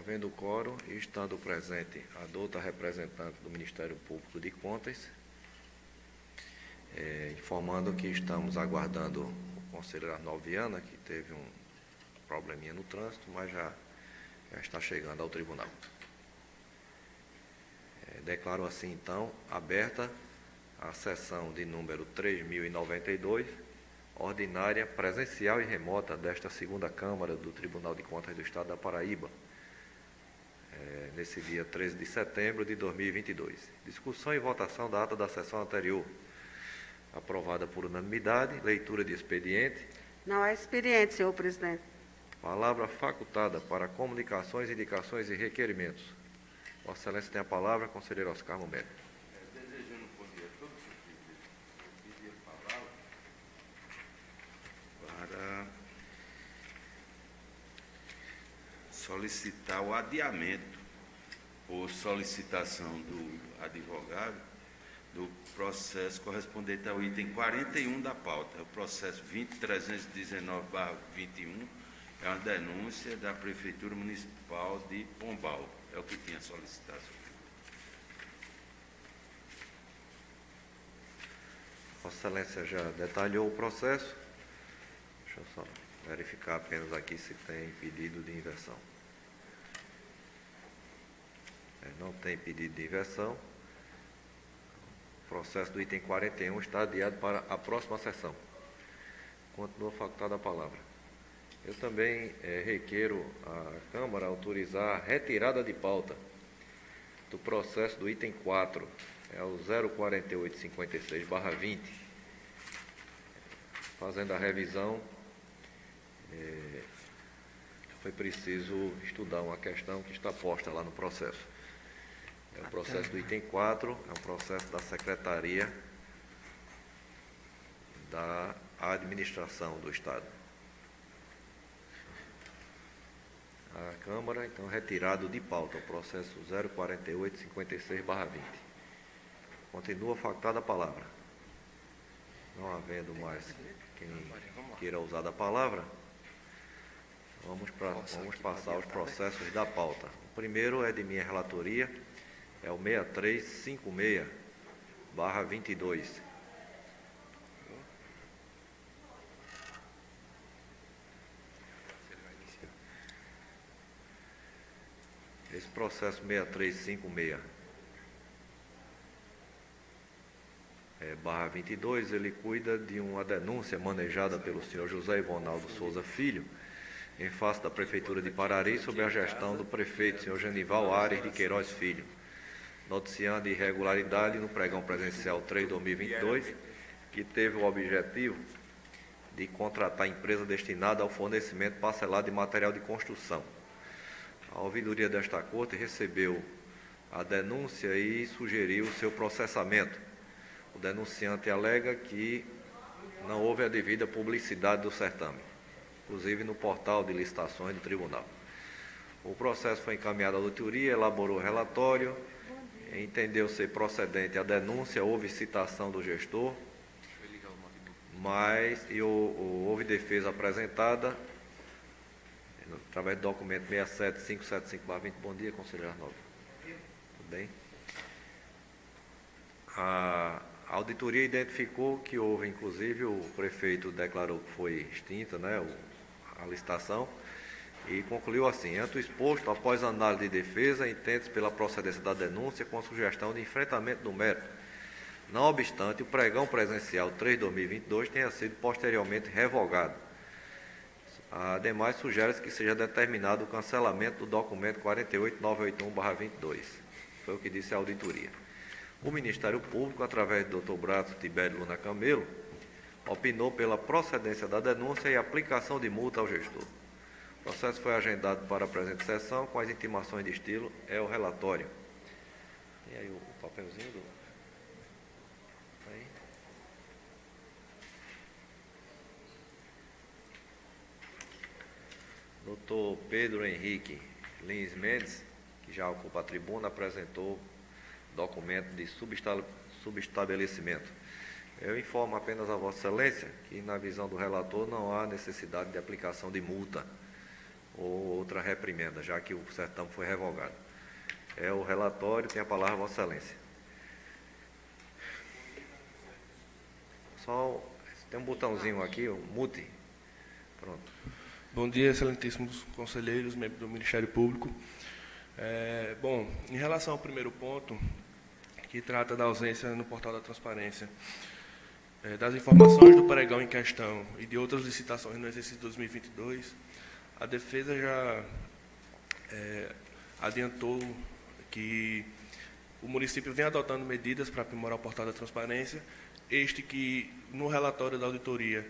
Havendo quórum e estando presente a douta representante do Ministério Público de Contas, é, informando que estamos aguardando o conselheiro Arnaldo Viana, que teve um probleminha no trânsito, mas já, já está chegando ao tribunal. É, declaro assim, então, aberta a sessão de número 3092, ordinária, presencial e remota desta segunda Câmara do Tribunal de Contas do Estado da Paraíba, é, nesse dia 13 de setembro de 2022. Discussão e votação da ata da sessão anterior. Aprovada por unanimidade. Leitura de expediente. Não há expediente, senhor presidente. Palavra facultada para comunicações, indicações e requerimentos. Vossa Excelência tem a palavra, conselheiro Oscar Momento. Desejando um bom dia a todos, a palavra para solicitar o adiamento por solicitação do advogado do processo correspondente ao item 41 da pauta, o processo 20319-21, é uma denúncia da Prefeitura Municipal de Pombal, é o que tinha solicitado. Vossa Excelência já detalhou o processo. Deixa eu só verificar apenas aqui se tem pedido de inversão. É, não tem pedido de inversão. O processo do item 41 está adiado para a próxima sessão. Continua facultada a palavra. Eu também eh, requeiro à Câmara autorizar a retirada de pauta do processo do item 4, é o 04856-20, fazendo a revisão, eh, foi preciso estudar uma questão que está posta lá no processo. É o processo do item 4, é um processo da Secretaria da Administração do Estado. A Câmara, então, retirado de pauta o processo 04856-20. Continua facultada a palavra. Não havendo mais quem queira usar da palavra, vamos, pra, vamos passar aos processos da pauta. O primeiro é de minha relatoria, é o 6356 barra 22. Esse processo 6356 é, barra 22, ele cuida de uma denúncia manejada pelo senhor José Ivonaldo Souza Filho, em face da Prefeitura de Parari, sobre a gestão do prefeito, senhor Genival Ares de Queiroz Filho, noticiando irregularidade no pregão presencial 3 2022, que teve o objetivo de contratar empresa destinada ao fornecimento parcelado de material de construção. A ouvidoria desta corte recebeu a denúncia e sugeriu o seu processamento. O denunciante alega que não houve a devida publicidade do certame, inclusive no portal de licitações do tribunal. O processo foi encaminhado à auditoria, elaborou relatório, entendeu ser procedente a denúncia, houve citação do gestor, mas e houve defesa apresentada através do documento 67575-20. Bom dia, conselheiro Arnaldo. Tudo bem? A auditoria identificou que houve, inclusive, o prefeito declarou que foi extinta né, a licitação e concluiu assim: ante exposto, após análise de defesa, entende-se pela procedência da denúncia com sugestão de enfrentamento do mérito. Não obstante, o pregão presencial 3 de 2022 tenha sido posteriormente revogado. Ademais, sugere-se que seja determinado o cancelamento do documento 48981-22. Foi o que disse a auditoria. O Ministério Público, através do Dr. Brato Tibério Luna Camelo, opinou pela procedência da denúncia e aplicação de multa ao gestor. O processo foi agendado para a presente sessão com as intimações de estilo, é o relatório. Tem aí o, papelzinho do. Aí. Doutor Pedro Henrique Lins Mendes, que já ocupa a tribuna, apresentou documento de subestabelecimento. Eu informo apenas a Vossa Excelência que, na visão do relator, não há necessidade de aplicação de multa ou outra reprimenda, já que o certame foi revogado. É o relatório, tem a palavra Vossa Excelência. Só tem um botãozinho aqui, um mute. Pronto. Bom dia, excelentíssimos conselheiros, membros do Ministério Público. É, bom, em relação ao primeiro ponto, que trata da ausência no portal da transparência é, das informações do pregão em questão e de outras licitações no exercício 2022, a defesa já é, adiantou que o município vem adotando medidas para aprimorar o portal da transparência, este que, no relatório da auditoria,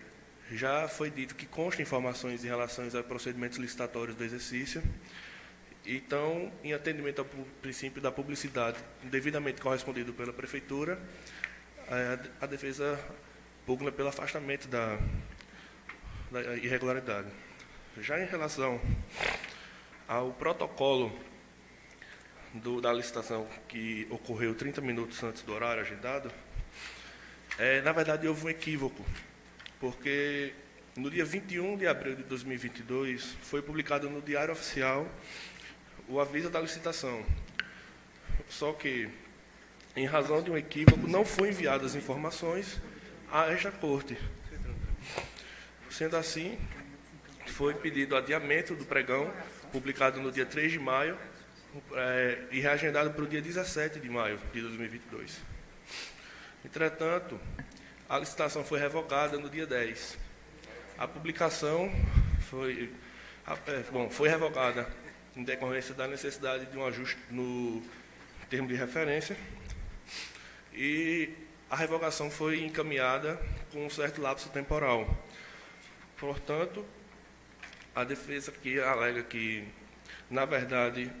já foi dito que consta informações em relação a procedimentos licitatórios do exercício. Então, em atendimento ao princípio da publicidade devidamente correspondido pela Prefeitura, a, defesa pugna pelo afastamento da, da irregularidade. Já em relação ao protocolo do, da licitação que ocorreu 30 minutos antes do horário agendado, é, na verdade houve um equívoco porque no dia 21 de abril de 2022 foi publicado no Diário Oficial o aviso da licitação. Só que, em razão de um equívoco, não foram enviadas informações a esta corte. Sendo assim, foi pedido adiamento do pregão, publicado no dia 3 de maio, é, e reagendado para o dia 17 de maio de 2022. Entretanto, a licitação foi revogada no dia 10. A publicação foi, é, bom, foi revogada em decorrência da necessidade de um ajuste no termo de referência e a revogação foi encaminhada com um certo lapso temporal. Portanto, a defesa que alega que, na verdade,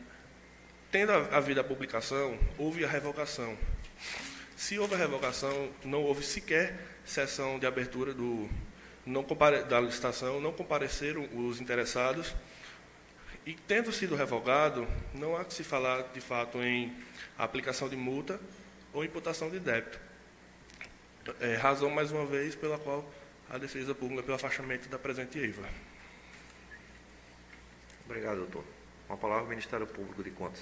tendo havido a publicação, houve a revogação. Se houve a revogação, não houve sequer sessão de abertura do, não compare, da licitação, não compareceram os interessados, e tendo sido revogado, não há que se falar de fato em aplicação de multa ou imputação de débito. É, razão, mais uma vez, pela qual a defesa pública pelo afastamento da presente EIVA. Obrigado, doutor. Com a palavra, o Ministério Público de Contas.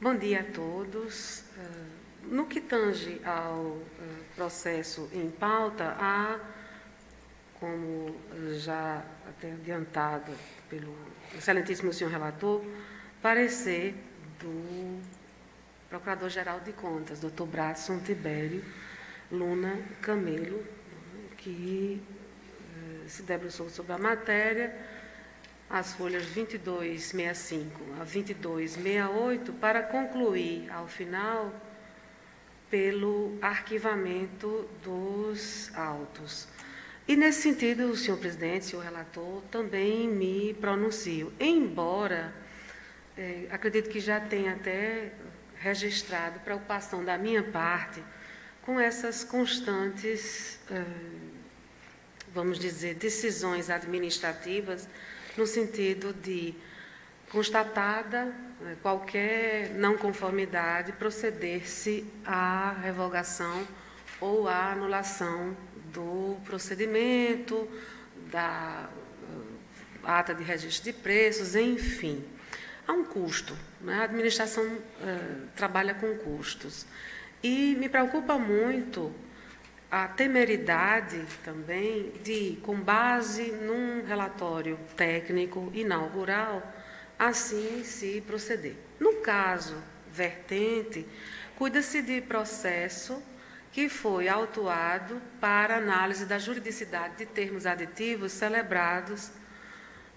Bom dia a todos. Eh, no que tange ao eh, processo em pauta, há, como já até adiantado pelo excelentíssimo senhor relator, parecer do Procurador-Geral de Contas, doutor Bradson Tibério Luna Camelo, que eh, se debruçou sobre a matéria as folhas 2265 a 2268 para concluir, ao final, pelo arquivamento dos autos. E, nesse sentido, senhor presidente, senhor relator, também me pronuncio. Embora, é, acredito que já tenha até registrado preocupação da minha parte com essas constantes, é, vamos dizer, decisões administrativas no sentido de constatada né, qualquer não conformidade, proceder-se à revogação ou à anulação do procedimento, da uh, ata de registro de preços, enfim. Há um custo, né? a administração uh, trabalha com custos. E me preocupa muito a temeridade também de, com base num relatório técnico inaugural, assim se proceder. No caso vertente, cuida-se de processo que foi autuado para análise da juridicidade de termos aditivos celebrados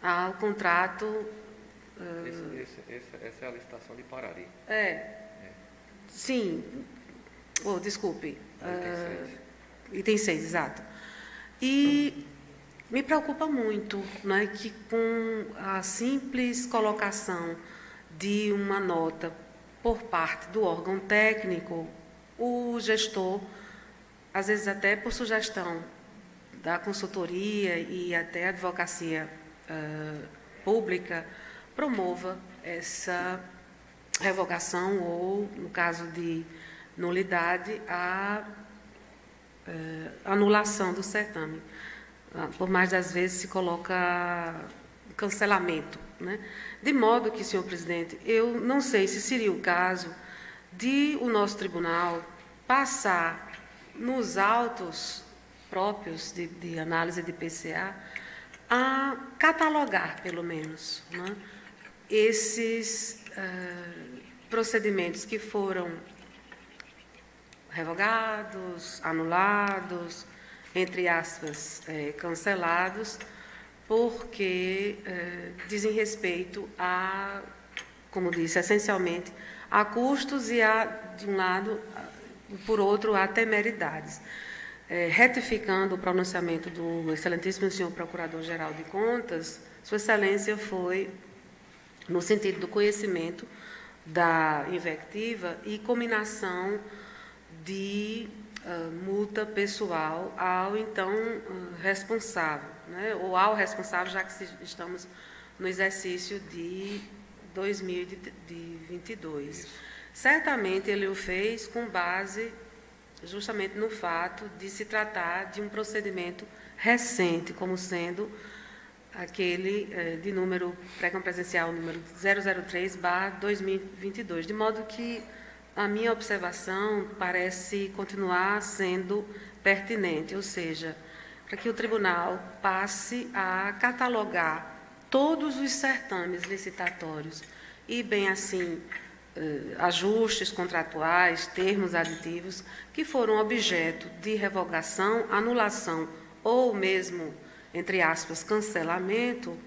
ao contrato. Uh, esse, esse, essa é a licitação de Parari. É. é. Sim. Oh, desculpe. Uh, Item 6, exato. E me preocupa muito né, que com a simples colocação de uma nota por parte do órgão técnico, o gestor, às vezes até por sugestão da consultoria e até advocacia uh, pública, promova essa revogação ou, no caso de nulidade, a uh, anulação do certame. ah, por mais das vezes se coloca cancelamento. Né? De modo que, senhor presidente, eu não sei se seria o caso de o nosso tribunal passar nos autos próprios de, de análise de PCA a catalogar, pelo menos, né, esses uh, procedimentos que foram revogados, anulados, entre aspas, é, cancelados, porque é, dizem respeito a, como disse, essencialmente a custos e a, de um lado, por outro, a temeridades. É, retificando o pronunciamento do excelentíssimo senhor Procurador-Geral de Contas, Sua Excelência foi no sentido do conhecimento da invectiva e combinação de uh, multa pessoal ao então uh, responsável, né, ou ao responsável, já que estamos no exercício de 2022. Isso. Certamente ele o fez com base justamente no fato de se tratar de um procedimento recente, como sendo aquele eh, de número pré presencial número 003/2022, de modo que a minha observação parece continuar sendo pertinente, ou seja, para que o tribunal passe a catalogar todos os certames licitatórios e, bem assim, eh, ajustes contratuais, termos aditivos que foram objeto de revogação, anulação ou mesmo, entre aspas, cancelamento,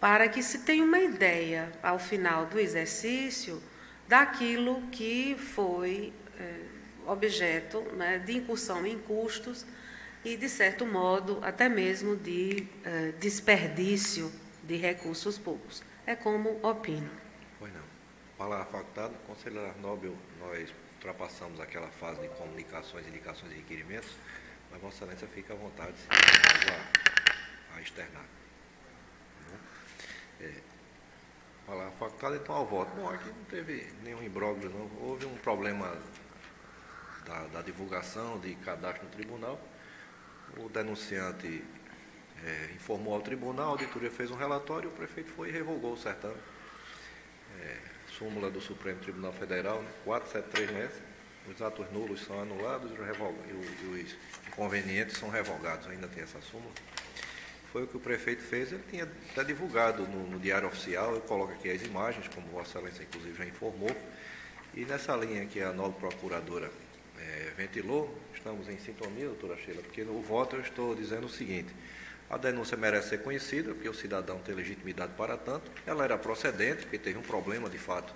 para que se tenha uma ideia ao final do exercício daquilo que foi é, objeto né, de incursão em custos e, de certo modo, até mesmo de é, desperdício de recursos públicos. É como opino. Pois não. Palavra facultada, conselheiro Arnóbio, nós ultrapassamos aquela fase de comunicações, indicações e requerimentos, mas Vossa Excelência fica à vontade se a, a externar. É, Palavra facultada, então ao voto. Bom, aqui não teve nenhum imbróglio, não. Houve um problema da, da divulgação de cadastro no tribunal. O denunciante é, informou ao tribunal, a auditoria fez um relatório, o prefeito foi e revogou o certame. É, súmula do Supremo Tribunal Federal, né, 473 nessa. Os atos nulos são anulados e os inconvenientes são revogados. Ainda tem essa súmula foi o que o prefeito fez, ele tinha até divulgado no, no Diário Oficial, eu coloco aqui as imagens, como Vossa Excelência inclusive já informou, e nessa linha que a nova procuradora é, ventilou, estamos em sintonia, doutora Sheila, porque no voto eu estou dizendo o seguinte, a denúncia merece ser conhecida, porque o cidadão tem legitimidade para tanto, ela era procedente, porque teve um problema de fato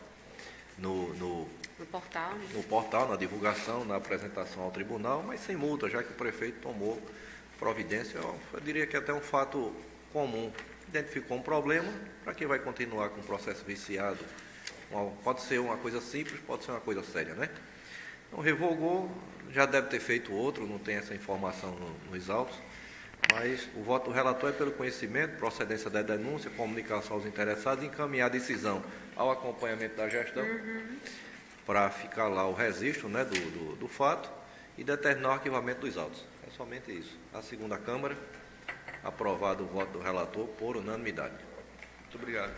no, no, no, portal, né? no portal, na divulgação, na apresentação ao tribunal, mas sem multa, já que o prefeito tomou providência, eu, eu diria que é até um fato comum. Identificou um problema, para quem vai continuar com o processo viciado? Pode ser uma coisa simples, pode ser uma coisa séria, né? Então, revogou, já deve ter feito outro, não tem essa informação no, nos autos, mas o voto do relator é pelo conhecimento, procedência da denúncia, comunicação aos interessados, encaminhar a decisão ao acompanhamento da gestão, uhum. para ficar lá o registro né, do, do, do fato e determinar o arquivamento dos autos somente isso. A segunda Câmara, aprovado o voto do relator por unanimidade. Muito obrigado.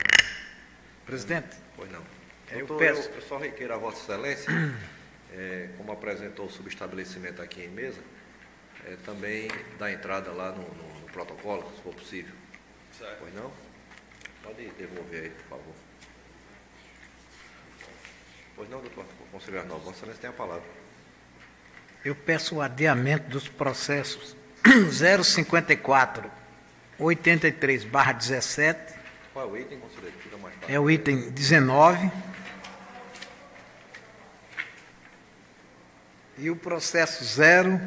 Presidente. Pois não. Eu, Doutor, peço... eu, eu só requeiro a Vossa Excelência, é, como apresentou o subestabelecimento aqui em mesa, é, também dar entrada lá no, no, no, protocolo, se for possível. Certo. Pois não? Pode devolver aí, por favor. Pois não, doutor conselheiro Arnaldo, Vossa Excelência tem a palavra eu peço o adiamento dos processos 054 83 barra 17. Qual é o item, conselheiro? É o item 19. E o processo 0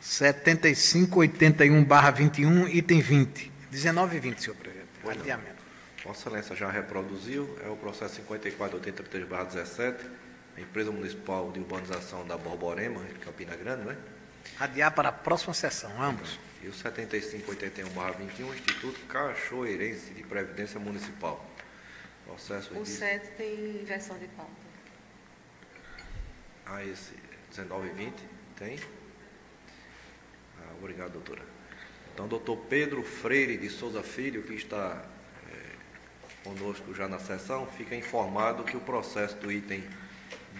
7581 barra 21, item 20. 19 e 20, senhor presidente. Adiamento. Vossa Excelência já reproduziu, é o processo 5483 barra 17 a empresa municipal de urbanização da Borborema, em Campina Grande, né? Adiar para a próxima sessão, ambos. E o 7581-21, Instituto Cachoeirense de Previdência Municipal. Processo o de... 7 tem inversão de pauta. Ah, esse 19 e 20 tem? Ah, obrigado, doutora. Então, doutor Pedro Freire de Souza Filho, que está é, conosco já na sessão, fica informado que o processo do item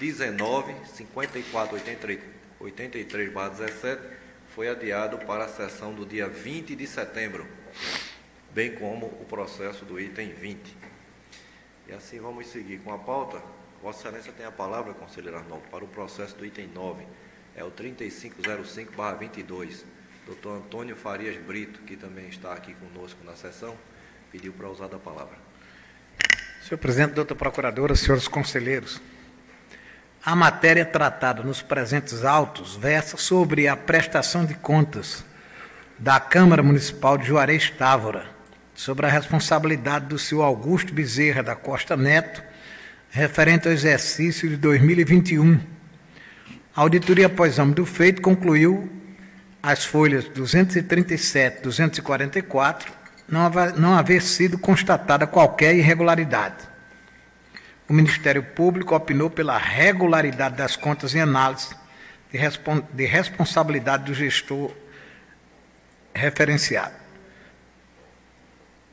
19, 54, 83, 83 17 foi adiado para a sessão do dia 20 de setembro, bem como o processo do item 20. E assim vamos seguir com a pauta. Vossa Excelência tem a palavra, conselheiro Arnaldo, para o processo do item 9, é o 3505-22. Doutor Antônio Farias Brito, que também está aqui conosco na sessão, pediu para usar da palavra. Senhor presidente, doutor procuradora, senhores conselheiros, a matéria tratada nos presentes autos versa sobre a prestação de contas da Câmara Municipal de Juarez Távora, sobre a responsabilidade do senhor Augusto Bezerra da Costa Neto, referente ao exercício de 2021. A auditoria após exame do feito concluiu as folhas 237 244 não haver, não haver sido constatada qualquer irregularidade o Ministério Público opinou pela regularidade das contas em análise de, de responsabilidade do gestor referenciado.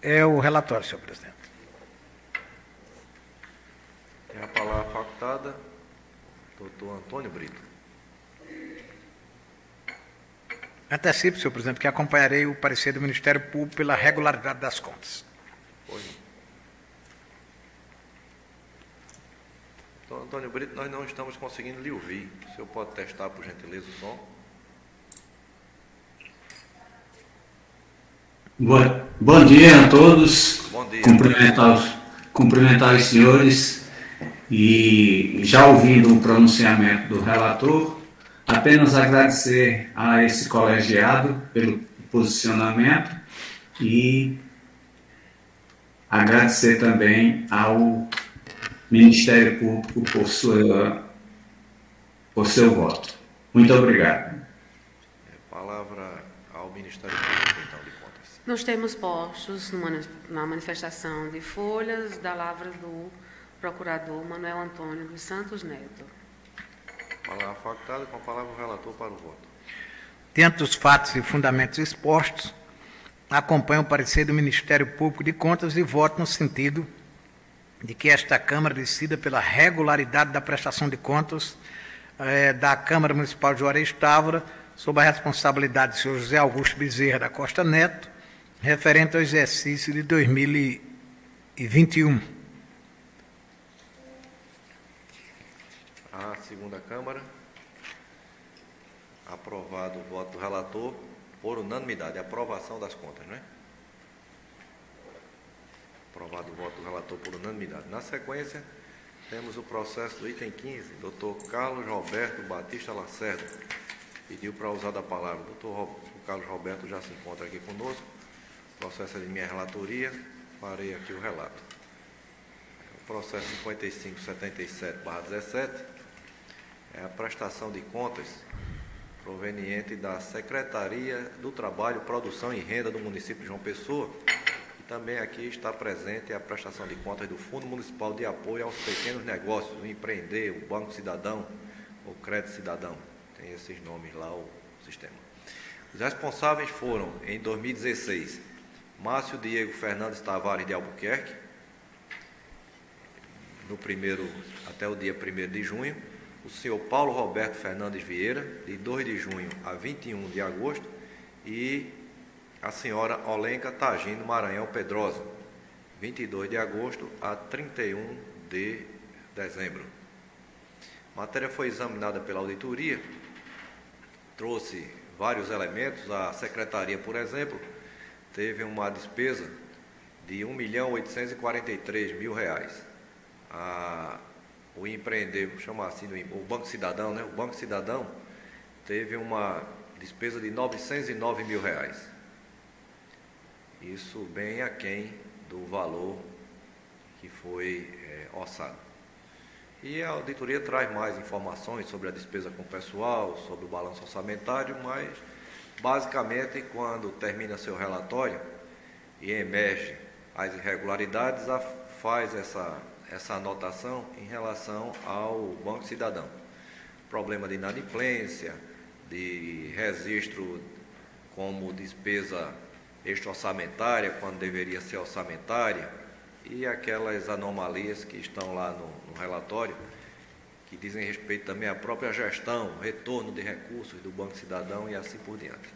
É o relatório, senhor presidente. Tem a palavra facultada, doutor Antônio Brito. Antecipo, senhor presidente, que acompanharei o parecer do Ministério Público pela regularidade das contas. Pois. Então, Antônio Brito, nós não estamos conseguindo lhe ouvir. O senhor pode testar, por gentileza, o som? Boa, bom dia a todos. Bom dia. Cumprimentar cumprimentar os senhores e já ouvindo o pronunciamento do relator, apenas agradecer a esse colegiado pelo posicionamento e agradecer também ao Ministério Público por, sua, por seu voto. Muito obrigado. Palavra ao Ministério Público, então, de Contas. Nós temos postos na manifestação de folhas da lavra do procurador Manuel Antônio dos Santos Neto. Palavra facultada, com a palavra o relator para o voto. Dentro dos fatos e fundamentos expostos, acompanho o parecer do Ministério Público de Contas e voto no sentido de que esta Câmara decida pela regularidade da prestação de contas eh, da Câmara Municipal de Juarez Távora, sob a responsabilidade do senhor José Augusto Bezerra da Costa Neto, referente ao exercício de 2021. A segunda Câmara. Aprovado o voto do relator por unanimidade. Aprovação das contas, não é? Aprovado o voto do relator por unanimidade. Na sequência, temos o processo do item 15, doutor Carlos Roberto Batista Lacerda. Pediu para usar da palavra. Doutor Carlos Roberto já se encontra aqui conosco. Processo de minha relatoria. Farei aqui o relato. O processo 5577-17 é a prestação de contas proveniente da Secretaria do Trabalho, Produção e Renda do município de João Pessoa também aqui está presente a prestação de contas do Fundo Municipal de Apoio aos Pequenos Negócios, o Empreender, o Banco Cidadão, o Crédito Cidadão. Tem esses nomes lá o sistema. Os responsáveis foram, em 2016, Márcio Diego Fernandes Tavares de Albuquerque, no primeiro, até o dia 1 de junho, o senhor Paulo Roberto Fernandes Vieira, de 2 de junho a 21 de agosto, e a senhora Olenka Tagino Maranhão Pedrosa, 22 de agosto a 31 de dezembro. A matéria foi examinada pela auditoria, trouxe vários elementos. A secretaria, por exemplo, teve uma despesa de 1 milhão 843 mil reais. A, o empreender, chamar assim, o Banco Cidadão, né? O Banco Cidadão teve uma despesa de 909 mil reais. Isso bem aquém do valor que foi é, orçado. E a auditoria traz mais informações sobre a despesa com pessoal, sobre o balanço orçamentário, mas basicamente quando termina seu relatório e emerge as irregularidades, faz essa, essa anotação em relação ao Banco Cidadão. Problema de inadimplência, de registro como despesa extra-orçamentária, quando deveria ser orçamentária, e aquelas anomalias que estão lá no, no relatório, que dizem respeito também à própria gestão, retorno de recursos do Banco Cidadão e assim por diante.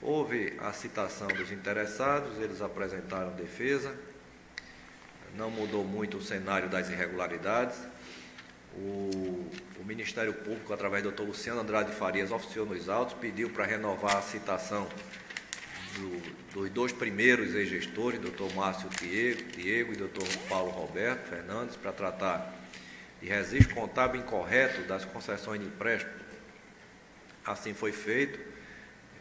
Houve a citação dos interessados, eles apresentaram defesa, não mudou muito o cenário das irregularidades. O, o Ministério Público, através do Dr. Luciano Andrade Farias, oficiou nos autos, pediu para renovar a citação do, dos dois primeiros ex-gestores, doutor Márcio Diego, Diego e doutor Paulo Roberto Fernandes, para tratar de registro contábil incorreto das concessões de empréstimo. Assim foi feito,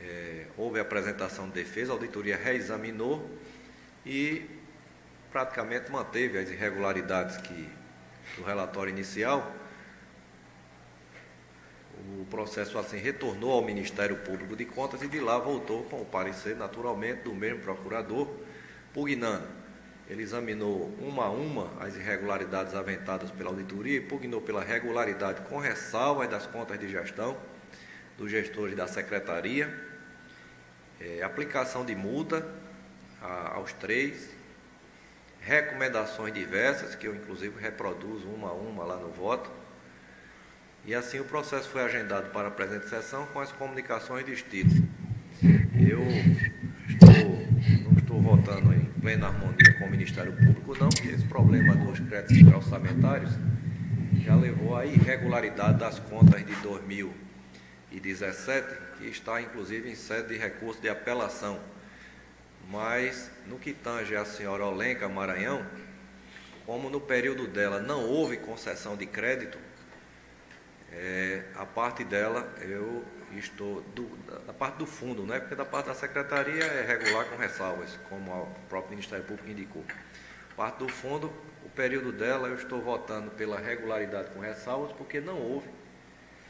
é, houve apresentação de defesa, a auditoria reexaminou e praticamente manteve as irregularidades que do relatório inicial. O processo assim retornou ao Ministério Público de Contas e de lá voltou com o parecer naturalmente do mesmo procurador, pugnando. Ele examinou uma a uma as irregularidades aventadas pela auditoria e pugnou pela regularidade com ressalvas das contas de gestão dos gestores da secretaria, é, aplicação de multa a, aos três, recomendações diversas, que eu inclusive reproduzo uma a uma lá no voto. E assim o processo foi agendado para a presente sessão com as comunicações de estilo. Eu estou, não estou votando em plena harmonia com o Ministério Público, não, porque esse problema dos créditos orçamentários já levou à irregularidade das contas de 2017, que está inclusive em sede de recurso de apelação mas no que tange a senhora Olenka Maranhão, como no período dela não houve concessão de crédito, é, a parte dela eu estou do, da parte do fundo, né? porque da parte da secretaria é regular com ressalvas, como o próprio Ministério Público indicou. Parte do fundo, o período dela eu estou votando pela regularidade com ressalvas, porque não houve.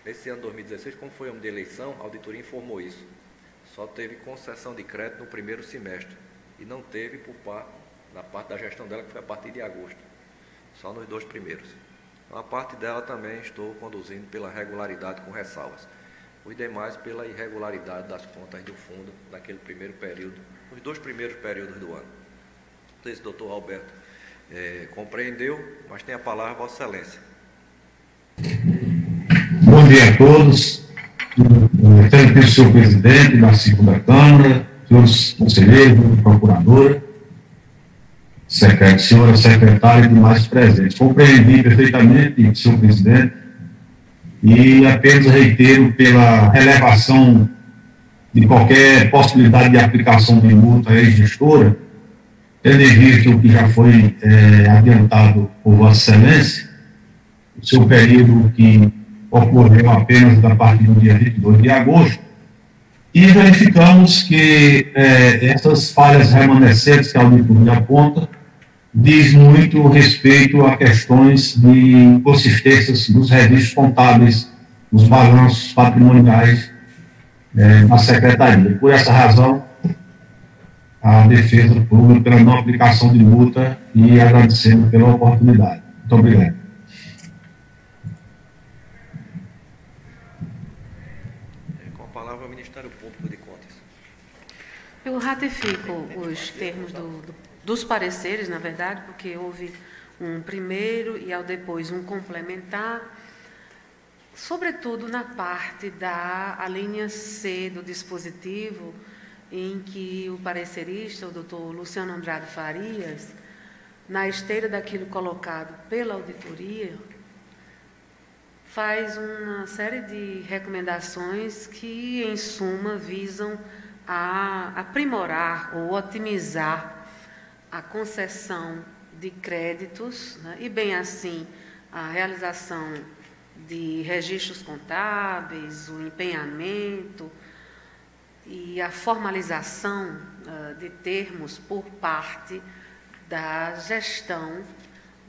Esse ano 2016, como foi ano de eleição, a auditoria informou isso só teve concessão de crédito no primeiro semestre e não teve por parte, na parte da gestão dela, que foi a partir de agosto, só nos dois primeiros. A parte dela também estou conduzindo pela regularidade com ressalvas. Os demais pela irregularidade das contas do fundo naquele primeiro período, os dois primeiros períodos do ano. Não sei se o doutor Alberto é, compreendeu, mas tem a palavra Vossa Excelência. Bom dia a todos. Excelentíssimo senhor presidente da segunda Câmara, senhores conselheiros, procuradora, senhora secretária e demais presentes. Compreendi perfeitamente, senhor presidente, e apenas reitero pela relevação de qualquer possibilidade de aplicação de multa à ex-gestora, tendo em vista o que já foi é, adiantado por Vossa Excelência, o seu período que ocorreu apenas a partir do dia 22 de agosto, e verificamos que é, essas falhas remanescentes que a auditoria aponta diz muito respeito a questões de inconsistências dos registros contábeis, dos balanços patrimoniais é, da Secretaria. Por essa razão, a defesa pública pela não aplicação de multa e agradecendo pela oportunidade. Muito obrigado. Eu ratifico os termos do, do, dos pareceres, na verdade, porque houve um primeiro e ao depois um complementar, sobretudo na parte da a linha C do dispositivo, em que o parecerista, o doutor Luciano Andrade Farias, na esteira daquilo colocado pela auditoria, faz uma série de recomendações que, em suma, visam a aprimorar ou otimizar a concessão de créditos né, e, bem assim, a realização de registros contábeis, o empenhamento e a formalização uh, de termos por parte da gestão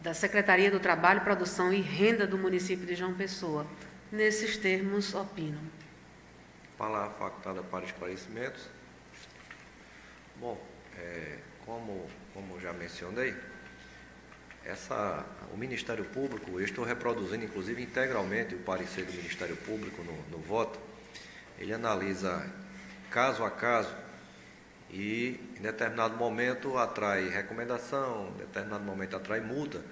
da Secretaria do Trabalho, Produção e Renda do município de João Pessoa. Nesses termos, opino. Palavra facultada para esclarecimentos. Bom, é, como, como já mencionei, essa, o Ministério Público, eu estou reproduzindo inclusive integralmente o parecer do Ministério Público no, no voto, ele analisa caso a caso e em determinado momento atrai recomendação, em determinado momento atrai multa,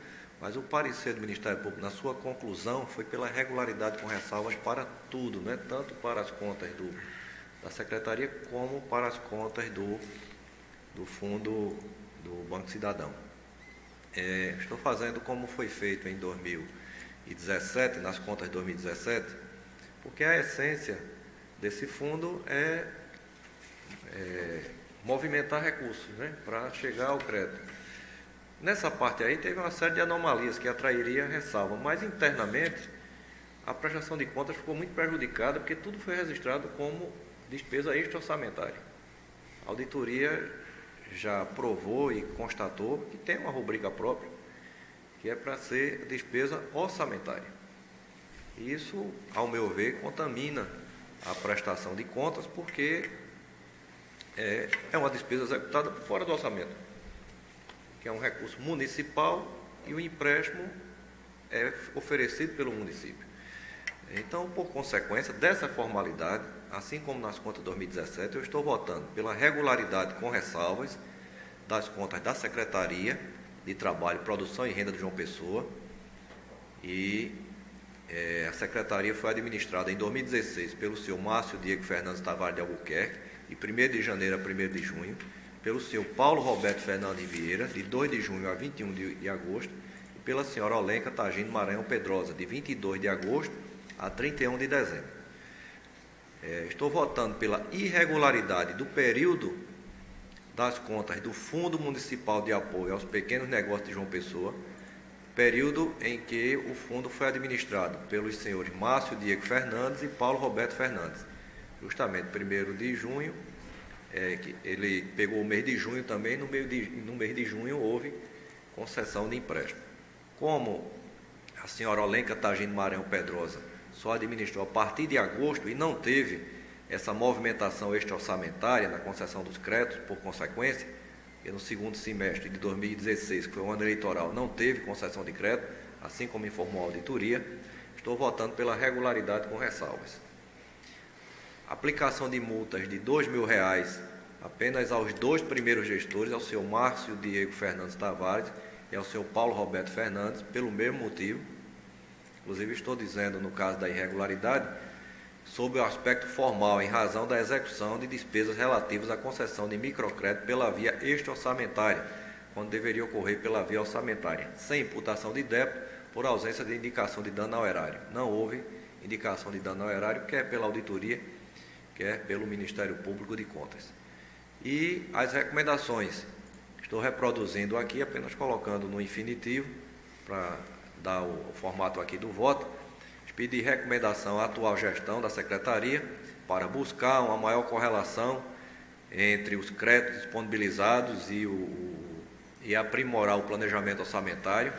mas o parecer do Ministério Público, na sua conclusão, foi pela regularidade com ressalvas para tudo, né? tanto para as contas do, da Secretaria como para as contas do, do Fundo do Banco Cidadão. É, estou fazendo como foi feito em 2017, nas contas de 2017, porque a essência desse fundo é, é movimentar recursos né, para chegar ao crédito. Nessa parte aí teve uma série de anomalias que atrairia ressalva, mas internamente a prestação de contas ficou muito prejudicada porque tudo foi registrado como despesa extra-orçamentária. A auditoria já provou e constatou que tem uma rubrica própria, que é para ser despesa orçamentária. Isso, ao meu ver, contamina a prestação de contas, porque é, é uma despesa executada fora do orçamento, que é um recurso municipal e o empréstimo é oferecido pelo município. Então, por consequência dessa formalidade, assim como nas contas de 2017, eu estou votando pela regularidade com ressalvas das contas da Secretaria de Trabalho, Produção e Renda de João Pessoa. E é, a Secretaria foi administrada em 2016 pelo senhor Márcio Diego Fernandes Tavares de Albuquerque, de 1 de janeiro a 1 de junho, pelo senhor Paulo Roberto Fernandes Vieira, de 2 de junho a 21 de, de agosto, e pela senhora Olenca Tagino Maranhão Pedrosa, de 22 de agosto a 31 de dezembro. É, estou votando pela irregularidade do período das contas do Fundo Municipal de Apoio aos Pequenos Negócios de João Pessoa, período em que o fundo foi administrado pelos senhores Márcio Diego Fernandes e Paulo Roberto Fernandes. Justamente 1 de junho, é, que ele pegou o mês de junho também, no, meio de, no mês de junho houve concessão de empréstimo. Como a senhora Olenca Tagino Maranhão Pedrosa só administrou a partir de agosto e não teve essa movimentação extra-orçamentária na concessão dos créditos, por consequência, e no segundo semestre de 2016, que foi o ano eleitoral, não teve concessão de crédito, assim como informou a auditoria, estou votando pela regularidade com ressalvas. Aplicação de multas de 2 mil reais apenas aos dois primeiros gestores, ao seu Márcio Diego Fernandes Tavares e ao seu Paulo Roberto Fernandes, pelo mesmo motivo, Inclusive, estou dizendo, no caso da irregularidade, sobre o aspecto formal, em razão da execução de despesas relativas à concessão de microcrédito pela via extra-orçamentária, quando deveria ocorrer pela via orçamentária, sem imputação de débito por ausência de indicação de dano ao erário. Não houve indicação de dano ao erário, quer pela auditoria, quer pelo Ministério Público de Contas. E as recomendações, estou reproduzindo aqui, apenas colocando no infinitivo, para dar o, o formato aqui do voto, pedir recomendação à atual gestão da Secretaria para buscar uma maior correlação entre os créditos disponibilizados e, o, e aprimorar o planejamento orçamentário,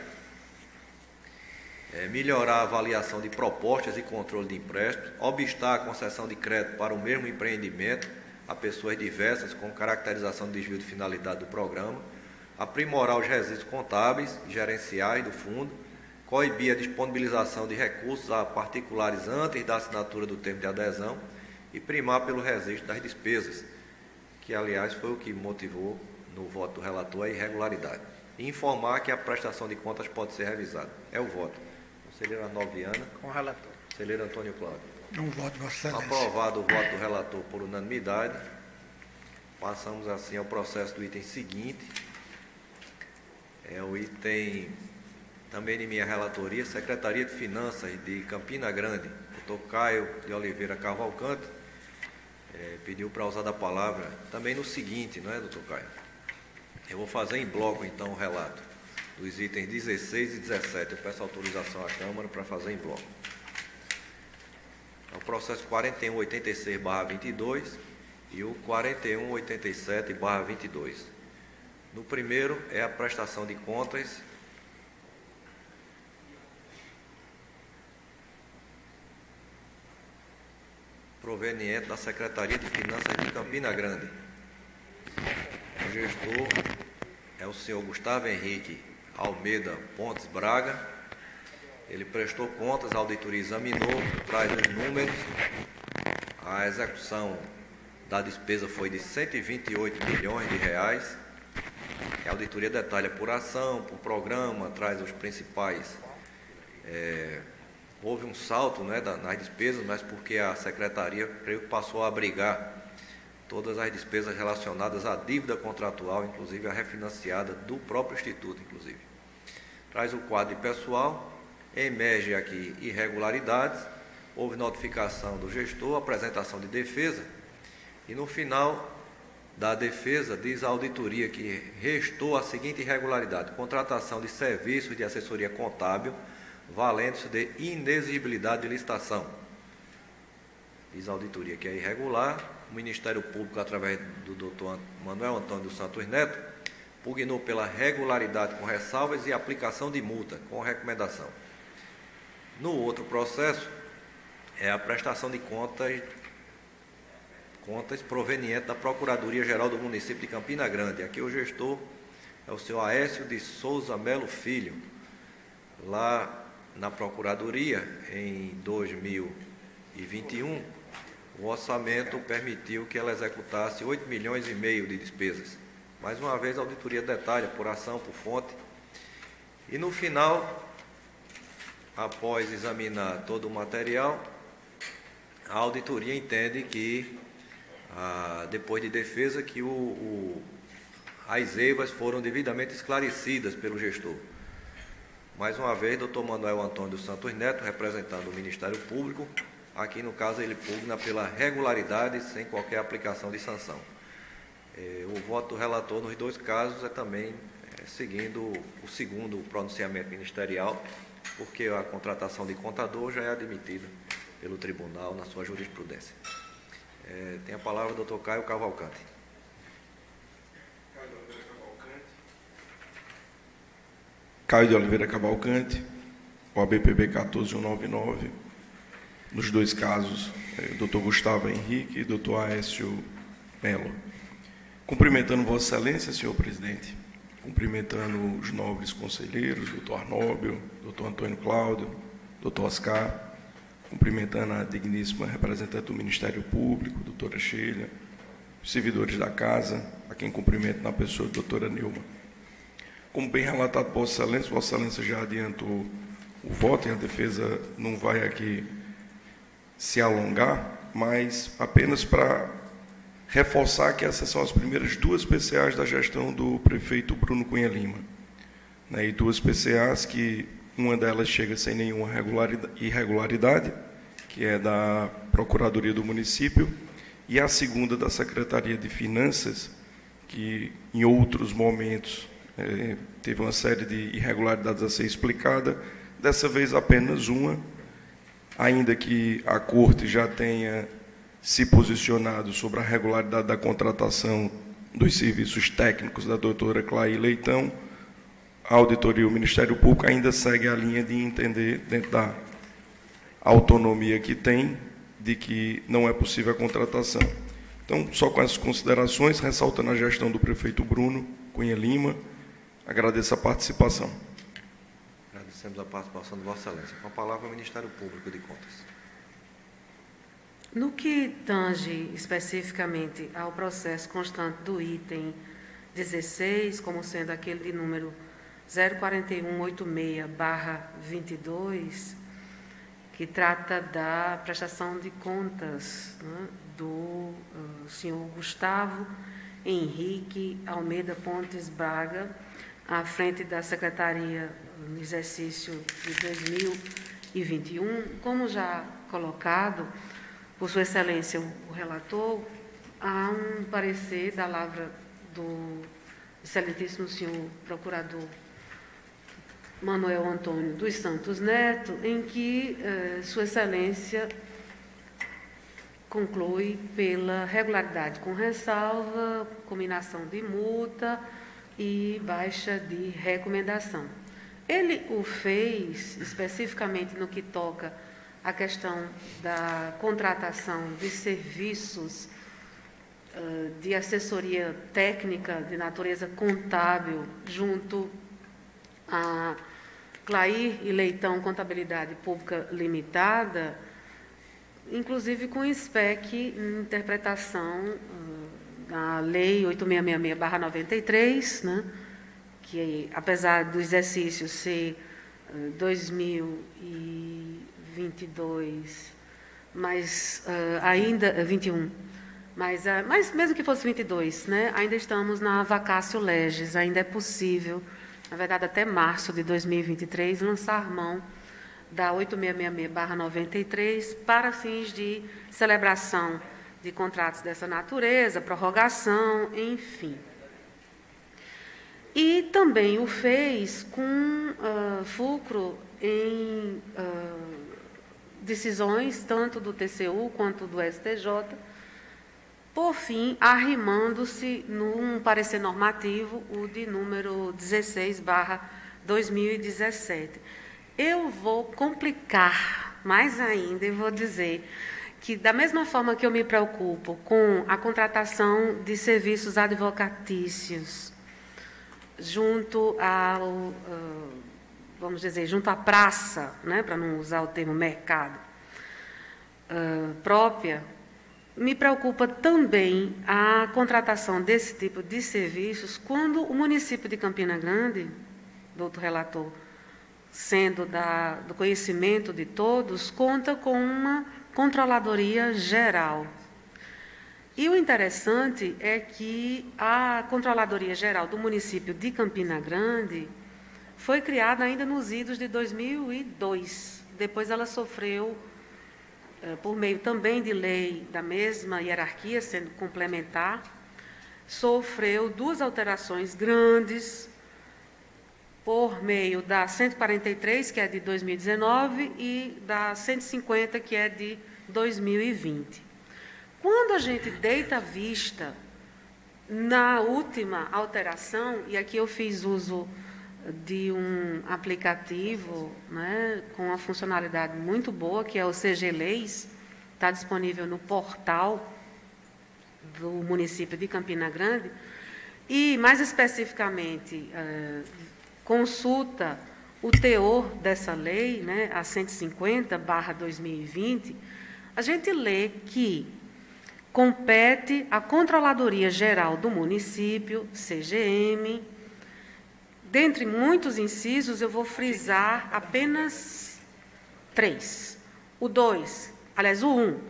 é, melhorar a avaliação de propostas e controle de empréstimos, obstar a concessão de crédito para o mesmo empreendimento a pessoas diversas com caracterização de desvio de finalidade do programa, aprimorar os resíduos contábeis e gerenciais do fundo, coibir a disponibilização de recursos a particulares antes da assinatura do termo de adesão e primar pelo registro das despesas, que aliás foi o que motivou no voto do relator a irregularidade. E informar que a prestação de contas pode ser revisada. É o voto. Conselheira Noviana. Com o relator. Conselheiro Antônio Cláudio. Um voto, Vossa Excelência. Aprovado o voto do relator por unanimidade. Passamos assim ao processo do item seguinte. É o item também de minha relatoria, Secretaria de Finanças de Campina Grande, doutor Caio de Oliveira Cavalcante, é, pediu para usar da palavra também no seguinte, não é, doutor Caio? Eu vou fazer em bloco, então, o relato dos itens 16 e 17. Eu peço autorização à Câmara para fazer em bloco. É o processo 4186-22 e o 4187-22. No primeiro é a prestação de contas proveniente da Secretaria de Finanças de Campina Grande. O gestor é o senhor Gustavo Henrique Almeida Pontes Braga. Ele prestou contas, a auditoria examinou, traz os números, a execução da despesa foi de 128 milhões de reais. A auditoria detalha por ação, por programa, traz os principais. É, houve um salto né, nas despesas, mas porque a secretaria, creio que passou a abrigar todas as despesas relacionadas à dívida contratual, inclusive a refinanciada do próprio Instituto, inclusive. Traz o quadro de pessoal, emerge aqui irregularidades, houve notificação do gestor, apresentação de defesa, e no final da defesa diz a auditoria que restou a seguinte irregularidade: contratação de serviços de assessoria contábil, valendo-se de inexigibilidade de licitação. Diz a auditoria que é irregular, o Ministério Público, através do doutor Manuel Antônio dos Santos Neto, pugnou pela regularidade com ressalvas e aplicação de multa, com recomendação. No outro processo, é a prestação de contas contas proveniente da Procuradoria-Geral do município de Campina Grande. Aqui o gestor é o senhor Aécio de Souza Melo Filho. Lá na Procuradoria, em 2021, o orçamento permitiu que ela executasse 8 milhões e meio de despesas. Mais uma vez, a auditoria detalha por ação, por fonte. E no final, após examinar todo o material, a auditoria entende que ah, depois de defesa, que o, o, as eivas foram devidamente esclarecidas pelo gestor. Mais uma vez, doutor Manuel Antônio dos Santos Neto, representando o Ministério Público, aqui no caso ele pugna pela regularidade sem qualquer aplicação de sanção. É, o voto do relator nos dois casos é também é, seguindo o segundo pronunciamento ministerial, porque a contratação de contador já é admitida pelo tribunal na sua jurisprudência. É, tem a palavra o doutor Caio Cavalcante. Caio de Oliveira Cavalcante, OABPB 14199. Nos dois casos, é, doutor Gustavo Henrique e doutor Aécio Melo. Cumprimentando Vossa Excelência, senhor presidente, cumprimentando os nobres conselheiros, doutor Arnóbio, doutor Antônio Cláudio, doutor Oscar, cumprimentando a digníssima representante do Ministério Público, doutora Sheila, os servidores da casa, a quem cumprimento na pessoa doutora Nilma. Como bem relatado por Vossa Excelência, Vossa Excelência já adiantou o voto e a defesa não vai aqui se alongar, mas apenas para reforçar que essas são as primeiras duas PCAs da gestão do prefeito Bruno Cunha Lima. Né, e duas PCAs que uma delas chega sem nenhuma irregularidade, que é da Procuradoria do Município, e a segunda da Secretaria de Finanças, que em outros momentos é, teve uma série de irregularidades a ser explicada, dessa vez apenas uma, ainda que a Corte já tenha se posicionado sobre a regularidade da contratação dos serviços técnicos da doutora Clay Leitão, a auditoria e o Ministério Público ainda segue a linha de entender, dentro da autonomia que tem, de que não é possível a contratação. Então, só com essas considerações, ressaltando a gestão do prefeito Bruno Cunha Lima, agradeço a participação. Agradecemos a participação de Vossa Excelência. Com a palavra o Ministério Público de Contas. No que tange especificamente ao processo constante do item 16, como sendo aquele de número 04186-22, que trata da prestação de contas né, do uh, senhor Gustavo Henrique Almeida Pontes Braga, à frente da Secretaria no exercício de 2021. Como já colocado por Sua Excelência o relator, há um parecer da lavra do excelentíssimo senhor procurador Manuel Antônio dos Santos Neto, em que eh, Sua Excelência conclui pela regularidade com ressalva, combinação de multa e baixa de recomendação. Ele o fez especificamente no que toca à questão da contratação de serviços uh, de assessoria técnica de natureza contábil junto a Clair e Leitão Contabilidade Pública Limitada, inclusive com SPEC, interpretação da Lei 8666-93, né, que apesar do exercício ser 2022, mas uh, ainda 21, mas, uh, mas mesmo que fosse 22, né, ainda estamos na vacácio legis, ainda é possível, na verdade até março de 2023, lançar mão da 8666-93 para fins de celebração de contratos dessa natureza, prorrogação, enfim. E também o fez com uh, fulcro em uh, decisões tanto do TCU quanto do STJ, por fim, arrimando-se num parecer normativo, o de número 16, barra 2017. Eu vou complicar mais ainda e vou dizer que, da mesma forma que eu me preocupo com a contratação de serviços advocatícios junto ao, uh, vamos dizer, junto à praça, né, para não usar o termo mercado, uh, própria, me preocupa também a contratação desse tipo de serviços quando o município de Campina Grande, doutor relator, sendo da, do conhecimento de todos, conta com uma controladoria geral. E o interessante é que a Controladoria Geral do município de Campina Grande foi criada ainda nos idos de 2002. Depois ela sofreu, eh, por meio também de lei da mesma hierarquia, sendo complementar, sofreu duas alterações grandes por meio da 143, que é de 2019, e da 150, que é de 2020. Quando a gente deita a vista na última alteração, e aqui eu fiz uso de um aplicativo né, com uma funcionalidade muito boa, que é o CG Leis, está disponível no portal do município de Campina Grande, e mais especificamente eh, consulta o teor dessa lei, né, a 150 barra 2020, a gente lê que compete à Controladoria Geral do Município, CGM, dentre muitos incisos, eu vou frisar apenas três. O dois, aliás, o um,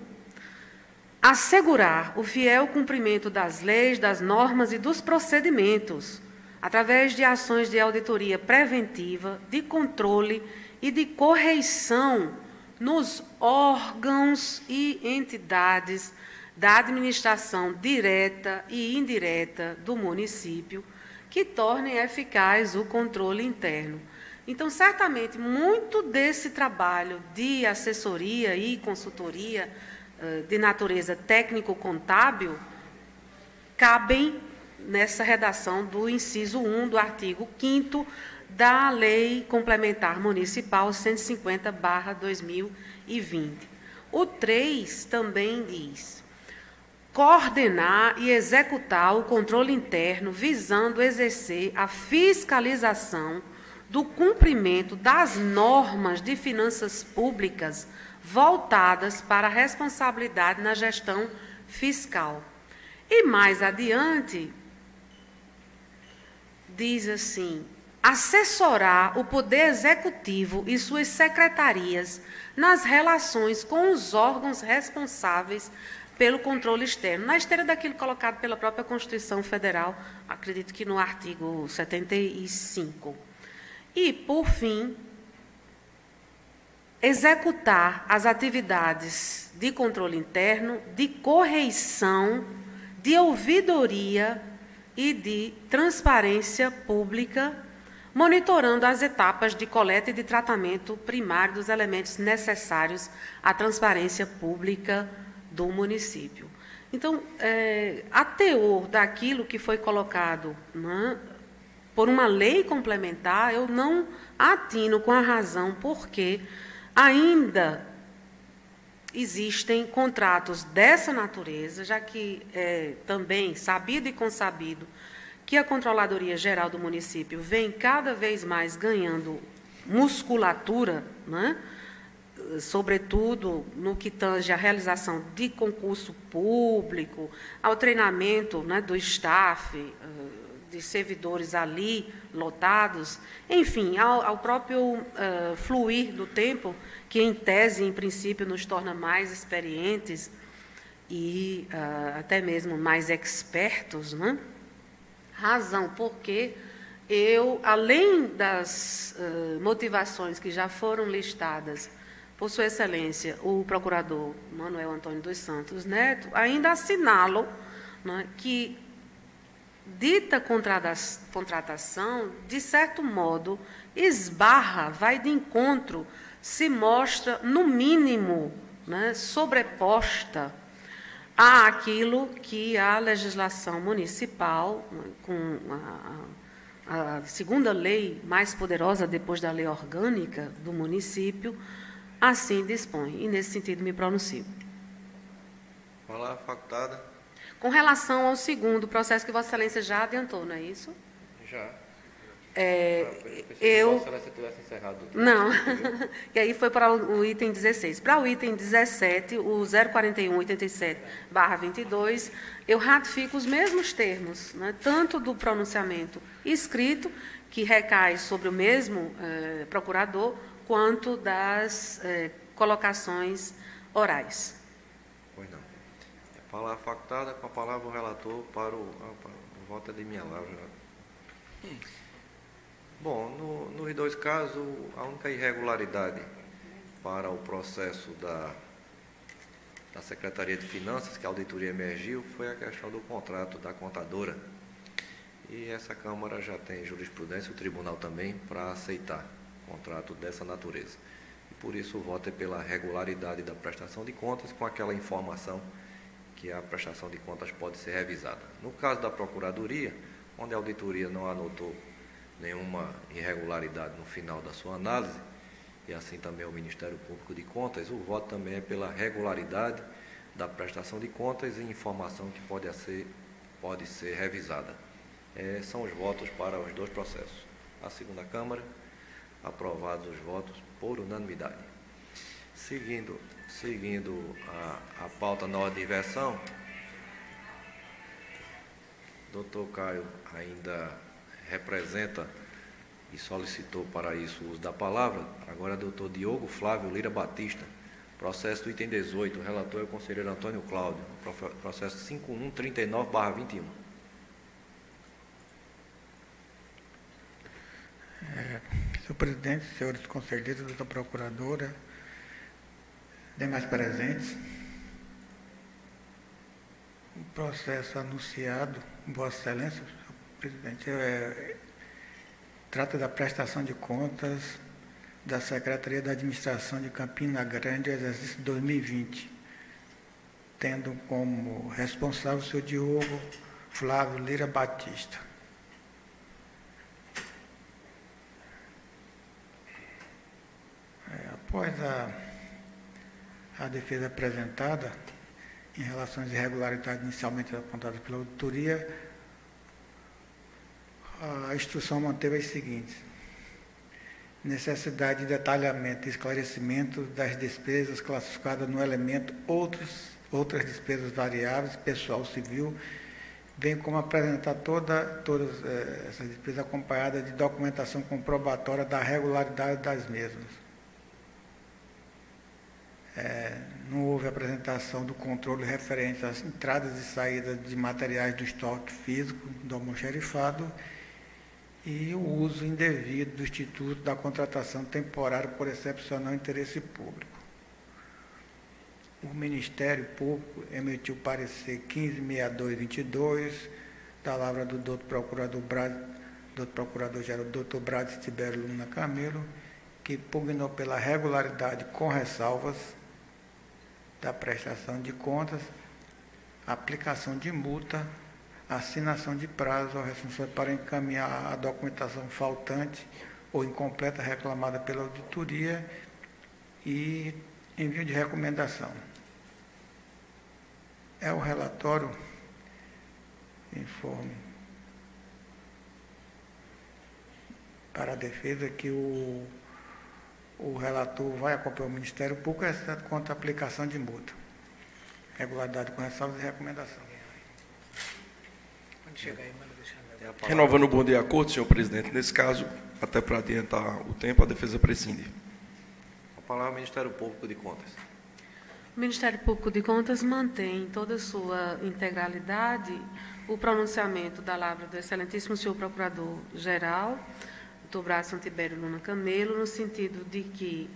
assegurar o fiel cumprimento das leis, das normas e dos procedimentos através de ações de auditoria preventiva, de controle e de correição nos órgãos e entidades da administração direta e indireta do município, que tornem eficaz o controle interno. Então, certamente, muito desse trabalho de assessoria e consultoria eh, de natureza técnico-contábil cabem nessa redação do inciso 1 do artigo 5 da Lei Complementar Municipal 150/2020. O 3 também diz: coordenar e executar o controle interno visando exercer a fiscalização do cumprimento das normas de finanças públicas voltadas para a responsabilidade na gestão fiscal. E mais adiante, diz assim: assessorar o Poder Executivo e suas secretarias nas relações com os órgãos responsáveis pelo controle externo, na esteira daquilo colocado pela própria Constituição Federal, acredito que no artigo 75. E, por fim, executar as atividades de controle interno, de correição, de ouvidoria e de transparência pública, monitorando as etapas de coleta e de tratamento primário dos elementos necessários à transparência pública do município. Então, é, a teor daquilo que foi colocado né, por uma lei complementar, eu não atino com a razão porque ainda existem contratos dessa natureza, já que é também sabido e consabido que a Controladoria Geral do município vem cada vez mais ganhando musculatura, né? sobretudo no que tange à realização de concurso público, ao treinamento né, do staff, de servidores ali lotados, enfim, ao, ao próprio uh, fluir do tempo, que em tese, em princípio, nos torna mais experientes e uh, até mesmo mais expertos, né? Razão porque eu, além das uh, motivações que já foram listadas por Sua Excelência, o Procurador Manuel Antônio dos Santos Neto, ainda assinalo né, que dita contratação, de certo modo, esbarra, vai de encontro, se mostra, no mínimo, né, sobreposta a aquilo que a legislação municipal, com a, a segunda lei mais poderosa depois da lei orgânica do município, assim dispõe. E, nesse sentido, me pronuncio. Palavra facultada. Com relação ao segundo processo que Vossa Excelência já adiantou, não é isso? Já. É, eu. Tivesse encerrado. Não, e aí foi para o item 16. Para o item 17, o 04187-22, eu ratifico os mesmos termos, né, tanto do pronunciamento escrito, que recai sobre o mesmo eh, procurador, quanto das eh, colocações orais. Palavra facultada, com a palavra o relator para o, para o voto de minha lavra. Bom, no, nos dois casos, a única irregularidade para o processo da, da Secretaria de Finanças, que a auditoria emergiu, foi a questão do contrato da contadora. E essa Câmara já tem jurisprudência, o Tribunal também, para aceitar contrato dessa natureza. E por isso o voto é pela regularidade da prestação de contas com aquela informação que a prestação de contas pode ser revisada. No caso da Procuradoria, onde a auditoria não anotou nenhuma irregularidade no final da sua análise, e assim também o Ministério Público de Contas, o voto também é pela regularidade da prestação de contas e informação que pode ser, pode ser revisada. É, são os votos para os dois processos. A segunda Câmara, aprovados os votos por unanimidade. Seguindo Seguindo a, a pauta na ordem de versão, doutor Caio ainda representa e solicitou para isso o uso da palavra. Agora, doutor Diogo Flávio Lira Batista, processo do item 18, o relator é o conselheiro Antônio Cláudio, processo 5139-21. É, senhor presidente, senhores conselheiros, doutora procuradora, demais presentes. O processo anunciado, Vossa Excelência, presidente, é, trata da prestação de contas da Secretaria da Administração de Campina Grande, exercício 2020, tendo como responsável o senhor Diogo Flávio Lira Batista. É, após a a defesa apresentada em relação às irregularidades inicialmente apontadas pela auditoria, a instrução manteve as seguintes. Necessidade de detalhamento e esclarecimento das despesas classificadas no elemento outros, outras despesas variáveis, pessoal civil, bem como apresentar toda, todas eh, essas despesas acompanhadas de documentação comprobatória da regularidade das mesmas. É, não houve apresentação do controle referente às entradas e saídas de materiais do estoque físico do almoxerifado e o uso indevido do Instituto da Contratação Temporária por excepcional interesse público. O Ministério Público emitiu parecer 156222, da palavra do doutor procurador Brad, doutor procurador-geral doutor Brades Tibério Luna Camelo, que pugnou pela regularidade com ressalvas da prestação de contas, aplicação de multa, assinação de prazo ao responsável para encaminhar a documentação faltante ou incompleta reclamada pela auditoria e envio de recomendação. É o relatório informe para a defesa que o o relator vai acompanhar o Ministério Público, exceto quanto à aplicação de multa. Regularidade com ressalvas e recomendação. Quando chegar aí, manda deixar meu. Renovando o bom de acordo, senhor presidente, nesse caso, até para adiantar o tempo, a defesa prescinde. A palavra ao Ministério Público de Contas. O Ministério Público de Contas mantém em toda a sua integralidade o pronunciamento da lavra do excelentíssimo senhor Procurador-Geral, doutor Braço Tibério Luna Camelo, no sentido de que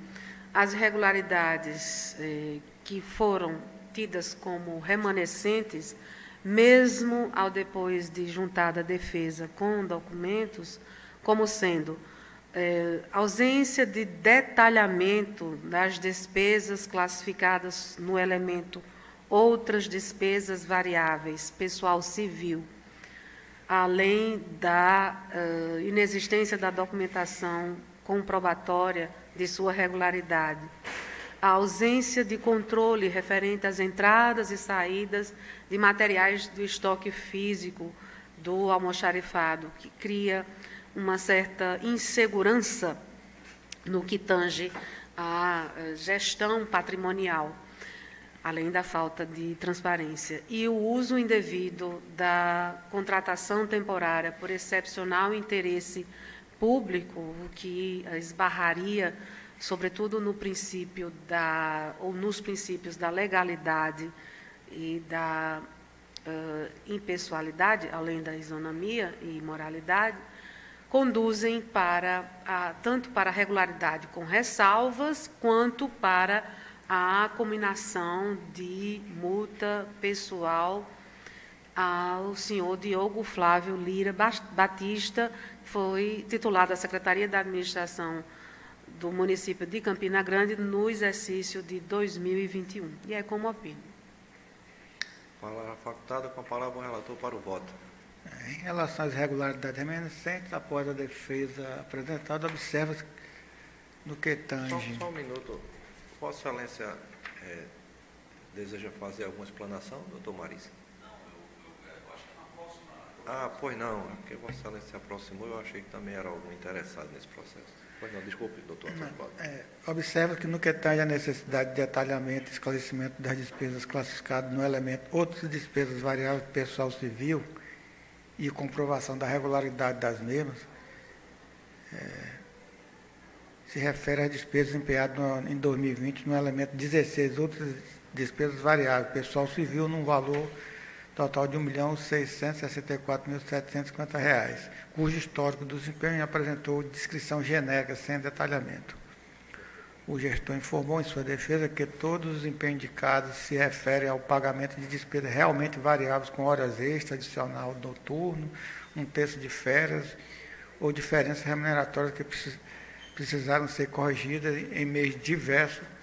as irregularidades eh, que foram tidas como remanescentes, mesmo ao depois de juntada a defesa com documentos, como sendo é, ausência de detalhamento das despesas classificadas no elemento outras despesas variáveis, pessoal civil, além da uh, inexistência da documentação comprobatória de sua regularidade, a ausência de controle referente às entradas e saídas de materiais do estoque físico do almoxarifado, que cria uma certa insegurança no que tange à eh, gestão patrimonial, além da falta de transparência. E o uso indevido da contratação temporária por excepcional interesse público, o que esbarraria, sobretudo no princípio da, ou nos princípios da legalidade e da uh, impessoalidade, além da isonomia e moralidade, conduzem para a, tanto para a regularidade com ressalvas, quanto para a combinação de multa pessoal ao senhor Diogo Flávio Lira Batista, foi titulado da Secretaria da Administração do município de Campina Grande no exercício de 2021. E é como opino. Palavra facultada com a palavra o relator para o voto. Em relação às irregularidades remanescentes, após a defesa apresentada, observa no que tange. Só, só um minuto. Vossa Excelência é, deseja fazer alguma explanação, doutor Marisa? Não, eu, eu, eu, acho que na próxima. Ah, pois não, é porque Vossa Excelência se aproximou, eu achei que também era algum interessado nesse processo. Pois não, desculpe, doutor não, é, Observa que no que tange a necessidade de detalhamento e esclarecimento das despesas classificadas no elemento outras despesas variáveis pessoal civil, e comprovação da regularidade das mesmas, é, se refere às despesas empenhadas no, em 2020 no elemento 16, outras despesas variáveis, pessoal civil, num valor total de R$ 1.664.750, cujo histórico do desempenho apresentou descrição genérica, sem detalhamento. O gestor informou em sua defesa que todos os empenhos indicados se referem ao pagamento de despesas realmente variáveis com horas extras, adicional noturno, um terço de férias ou diferenças remuneratórias que precisaram ser corrigidas em meios diversos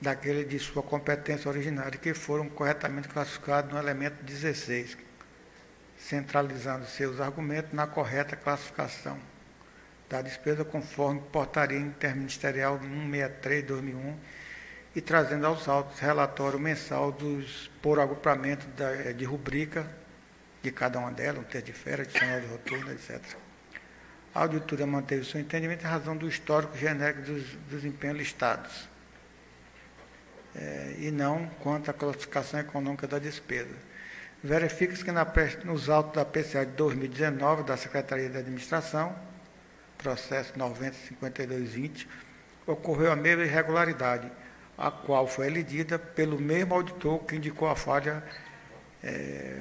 daquele de sua competência originária, que foram corretamente classificados no elemento 16, centralizando seus argumentos na correta classificação da despesa conforme portaria interministerial 163-2001 e trazendo aos autos relatório mensal dos, por agrupamento da, de rubrica de cada uma delas, um texto de férias, adicional de rotundo, etc. A auditoria manteve seu entendimento em razão do histórico genérico dos, dos empenhos listados, é, e não quanto à classificação econômica da despesa. Verifica-se que na, nos autos da PCA de 2019 da Secretaria de Administração, processo 905220, ocorreu a mesma irregularidade, a qual foi elidida pelo mesmo auditor que indicou a falha é,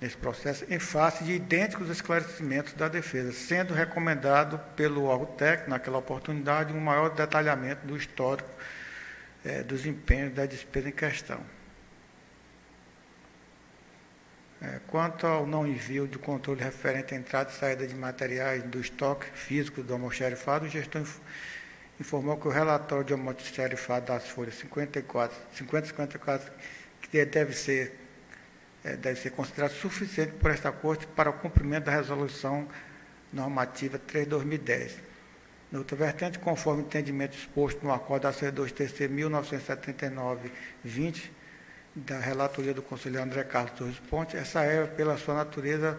nesse processo, em face de idênticos esclarecimentos da defesa, sendo recomendado pelo órgão técnico, naquela oportunidade, um maior detalhamento do histórico é, dos empenhos da despesa em questão. É, quanto ao não envio de controle referente à entrada e saída de materiais do estoque físico do almoxarifado, o gestor informou que o relatório de almoxarifado das folhas 54, 50 54, que deve ser, é, deve ser considerado suficiente por esta Corte para o cumprimento da resolução normativa 3 de 2010. No outro vertente, conforme o entendimento exposto no acordo da C2 TC 1979-20, da relatoria do conselheiro André Carlos Torres Ponte, essa é, pela sua natureza,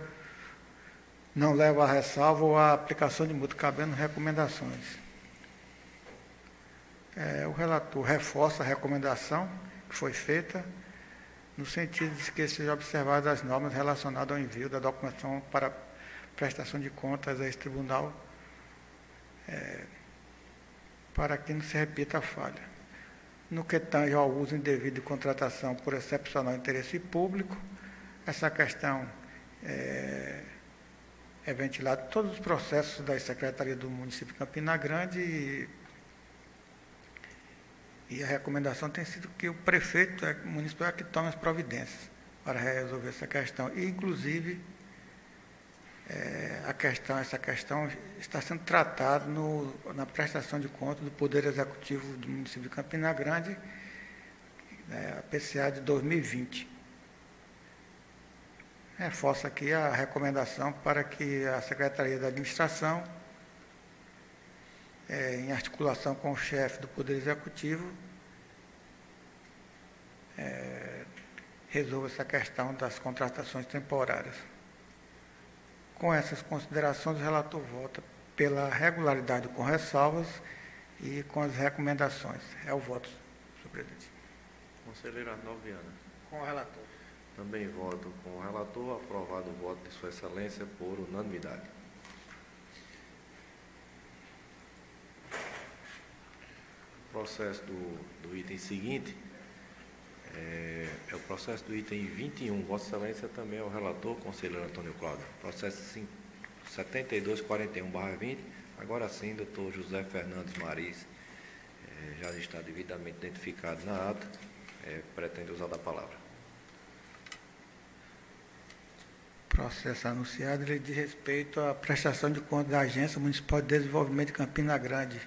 não leva a ressalva ou a aplicação de multa, cabendo recomendações. É, o relator reforça a recomendação que foi feita, no sentido de que sejam observadas as normas relacionadas ao envio da documentação para prestação de contas a esse tribunal, é, para que não se repita a falha. No que tange ao uso indevido de contratação por excepcional interesse público, essa questão é, é ventilada todos os processos da Secretaria do Município de Campina Grande e, e a recomendação tem sido que o prefeito é, municipal é que tome as providências para resolver essa questão. E, inclusive, é, a questão, essa questão está sendo tratada no, na prestação de contas do Poder Executivo do município de Campina Grande, né, a PCA de 2020. Reforço aqui a recomendação para que a Secretaria da Administração, é, em articulação com o chefe do Poder Executivo, é, resolva essa questão das contratações temporárias. Com essas considerações, o relator vota pela regularidade com ressalvas e com as recomendações. É o voto, senhor presidente. Conselheiro Arnaldo Viana. Com o relator. Também voto com o relator, aprovado o voto de Sua Excelência por unanimidade. Processo do, do item seguinte é, é, o processo do item 21. Vossa Excelência também é o relator, conselheiro Antônio Cláudio. Processo 7241-20. Agora sim, doutor José Fernandes Maris, é, já está devidamente identificado na ata, é, pretende usar da palavra. Processo anunciado, ele diz respeito à prestação de contas da Agência Municipal de Desenvolvimento de Campina Grande.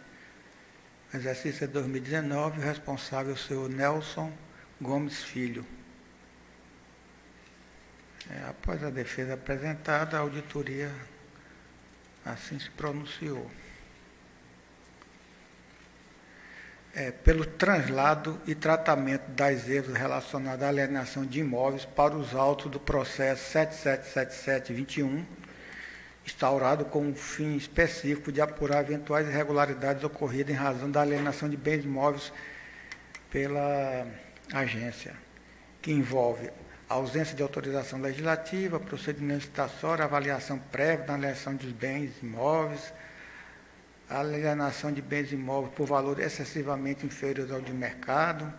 Exercício é 2019, o responsável é o senhor Nelson Gomes Filho. É, após a defesa apresentada, a auditoria assim se pronunciou. É, pelo translado e tratamento das erros relacionados à alienação de imóveis para os autos do processo 777721, instaurado com um fim específico de apurar eventuais irregularidades ocorridas em razão da alienação de bens imóveis pela agência, que envolve ausência de autorização legislativa, procedimento estatório, avaliação prévia da alienação dos bens imóveis, alienação de bens imóveis por valor excessivamente inferior ao de mercado,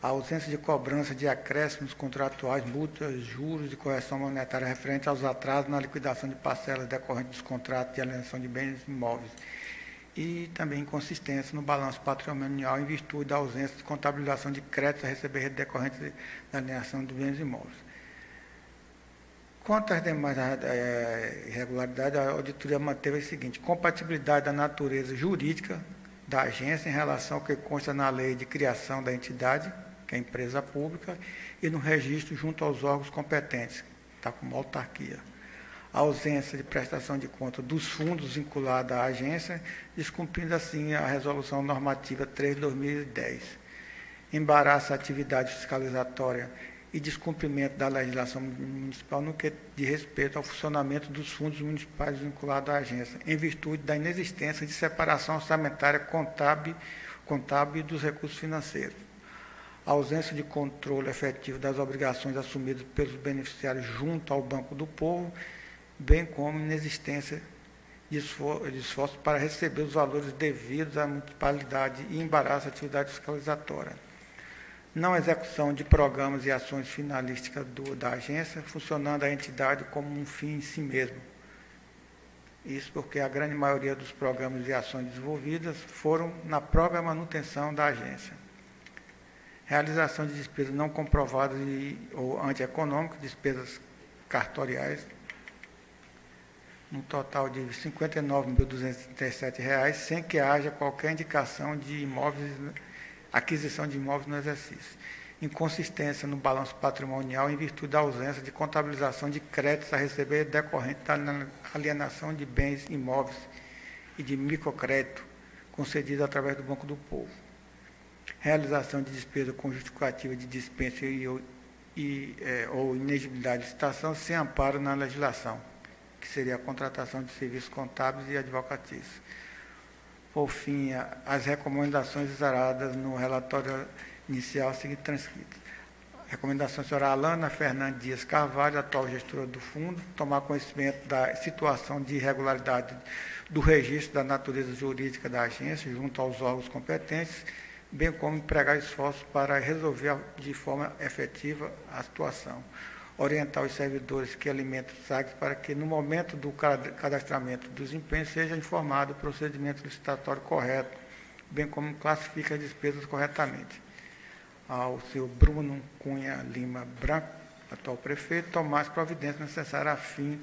ausência de cobrança de acréscimos contratuais, multas, juros e correção monetária referente aos atrasos na liquidação de parcelas decorrentes dos contratos de alienação de bens imóveis e também inconsistência no balanço patrimonial em virtude da ausência de contabilização de créditos a receber decorrentes da alienação de bens imóveis. Quanto às demais é, irregularidades, a auditoria manteve o seguinte: compatibilidade da natureza jurídica da agência em relação ao que consta na lei de criação da entidade, que é a empresa pública, e no registro junto aos órgãos competentes, está como autarquia a ausência de prestação de conta dos fundos vinculados à agência, descumprindo assim a Resolução Normativa 3 de 2010. Embaraça a atividade fiscalizatória e descumprimento da legislação municipal no que diz respeito ao funcionamento dos fundos municipais vinculados à agência, em virtude da inexistência de separação orçamentária contábil, contábil dos recursos financeiros. A ausência de controle efetivo das obrigações assumidas pelos beneficiários junto ao Banco do Povo bem como inexistência de esforço para receber os valores devidos à municipalidade e embaraço à atividade fiscalizatória. Não execução de programas e ações finalísticas do, da agência, funcionando a entidade como um fim em si mesmo. Isso porque a grande maioria dos programas e ações desenvolvidas foram na própria manutenção da agência. Realização de despesas não comprovadas e, ou antieconômicas, despesas cartoriais, no total de R$ 59.237, sem que haja qualquer indicação de imóveis, aquisição de imóveis no exercício. Inconsistência no balanço patrimonial em virtude da ausência de contabilização de créditos a receber decorrente da alienação de bens imóveis e de microcrédito concedido através do Banco do Povo. Realização de despesa com justificativa de dispensa e, e, é, ou inegibilidade de licitação sem amparo na legislação que seria a contratação de serviços contábeis e advocatícios. por fim as recomendações exaradas no relatório inicial a seguir transcritas. Recomendação da senhora Alana Fernandes Dias Carvalho, atual gestora do fundo, tomar conhecimento da situação de irregularidade do registro da natureza jurídica da agência junto aos órgãos competentes, bem como empregar esforços para resolver de forma efetiva a situação. Orientar os servidores que alimentam os SAGs para que, no momento do cadastramento dos empenhos, seja informado o procedimento licitatório correto, bem como classifique as despesas corretamente ao seu Bruno Cunha Lima Branco, atual prefeito, tomar as providências necessárias a fim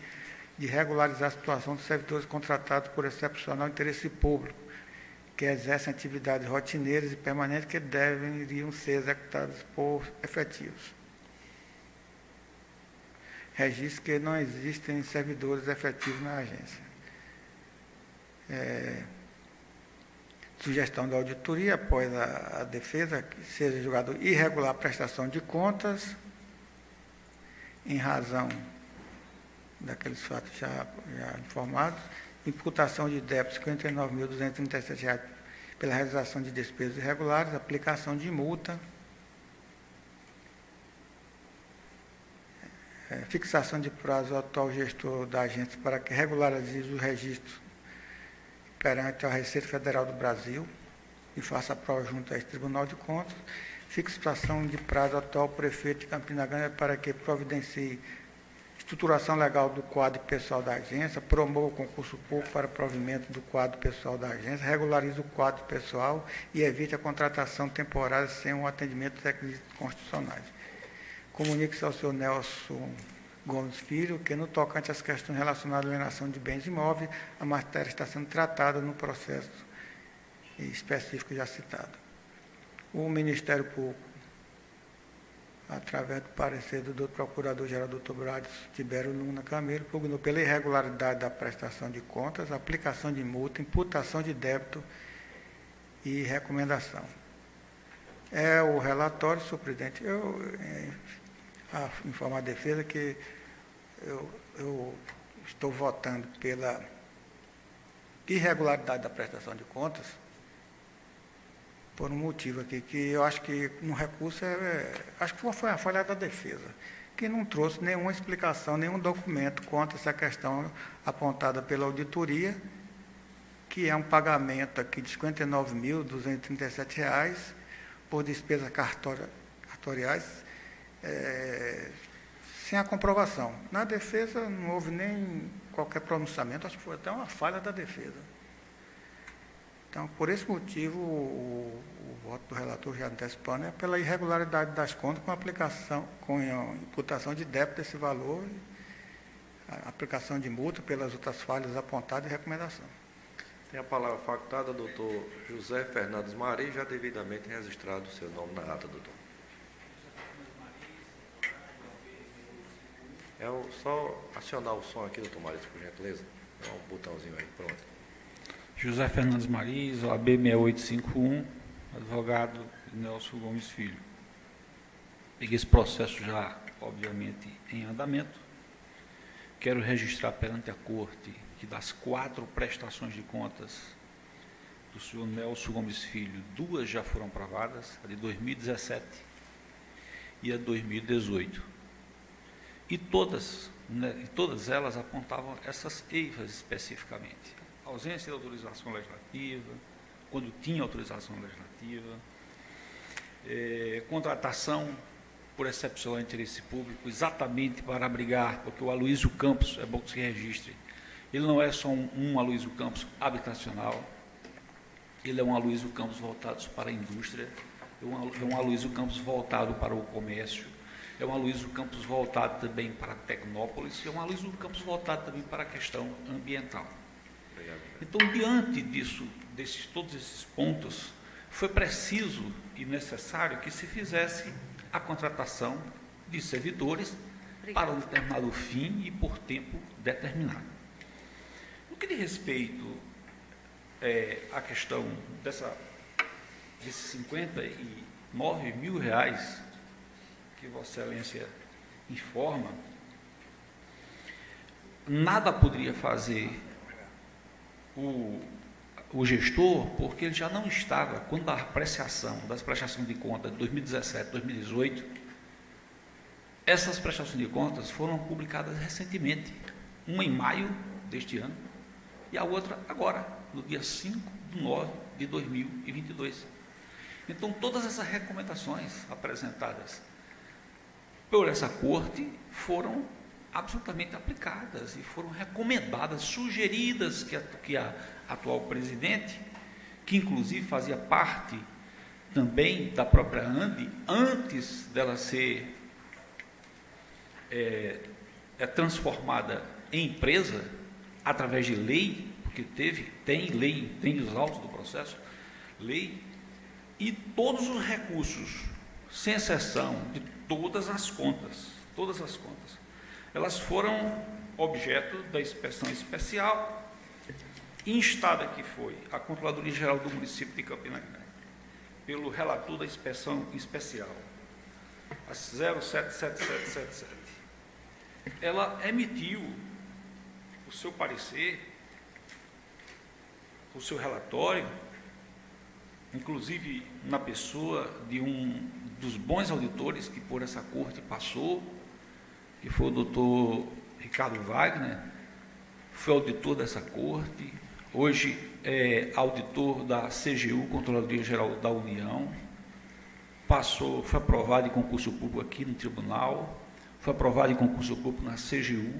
de regularizar a situação dos servidores contratados por excepcional interesse público, que exercem atividades rotineiras e permanentes que deveriam ser executadas por efetivos. Registro que não existem servidores efetivos na agência. É, sugestão da auditoria, após a, a defesa, que seja julgado irregular a prestação de contas, em razão daqueles fatos já, já informados, imputação de débitos R$ 59.237 pela realização de despesas irregulares, aplicação de multa, é, fixação de prazo ao atual gestor da agência para que regularize o registro perante a Receita Federal do Brasil e faça a prova junto a esse Tribunal de Contas, fixação de prazo atual prefeito de Campina Grande para que providencie estruturação legal do quadro pessoal da agência, promova o concurso público para provimento do quadro pessoal da agência, regularize o quadro pessoal e evite a contratação temporária sem um atendimento dos requisitos constitucionais. Comunique-se ao senhor Nelson Gomes Filho, que no tocante às questões relacionadas à alienação de bens imóveis, a matéria está sendo tratada no processo específico já citado. O Ministério Público, através do parecer do. Procurador-Geral Dr. Brades Tibério Luna Camelo, pugnou pela irregularidade da prestação de contas, aplicação de multa, imputação de débito e recomendação. É o relatório, senhor presidente. Eu, é, a informar a defesa que eu, eu estou votando pela irregularidade da prestação de contas por um motivo aqui, que eu acho que no recurso é, acho que foi a falha da defesa, que não trouxe nenhuma explicação, nenhum documento contra essa questão apontada pela auditoria, que é um pagamento aqui de R$ 59.237 por despesas cartoriais é, sem a comprovação. Na defesa não houve nem qualquer pronunciamento, acho que foi até uma falha da defesa. Então, por esse motivo, o, o voto do relator já antecipando é pela irregularidade das contas com aplicação, com a imputação de débito desse valor, aplicação de multa pelas outras falhas apontadas e recomendação. Tem a palavra facultada, doutor José Fernandes Mari, já devidamente registrado o seu nome na ata, doutor. É só acionar o som aqui, doutor Maurício, por gentileza. Dá um botãozinho aí, pronto. José Fernandes Mariz, OAB 6851, advogado Nelson Gomes Filho. Peguei esse processo já, obviamente, em andamento. Quero registrar perante a Corte que das quatro prestações de contas do senhor Nelson Gomes Filho, duas já foram aprovadas, a de 2017 e a de 2018 e todas, né, todas elas apontavam essas eivas especificamente. ausência de autorização legislativa, quando tinha autorização legislativa, é, contratação por excepcional interesse público, exatamente para abrigar, porque o Aloysio Campos, é bom que se registre, ele não é só um, um Aloysio Campos habitacional, ele é um Aloysio Campos voltado para a indústria, é um, é um Aloysio Campos voltado para o comércio, é um Aloysio Campos voltado também para Tecnópolis, é um Aloysio Campos voltado também para a questão ambiental. Então, diante disso, desses, todos esses pontos, foi preciso e necessário que se fizesse a contratação de servidores para um determinado fim e por tempo determinado. No que diz respeito é, à questão dessa, desses 59 mil reais que Vossa Excelência informa, nada poderia fazer o, o gestor, porque ele já não estava, quando a apreciação das prestações de contas de 2017, 2018, essas prestações de contas foram publicadas recentemente, uma em maio deste ano e a outra agora, no dia 5 de 9 de 2022. Então, todas essas recomendações apresentadas por essa corte foram absolutamente aplicadas e foram recomendadas, sugeridas que a, que a atual presidente, que inclusive fazia parte também da própria ANDI, antes dela ser é, é transformada em empresa através de lei, porque teve, tem lei, tem os autos do processo, lei, e todos os recursos, sem exceção de todas as contas, todas as contas, elas foram objeto da inspeção especial, instada que foi a Controladoria Geral do município de Campina Grande, pelo relator da inspeção especial, a 077777. Ela emitiu o seu parecer, o seu relatório, inclusive na pessoa de um dos bons auditores que por essa corte passou, que foi o doutor Ricardo Wagner, foi auditor dessa corte, hoje é auditor da CGU, Controladoria Geral da União, passou, foi aprovado em concurso público aqui no tribunal, foi aprovado em concurso público na CGU,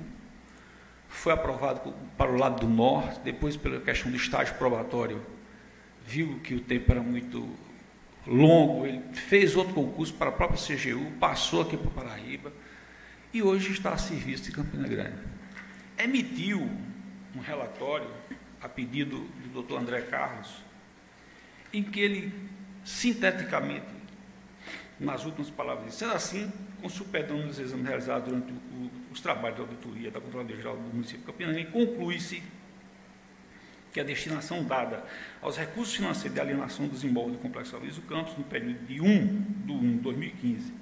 foi aprovado para o lado do norte, depois pela questão do estágio probatório, viu que o tempo era muito longo, ele fez outro concurso para a própria CGU, passou aqui para Paraíba, e hoje está a serviço de Campina Grande. Emitiu um relatório a pedido do Dr. André Carlos, em que ele, sinteticamente, nas últimas palavras, sendo assim, com superdão dos exames realizados durante o, os trabalhos de auditoria da Controladoria Geral do município de Campina Grande, conclui-se que a destinação dada aos recursos financeiros de alienação dos imóveis do Complexo Aloysio Campos, no período de 1 de 1 de 2015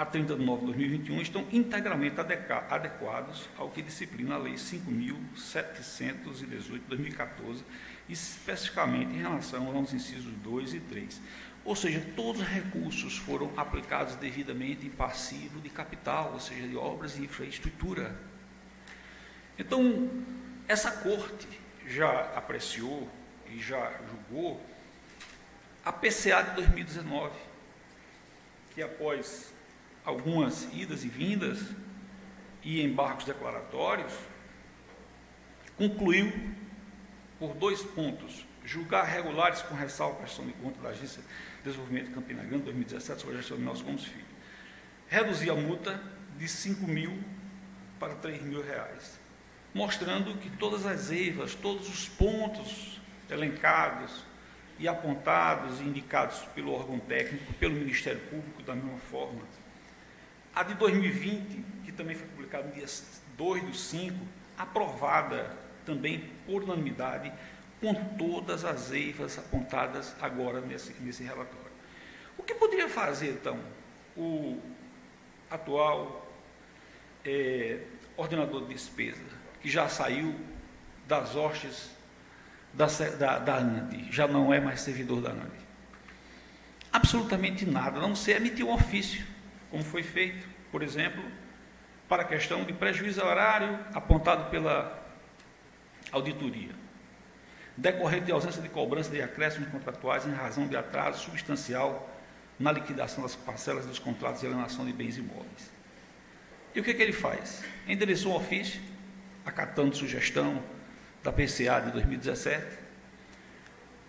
a 30 de novembro de 2021 estão integralmente adequados ao que disciplina a Lei 5.718 de 2014, especificamente em relação aos incisos 2 e 3. Ou seja, todos os recursos foram aplicados devidamente em passivo de capital, ou seja, de obras e infraestrutura. Então, essa corte já apreciou e já julgou a PCA de 2019, que após algumas idas e vindas e embargos declaratórios, concluiu por dois pontos: julgar regulares com ressalva à prestação de conta da Agência de Desenvolvimento de Campina Grande 2017 sobre a gestão de Nelson Gomes Filho. Reduzir a multa de 5 mil para 3 mil reais, mostrando que todas as eivas, todos os pontos elencados e apontados e indicados pelo órgão técnico, pelo Ministério Público, da mesma forma, a de 2020, que também foi publicada no dia 2 do 5, aprovada também por unanimidade, com todas as eivas apontadas agora nesse, nesse relatório. O que poderia fazer, então, o atual é, ordenador de despesa, que já saiu das hostes da, da, da ANDI, já não é mais servidor da ANDI? Absolutamente nada, a não ser emitir um ofício como foi feito, por exemplo, para a questão de prejuízo horário apontado pela auditoria, decorrente de ausência de cobrança de acréscimos contratuais em razão de atraso substancial na liquidação das parcelas dos contratos de alienação de bens imóveis. E o que, que ele faz? Endereçou um ofício, acatando sugestão da PCA de 2017,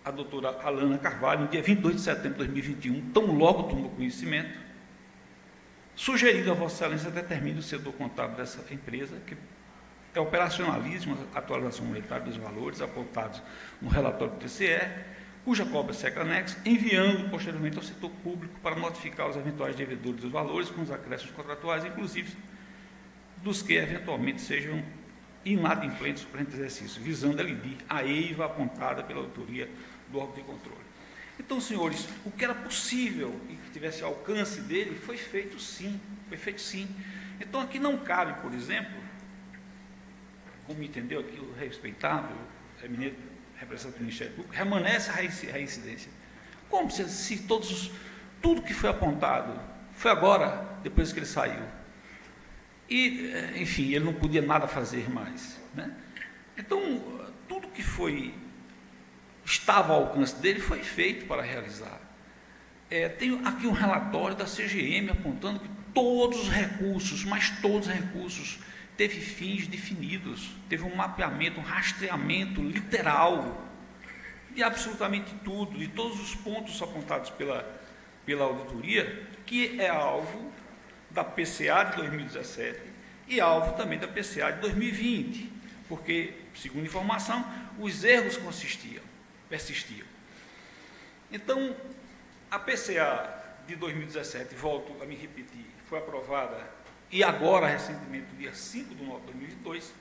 a doutora Alana Carvalho, no dia 22 de setembro de 2021, tão logo tomou conhecimento, Sugerindo a Vossa Excelência determine o setor contábil dessa empresa, que é operacionalismo, atualização monetária dos valores apontados no relatório do TCE, cuja cobra seca anexa, enviando posteriormente ao setor público para notificar os eventuais devedores dos valores com os acréscimos contratuais, inclusive dos que eventualmente sejam inadimplentes durante exercício, visando a lidir a EIVA apontada pela autoria do órgão de controle. Então, senhores, o que era possível e que tivesse alcance dele foi feito sim, foi feito sim. Então, aqui não cabe, por exemplo, como entendeu aqui o respeitável, eminente representante do Ministério Público, remanesce a reincidência. Como se, se todos os, tudo que foi apontado foi agora, depois que ele saiu. E, eh, enfim, ele não podia nada fazer mais. Né? Então, tudo que foi estava ao alcance dele foi feito para realizar. É, tem aqui um relatório da CGM apontando que todos os recursos, mas todos os recursos, teve fins definidos, teve um mapeamento, um rastreamento literal de absolutamente tudo, de todos os pontos apontados pela, pela auditoria, que é alvo da PCA de 2017 e alvo também da PCA de 2020, porque, segundo informação, os erros consistiam, persistiam. Então, a PCA de 2017, volto a me repetir, foi aprovada e agora, recentemente, no dia 5 de novembro de 2022.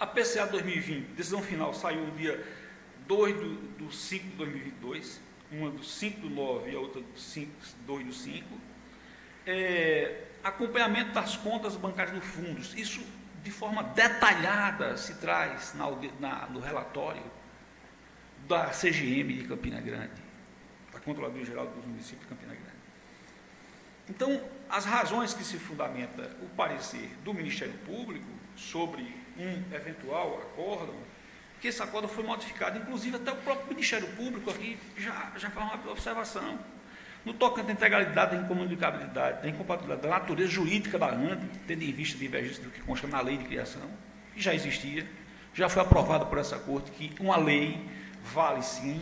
A PCA 2020, decisão final, saiu no dia 2 do, do 5 de 2022, uma do 5 do 9 e a outra do 5, 2 do 5. É, acompanhamento das contas bancárias do fundos. Isso de forma detalhada se traz na, na, no relatório da CGM de Campina Grande, da Controladoria Geral dos Municípios de Campina Grande. Então, as razões que se fundamenta o parecer do Ministério Público sobre um eventual acórdão, que esse acordo foi modificado, inclusive até o próprio Ministério Público aqui já, já faz uma observação. No tocante à integralidade da incomunicabilidade, da incompatibilidade, da natureza jurídica da ANDE, tendo em vista a divergência do que consta na lei de criação, que já existia, já foi aprovada por essa corte que uma lei vale sim,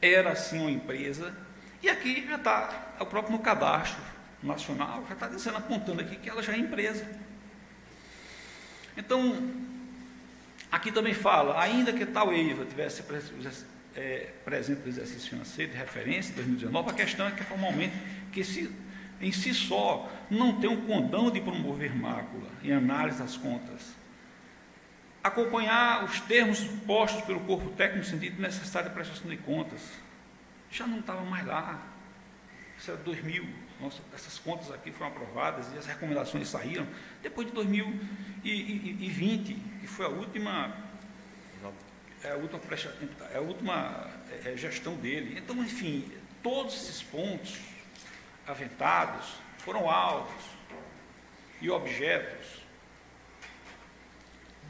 era sim uma empresa, e aqui já está, o próprio no cadastro, nacional já está dizendo, apontando aqui que ela já é empresa. Então, aqui também fala, ainda que tal EIVA tivesse é, presente no exercício financeiro de referência em 2019, a questão é que formalmente que se, em si só não tem um condão de promover mácula em análise das contas. Acompanhar os termos postos pelo corpo técnico no sentido necessário de prestação de contas. Já não estava mais lá. Isso era 2000, nossa, essas contas aqui foram aprovadas e as recomendações saíram depois de 2020, que foi a última, é a última, é a última é, gestão dele. Então, enfim, todos esses pontos aventados foram alvos e objetos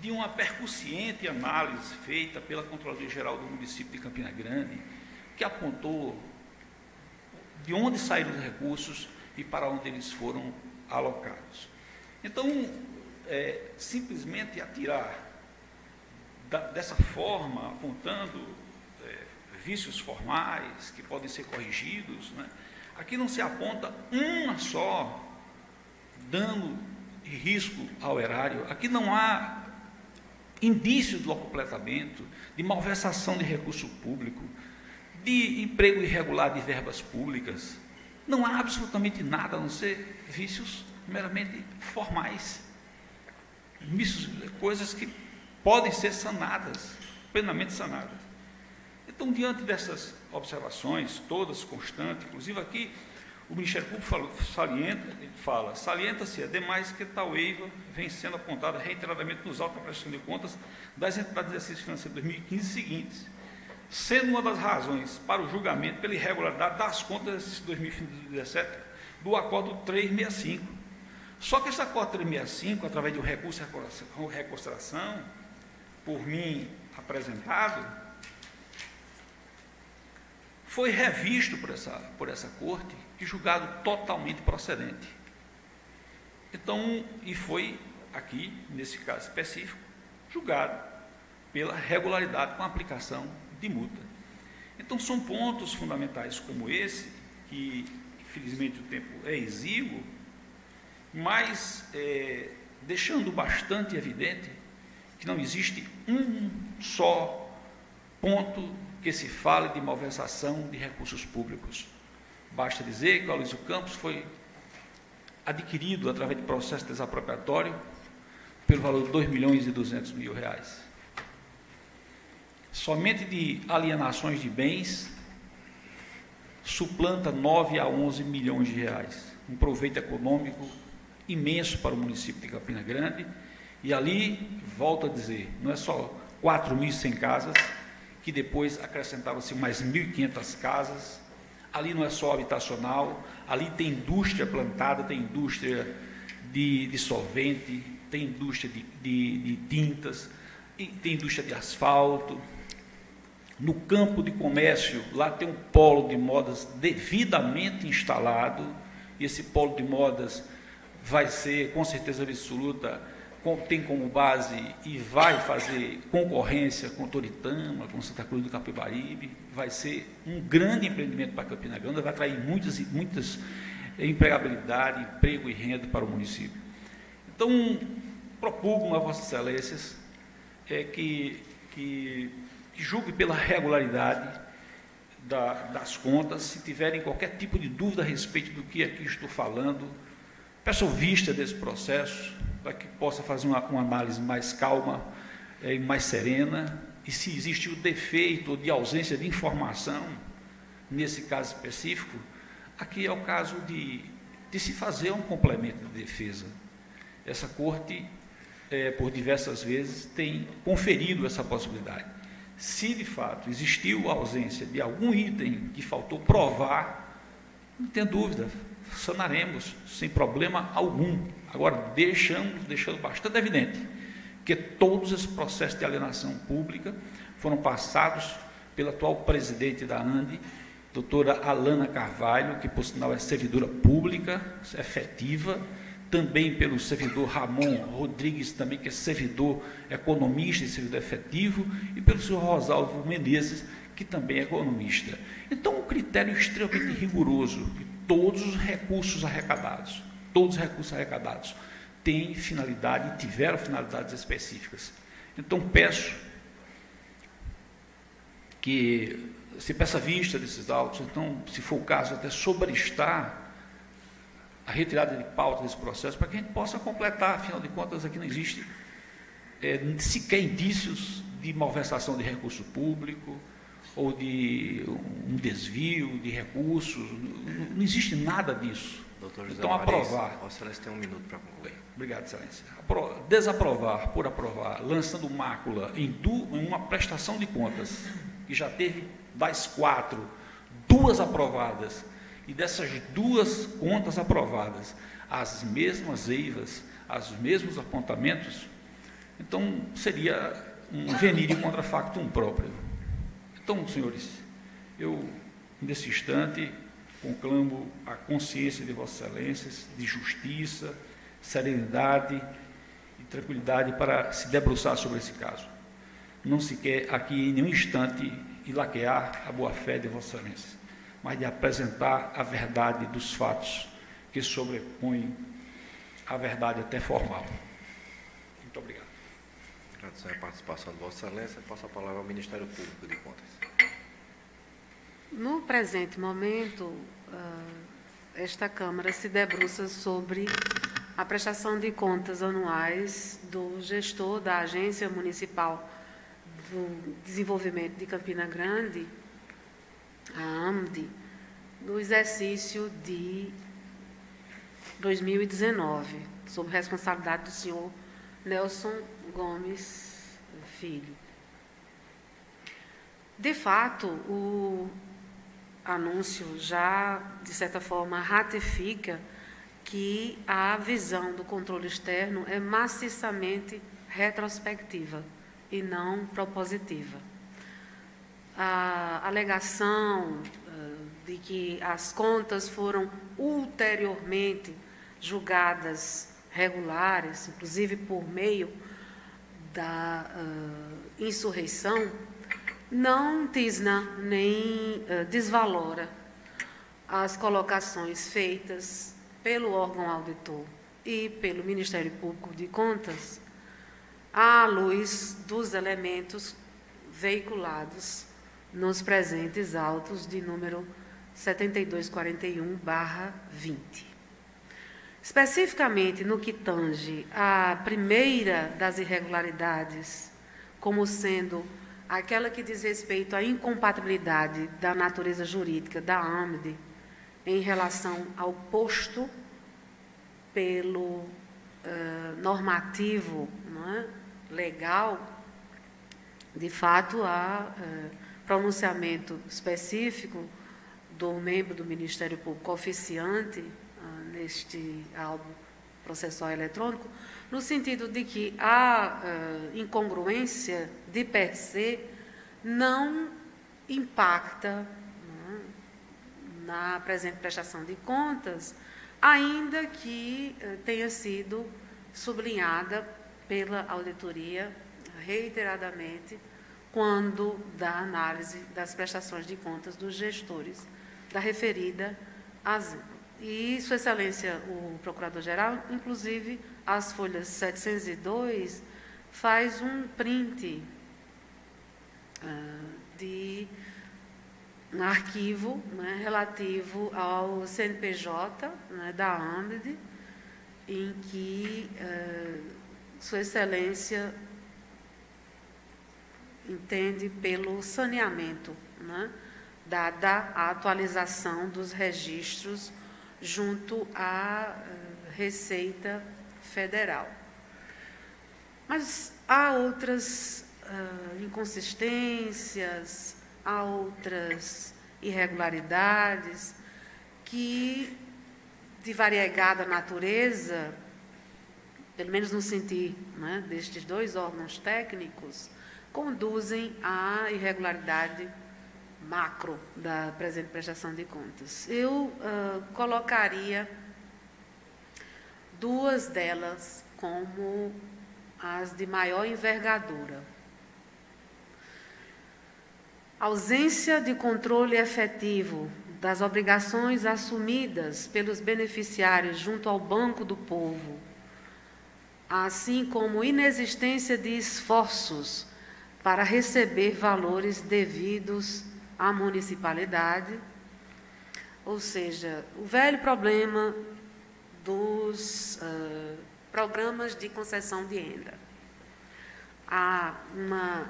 de uma percussiente análise feita pela Controladoria Geral do município de Campina Grande, que apontou de onde saíram os recursos e para onde eles foram alocados. Então, é, simplesmente atirar da, dessa forma, apontando é, vícios formais que podem ser corrigidos, né? aqui não se aponta uma só dano e risco ao erário, aqui não há indício de locupletamento, de malversação de recurso público, de emprego irregular de verbas públicas. Não há absolutamente nada a não ser vícios meramente formais. Vícios, coisas que podem ser sanadas, plenamente sanadas. Então, diante dessas observações, todas constantes, inclusive aqui, o Ministério Público salienta, fala salienta-se, ademais, que tal EIVA vem sendo apontada reiteradamente nos autos da prestação de contas das entidades de exercício financeiro 2015 seguintes, sendo uma das razões para o julgamento pela irregularidade das contas de 2017 do acordo 365. Só que esse acordo 365, através de um recurso de reconsideração, por mim apresentado, foi revisto por essa, por essa corte e julgado totalmente procedente. Então, e foi aqui, nesse caso específico, julgado pela regularidade com a aplicação de multa. Então, são pontos fundamentais como esse, que infelizmente o tempo é exíguo, mas é, deixando bastante evidente que não existe um só ponto que se fale de malversação de recursos públicos. Basta dizer que o Aloysio Campos foi adquirido através de processo desapropriatório pelo valor de 2 milhões e 200 mil reais somente de alienações de bens, suplanta 9 a 11 milhões de reais. Um proveito econômico imenso para o município de Campina Grande. E ali, volto a dizer, não é só 4.100 casas, que depois acrescentavam-se mais 1.500 casas. Ali não é só habitacional, ali tem indústria plantada, tem indústria de, de solvente, tem indústria de, de, de tintas, tem indústria de asfalto. No campo de comércio, lá tem um polo de modas devidamente instalado, e esse polo de modas vai ser, com certeza absoluta, tem como base e vai fazer concorrência com Toritama, com Santa Cruz do Capibaribe, vai ser um grande empreendimento para Campina Grande, vai atrair muitas, muitas empregabilidade, emprego e renda para o município. Então, propugno a Vossas Excelências é, que, que, que julgue pela regularidade da, das contas, se tiverem qualquer tipo de dúvida a respeito do que aqui estou falando, peço vista desse processo, para que possa fazer uma, uma análise mais calma é, e mais serena, e se existe o defeito de ausência de informação, nesse caso específico, aqui é o caso de, de se fazer um complemento de defesa. Essa corte, é, por diversas vezes, tem conferido essa possibilidade. Se de fato existiu a ausência de algum item que faltou provar, não tem dúvida, sanaremos sem problema algum. Agora, deixamos, deixando bastante evidente que todos esses processos de alienação pública foram passados pela atual presidente da ANDE, doutora Alana Carvalho, que por sinal é servidora pública, efetiva, também pelo servidor Ramon Rodrigues, também que é servidor economista e servidor efetivo, e pelo senhor Rosalvo Menezes, que também é economista. Então, um critério extremamente rigoroso, que todos os recursos arrecadados, todos os recursos arrecadados têm finalidade, tiveram finalidades específicas. Então, peço que se peça vista desses autos, então, se for o caso, até sobrestar a retirada de pauta desse processo, para que a gente possa completar, afinal de contas, aqui não existe é, sequer indícios de malversação de recurso público ou de um desvio de recursos, não, não existe nada disso. Doutor José então, aprovar. Vossa Excelência tem um minuto para concluir. Obrigado, Excelência. Desaprovar por aprovar, lançando mácula em, du, em uma prestação de contas, que já teve das quatro, duas aprovadas, e dessas duas contas aprovadas, as mesmas eivas, os mesmos apontamentos, então seria um venire contra factum próprio. Então, senhores, eu, nesse instante, conclamo a consciência de Vossas Excelências, de justiça, serenidade e tranquilidade para se debruçar sobre esse caso. Não se quer aqui em nenhum instante ilaquear a boa-fé de Vossa Excelência, mas de apresentar a verdade dos fatos que sobrepõem a verdade até formal. Muito obrigado. Agradeço a participação de Vossa Excelência. Passo a palavra ao Ministério Público de Contas. No presente momento, esta Câmara se debruça sobre a prestação de contas anuais do gestor da Agência Municipal do Desenvolvimento de Campina Grande, a AMDE, no exercício de 2019, sob responsabilidade do senhor Nelson Gomes Filho. De fato, o anúncio já, de certa forma, ratifica que a visão do controle externo é maciçamente retrospectiva e não propositiva. A alegação uh, de que as contas foram ulteriormente julgadas regulares, inclusive por meio da uh, insurreição, não tisna nem uh, desvalora as colocações feitas pelo órgão auditor e pelo Ministério Público de Contas à luz dos elementos veiculados nos presentes autos de número 7241/20. Especificamente no que tange à primeira das irregularidades, como sendo aquela que diz respeito à incompatibilidade da natureza jurídica da AMD em relação ao posto pelo uh, normativo é, legal, de fato, há eh, pronunciamento específico do membro do Ministério Público oficiante ah, neste álbum processual eletrônico, no sentido de que a uh, incongruência de per se não impacta né, na presente prestação de contas, ainda que uh, tenha sido sublinhada pela auditoria reiteradamente quando da análise das prestações de contas dos gestores da referida ASIM. E Sua Excelência, o Procurador-Geral, inclusive, as folhas 702, faz um print uh, de um arquivo né, relativo ao CNPJ né, da AMED, em que uh, Sua Excelência entende pelo saneamento, né, dada a atualização dos registros junto à uh, Receita Federal. Mas há outras uh, inconsistências, há outras irregularidades que, de variegada natureza, pelo menos no sentido né, destes dois órgãos técnicos, conduzem à irregularidade macro da presente prestação de contas. Eu uh, colocaria duas delas como as de maior envergadura. Ausência de controle efetivo das obrigações assumidas pelos beneficiários junto ao Banco do Povo, assim como inexistência de esforços para receber valores devidos à municipalidade, ou seja, o velho problema dos uh, programas de concessão de renda. Há uma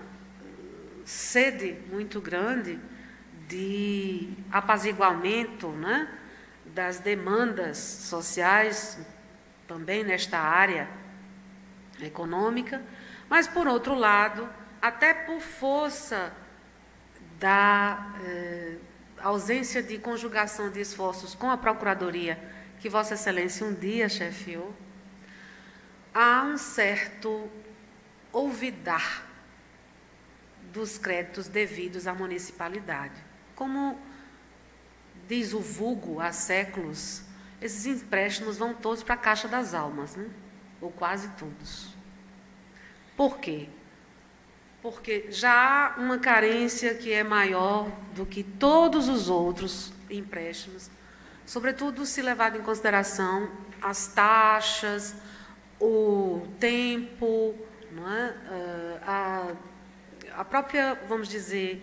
sede muito grande de apaziguamento né, das demandas sociais, também nesta área econômica, mas, por outro lado, até por força da eh, ausência de conjugação de esforços com a Procuradoria, que Vossa Excelência um dia chefiou, há um certo olvidar dos créditos devidos à municipalidade. Como diz o vulgo há séculos, esses empréstimos vão todos para a Caixa das Almas, né? ou quase todos. Por quê? Porque já há uma carência que é maior do que todos os outros empréstimos, sobretudo se levado em consideração as taxas, o tempo, é? Ah, a, a própria, vamos dizer,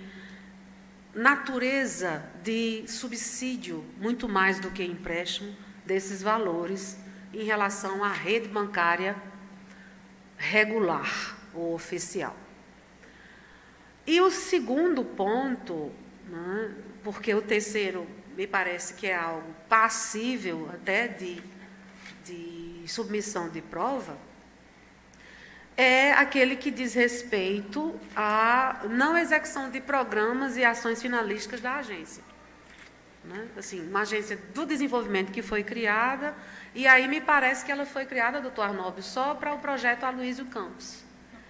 natureza de subsídio, muito mais do que empréstimo, desses valores em relação à rede bancária regular ou oficial. E o segundo ponto, né, porque o terceiro me parece que é algo passível até de, de submissão de prova, é aquele que diz respeito à não execução de programas e ações finalísticas da agência. Né? Assim, uma agência do desenvolvimento que foi criada, e aí me parece que ela foi criada, doutor Arnóbio, só para o projeto Aloysio Campos.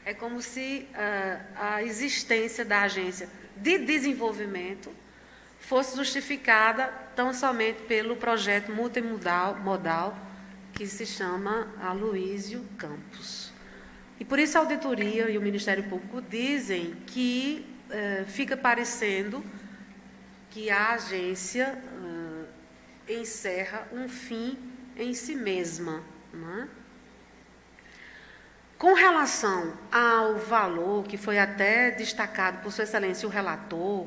É como se uh, a existência da agência de desenvolvimento fosse justificada tão somente pelo projeto multimodal modal, que se chama Aloísio Campos. E por isso a auditoria e o Ministério Público dizem que uh, fica parecendo que a agência uh, encerra um fim em si mesma. Não é? Com relação ao valor que foi até destacado por Sua Excelência o relator,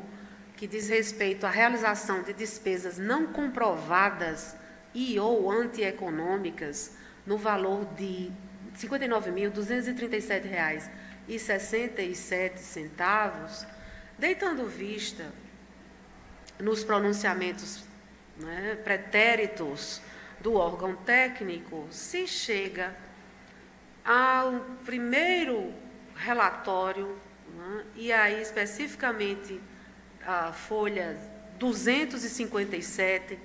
que diz respeito à realização de despesas não comprovadas e ou antieconômicas no valor de R$ 59.237,67, deitando vista nos pronunciamentos né, pretéritos do órgão técnico, se chega ao primeiro relatório né? e aí especificamente a folha 257,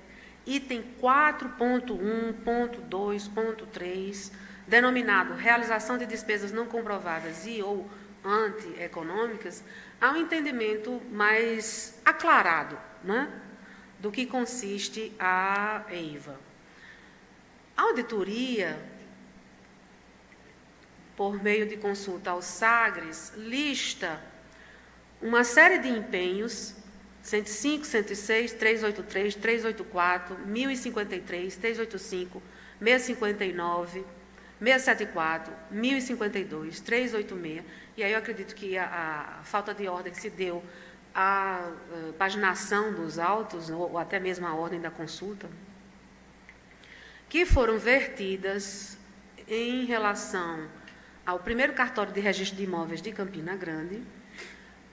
item 4.1.2.3, denominado realização de despesas não comprovadas e ou antieconômicas, há um entendimento mais aclarado né, do que consiste a EIVA. A auditoria, por meio de consulta aos SAGRES, lista uma série de empenhos 105, 106, 383, 384, 1053, 385, 659, 674, 1052, 386. E aí eu acredito que a, a falta de ordem se deu à uh, paginação dos autos, ou, ou até mesmo à ordem da consulta, que foram vertidas em relação ao primeiro cartório de registro de imóveis de Campina Grande,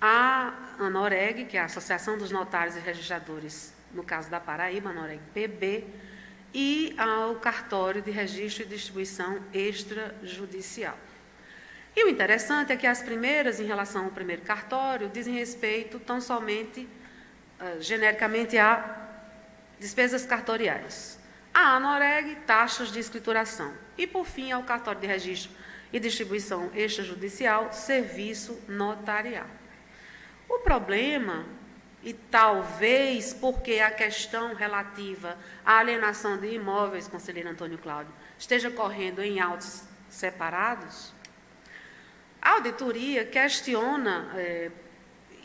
a ANOREG, que é a Associação dos Notários e Registradores, no caso da Paraíba, ANOREG PB, e ao cartório de registro e distribuição extrajudicial. E o interessante é que as primeiras, em relação ao primeiro cartório, dizem respeito tão somente, uh, genericamente, a despesas cartoriais. A ANOREG, taxas de escrituração. E, por fim, ao cartório de registro e distribuição extrajudicial, serviço notarial. O problema, e talvez porque a questão relativa à alienação de imóveis, conselheiro Antônio Cláudio, esteja correndo em autos separados, a auditoria questiona, eh,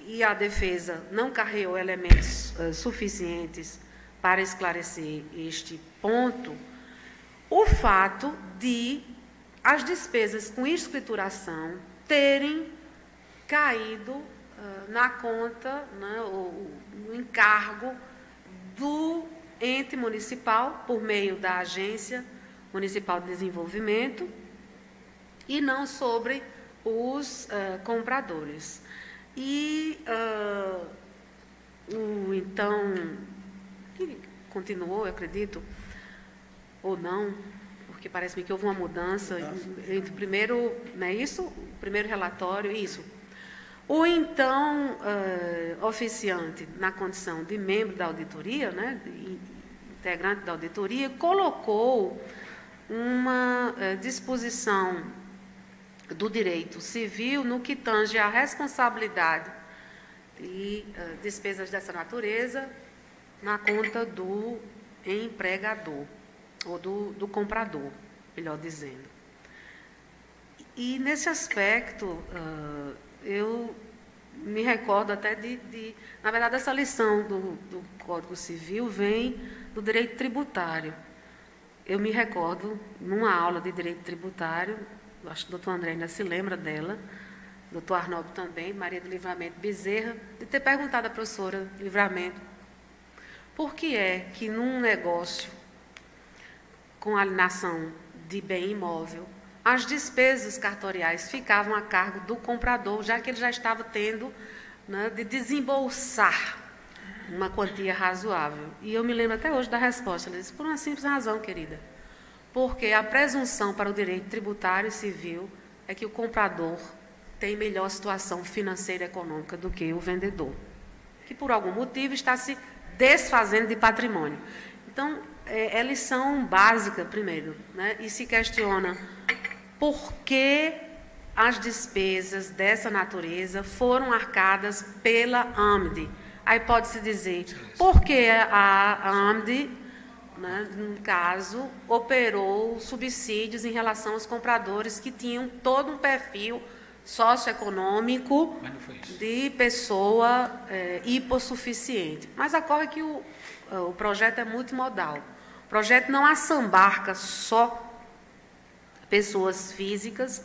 e a defesa não carregou elementos eh, suficientes para esclarecer este ponto, o fato de as despesas com escrituração terem caído ah, na conta, né, o, o encargo do ente municipal, por meio da Agência Municipal de Desenvolvimento, e não sobre os uh, compradores. E uh, o, então, continuou, eu acredito, ou não, porque parece-me que houve uma mudança entre o primeiro, não é isso? O primeiro relatório, isso, o então uh, oficiante, na condição de membro da auditoria, né, integrante da auditoria, colocou uma uh, disposição do direito civil no que tange à responsabilidade e uh, despesas dessa natureza na conta do empregador, ou do, do comprador, melhor dizendo. E nesse aspecto, uh, eu me recordo até de, de, na verdade, essa lição do, do Código Civil vem do direito tributário. Eu me recordo, numa aula de direito tributário, acho que o doutor André ainda se lembra dela, doutor Arnaldo também, Maria do Livramento Bezerra, de ter perguntado à professora Livramento por que é que num negócio com alienação de bem imóvel, as despesas cartoriais ficavam a cargo do comprador, já que ele já estava tendo né, de desembolsar uma quantia razoável. E eu me lembro até hoje da resposta. Ele disse, por uma simples razão, querida. Porque a presunção para o direito tributário e civil é que o comprador tem melhor situação financeira e econômica do que o vendedor, que por algum motivo está se desfazendo de patrimônio. Então, é, é lição básica, primeiro, né? e se questiona por que as despesas dessa natureza foram arcadas pela AMD. Aí pode-se dizer, por que a AMD, né, no caso, operou subsídios em relação aos compradores que tinham todo um perfil socioeconômico de pessoa é, hipossuficiente. Mas ocorre que o, o projeto é multimodal. O projeto não assambarca só pessoas físicas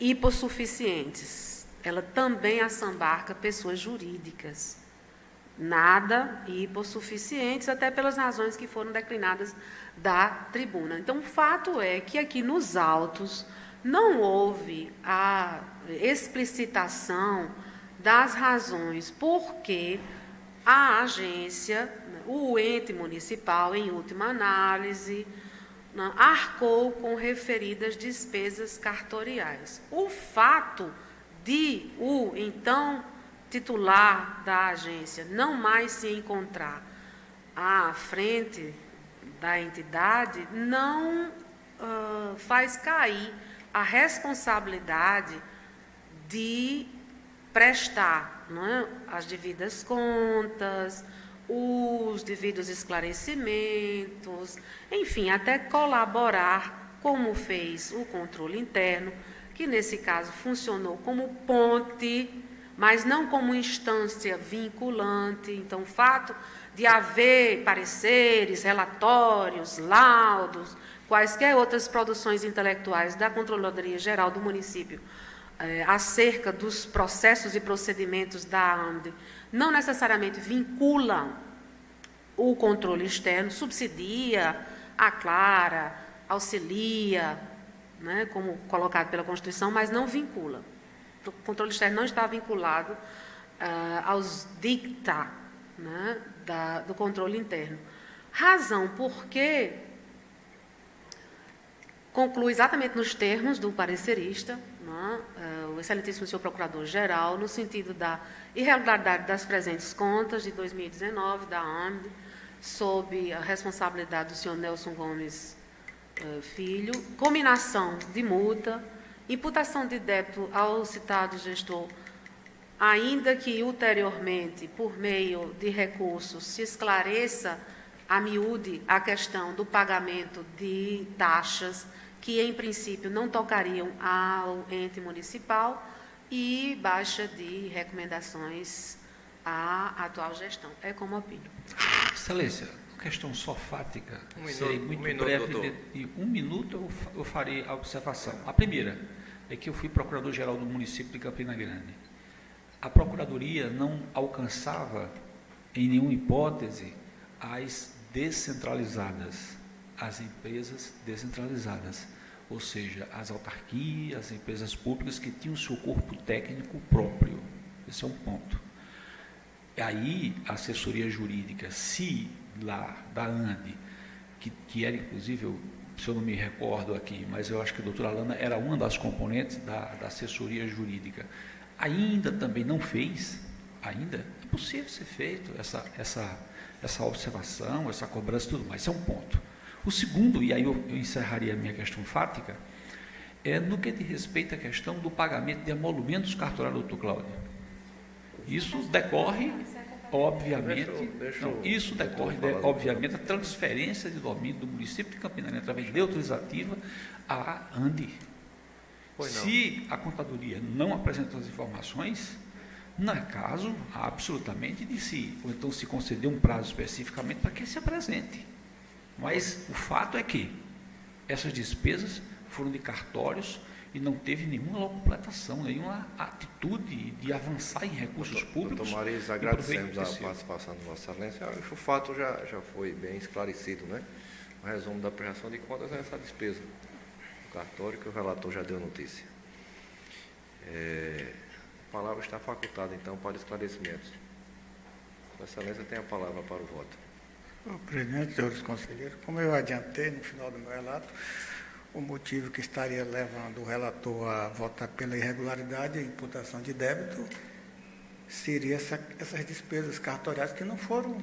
hipossuficientes. Ela também assambarca pessoas jurídicas, nada hipossuficientes, até pelas razões que foram declinadas da tribuna. Então, o fato é que aqui nos autos não houve a explicitação das razões por que a agência, o ente municipal, em última análise, arcou com referidas despesas cartoriais. O fato de o então titular da agência não mais se encontrar à frente da entidade, não uh, faz cair a responsabilidade de prestar é, as devidas contas, os devidos esclarecimentos, enfim, até colaborar, como fez o controle interno, que nesse caso funcionou como ponte, mas não como instância vinculante. Então, o fato de haver pareceres, relatórios, laudos, quaisquer outras produções intelectuais da Controladoria Geral do município eh, acerca dos processos e procedimentos da AMD não necessariamente vinculam o controle externo, subsidia, aclara, auxilia, né, como colocado pela Constituição, mas não vincula. O controle externo não está vinculado uh, aos dicta né, da, do controle interno. Razão porque conclui exatamente nos termos do parecerista, né, uh, o excelentíssimo senhor procurador-geral, no sentido da irregularidade das presentes contas de 2019 da AMD, sob a responsabilidade do senhor Nelson Gomes uh, Filho, combinação de multa, imputação de débito ao citado gestor, ainda que ulteriormente, por meio de recursos, se esclareça a miúde a questão do pagamento de taxas que, em princípio, não tocariam ao ente municipal e baixa de recomendações à atual gestão. É como opino. Excelência, questão só fática, um minuto, serei muito um minuto, breve. doutor. De, de um minuto eu, eu farei a observação. A primeira é que eu fui procurador-geral do município de Campina Grande. A procuradoria não alcançava, em nenhuma hipótese, as descentralizadas, as empresas descentralizadas, ou seja, as autarquias, as empresas públicas que tinham seu corpo técnico próprio. Esse é um ponto. Aí, a assessoria jurídica, se lá da ANDE, que, que era inclusive, eu, se eu não me recordo aqui, mas eu acho que a doutora Alana era uma das componentes da, da assessoria jurídica, ainda também não fez, ainda, é possível ser feito essa, essa, essa observação, essa cobrança e tudo mais. Esse é um ponto. O segundo, e aí eu, eu encerraria a minha questão fática, é no que diz respeito à questão do pagamento de emolumentos cartorários, doutor Cláudio. Isso decorre, obviamente, não, isso decorre, de, obviamente, da transferência de domínio do município de Campina Grande através de autorizativa à ANDI. Se a contadoria não apresentou as informações, não é caso absolutamente de se, ou então se conceder um prazo especificamente para que se apresente. Mas o fato é que essas despesas foram de cartórios e não teve nenhuma completação, nenhuma atitude de avançar em recursos públicos. Doutor Mariz, em proveito agradecemos a participação de Vossa Excelência. Acho que o fato já, já foi bem esclarecido, né? O resumo da prestação de contas é essa despesa do cartório que o relator já deu notícia. É, a palavra está facultada, então, para esclarecimentos. Vossa Excelência tem a palavra para o voto. Ô, Presidente, senhores conselheiros, como eu adiantei no final do meu relato, o motivo que estaria levando o relator a votar pela irregularidade e imputação de débito seria essa- essas despesas cartoriais que não foram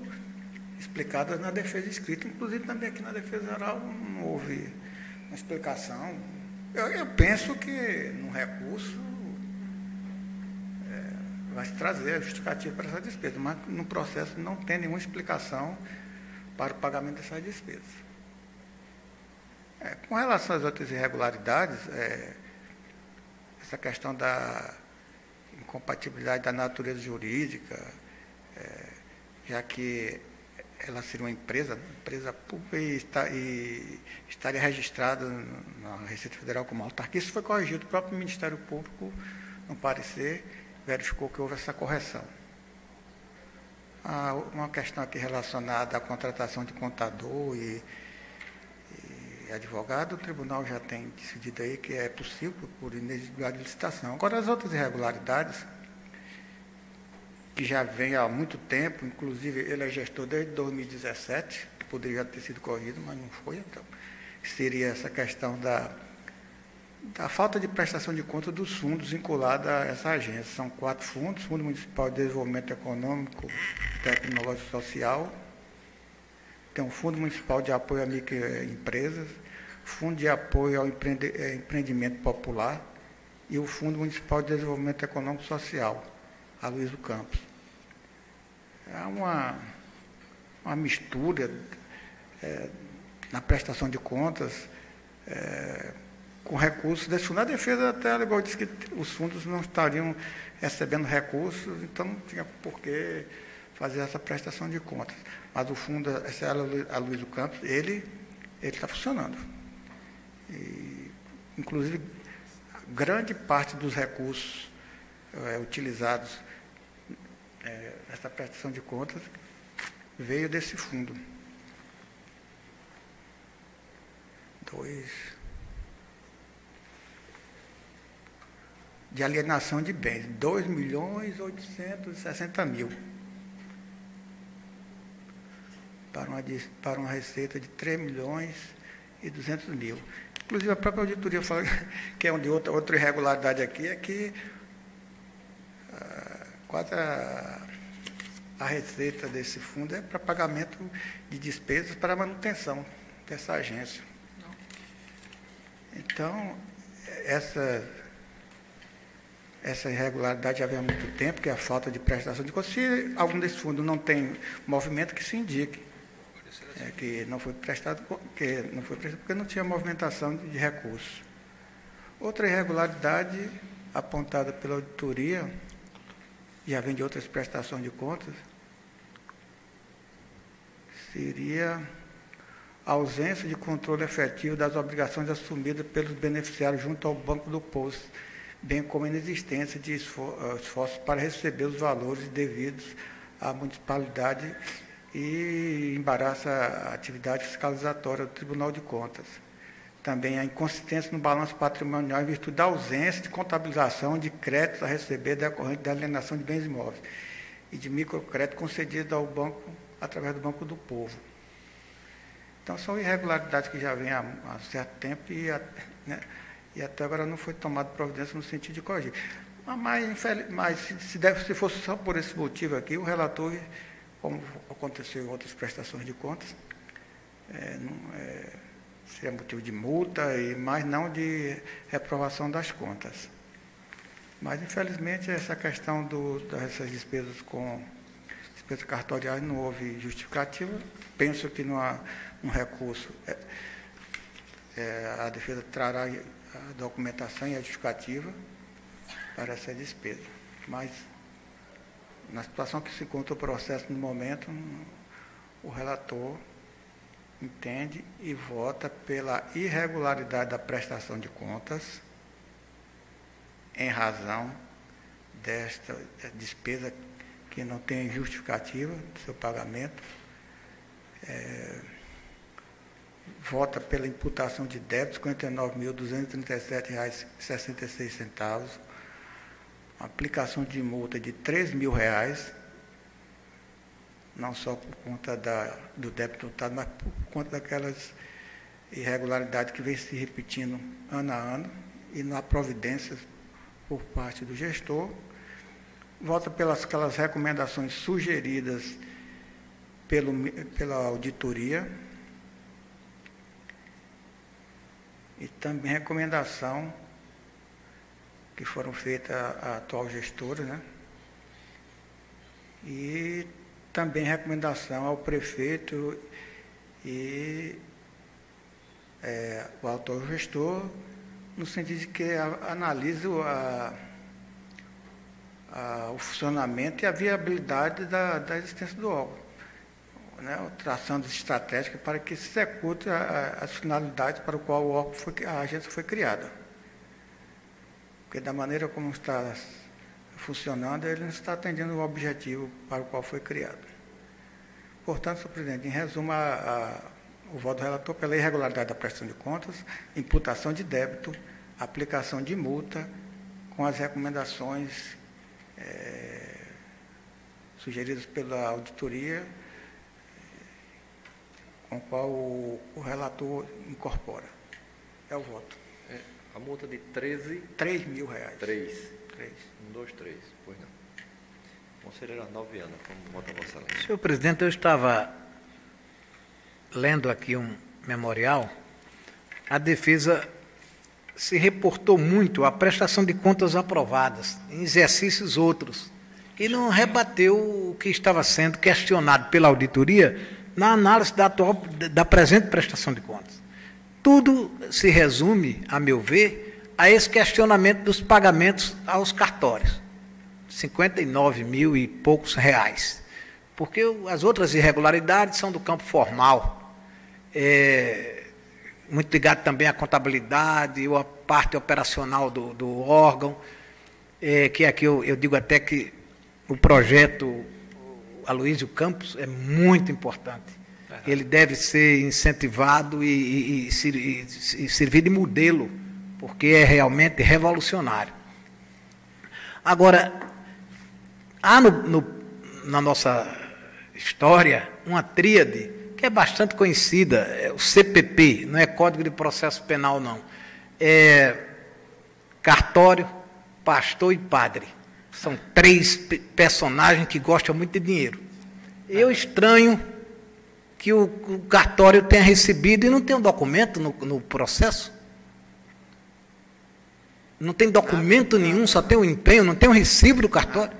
explicadas na defesa escrita, inclusive também aqui na defesa oral não houve uma explicação. Eu, eu penso que no recurso é, vai se trazer a justificativa para essa despesa, mas no processo não tem nenhuma explicação para o pagamento dessas despesas. É, com relação às outras irregularidades, é, essa questão da incompatibilidade da natureza jurídica, é, já que ela seria uma empresa, empresa pública e, está, e estaria registrada na Receita Federal como autarquia, isso foi corrigido. O próprio Ministério Público, no parecer, verificou que houve essa correção. Uma questão aqui relacionada à contratação de contador e, e advogado, o tribunal já tem decidido aí que é possível por inexigibilidade de licitação. Agora, as outras irregularidades, que já vem há muito tempo, inclusive ele é gestor desde 2017, que poderia ter sido corrigido, mas não foi, então, seria essa questão da, da falta de prestação de conta dos fundos vinculados a essa agência. São quatro fundos, Fundo Municipal de Desenvolvimento Econômico, Tecnológico e Social, tem o Fundo Municipal de Apoio a Microempresas, Fundo de Apoio ao eh, Empreendimento Popular e o Fundo Municipal de Desenvolvimento Econômico e Social, a Luiz do Campos. É uma, uma mistura é, na prestação de contas é, com recursos fundo. A defesa até alegou, disse que os fundos não estariam recebendo recursos, então não tinha por que fazer essa prestação de contas. Mas o fundo, essa é a Luiz do Campos, ele está funcionando. E, inclusive, grande parte dos recursos é, utilizados é, nessa prestação de contas veio desse fundo. Dois. De alienação de bens, 2 milhões 860 mil. Para uma, para uma receita de 3 milhões e 200 mil. Inclusive, a própria auditoria fala que é um de outra, outra irregularidade aqui, é que ah, quase a, a receita desse fundo é para pagamento de despesas para manutenção dessa agência. Então, essa, essa irregularidade já vem há muito tempo, que é a falta de prestação de contas. Se algum desses fundos não tem movimento, que se indique é, que não foi prestado, que não foi prestado porque não tinha movimentação de, de recursos. Outra irregularidade apontada pela auditoria, já vem de outras prestações de contas, seria a ausência de controle efetivo das obrigações assumidas pelos beneficiários junto ao Banco do Poço, bem como a inexistência de eh, esforços para receber os valores devidos à municipalidade e embaraça a atividade fiscalizatória do Tribunal de Contas. Também a inconsistência no balanço patrimonial em virtude da ausência de contabilização de créditos a receber decorrente da alienação de bens imóveis e de microcrédito concedido ao banco através do Banco do Povo. Então, são irregularidades que já vêm há, há certo tempo e, né, e, até agora não foi tomada providência no sentido de corrigir. Mas, mas se, deve, se fosse só por esse motivo aqui, o relator como aconteceu em outras prestações de contas, é, não, é, seria motivo de multa, e, mas não de reprovação das contas. Mas, infelizmente, essa questão do, dessas despesas com despesas cartoriais não houve justificativa. Penso que não há um recurso. É, é, a defesa trará a documentação e a justificativa para essa despesa. Mas na situação que se encontra o processo no momento, o relator entende e vota pela irregularidade da prestação de contas em razão desta despesa que não tem justificativa do seu pagamento. É, vota pela imputação de débitos, R$ 59.237,66 aplicação de multa de 3 mil reais, não só por conta da, do débito notado, mas por conta daquelas irregularidades que vem se repetindo ano a ano e há providências por parte do gestor. Volta pelas aquelas recomendações sugeridas pelo, pela auditoria e também recomendação que foram feitas à atual gestora, né? E também recomendação ao prefeito e é, o atual gestor, no sentido de que analise a, a, o funcionamento e a viabilidade da, da existência do órgão, né? traçando estratégicas para que se execute as finalidades para o qual o órgão foi, a agência foi criada. Porque da maneira como está funcionando, ele não está atendendo o objetivo para o qual foi criado. Portanto, senhor presidente, em resumo, a, a, o voto do relator pela irregularidade da prestação de contas, imputação de débito, aplicação de multa, com as recomendações é, sugeridas pela auditoria, com o qual o, o relator incorpora. É o voto. É, A multa de 13... 3 mil reais. 3. 3. 1, 2, 3. Pois não. Conselheiro Arnaldo Viana, como vota Vossa Excelência? Senhor presidente, eu estava lendo aqui um memorial. A defesa se reportou muito à prestação de contas aprovadas em exercícios outros e não rebateu o que estava sendo questionado pela auditoria na análise da, atual, da presente prestação de contas. Tudo se resume, a meu ver, a esse questionamento dos pagamentos aos cartórios. 59 mil e poucos reais. Porque as outras irregularidades são do campo formal, é, muito ligado também à contabilidade ou à parte operacional do, do órgão, é, que aqui eu, eu digo até que o projeto Aloysio Campos é muito importante. Ele deve ser incentivado e, e, e, e, servir de modelo, porque é realmente revolucionário. Agora, há no, no, na nossa história uma tríade que é bastante conhecida, é o CPP, não é Código de Processo Penal, não. É cartório, pastor e padre. São três personagens que gostam muito de dinheiro. Eu estranho que o, o cartório tenha recebido e não tem um documento no, no processo. Não tem documento nenhum, só tem o empenho, não tem o recibo do cartório.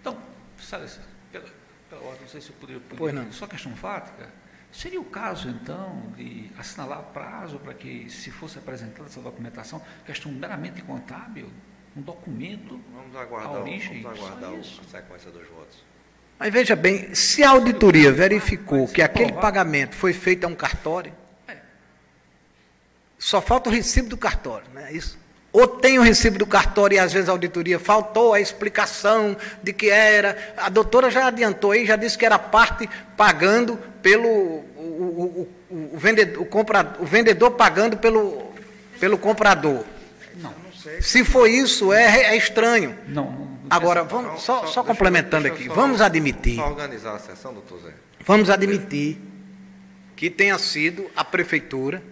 Então, sabe, pela, pela ordem, não sei se eu poderia pedir, pois não. só questão fática. Seria o caso, então, de assinalar prazo para que, se fosse apresentada essa documentação, questão meramente contábil, um documento, vamos aguardar, a origem, vamos aguardar a sequência dos votos. Mas veja bem, se a auditoria verificou que aquele pagamento foi feito a um cartório, só falta o recibo do cartório, não é isso? Ou tem o recibo do cartório e às vezes a auditoria faltou a explicação de que era. A doutora já adiantou aí, já disse que era parte pagando pelo. O, o, o, vendedor, o, compra, o vendedor pagando pelo, pelo comprador. Não. Se foi isso, é, é estranho. Não, não Agora, vamos, só, só complementando aqui, vamos admitir. Só organizar a sessão, doutor Zé. Vamos admitir que tenha sido a prefeitura,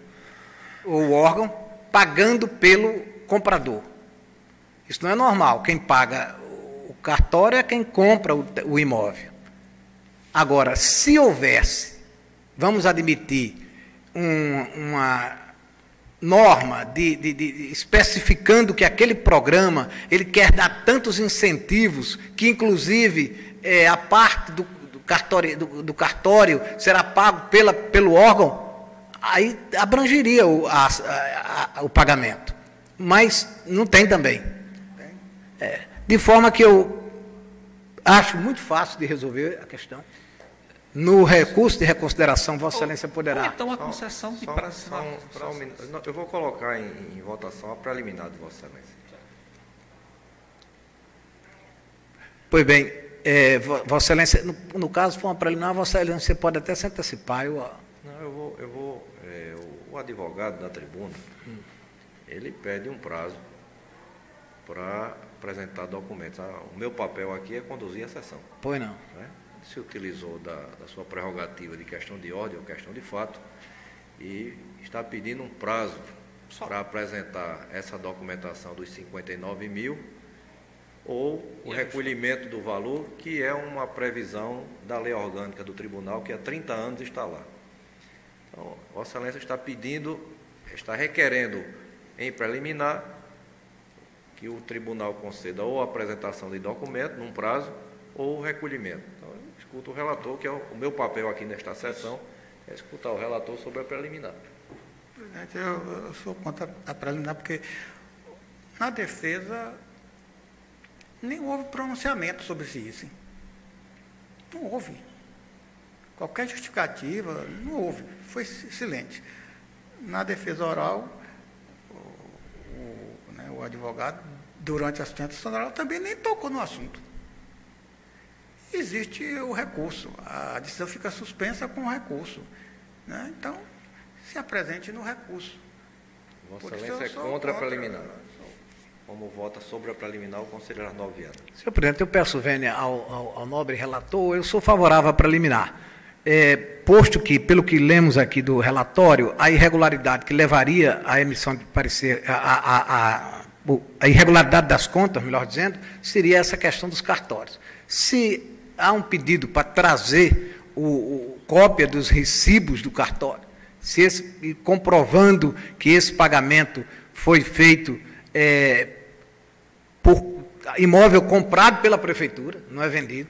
ou o órgão, pagando pelo comprador. Isso não é normal. Quem paga o cartório é quem compra o, o imóvel. Agora, se houvesse, vamos admitir, um, uma norma de, de, de, especificando que aquele programa ele quer dar tantos incentivos que, inclusive, é, a parte do, do, cartório, do, do cartório será pago pela, pelo órgão, aí abrangeria o, a, a, a, o pagamento mas não tem também. É, de forma que eu acho muito fácil de resolver a questão. No recurso de reconsideração, Vossa Excelência poderá. Ou então a concessão de prazo. Um, eu vou colocar em, em, votação a preliminar de Vossa Excelência. Pois bem, é, Vossa Excelência, no, no, caso for uma preliminar, Vossa Excelência pode até se antecipar. Eu, Não, eu vou. Eu vou é, o, o advogado da tribuna. Hum ele pede um prazo para apresentar documentos. Ah, o meu papel aqui é conduzir a sessão. Pois não. Né? Se utilizou da, da, sua prerrogativa de questão de ordem ou questão de fato e está pedindo um prazo para apresentar essa documentação dos 59 mil ou o recolhimento do valor, que é uma previsão da lei orgânica do tribunal, que há 30 anos está lá. Então, Vossa Excelência está pedindo, está requerendo em preliminar, que o tribunal conceda ou a apresentação de documento num prazo ou o recolhimento. Escuto o relator, que é o, meu papel aqui nesta sessão, é escutar o relator sobre a preliminar. Eu, eu sou contra a preliminar porque na defesa nem houve pronunciamento sobre isso. Não houve. Qualquer justificativa, não houve. Foi silente. Na defesa oral, o advogado, durante a sustentação oral, também nem tocou no assunto. Existe o recurso, a decisão fica suspensa com o recurso. Né? Então, se apresente no recurso. Vossa Excelência é contra a preliminar. Como vota sobre a preliminar o conselheiro Arnaldo Viana. Senhor presidente, eu peço vênia ao, ao, ao, nobre relator, eu sou favorável à preliminar. é, posto que, pelo que lemos aqui do relatório, a irregularidade que levaria à emissão de parecer, a, a, a, a irregularidade das contas, melhor dizendo, seria essa questão dos cartórios. Se há um pedido para trazer o, o cópia dos recibos do cartório, se esse, comprovando que esse pagamento foi feito é, por imóvel comprado pela prefeitura, não é vendido,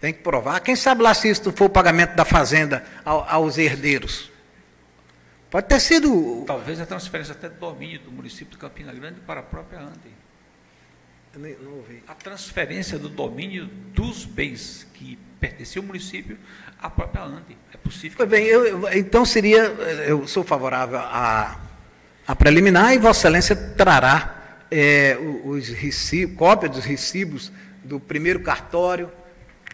tem que provar. Quem sabe lá se isso for o pagamento da fazenda aos herdeiros? Pode ter sido. Talvez a transferência até do domínio do município de Campina Grande para a própria ANDE. Eu não ouvi. A transferência do domínio dos bens que pertenciam ao município à própria ANDE. É possível. Pois bem, eu, então seria. Eu sou favorável a, a preliminar e Vossa Excelência trará é, os recibos, cópia dos recibos do primeiro cartório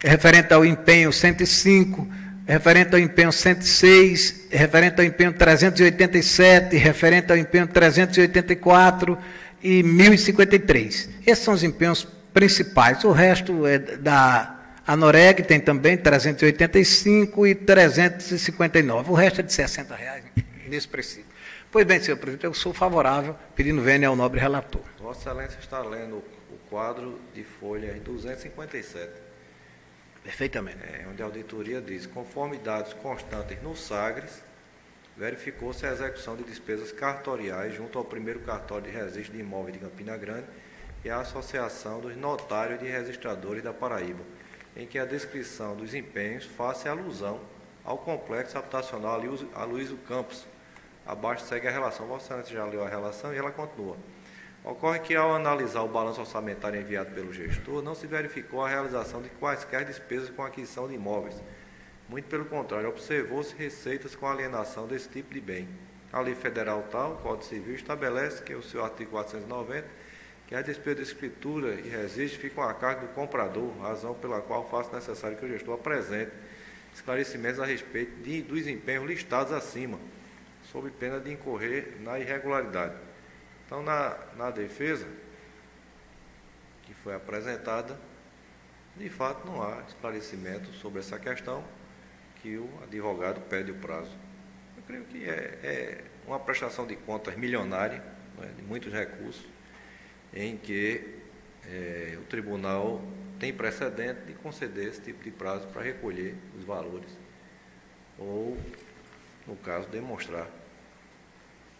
referente ao empenho 105, referente ao empenho 106, referente ao empenho 387, referente ao empenho 384 e 1053. Esses são os empenhos principais. O resto é da Anoreg, tem também 385 e 359. O resto é de 60 reais inexpressivo. Pois bem, senhor presidente, eu sou favorável, pedindo vênia ao nobre relator. Vossa Excelência está lendo o quadro de folha 257. Perfeitamente. É, onde a auditoria diz, conforme dados constantes no Sagres, verificou-se a execução de despesas cartoriais junto ao primeiro cartório de registro de imóveis de Campina Grande e à Associação dos Notários de Registradores da Paraíba, em que a descrição dos empenhos faz alusão ao complexo habitacional Aloysio Campos. Abaixo segue a relação. Vossa já leu a relação e ela continua. Ocorre que, ao analisar o balanço orçamentário enviado pelo gestor, não se verificou a realização de quaisquer despesas com aquisição de imóveis. Muito pelo contrário, observou-se receitas com alienação desse tipo de bem. A lei federal tal, o Código Civil, estabelece que o seu artigo 490, que a despesa de escritura e registro ficam a cargo do comprador, razão pela qual faço necessário que o gestor apresente esclarecimentos a respeito de, dos empenhos listados acima, sob pena de incorrer na irregularidade. Então, na, na defesa que foi apresentada, de fato não há esclarecimento sobre essa questão que o advogado pede o prazo. Eu creio que é, é uma prestação de contas milionária, né, de muitos recursos, em que é, o tribunal tem precedente de conceder esse tipo de prazo para recolher os valores, ou, no caso, demonstrar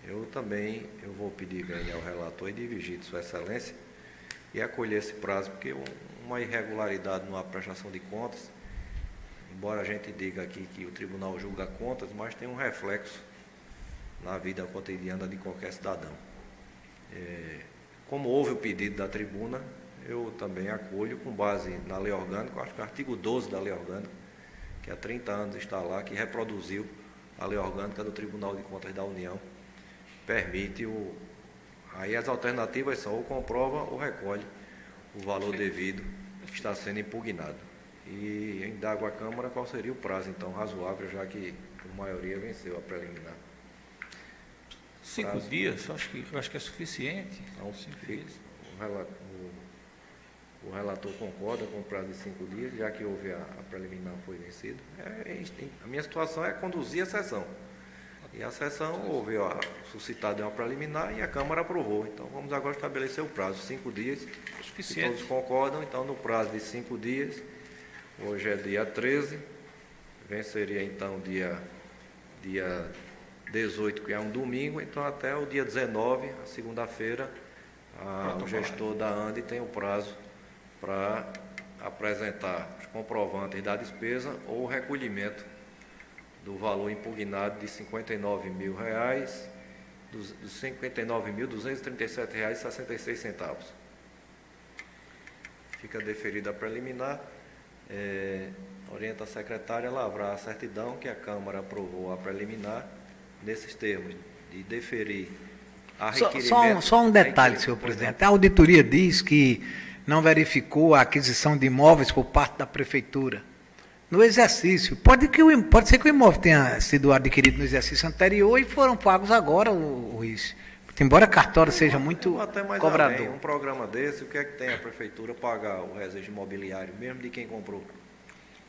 eu também eu vou pedir bem ao relator e dirigir de Sua Excelência e acolher esse prazo, porque uma irregularidade numa prestação de contas, embora a gente diga aqui que o tribunal julga contas, mas tem um reflexo na vida cotidiana de qualquer cidadão. É, como houve o pedido da tribuna, eu também acolho com base na lei orgânica, acho que o artigo 12 da lei orgânica, que há 30 anos está lá, que reproduziu a lei orgânica do Tribunal de Contas da União, permite o. Aí as alternativas são ou comprova ou recolhe o valor devido que está sendo impugnado. E indago a Câmara qual seria o prazo, então, razoável, já que a maioria venceu a preliminar. Cinco prazo. dias, eu acho, que, eu acho que é suficiente. Então, cinco dias. O, relator, o, o, relator concorda com o prazo de cinco dias, já que houve a, a preliminar foi vencida. É, a minha situação é conduzir a sessão. E a sessão houve ó, suscitado uma preliminar e a Câmara aprovou. Então vamos agora estabelecer o prazo, cinco dias. Se todos concordam, então no prazo de cinco dias, hoje é dia 13, venceria então dia, dia 18, que é um domingo, então até o dia 19, a segunda-feira, o gestor da ANDE tem o prazo para apresentar os comprovantes da despesa ou o recolhimento do valor impugnado de 59 mil reais, dos, dos R$ 59.237,66. Fica deferida a preliminar. É, orienta a secretária a lavrar a certidão que a Câmara aprovou a preliminar nesses termos de deferir a requerimento... Só, só, um, só um detalhe, senhor presidente. A auditoria diz que não verificou a aquisição de imóveis por parte da Prefeitura no exercício. Pode, que o, pode ser que o imóvel tenha sido adquirido no exercício anterior e foram pagos agora, Luiz. Embora a cartório seja muito até mais cobrador. Além, um programa desse, o que é que tem a prefeitura pagar o registro imobiliário, mesmo de quem comprou?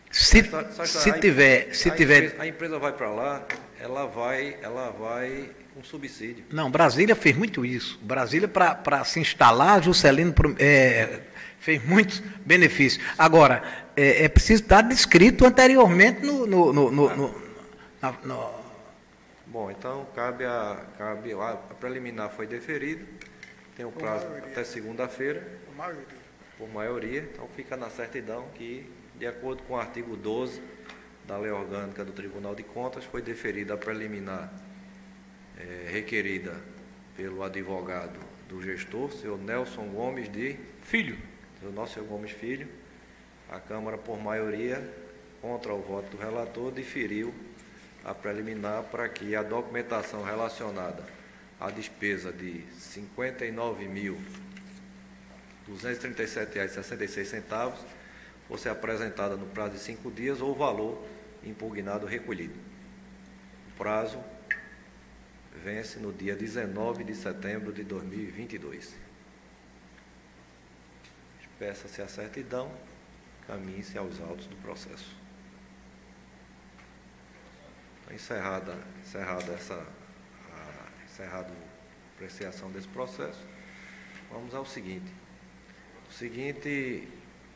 Se, se a- tiver, se a tiver, empresa- a empresa vai para lá, ela vai, ela vai com subsídio. não, Brasília fez muito isso. Brasília para se instalar, Juscelino é, fez muitos benefícios. Agora é, é preciso estar descrito anteriormente no, no, no, no- no- na- no- Bom, então cabe a, cabe a, a preliminar foi deferida, tem Por prazo até segunda-feira, A maioria. por maioria, então fica na certidão que, de acordo com o artigo 12 da Lei Orgânica do Tribunal de Contas, foi deferida a preliminar eh, requerida pelo advogado do gestor, senhor Nelson Gomes de Filho. senhor Gomes Filho, a Câmara, por maioria, contra o voto do relator, diferiu a preliminar para que a documentação relacionada à despesa de R$ 59.237,66 fosse apresentada no prazo de cinco dias ou o valor impugnado recolhido. O prazo vence no dia 19 de setembro de 2022. Peça-se a certidão, caminhe-se aos autos do processo. Então, encerrada, encerrada essa, a, encerrado a apreciação desse processo, vamos ao seguinte. O seguinte,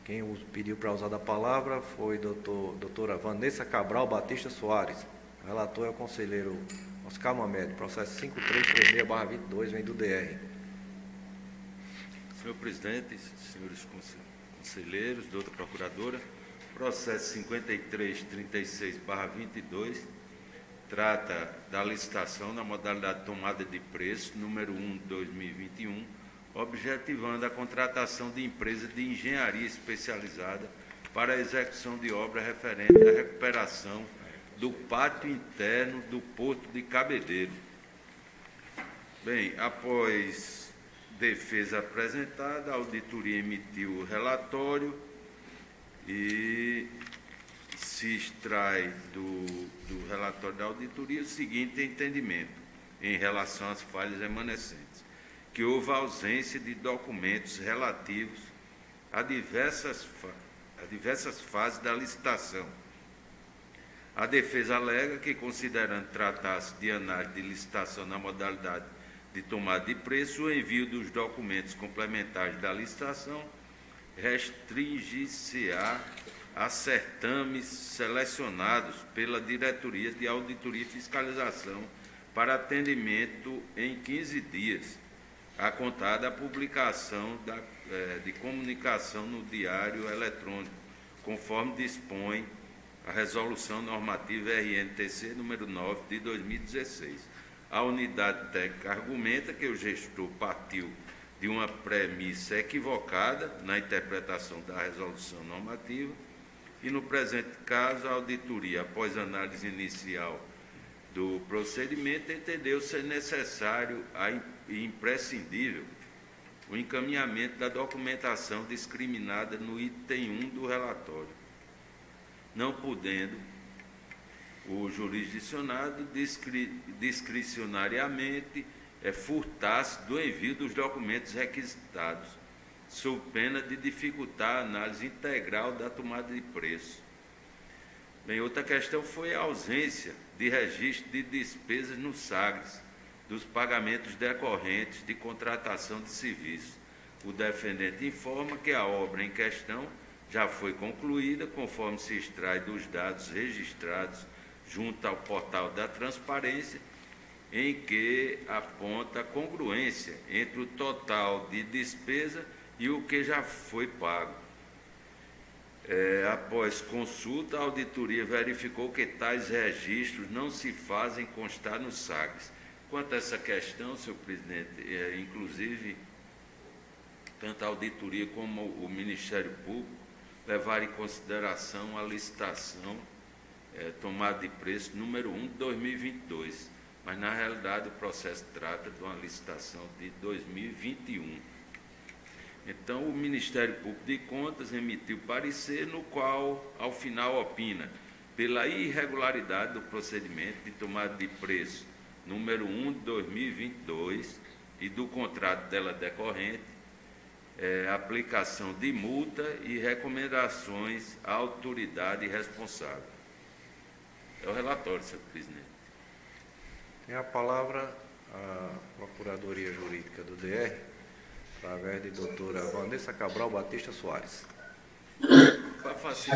quem pediu para usar da palavra foi doutor, doutora Vanessa Cabral Batista Soares. O relator é o conselheiro Oscar Mamed, processo 5336-22, vem do DR. Senhor presidente, senhores conse- conselheiros, doutora procuradora, processo 5336-22 trata da licitação na modalidade tomada de preço número 1 2021, objetivando a contratação de empresa de engenharia especializada para a execução de obra referente à recuperação do pátio interno do Porto de Cabedelo. Bem, após defesa apresentada, a auditoria emitiu o relatório e se extrai do, do relatório da auditoria o seguinte entendimento em relação às falhas remanescentes, que houve ausência de documentos relativos a diversas, a diversas fases da licitação. A defesa alega que, considerando tratar-se de análise de licitação na modalidade de tomada de preço, o envio dos documentos complementares da licitação restringir-se-á a certames selecionados pela Diretoria de Auditoria e Fiscalização para atendimento em 15 dias, a contar da publicação da, eh, de comunicação no Diário Eletrônico, conforme dispõe a Resolução Normativa RNTC número 9 de 2016. A unidade técnica argumenta que o gestor partiu de uma premissa equivocada na interpretação da resolução normativa e, no presente caso, a auditoria, após análise inicial do procedimento, entendeu ser necessário e imprescindível o encaminhamento da documentação discriminada no item 1 do relatório, não podendo o jurisdicionado discri, discricionariamente é, furtar-se do envio dos documentos requisitados, sob pena de dificultar a análise integral da tomada de preço. Bem, outra questão foi a ausência de registro de despesas no SAGRES, dos pagamentos decorrentes de contratação de serviço. O defendente informa que a obra em questão já foi concluída, conforme se extrai dos dados registrados junto ao portal da transparência, em que aponta congruência entre o total de despesa e o que já foi pago. É, após consulta, a auditoria verificou que tais registros não se fazem constar no SAGS. Quanto a essa questão, senhor presidente, é, inclusive, tanto a auditoria como o Ministério Público levaram em consideração a licitação é, tomada de preço número 1 de 2022, mas na realidade o processo trata de uma licitação de 2021. Então, o Ministério Público de Contas emitiu parecer no qual, ao final, opina pela irregularidade do procedimento de tomada de preço número 1 de 2022 e do contrato dela decorrente, é, aplicação de multa e recomendações à autoridade responsável. É o relatório, senhor presidente. Tem a palavra a Procuradoria Jurídica do DR, através de doutora Vanessa Cabral Batista Soares.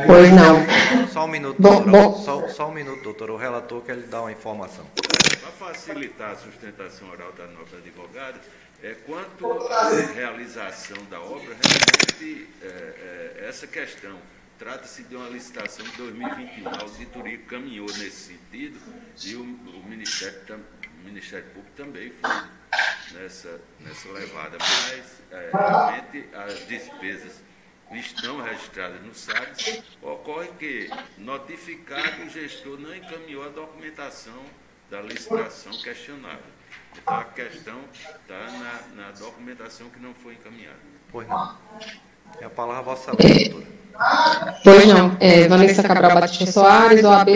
Pois não. Só um minuto, Bom, doutora. bom. Só, só um minuto, doutora. O relator quer lhe dar uma informação. Para facilitar a sustentação oral da nota advogada, é, quanto à realização da obra, realmente é, é, essa questão trata-se de uma licitação de 2021. A auditoria caminhou nesse sentido e o, o Ministério, tam- o Ministério Público também foi nessa, nessa levada. Mas, é, realmente, as despesas estão registradas no SAGS. Ocorre que, notificado, o gestor não encaminhou a documentação da licitação questionada. Então, a questão está na, na documentação que não foi encaminhada. Pois não. Tem a palavra vossa doutora. Pois não. É, Vanessa Cabral Batista Soares, OAB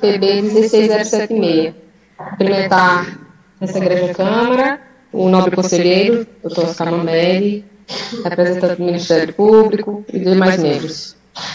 PB 16076. Cumprimentar essa igreja Câmara, o nobre conselheiro, doutor Oscar Mambelli, representante do Ministério Público e demais membros.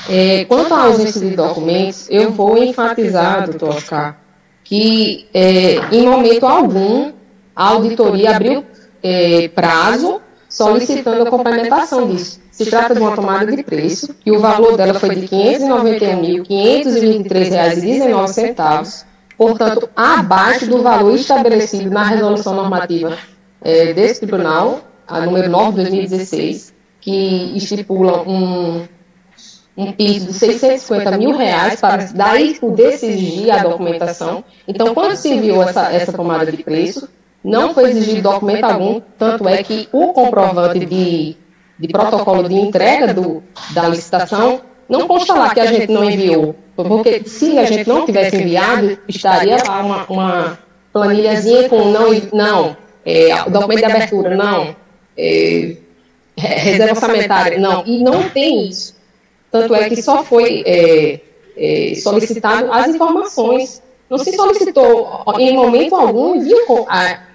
É, quanto à ausência de documentos, eu vou enfatizar, doutor Oscar, que é, em momento algum a auditoria abriu é, prazo solicitando a complementação disso. Se trata de uma tomada de preço e o valor dela foi de R$ 591.523,19, portanto, abaixo do valor estabelecido na resolução normativa é, desse tribunal, a número 9 de 2016, que estipula um, um piso de 650 mil reais para daí poder exigir a documentação. Então, quando se enviou essa, essa tomada de preço, não foi exigido documento algum, tanto é que o comprovante de, de protocolo de entrega do, da licitação não consta lá que a gente não enviou, porque se a gente não tivesse enviado, estaria lá uma, uma planilhazinha com não, não. é, o documento de abertura, não, é, reserva orçamentária, não, e não tem isso. Tanto é que só foi é, é, solicitado as informações não se solicitou em momento algum envio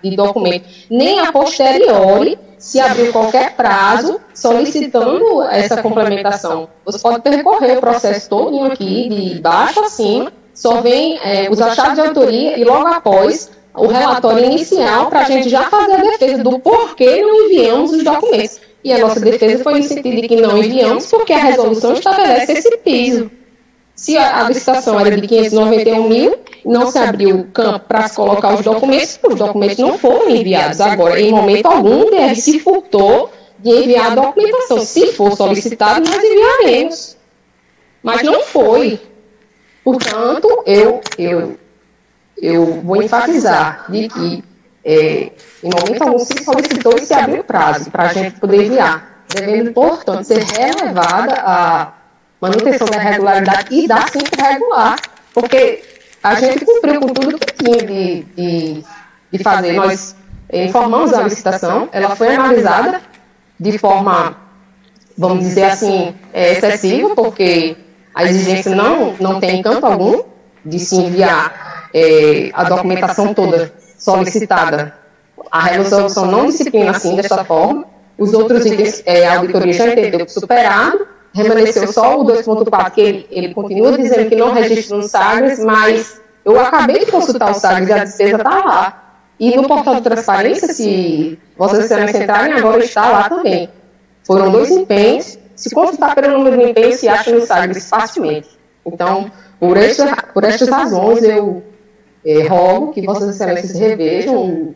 de documento, nem a posteriori se abriu qualquer prazo solicitando essa complementação. Você pode percorrer o processo todo aqui, de baixo a cima, só vem é, os achados de autoria e logo após o relatório inicial para a gente já fazer a defesa do porquê não enviamos os documentos. E a nossa defesa foi no sentido de que não enviamos porque a resolução estabelece esse piso. Se a, a licitação era de 591 mil, não se abriu o campo para colocar os documentos, os documentos não foram enviados. Agora, em momento algum, o DR se furtou de enviar a documentação. Se for solicitado, nós enviaremos. Mas não foi. Portanto, eu, eu, eu vou enfatizar de que, é, em momento algum, se solicitou e se abriu prazo para a gente poder enviar. Devendo, portanto, ser relevada a manutenção da regularidade e da sempre regular, porque a gente cumpriu com tudo que tinha de, de, de fazer. Nós eh, informamos a licitação, ela foi analisada de forma, vamos dizer assim, eh, excessiva, porque a exigência não, não tem encanto algum de se enviar eh, a documentação toda solicitada. A resolução não disciplina assim, dessa forma. Os outros itens, eh, a auditoria já entendeu que superado, remanesceu só o 2.4, que ele, ele continua dizendo que não registra no Sagres, mas eu acabei de consultar o Sagres e a despesa está lá. E no portal de transparência, se vocês excelência entrarem, agora está lá também. Foram dois empenhos. Se consultar pelo número de empenhos, se acha no Sagres facilmente. Então, por, esta, por estas razões, eu eh, rogo que vossas excelências revejam o,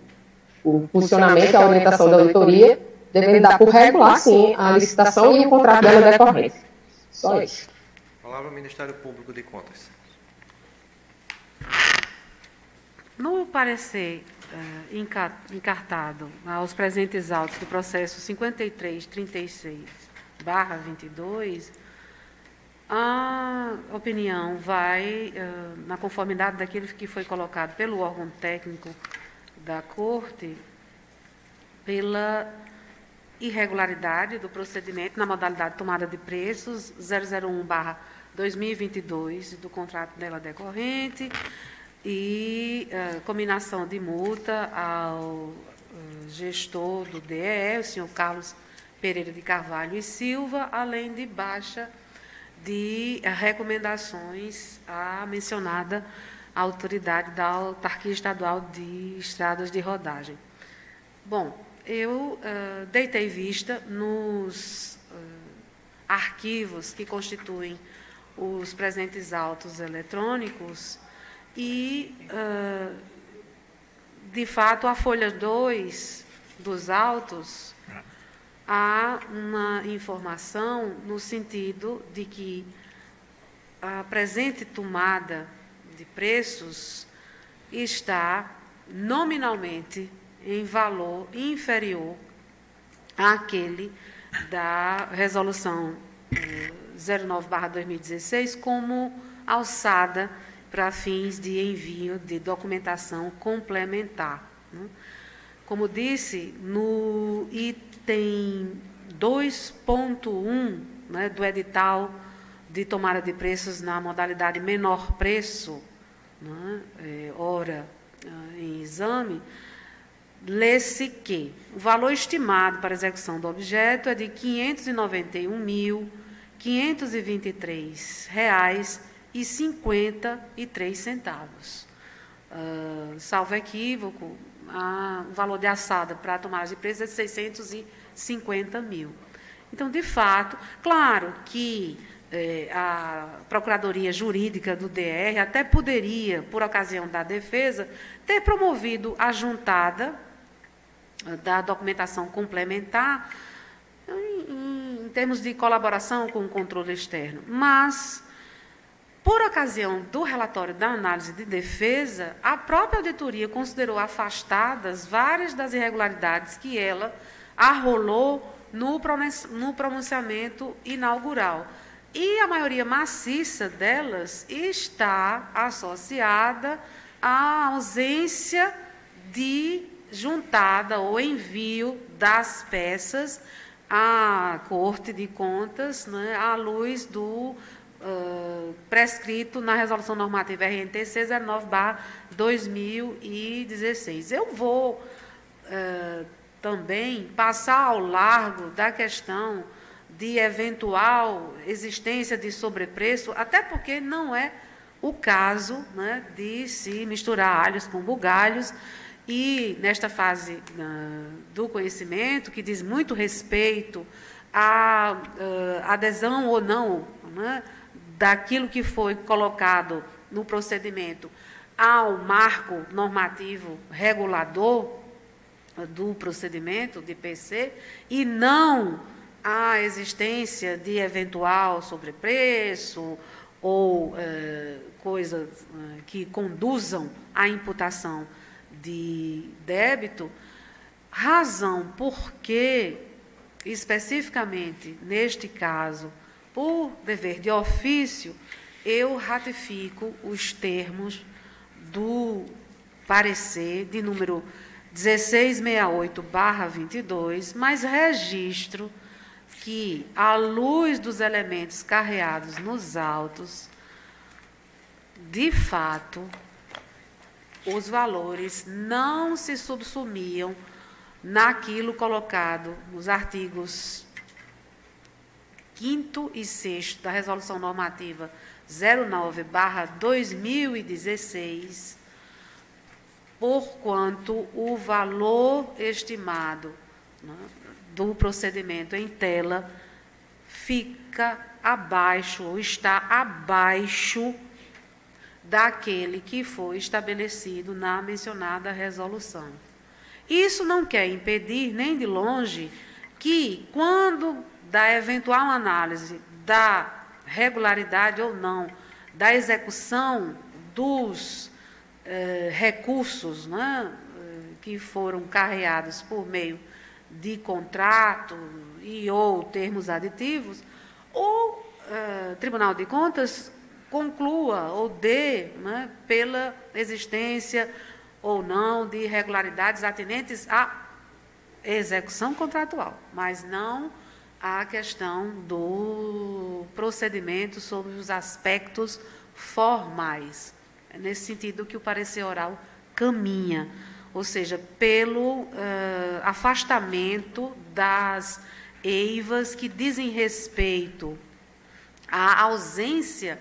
o funcionamento e a orientação da auditoria devendo dar por regular, sim, a licitação e o contrato dela decorrente. Só isso. Palavra ao Ministério Público de Contas. No parecer eh, enca- encartado aos presentes autos do processo 5336-22, a opinião vai eh, na conformidade daquilo que foi colocado pelo órgão técnico da Corte, pela irregularidade do procedimento na modalidade de tomada de preços 001/2022 do contrato dela decorrente e eh, combinação de multa ao eh, gestor do DEE, o senhor Carlos Pereira de Carvalho e Silva, além de baixa de recomendações à mencionada autoridade da Autarquia Estadual de Estradas de Rodagem. Bom, eu uh, deitei vista nos uh, arquivos que constituem os presentes autos eletrônicos e, uh, de fato, a folha 2 dos autos há uma informação no sentido de que a presente tomada de preços está nominalmente em valor inferior àquele da resolução 09/2016 como alçada para fins de envio de documentação complementar. Né? Como disse, no item 2.1 né, do edital de tomada de preços na modalidade menor preço, né, é, hora é, em exame, lê-se que o valor estimado para execução do objeto é de R$ 591.523,53. Uh, salvo equívoco, a, o valor de assada para a tomada de preço é de 650 mil. Então, de fato, claro que eh, a Procuradoria Jurídica do DR até poderia, por ocasião da defesa, ter promovido a juntada da documentação complementar em, em termos de colaboração com o controle externo. Mas, por ocasião do relatório da análise de defesa, a própria auditoria considerou afastadas várias das irregularidades que ela arrolou no pronunciamento inaugural. E a maioria maciça delas está associada à ausência de juntada ou envio das peças à Corte de Contas, né, à luz do uh, prescrito na Resolução Normativa RNTC 09-2016. Eu vou uh, também passar ao largo da questão de eventual existência de sobrepreço, até porque não é o caso né, de se misturar alhos com bugalhos, e nesta fase uh, do conhecimento, que diz muito respeito à uh, adesão ou não né, daquilo que foi colocado no procedimento ao marco normativo regulador do procedimento de PC e não à existência de eventual sobrepreço ou uh, coisas que conduzam à imputação de débito, razão por que, especificamente neste caso, por dever de ofício, eu ratifico os termos do parecer de número 1668-22, mas registro que, à luz dos elementos carreados nos autos, de fato, os valores não se subsumiam naquilo colocado nos artigos 5 e 6 da Resolução Normativa 09/2016, porquanto o valor estimado né, do procedimento em tela fica abaixo ou está abaixo daquele que foi estabelecido na mencionada resolução. Isso não quer impedir, nem de longe, que, quando da eventual análise da regularidade ou não da execução dos eh, recursos né, que foram carreados por meio de contrato e ou termos aditivos, o eh, Tribunal de Contas conclua ou dê né, pela existência ou não de irregularidades atinentes à execução contratual, mas não à questão do procedimento sobre os aspectos formais. É nesse sentido que o parecer oral caminha, ou seja, pelo uh, afastamento das eivas que dizem respeito à ausência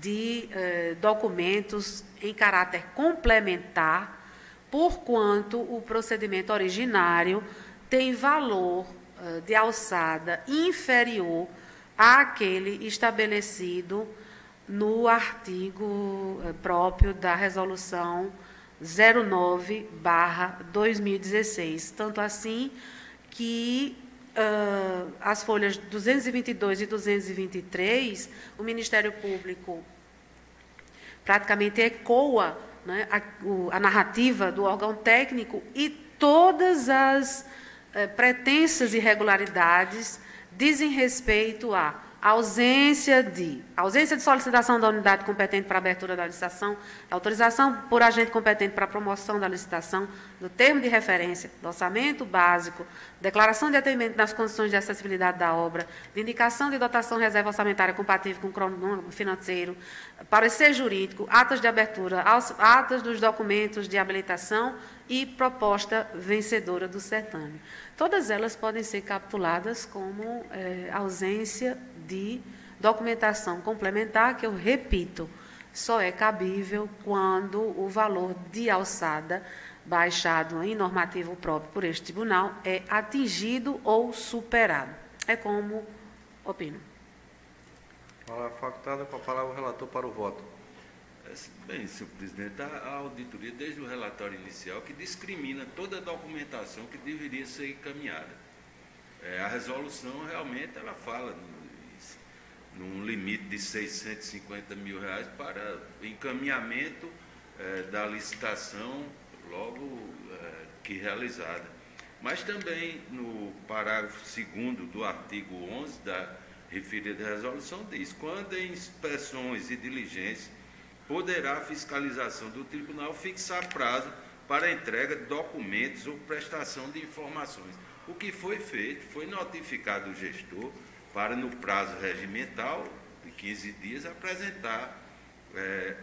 de eh, documentos em caráter complementar, porquanto o procedimento originário tem valor eh, de alçada inferior àquele estabelecido no artigo eh, próprio da resolução 09/2016, tanto assim que uh, as folhas 222 e 223, o Ministério Público praticamente ecoa né, a, o, a, narrativa do órgão técnico e todas as uh, pretensas irregularidades dizem respeito a ausência de ausência de solicitação da unidade competente para abertura da licitação, autorização por agente competente para promoção da licitação, do termo de referência, do orçamento básico, declaração de atendimento das condições de acessibilidade da obra, de indicação de dotação reserva orçamentária compatível com o cronograma financeiro, parecer jurídico, atas de abertura, atas dos documentos de habilitação e proposta vencedora do certame. Todas elas podem ser capituladas como é, ausência de documentação complementar, que eu repito, só é cabível quando o valor de alçada baixado em normativo próprio por este tribunal é atingido ou superado. É como opino. Palavra facultada com a palavra o relator para o voto. Bem, senhor presidente, a auditoria, desde o relatório inicial, que discrimina toda a documentação que deveria ser encaminhada. É, a resolução realmente ela fala num limite de 650 mil reais para encaminhamento é, da licitação logo é, que realizada. Mas também no parágrafo 2 do artigo 11 da referida resolução diz, quando em inspeções e diligências poderá a fiscalização do tribunal fixar prazo para entrega de documentos ou prestação de informações. O que foi feito foi notificado o gestor para, no prazo regimental de 15 dias, apresentar é,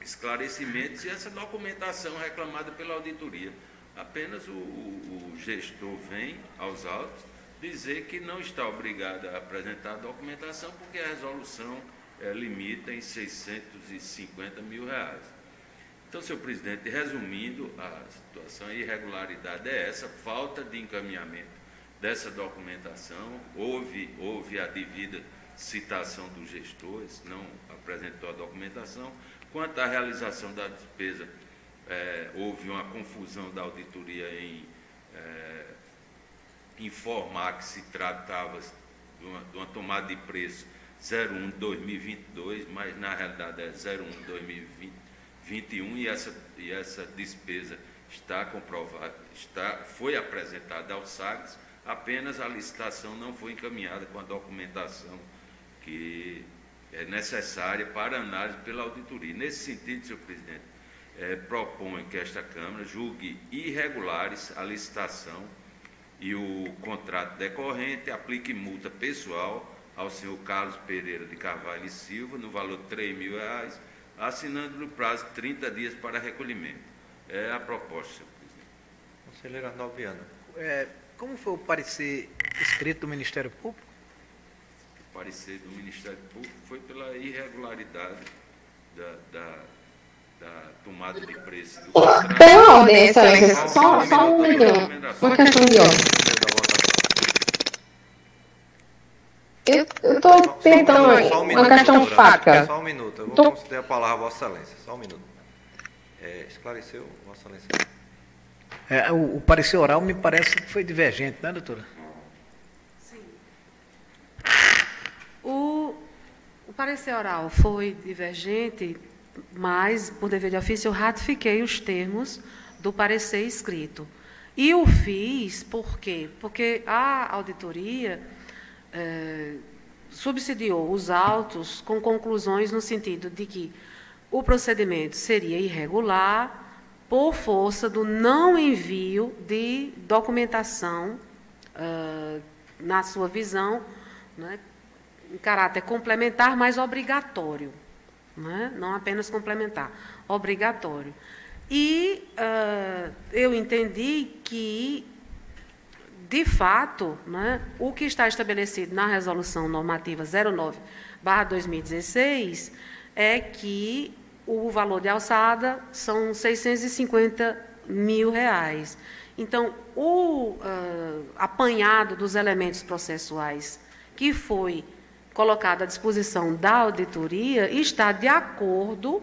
esclarecimentos e essa documentação reclamada pela auditoria. Apenas o, o gestor vem aos autos dizer que não está obrigado a apresentar a documentação porque a resolução é, limita em 650 mil reais. Então, senhor presidente, resumindo, a situação, a irregularidade é essa, falta de encaminhamento dessa documentação, houve, houve a devida citação dos gestores, não apresentou a documentação. Quanto à realização da despesa, é, houve uma confusão da auditoria em é, informar que se tratava de uma, de uma tomada de preço 01 2022, mas na realidade é 01 2021 e essa, e essa despesa está comprovada, está, foi apresentada ao SAGS, apenas a licitação não foi encaminhada com a documentação que é necessária para análise pela auditoria. Nesse sentido, senhor presidente, é, propõe que esta Câmara julgue irregulares a licitação e o contrato decorrente, aplique multa pessoal ao senhor Carlos Pereira de Carvalho e Silva, no valor de 3 mil reais, assinando no prazo de 30 dias para recolhimento. É a proposta, senhor presidente. Conselheiro Arnaldo Viana. É, como foi o parecer escrito do Ministério Público? O parecer do Ministério Público foi pela irregularidade da, da, da tomada de preço do contrato. Uma ordem, excelência. Só, só um minutinho. Uma questão de ordem. Eu estou tentando só um uma questão fática. Só um minuto, eu vou tô... conceder a palavra a Vossa Excelência. Só um minuto. É, esclareceu, Vossa Excelência? É, o, o, parecer oral me parece que foi divergente, né, doutora? Sim. O, o parecer oral foi divergente, mas, por dever de ofício, eu ratifiquei os termos do parecer escrito. E o fiz por quê? Porque a auditoria é, subsidiou os autos com conclusões no sentido de que o procedimento seria irregular por força do não envio de documentação, uh, na sua visão, né, em caráter complementar, mas obrigatório. Né, não apenas complementar, obrigatório. E uh, eu entendi que de fato, né, o que está estabelecido na resolução normativa 09/2016 é que o valor de alçada são 650 mil reais. Então, o uh, apanhado dos elementos processuais que foi colocado à disposição da auditoria está de acordo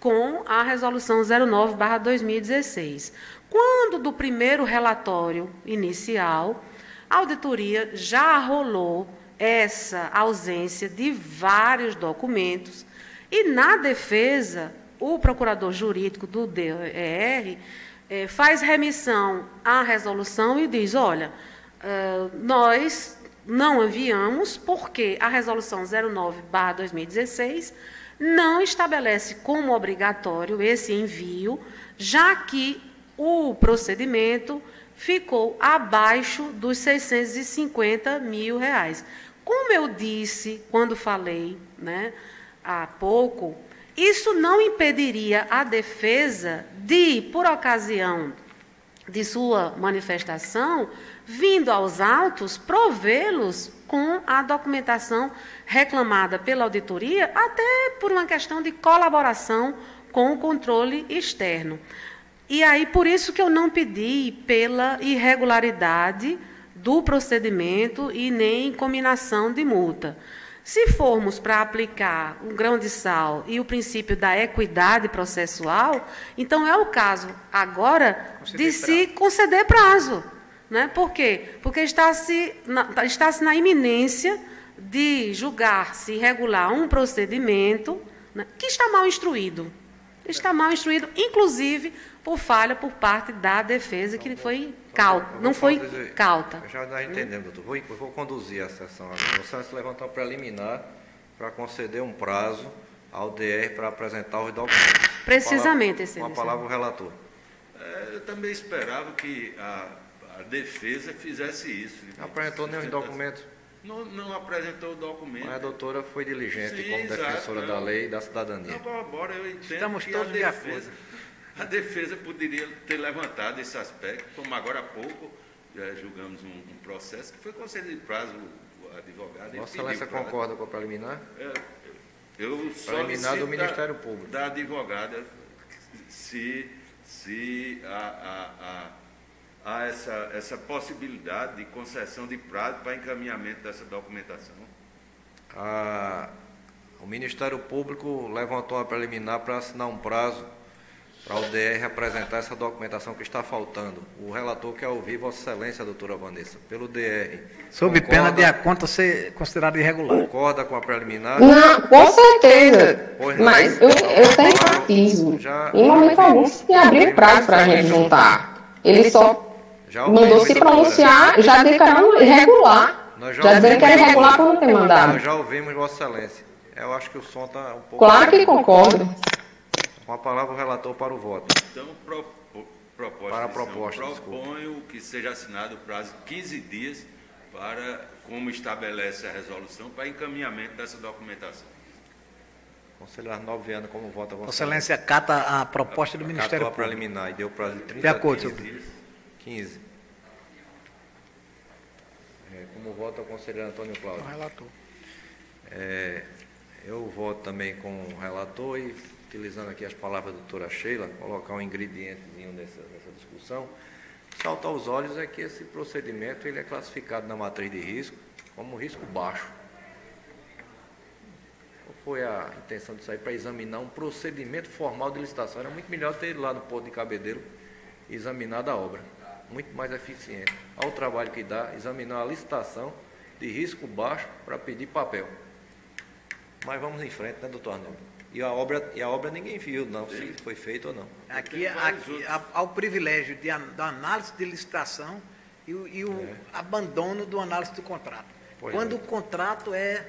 com a resolução 09/2016. Quando do primeiro relatório inicial, a auditoria já rolou essa ausência de vários documentos e na defesa, o procurador jurídico do DER eh, faz remissão à resolução e diz: olha, uh, nós não enviamos porque a resolução 09/2016 não estabelece como obrigatório esse envio, já que o procedimento ficou abaixo dos 650 mil reais. Como eu disse quando falei, né, há pouco, isso não impediria a defesa de, por ocasião de sua manifestação, vindo aos autos, provê-los com a documentação reclamada pela auditoria, até por uma questão de colaboração com o controle externo. E aí, por isso que eu não pedi pela irregularidade do procedimento e nem combinação de multa. Se formos para aplicar um grão de sal e o princípio da equidade processual, então é o caso agora de se conceder prazo. Né? Por quê? Porque está-se na, está na iminência de julgar-se irregular um procedimento né, que está mal instruído. Está mal instruído, inclusive por falha por parte da defesa, que foi cauta, não foi cauta. Já nós entendemos, doutor. Vou, vou conduzir a sessão agora. Você se levantar um preliminar para conceder um prazo ao DR para apresentar os documentos. Precisamente, excelência. Com a palavra o relator. É, eu também esperava que a, a defesa fizesse isso. Não apresentou nenhum documento. Não, não, apresentou o documento. Mas a doutora foi diligente Sim, como exato, defensora da lei e da cidadania. Não, agora eu entendo Estamos que todos a defesa, a defesa poderia ter levantado esse aspecto, como agora há pouco já julgamos um, um processo que foi concedido prazo o advogado. Vossa Excelência concorda com a preliminar? É, eu preliminar do Ministério da, Público. Da advogada, se, se há, há, há essa, essa possibilidade de concessão de prazo para encaminhamento dessa documentação. A, o Ministério Público levantou a preliminar para assinar um prazo para o DR apresentar essa documentação que está faltando. O relator quer ouvir Vossa Excelência, doutora Vanessa, pelo DR. Sob concorda, pena de a conta ser considerada irregular. Concorda com a preliminar? Não, com certeza. Mas eu, eu enfatizo. Já, em momento algum se abrir prazo para a gente juntar. Ele só mandou se pronunciar, já declarando irregular. Já, dizendo que era irregular por não ter mandado. Nós já ouvimos Vossa Excelência. Eu acho que o som está um pouco. Claro que concordo. Com a palavra o relator para o voto. Então, pro, proposta, para a proposta, proponho desculpa. que seja assinado o prazo de 15 dias para, como estabelece a resolução, para encaminhamento dessa documentação. Conselheiro Arnaldo Viana, como vota Vossa Excelência? cata a proposta do Ministério Público. preliminar e deu prazo de 30 de acordo, 15 dias. 15. É, como vota o conselheiro Antônio Cláudio? O relator. É, eu voto também com o relator e utilizando aqui as palavras da doutora Sheila, colocar um ingredientezinho nessa, nessa discussão, salta aos olhos é que esse procedimento ele é classificado na matriz de risco como risco baixo. Qual foi a intenção disso aí? Para examinar um procedimento formal de licitação. Era muito melhor ter ido lá no Porto de Cabedelo examinado a obra. Muito mais eficiente. Ao trabalho que dá, examinar a licitação de risco baixo para pedir papel. Mas vamos em frente, né, doutor Arnaldo? E a obra, e a obra ninguém viu, não, se foi feito ou não. Aqui, aqui há, o privilégio de, da análise de licitação e o, e o é. abandono do análise do contrato. Pois Quando é. o contrato é.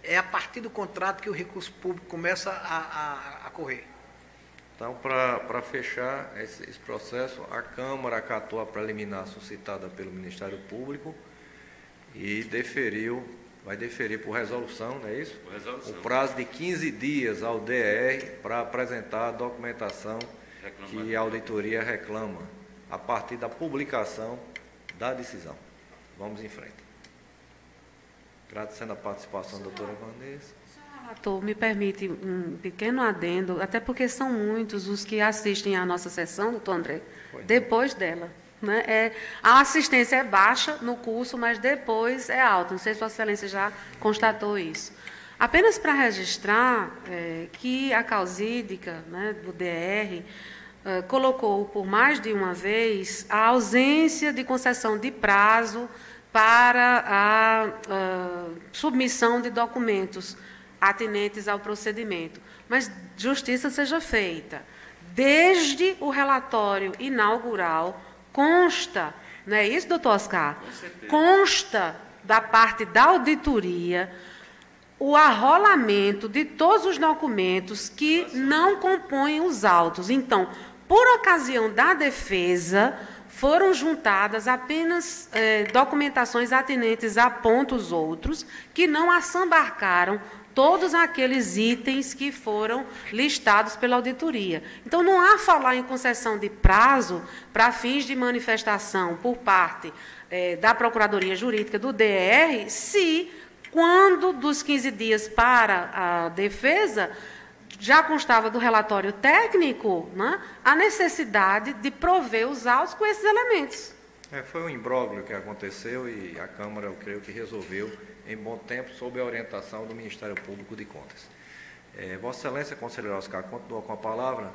É a partir do contrato que o recurso público começa a, a, a correr. Então, para fechar esse, esse, processo, a Câmara acatou a preliminar suscitada pelo Ministério Público e deferiu vai deferir por resolução, não é isso? Por resolução. O prazo de 15 dias ao DR para apresentar a documentação que a auditoria reclama, a partir da publicação da decisão. Vamos em frente. Agradecendo a participação da doutora Vanessa. Relator, me permite um pequeno adendo, até porque são muitos os que assistem à nossa sessão, doutor André, depois dela. Né? É, a assistência é baixa no curso, mas depois é alta. Não sei se Vossa Excelência já constatou isso. Apenas para registrar é, que a causídica né, do DR é, colocou por mais de uma vez a ausência de concessão de prazo para a, a submissão de documentos atinentes ao procedimento. Mas justiça seja feita. Desde o relatório inaugural, consta, não é isso, doutor Oscar? Consta da parte da auditoria o arrolamento de todos os documentos que não compõem os autos. Então, por ocasião da defesa, foram juntadas apenas eh, documentações atinentes a pontos outros que não assambarcaram todos aqueles itens que foram listados pela auditoria. Então, não há falar em concessão de prazo para fins de manifestação por parte eh, da Procuradoria Jurídica do DR, se quando dos 15 dias para a defesa, já constava do relatório técnico né, a necessidade de prover os autos com esses elementos. É, foi um imbróglio que aconteceu e a Câmara, eu creio que resolveu em bom tempo, sob a orientação do Ministério Público de Contas. É, Vossa Excelência, conselheiro Oscar, continua com a palavra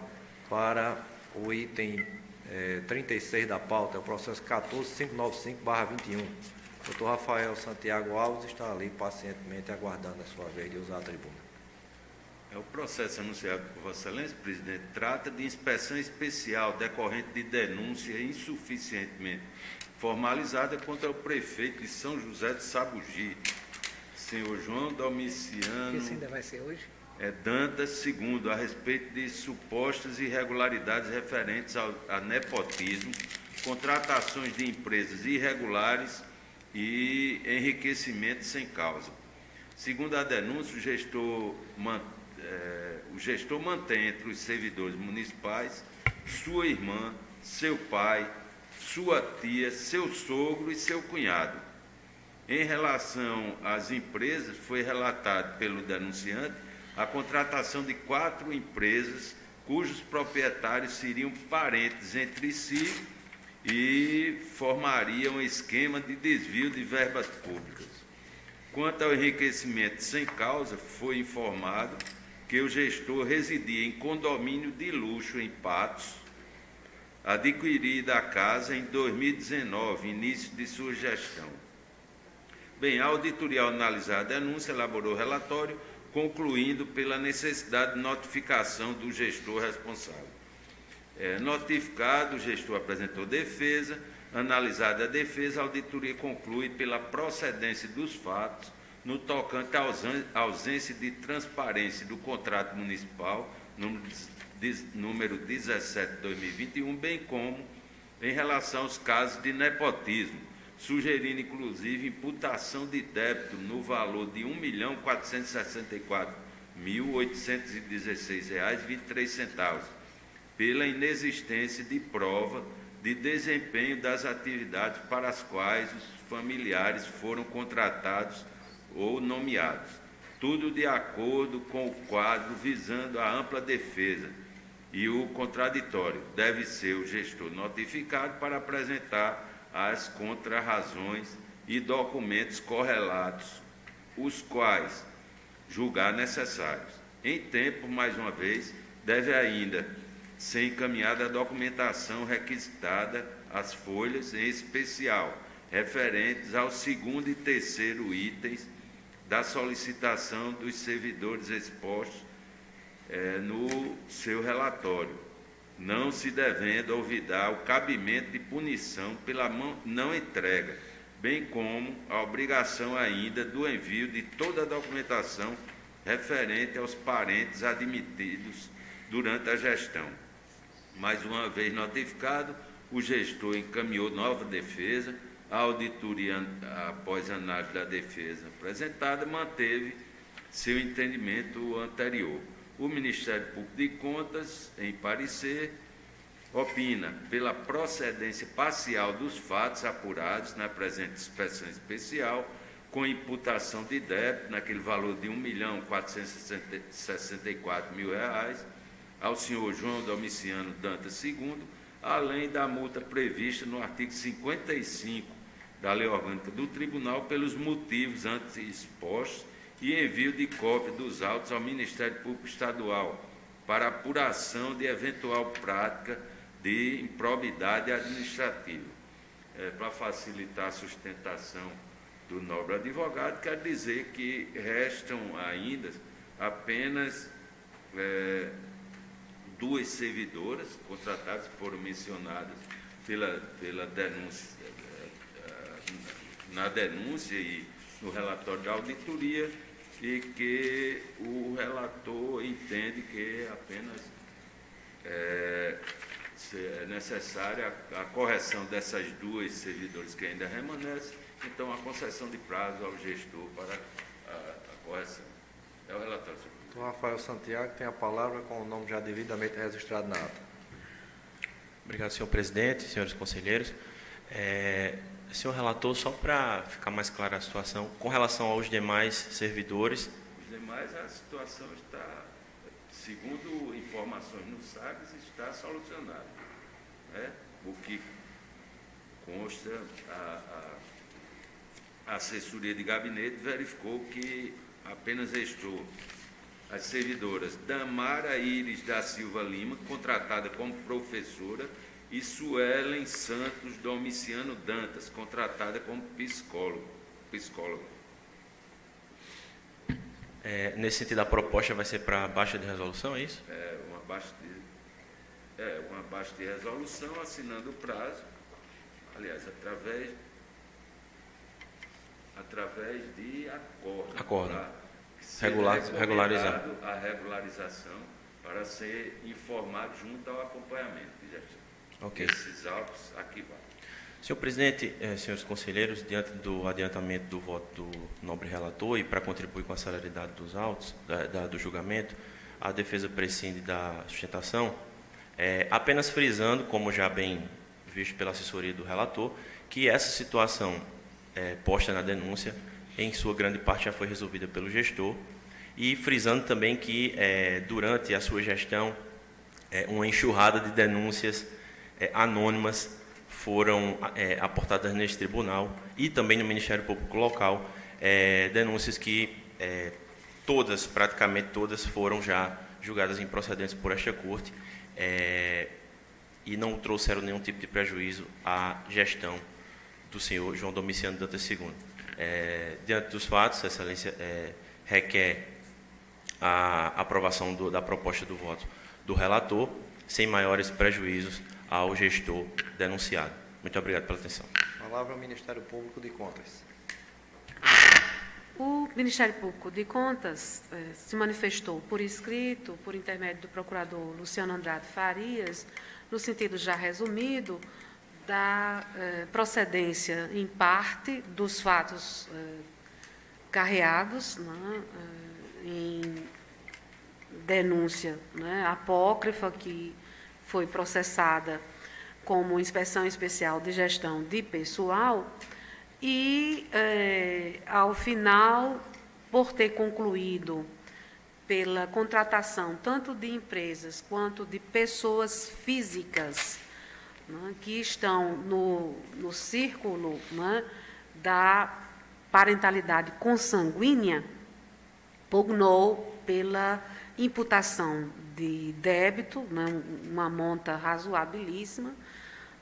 para o item é, 36 da pauta, é o processo 14595-21. Doutor Rafael Santiago Alves está ali pacientemente aguardando a sua vez de usar a tribuna. É o processo anunciado por Vossa Excelência, presidente, trata de inspeção especial decorrente de denúncia insuficientemente formalizada contra o prefeito de São José de Sabugi, senhor João Domiciano. Esse ainda vai ser hoje? É, Dantas segundo a respeito de supostas irregularidades referentes ao, a nepotismo, contratações de empresas irregulares e enriquecimento sem causa. Segundo a denúncia, o gestor, é, o gestor mantém entre os servidores municipais sua irmã, seu pai, sua tia, seu sogro e seu cunhado. Em relação às empresas, foi relatado pelo denunciante a contratação de quatro empresas cujos proprietários seriam parentes entre si e formaria um esquema de desvio de verbas públicas. Quanto ao enriquecimento sem causa, foi informado que o gestor residia em condomínio de luxo em Patos, adquirida a casa em 2019, início de sua gestão. Bem, a auditoria ao analisar a denúncia elaborou relatório concluindo pela necessidade de notificação do gestor responsável. É, notificado, o gestor apresentou defesa, analisada a defesa, a auditoria conclui pela procedência dos fatos no tocante à ausência de transparência do contrato municipal, número 17 de 2021, bem como em relação aos casos de nepotismo, sugerindo inclusive imputação de débito no valor de R$ 1.464.816,23 pela inexistência de prova de desempenho das atividades para as quais os familiares foram contratados ou nomeados. Tudo de acordo com o quadro visando a ampla defesa. E o contraditório deve ser o gestor notificado para apresentar as contrarrazões e documentos correlatos, os quais julgar necessários. Em tempo, mais uma vez, deve ainda ser encaminhada a documentação requisitada às folhas, em especial referentes ao segundo e terceiro itens da solicitação dos servidores expostos é, no seu relatório, não se devendo olvidar o cabimento de punição pela não entrega, bem como a obrigação ainda do envio de toda a documentação referente aos parentes admitidos durante a gestão. Mais uma vez notificado, o gestor encaminhou nova defesa, a auditoria, após análise da defesa apresentada, manteve seu entendimento anterior. O Ministério Público de Contas, em parecer, opina pela procedência parcial dos fatos apurados na presente inspeção especial, com imputação de débito naquele valor de 1.464 mil reais ao senhor João Domiciano Dantas II, além da multa prevista no artigo 55 da Lei Orgânica do Tribunal pelos motivos antes expostos e envio de cópia dos autos ao Ministério Público Estadual para apuração de eventual prática de improbidade administrativa. É, para facilitar a sustentação do nobre advogado, quer dizer que restam ainda apenas é, duas servidoras contratadas, que foram mencionadas pela, pela denúncia, é, é, na denúncia e no relatório da auditoria, e que o relator entende que apenas é, é necessária a, a correção dessas duas servidores que ainda remanescem, então a concessão de prazo ao gestor para a, a correção. É o relatório, senhor. Então, Rafael Santiago tem a palavra com o nome já devidamente registrado na ata. Obrigado, senhor presidente, senhores conselheiros. É, senhor relator, só para ficar mais clara a situação, com relação aos demais servidores. Os demais, a situação está, segundo informações no SAGS, está solucionada. Né? O que consta, a, a, assessoria de gabinete verificou que apenas restou as servidoras Damara Iris da Silva Lima, contratada como professora, e Suelen Santos Domiciano Dantas, contratada como psicólogo. psicólogo. É, nesse sentido, a proposta vai ser para baixa de resolução, é isso? É, uma baixa de, é, uma baixa de resolução, assinando o prazo, aliás, através, através de acordo. Acordo. Regular, regularizar. A regularização para ser informado junto ao acompanhamento de gestão. Ok. Esses autos aqui vão. Senhor presidente, eh, senhores conselheiros, diante do adiantamento do voto do nobre relator e para contribuir com a celeridade dos autos, da, da, do julgamento, a defesa prescinde da sustentação, é, apenas frisando, como já bem visto pela assessoria do relator, que essa situação é, posta na denúncia, em sua grande parte já foi resolvida pelo gestor, e frisando também que é, durante a sua gestão, uma enxurrada de denúncias anônimas foram é, aportadas neste tribunal e também no Ministério Público Local, é, denúncias que é, todas, praticamente todas, foram já julgadas improcedentes por esta corte é, e não trouxeram nenhum tipo de prejuízo à gestão do senhor João Domiciano Dantas II. É, diante dos fatos, excelência é, requer a aprovação do, da proposta do voto do relator, sem maiores prejuízos ao gestor denunciado. Muito obrigado pela atenção. Palavra ao Ministério Público de Contas. O Ministério Público de Contas eh, se manifestou por escrito, por intermédio do procurador Luciano Andrade Farias, no sentido já resumido da eh, procedência, em parte, dos fatos eh, carreados né, em denúncia né, apócrifa que foi processada como inspeção especial de gestão de pessoal e, é, ao final, por ter concluído pela contratação tanto de empresas quanto de pessoas físicas né, que estão no, no círculo né, da parentalidade consanguínea, pugnou pela imputação de débito, né, uma monta razoabilíssima,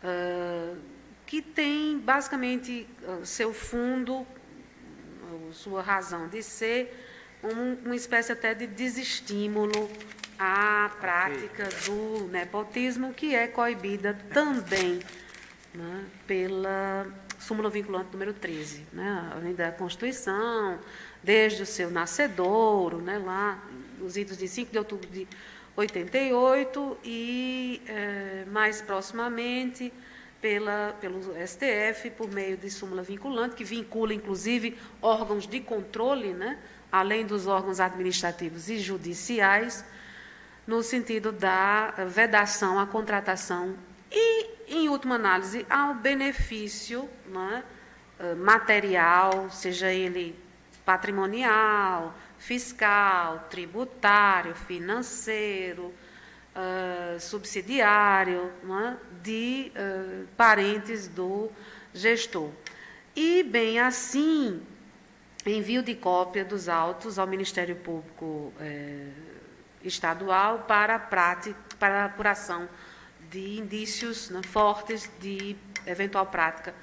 uh, que tem basicamente uh, seu fundo, sua razão de ser, um, uma espécie até de desestímulo à prática do nepotismo, que é coibida também né, pela súmula vinculante número 13, né, além da Constituição, desde o seu nascedouro, né, lá, nos idos de 5 de outubro de 88 e é, mais proximamente pela, pelo STF por meio de súmula vinculante, que vincula inclusive órgãos de controle, né, além dos órgãos administrativos e judiciais, no sentido da vedação à contratação e, em última análise, ao benefício né, material, seja ele patrimonial, fiscal, tributário, financeiro, uh, subsidiário, é? de uh, parentes do gestor. E, bem assim, envio de cópia dos autos ao Ministério Público eh, Estadual para prática, para apuração de indícios né, fortes de eventual prática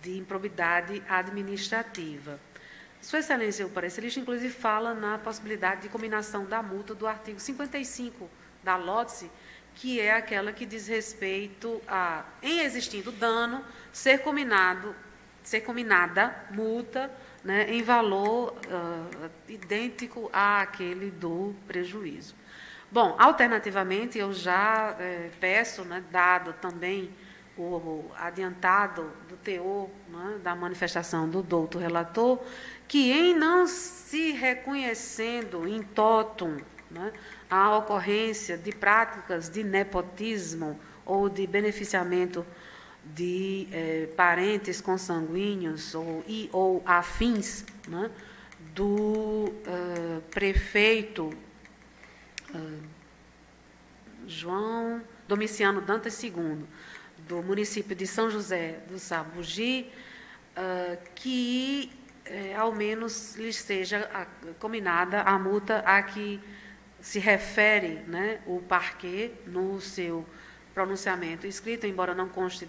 de improbidade administrativa. Sua Excelência, o parecerista, inclusive, fala na possibilidade de combinação da multa do artigo 55 da LOTSE, que é aquela que diz respeito a, em existindo dano, ser combinado, ser combinada multa né, em valor uh, idêntico àquele do prejuízo. Bom, alternativamente, eu já eh, peço, né, dado também o, o adiantado do teor né, da manifestação do doutor relator, que em não se reconhecendo em totum né, a ocorrência de práticas de nepotismo ou de beneficiamento de eh, parentes consanguíneos ou, e, ou afins né, do uh, prefeito uh, João Domiciano Dantas II, do município de São José do Sabugi, uh, que eh, ao menos lhe seja combinada a multa a que se refere né, o parquet no seu pronunciamento escrito, embora não conste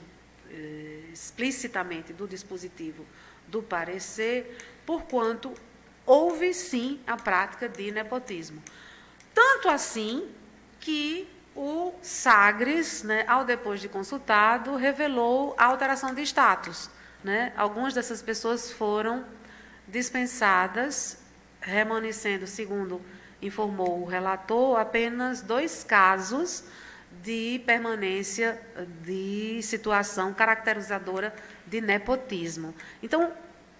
eh, explicitamente do dispositivo do parecer, porquanto houve sim a prática de nepotismo. Tanto assim que o Sagres, né, ao depois de consultado, revelou a alteração de status. Né? Algumas dessas pessoas foram dispensadas, remanescendo, segundo informou o relator, apenas dois casos de permanência de situação caracterizadora de nepotismo. Então,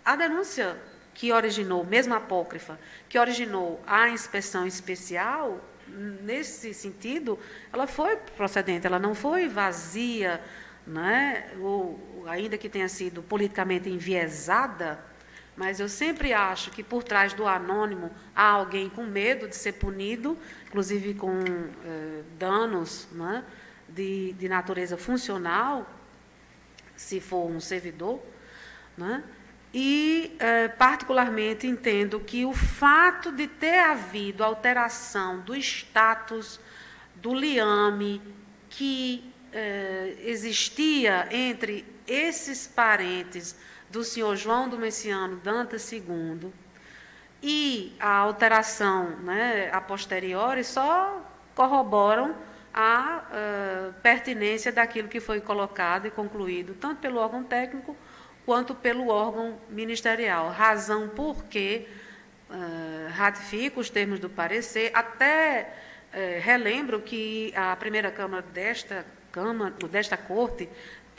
a denúncia que originou, mesmo apócrifa, que originou a inspeção especial, nesse sentido, ela foi procedente, ela não foi vazia, né? ou ainda que tenha sido politicamente enviesada, mas eu sempre acho que por trás do anônimo há alguém com medo de ser punido, inclusive com eh, danos né, de, de, natureza funcional, se for um servidor. Né, e, eh, particularmente, entendo que o fato de ter havido alteração do status do liame que eh, existia entre esses parentes do senhor João do Messiano Dantas II e a alteração né, a posteriori só corroboram a uh, pertinência daquilo que foi colocado e concluído, tanto pelo órgão técnico quanto pelo órgão ministerial. Razão por que uh, ratifico os termos do parecer, até uh, relembro que a primeira Câmara desta, Câmara, desta Corte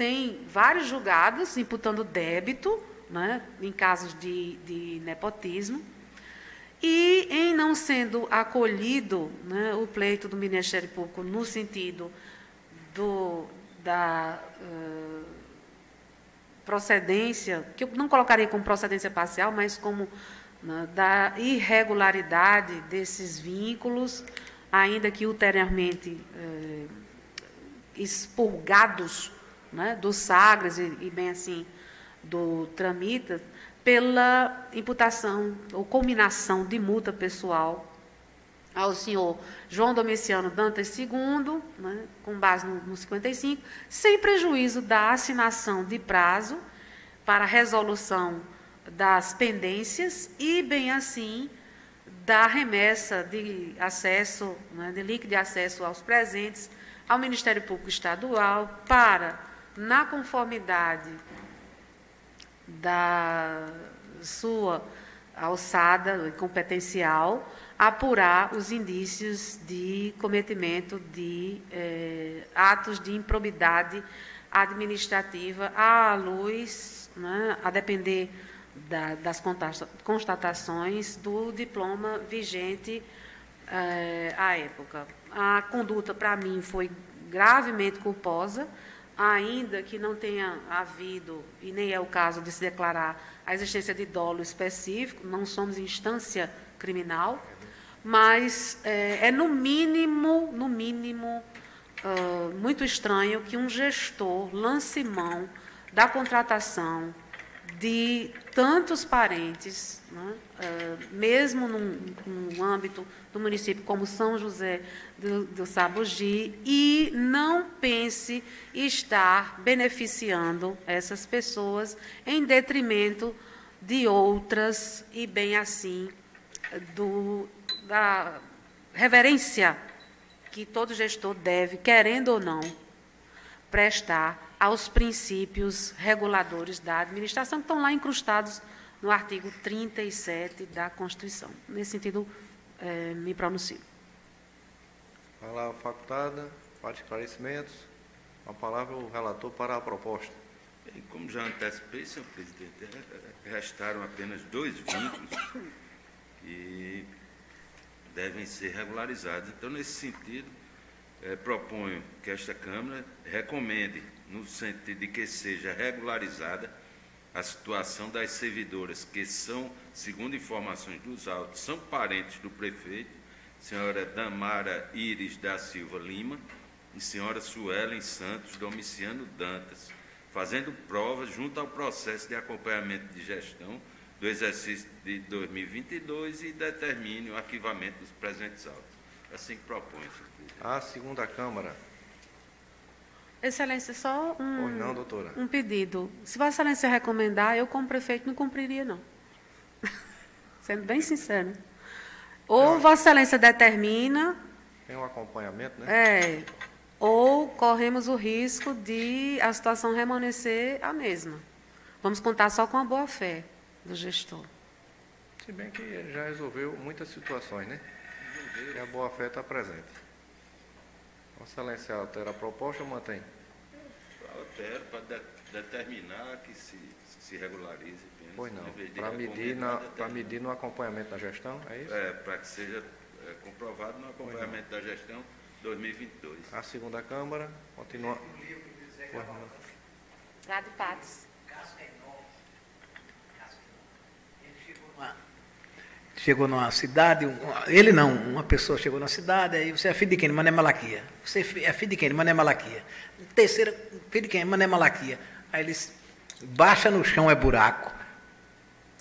tem vários julgados imputando débito, né, em casos de, de nepotismo, e em não sendo acolhido né, o pleito do Ministério Público no sentido do, da uh, procedência, que eu não colocaria como procedência parcial, mas como né, da irregularidade desses vínculos, ainda que ulteriormente uh, expurgados né, do Sagres e, e, bem assim do Tramita, pela imputação ou combinação de multa pessoal ao senhor João Domiciano Dantas II, né, com base no, no 55, sem prejuízo da assinação de prazo para resolução das pendências e, bem assim, da remessa de acesso, né, de link de acesso aos presentes ao Ministério Público Estadual para na conformidade da sua alçada competencial, apurar os indícios de cometimento de eh, atos de improbidade administrativa à luz, né, a depender da, das constatações do diploma vigente eh, à época. A conduta, para mim, foi gravemente culposa, ainda que não tenha havido, e nem é o caso de se declarar a existência de dolo específico, não somos instância criminal, mas é, é no mínimo, no mínimo, uh, muito estranho que um gestor lance mão da contratação de tantos parentes, né, uh, mesmo num, num, âmbito do município como São José do, do Sabugi, e não pense estar beneficiando essas pessoas em detrimento de outras, e bem assim, do, da reverência que todo gestor deve, querendo ou não, prestar aos princípios reguladores da administração, que estão lá incrustados no artigo 37 da Constituição. Nesse sentido, é, me pronuncio. Palavra facultada para esclarecimentos. A palavra o relator para a proposta. E como já antecipei, senhor presidente, restaram apenas dois vínculos e devem ser regularizados. Então, nesse sentido, é, proponho que esta Câmara recomende, no sentido de que seja regularizada a situação das servidoras que são, segundo informações dos autos, são parentes do prefeito, senhora Damara Iris da Silva Lima e senhora Suelen Santos Domiciano Dantas, fazendo provas junto ao processo de acompanhamento de gestão do exercício de 2022 e determine o arquivamento dos presentes autos. Assim que propõe, senhor presidente. A segunda Câmara. Excelência, só um, não, doutora. um pedido. Se Vossa Excelência recomendar, eu, como prefeito, não cumpriria, não. Sendo bem sincero. Ou Vossa Excelência determina. Tem um acompanhamento, né? É. Ou corremos o risco de a situação remanescer a mesma. Vamos contar só com a boa-fé do gestor. Se bem que ele já resolveu muitas situações, né? E a boa-fé está presente. Vossa Excelência altera a proposta ou mantém? Altero para de, determinar que se, se regularize apenas. Pois não. Para medir, na, medir no acompanhamento da gestão, é isso? É, para que seja é, comprovado no acompanhamento da gestão 2022. A segunda Câmara continua. Gado Patos. chegou numa cidade, ele não, uma pessoa chegou na cidade, aí você é filho de quem? Mané Malaquia. Você é filho de quem? Mané Malaquia. Terceira, filho de quem? Mané Malaquia. Aí eles baixa no chão é buraco,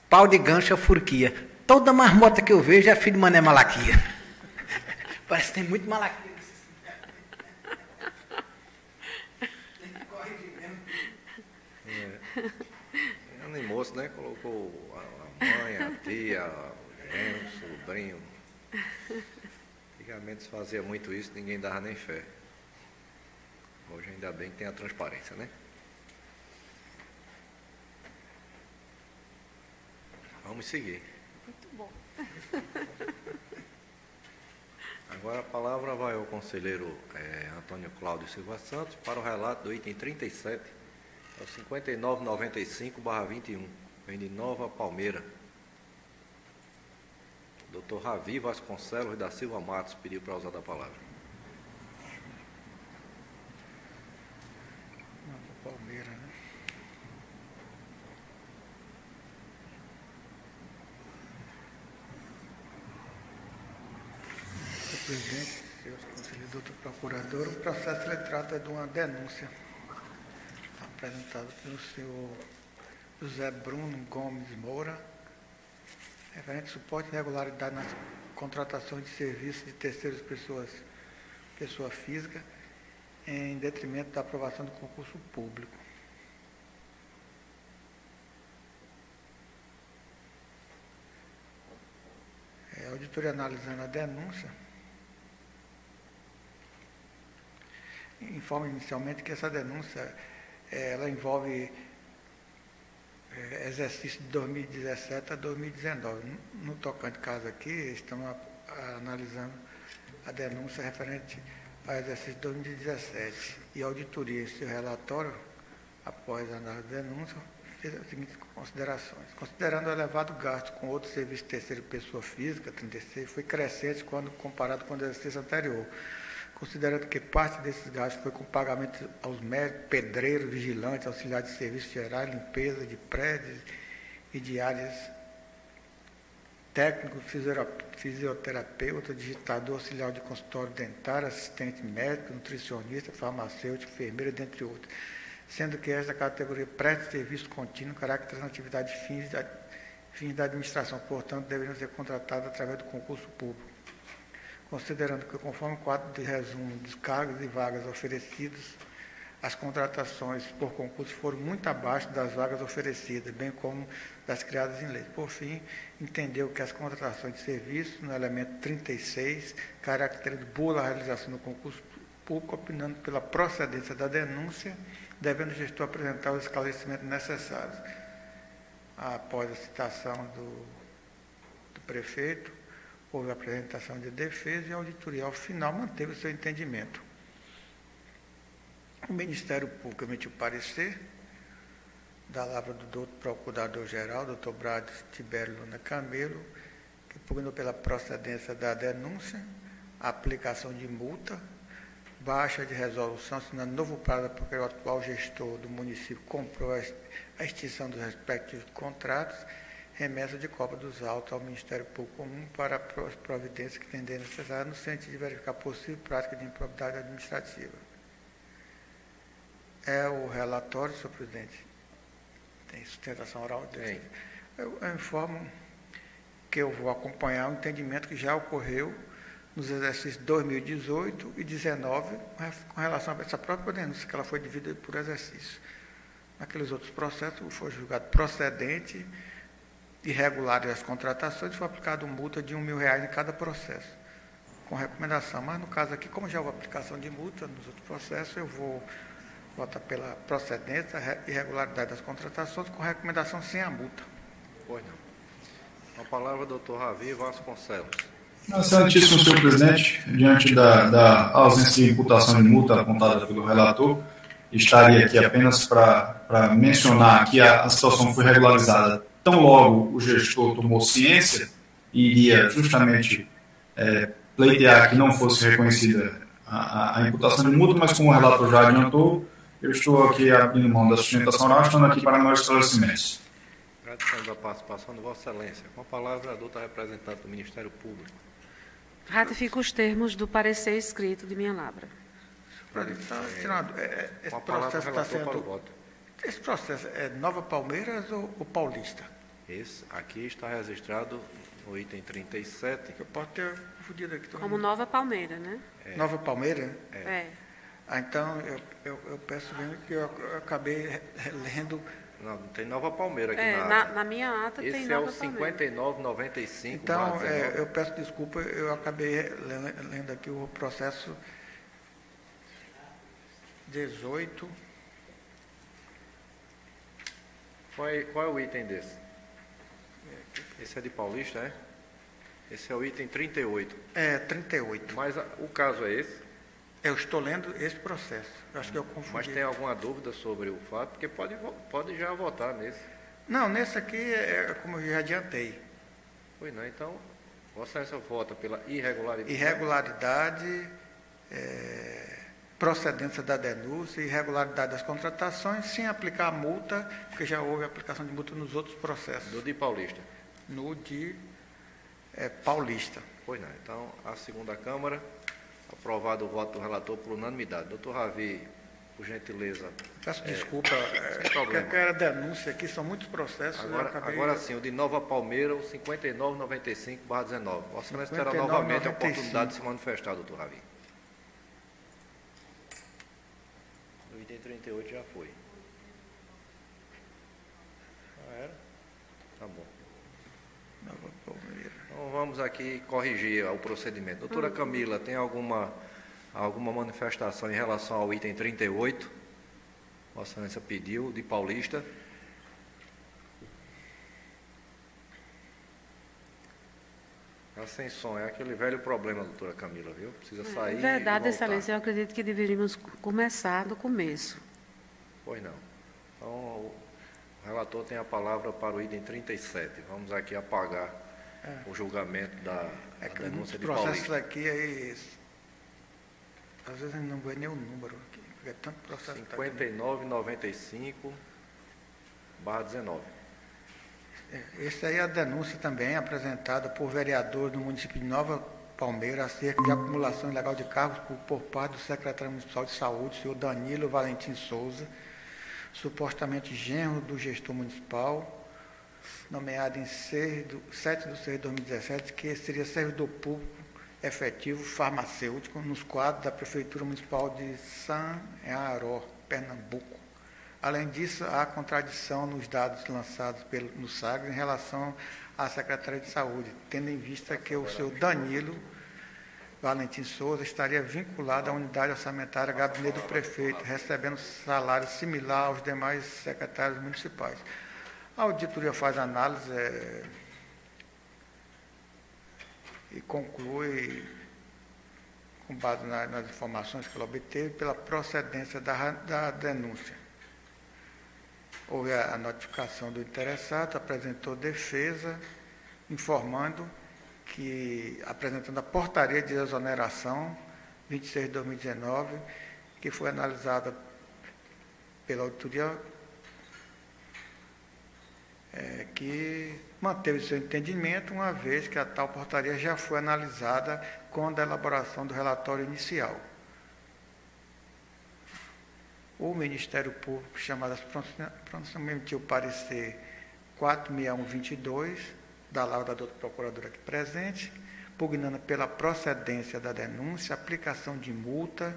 pau de gancho é furquia. Toda marmota que eu vejo é filho de Mané Malaquia. Parece que tem muito Malaquia. É. Animoso, né? Colocou a mãe, a tia, genro, sobrinho. Antigamente se fazia muito isso, ninguém dava nem fé. Hoje ainda bem que tem a transparência, né? Vamos seguir. Muito bom. Agora a palavra vai ao conselheiro é, Antônio Cláudio Silva Santos para o relato do item 37, é o 5995-21, vem de Nova Palmeira. Doutor Ravi Vasconcelos da Silva Matos pediu para usar da palavra. Palmeira, né? Senhor presidente, senhores conselheiros, doutor procurador, o processo ele trata de uma denúncia apresentada pelo senhor José Bruno Gomes Moura, referente suporte e regularidade nas contratações de serviços de terceiras pessoas, pessoa física, em detrimento da aprovação do concurso público. É, a auditoria analisando a denúncia, informa inicialmente que essa denúncia ela envolve é, exercício de 2017 a 2019. No tocante caso aqui, estamos a, a, analisando a denúncia referente ao exercício de 2017. E a auditoria, em seu relatório, após a análise da denúncia, fez as seguintes considerações. Considerando o elevado gasto com outros serviços de terceira pessoa física, 36, foi crescente quando comparado com o exercício anterior considerando que parte desses gastos foi com pagamento aos médicos, pedreiros, vigilantes, auxiliares de serviços gerais, limpeza de prédios e de áreas técnico, fisioterapeuta, digitador, auxiliar de consultório dentário, assistente médico, nutricionista, farmacêutico, enfermeira, dentre outros, sendo que esta categoria presta serviço contínuo, caracterizando atividade de fins, de fins da administração, portanto, deveriam ser contratadas através do concurso público. Considerando que, conforme o quadro de resumo dos cargos e vagas oferecidos, as contratações por concurso foram muito abaixo das vagas oferecidas, bem como das criadas em lei. Por fim, entendeu que as contratações de serviço, no elemento 36, caracteriza boa realização do concurso público, opinando pela procedência da denúncia, devendo o gestor apresentar os esclarecimentos necessários. Após a citação do, do prefeito, houve apresentação de defesa e a auditoria, ao final, manteve o seu entendimento. O Ministério Público emitiu parecer da lavra do doutor Procurador-Geral, doutor Brado Tibério Luna Camelo, que pugnou pela procedência da denúncia, aplicação de multa, baixa de resolução, assinando novo prazo porque o atual gestor do município comprou a extinção dos respectivos contratos, remessa de cópia dos autos ao Ministério Público Comum para as providências que tenderem necessárias no sentido de verificar possível prática de improbidade administrativa é o relatório, senhor presidente. Tem sustentação oral? Tem. Eu, eu informo que eu vou acompanhar o entendimento que já ocorreu nos exercícios 2018 e 2019 com relação a essa própria denúncia, que ela foi dividida por exercício. Naqueles outros processos, foi julgado procedente, irregular as contratações, foi aplicada multa de um mil reais em cada processo, com recomendação. Mas no caso aqui, como já houve aplicação de multa nos outros processos, eu vou vota pela procedência e regularidade das contratações com recomendação sem a multa. Pois não. A palavra, doutor Ravi Vasconcelos. Excelentíssimo senhor presidente, diante da, da ausência de imputação de multa apontada pelo relator, estaria aqui apenas para mencionar que a, a situação foi regularizada tão logo o gestor tomou ciência e iria justamente é, pleitear que não fosse reconhecida a, a, imputação de multa, mas como o relator já adiantou, eu estou aqui abrindo mão da sustentação oral, estando aqui para maiores esclarecimentos. Agradecendo a participação de Vossa Excelência. Com a palavra, a doutora representante do Ministério Público. Ratifico os termos do parecer escrito de minha labra. Então, senado, é, é, esse processo está sendo. Esse processo é Nova Palmeiras ou, ou Paulista? Esse aqui está registrado no item 37. Eu posso ter confundido aqui. Como Nova Palmeira, né? É. Nova Palmeira? É. é. Ah, então, eu, eu, eu, peço mesmo que eu, eu acabei lendo. Não, não tem Nova Palmeira aqui é, na, na, na minha ata Esse tem Nova Palmeira. Esse é o 5995. Então, é, eu peço desculpa, eu acabei lendo, lendo aqui o processo 18. Qual é, qual é o item desse? Esse é de Paulista, é? Esse é o item 38. É, 38. Mas a, o caso é esse? Eu estou lendo esse processo. Eu acho que eu confundi. Mas tem alguma dúvida sobre o fato? Porque pode, pode já votar nesse. Não, nesse aqui é, é como eu já adiantei. Pois não, então, Vossa Excelência vota pela irregularidade. Irregularidade, é, procedência da denúncia, irregularidade das contratações, sem aplicar a multa, porque já houve aplicação de multa nos outros processos. No de Paulista. No de é, Paulista. Pois não, então a segunda Câmara Aprovado o voto do relator por unanimidade. Doutor Ravi, por gentileza. Peço é, desculpa, é, porque aquela denúncia aqui são muitos processos. Agora, acabei... agora sim, o de Nova Palmeira, o 5995 19. Vossa Excelência terá novamente 95. a oportunidade de se manifestar, doutor Ravi. O item 38 já foi. Já era? Tá bom. Nova Palmeira. Então vamos aqui corrigir o procedimento. Doutora Camila, tem alguma, alguma manifestação em relação ao item 38? Vossa Excelência pediu, de Paulista. Está sem som, é aquele velho problema, doutora Camila, viu? Precisa é sair. É verdade, Excelência, eu acredito que deveríamos começar do começo. Pois não. Então, o relator tem a palavra para o item 37. Vamos aqui apagar o julgamento da, é denúncia de Paulista. O processo aqui é esse. às vezes não vê nem o número aqui, porque é tanto processo. 5995 barra 19. É, essa aí é a denúncia também apresentada por vereador do município de Nova Palmeira acerca de acumulação ilegal de cargos por, por parte do secretário municipal de saúde, senhor Danilo Valentim Souza, supostamente genro do gestor municipal, nomeado em 6 do, 7 de 6 de 2017, que seria servidor público efetivo farmacêutico nos quadros da Prefeitura Municipal de San Earó, Pernambuco. Além disso, há contradição nos dados lançados pelo, no SAGRE em relação à Secretaria de Saúde, tendo em vista que o seu Danilo Valentim Souza estaria vinculado à unidade orçamentária Gabinete do Prefeito, recebendo salário similar aos demais secretários municipais. A auditoria faz análise é, e conclui, com base na, nas informações que ela obteve, pela procedência da, da denúncia. Houve a, a notificação do interessado, apresentou defesa, informando que, apresentando a portaria de exoneração 26 de 2019, que foi analisada pela auditoria, é, que manteve seu entendimento, uma vez que a tal portaria já foi analisada com a elaboração do relatório inicial. O Ministério Público, chamado pronunciamento o parecer 46122, da lauda da procuradora aqui presente, pugnando pela procedência da denúncia, aplicação de multa,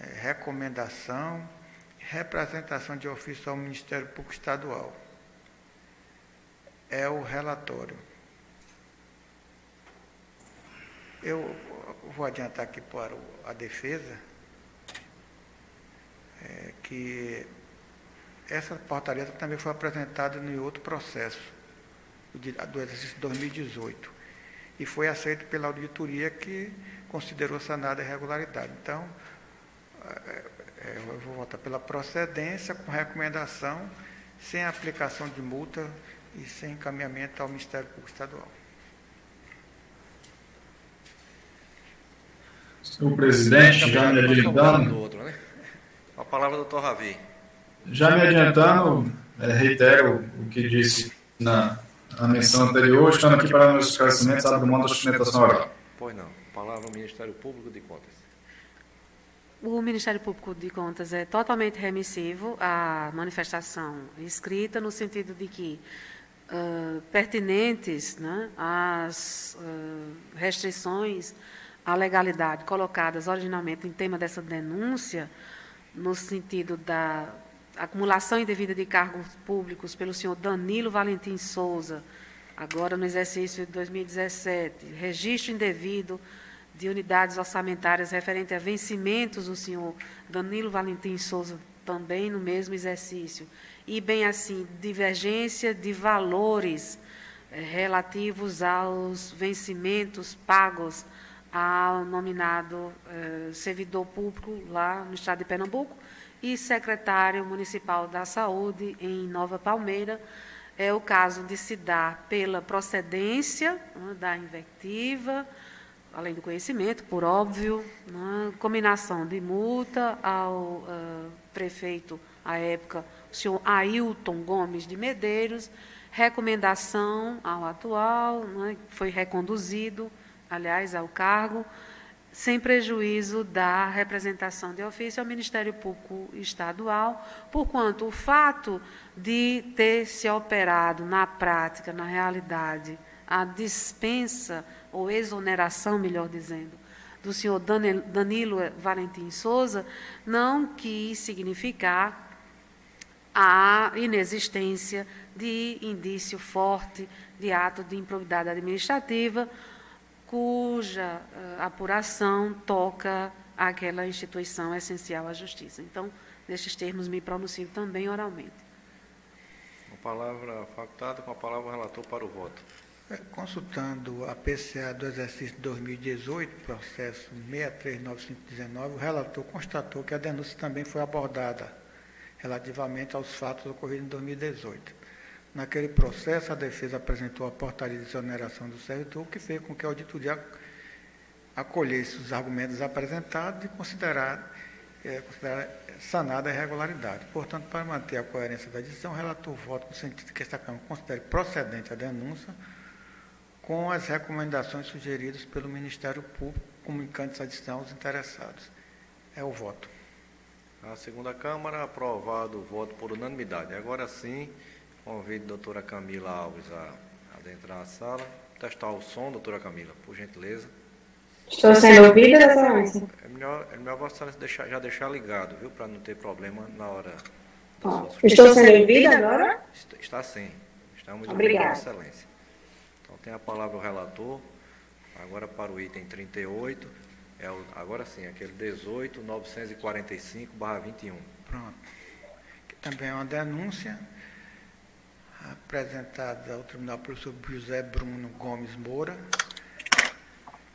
é, recomendação, representação de ofício ao Ministério Público Estadual é o relatório. Eu vou adiantar aqui para a defesa é, que essa portaria também foi apresentada em outro processo, do exercício 2018, e foi aceito pela auditoria que considerou sanada a irregularidade. Então, é, eu vou votar pela procedência com recomendação, sem aplicação de multa e sem encaminhamento ao Ministério Público Estadual. Senhor presidente, já me adiantando. Né? A palavra do doutor Ravi. Já me adiantando, é, reitero o que disse na, na menção anterior, estando aqui para meus esclarecimentos, abro mão da sustentação oral. Pois não. Palavra ao Ministério Público de Contas. O Ministério Público de Contas é totalmente remissivo à manifestação escrita, no sentido de que uh, pertinentes né, às uh, restrições à legalidade colocadas originalmente em tema dessa denúncia, no sentido da acumulação indevida de cargos públicos pelo senhor Danilo Valentim Souza, agora no exercício de 2017, registro indevido de unidades orçamentárias referente a vencimentos do senhor Danilo Valentim Souza, também no mesmo exercício, e, bem assim, divergência de valores eh, relativos aos vencimentos pagos ao nominado eh, servidor público lá no estado de Pernambuco e secretário municipal da saúde em Nova Palmeira. É o caso de se dar pela procedência né, da invectiva, além do conhecimento, por óbvio, né, combinação de multa ao uh, prefeito, à época, o senhor Ailton Gomes de Medeiros, recomendação ao atual, né, foi reconduzido, aliás, ao cargo, sem prejuízo da representação de ofício ao Ministério Público Estadual, porquanto o fato de ter se operado na prática, na realidade, a dispensa ou exoneração, melhor dizendo, do senhor Danilo Valentim Souza, não quis significar a inexistência de indício forte de ato de improbidade administrativa, cuja uh, apuração toca aquela instituição essencial à justiça. Então, nestes termos, me pronuncio também oralmente. A palavra facultada, com a palavra o relator para o voto. É, consultando a PCA do exercício 2018, processo 639519, o relator constatou que a denúncia também foi abordada relativamente aos fatos ocorridos em 2018. Naquele processo, a defesa apresentou a portaria de exoneração do servidor, que fez com que a auditoria acolhesse os argumentos apresentados e considerar, é, sanada a irregularidade. Portanto, para manter a coerência da decisão, o relator vota no sentido de que esta Câmara considere procedente a denúncia com as recomendações sugeridas pelo Ministério Público, comunicando essa decisão aos interessados. É o voto. A segunda Câmara, aprovado o voto por unanimidade. Agora sim, convido a doutora Camila Alves a adentrar a sala. Testar o som, doutora Camila, por gentileza. Estou sendo ouvida, excelência? É melhor, é melhor Vossa Excelência deixar, já deixar ligado, viu, para não ter problema na hora da sua Estou sendo ouvida agora? Está, está sim. Estamos Obrigada. ouvindo Vossa Excelência. Tem a palavra o relator, agora para o item 38, é o, agora sim, aquele 18, 945, barra 21. Pronto. Que também é uma denúncia apresentada ao Tribunal professor José Bruno Gomes Moura,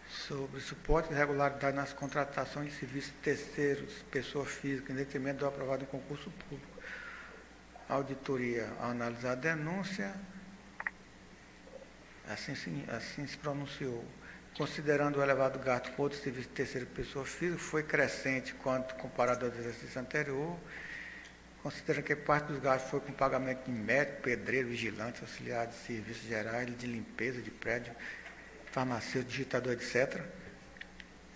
sobre suporte e irregularidade nas contratações de serviços terceiros, pessoa física, em detrimento do aprovado em concurso público. A auditoria, ao analisar a denúncia, assim, assim se pronunciou. Considerando o elevado gasto com outros serviços de terceira pessoa física, foi crescente quanto comparado ao exercício anterior, considerando que parte dos gastos foi com pagamento de médico, pedreiro, vigilante, auxiliar de serviços gerais, de limpeza de prédio, farmacêutico, digitador, etc.,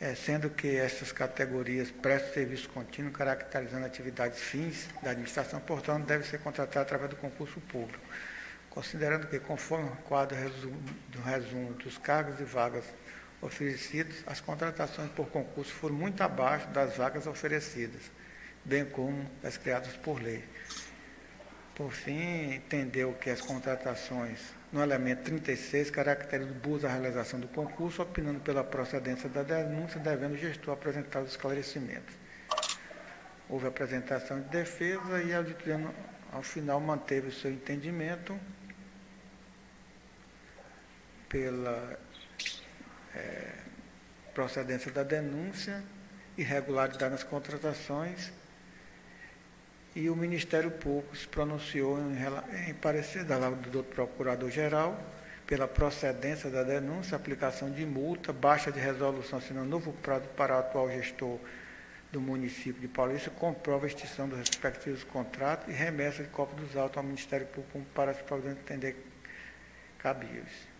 é, sendo que essas categorias prestam serviço contínuo, caracterizando atividades fins da administração, portanto, deve ser contratado através do concurso público. Considerando que, conforme o quadro do resumo dos cargos e vagas oferecidos, as contratações por concurso foram muito abaixo das vagas oferecidas, bem como as criadas por lei. Por fim, entendeu que as contratações no elemento 36, caracteriza o bus a realização do concurso, opinando pela procedência da denúncia, devendo o gestor apresentar os esclarecimentos. Houve apresentação de defesa e a auditoria, ao final, manteve o seu entendimento pela é, procedência da denúncia, irregularidade nas contratações e o Ministério Público se pronunciou em, em parecer da do Procurador-Geral pela procedência da denúncia, aplicação de multa, baixa de resolução, sendo novo prazo para o atual gestor do município de Paulista, comprova a extinção dos respectivos contratos e remessa de cópia dos autos ao Ministério Público para se poder entender cabíveis.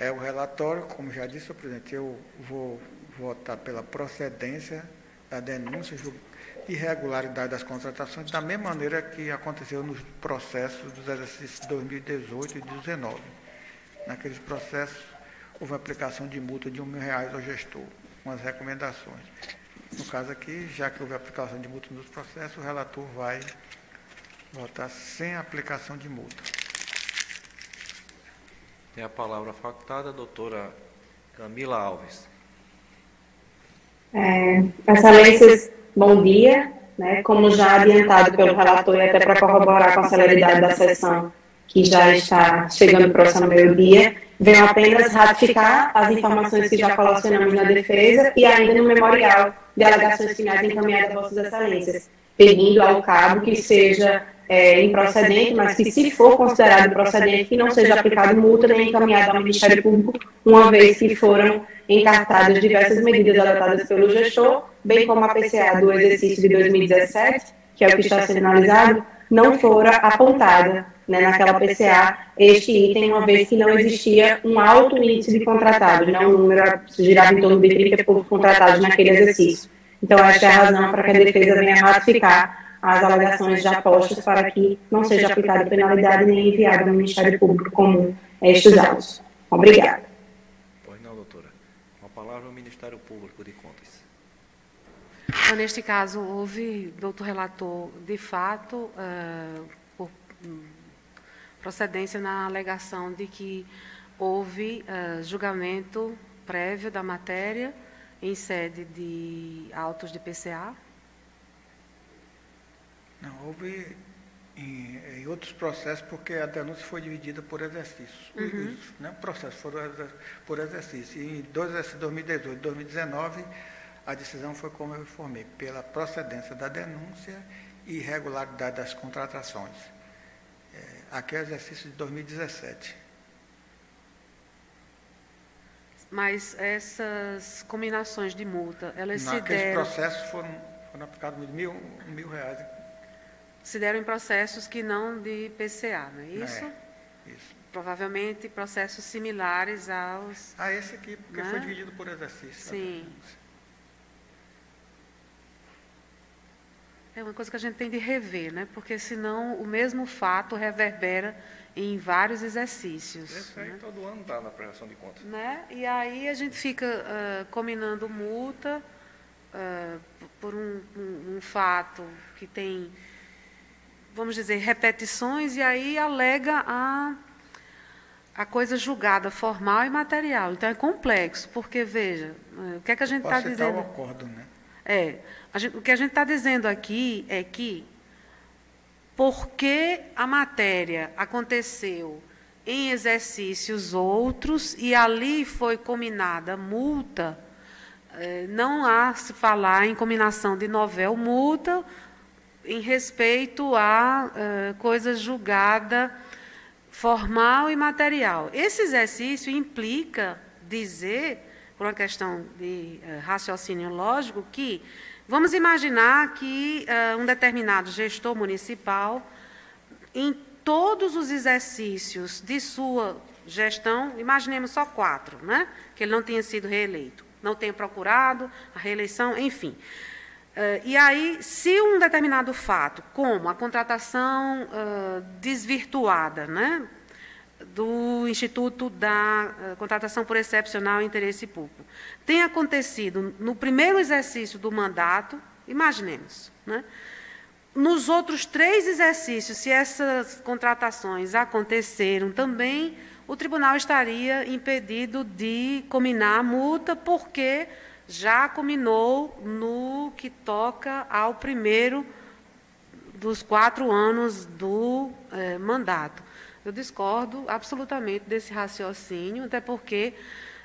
É o relatório, como já disse o presidente, eu vou votar pela procedência da denúncia irregularidade das contratações, da mesma maneira que aconteceu nos processos dos exercícios de 2018 e 2019. Naqueles processos, houve aplicação de multa de mil reais ao gestor, com as recomendações. No caso aqui, já que houve aplicação de multa nos processos, o relator vai votar sem aplicação de multa. Tem a palavra facultada a doutora Camila Alves. É, excelências, Bom dia, né? como já adiantado pelo relator e até para corroborar com a celeridade da sessão, que já está chegando próximo ao meio-dia, venho apenas ratificar as informações que já colacionamos na defesa e ainda no memorial de alegações finais encaminhadas a Vossas Excelências, pedindo ao cabo que seja é, improcedente, mas que se for considerado procedente, que não seja aplicado multa nem encaminhado ao Ministério Público, uma vez que foram encartadas diversas medidas adotadas pelo gestor, bem como a PCA do exercício de 2017, que é o que está sendo analisado, não fora apontada né, naquela PCA este item, uma vez que não existia um alto índice de contratados, né, um número girava em torno de 30 poucos contratados naquele exercício. Então, esta é a razão para que a defesa venha ratificar as alegações já postas para que não seja aplicada penalidade nem enviada ao Ministério Público Comum estes autos. Obrigada. Ministério Público de Contas. Então, neste caso, houve, doutor relator, de fato, uh, por um, procedência na alegação de que houve uh, julgamento prévio da matéria em sede de autos de PCA? Não, houve em, em, outros processos, porque a denúncia foi dividida por exercício. Uhum. Os, né, processos foram por exercício. E em dois, 2018 e 2019, a decisão foi como eu informei, pela procedência da denúncia e irregularidade das contratações. É, aqui é o exercício de 2017. Mas essas combinações de multa, elas se Naqueles deram... processos foram, foram aplicados mil, mil reais. Se deram em processos que não de PCA, não é isso? É, isso. Provavelmente processos similares aos... Ah, esse aqui, porque né? foi dividido por exercício. Sim. É uma coisa que a gente tem de rever, né? Porque senão o mesmo fato reverbera em vários exercícios. Esse aí né? todo ano está na prestação de contas. Né? E aí a gente fica ah, combinando multa ah, por um, um- um fato que tem, vamos dizer, repetições, e aí alega a, a coisa julgada formal e material. Então é complexo, porque, veja, eh, o que é que a gente está dizendo? o acordo, né? É, gente- o que a gente está dizendo aqui é que porque a matéria aconteceu em exercícios outros e ali foi combinada multa, eh, não há se falar em combinação de novel multa em respeito a eh, coisa julgada formal e material. Esse exercício implica dizer, por uma questão de eh, raciocínio lógico, que vamos imaginar que eh, um determinado gestor municipal, em todos os exercícios de sua gestão, imaginemos só quatro, né? que ele não tenha sido reeleito, não tenha procurado a reeleição, enfim. Eh, e aí, se um determinado fato, como a contratação ah, desvirtuada, né, do Instituto da eh, Contratação por Excepcional Interesse Público, tem acontecido no primeiro exercício do mandato, imaginemos, né, nos outros três exercícios, se essas contratações aconteceram também, o tribunal estaria impedido de combinar a multa, porque já combinou no que toca ao primeiro dos quatro anos do eh, mandato. Eu discordo absolutamente desse raciocínio, até porque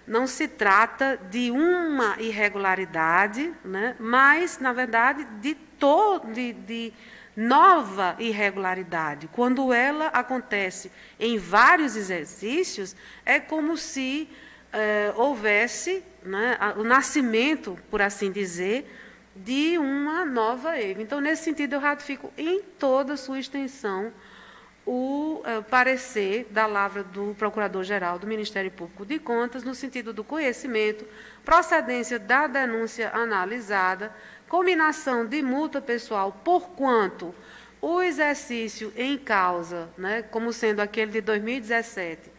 não se trata de uma irregularidade, né, mas, na verdade, de, to, de, de nova irregularidade. Quando ela acontece em vários exercícios, é como se eh, houvesse né, o nascimento, por assim dizer, de uma nova EVA. Então, nesse sentido, eu ratifico em toda a sua extensão o eh, parecer da lavra do Procurador-Geral do Ministério Público de Contas, no sentido do conhecimento, procedência da denúncia analisada, combinação de multa pessoal, por quanto o exercício em causa, né, como sendo aquele de 2017,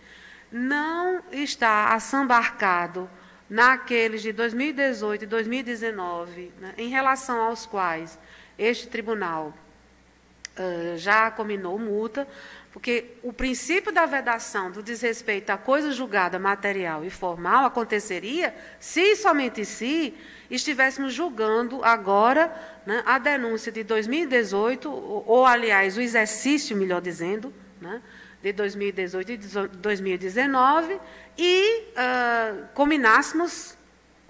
não está assambarcado naqueles de 2018 e 2019, né, em relação aos quais este tribunal ah, já combinou multa, porque o princípio da vedação do desrespeito à coisa julgada material e formal aconteceria se e somente se estivéssemos julgando agora né, a denúncia de 2018, ou, ou, aliás, o exercício, melhor dizendo, né, de 2018 e de 2019, e ah, combinássemos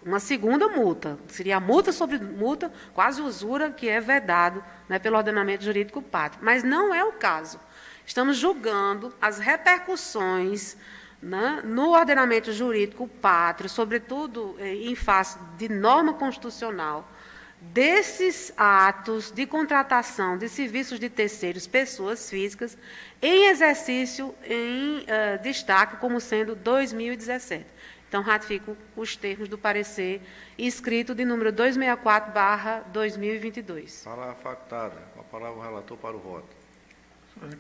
uma segunda multa. Seria a multa sobre multa, quase usura, que é vedado né, pelo ordenamento jurídico pátrio. Mas não é o caso. Estamos julgando as repercussões né, no ordenamento jurídico pátrio, sobretudo eh, em face de norma constitucional, desses atos de contratação de serviços de terceiros, pessoas físicas, em exercício em eh, destaque como sendo 2017. Então, ratifico os termos do parecer escrito de número 264-2022. Palavra facultada. Com a palavra o relator para o voto.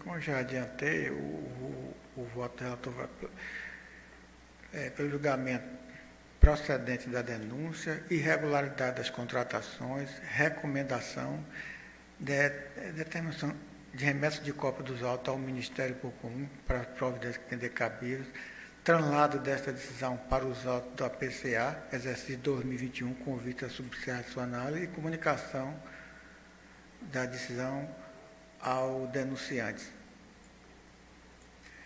Como já adiantei, o, o, o voto do relator vai é, pelo julgamento procedente da denúncia, irregularidade das contratações, recomendação, de, determinação de remessa de cópia dos autos ao Ministério Público Comum para as providências que entender cabíveis, translado desta decisão para os autos da PCA, exercício 2021, com vista a subsidiar sua análise e comunicação da decisão ao denunciante.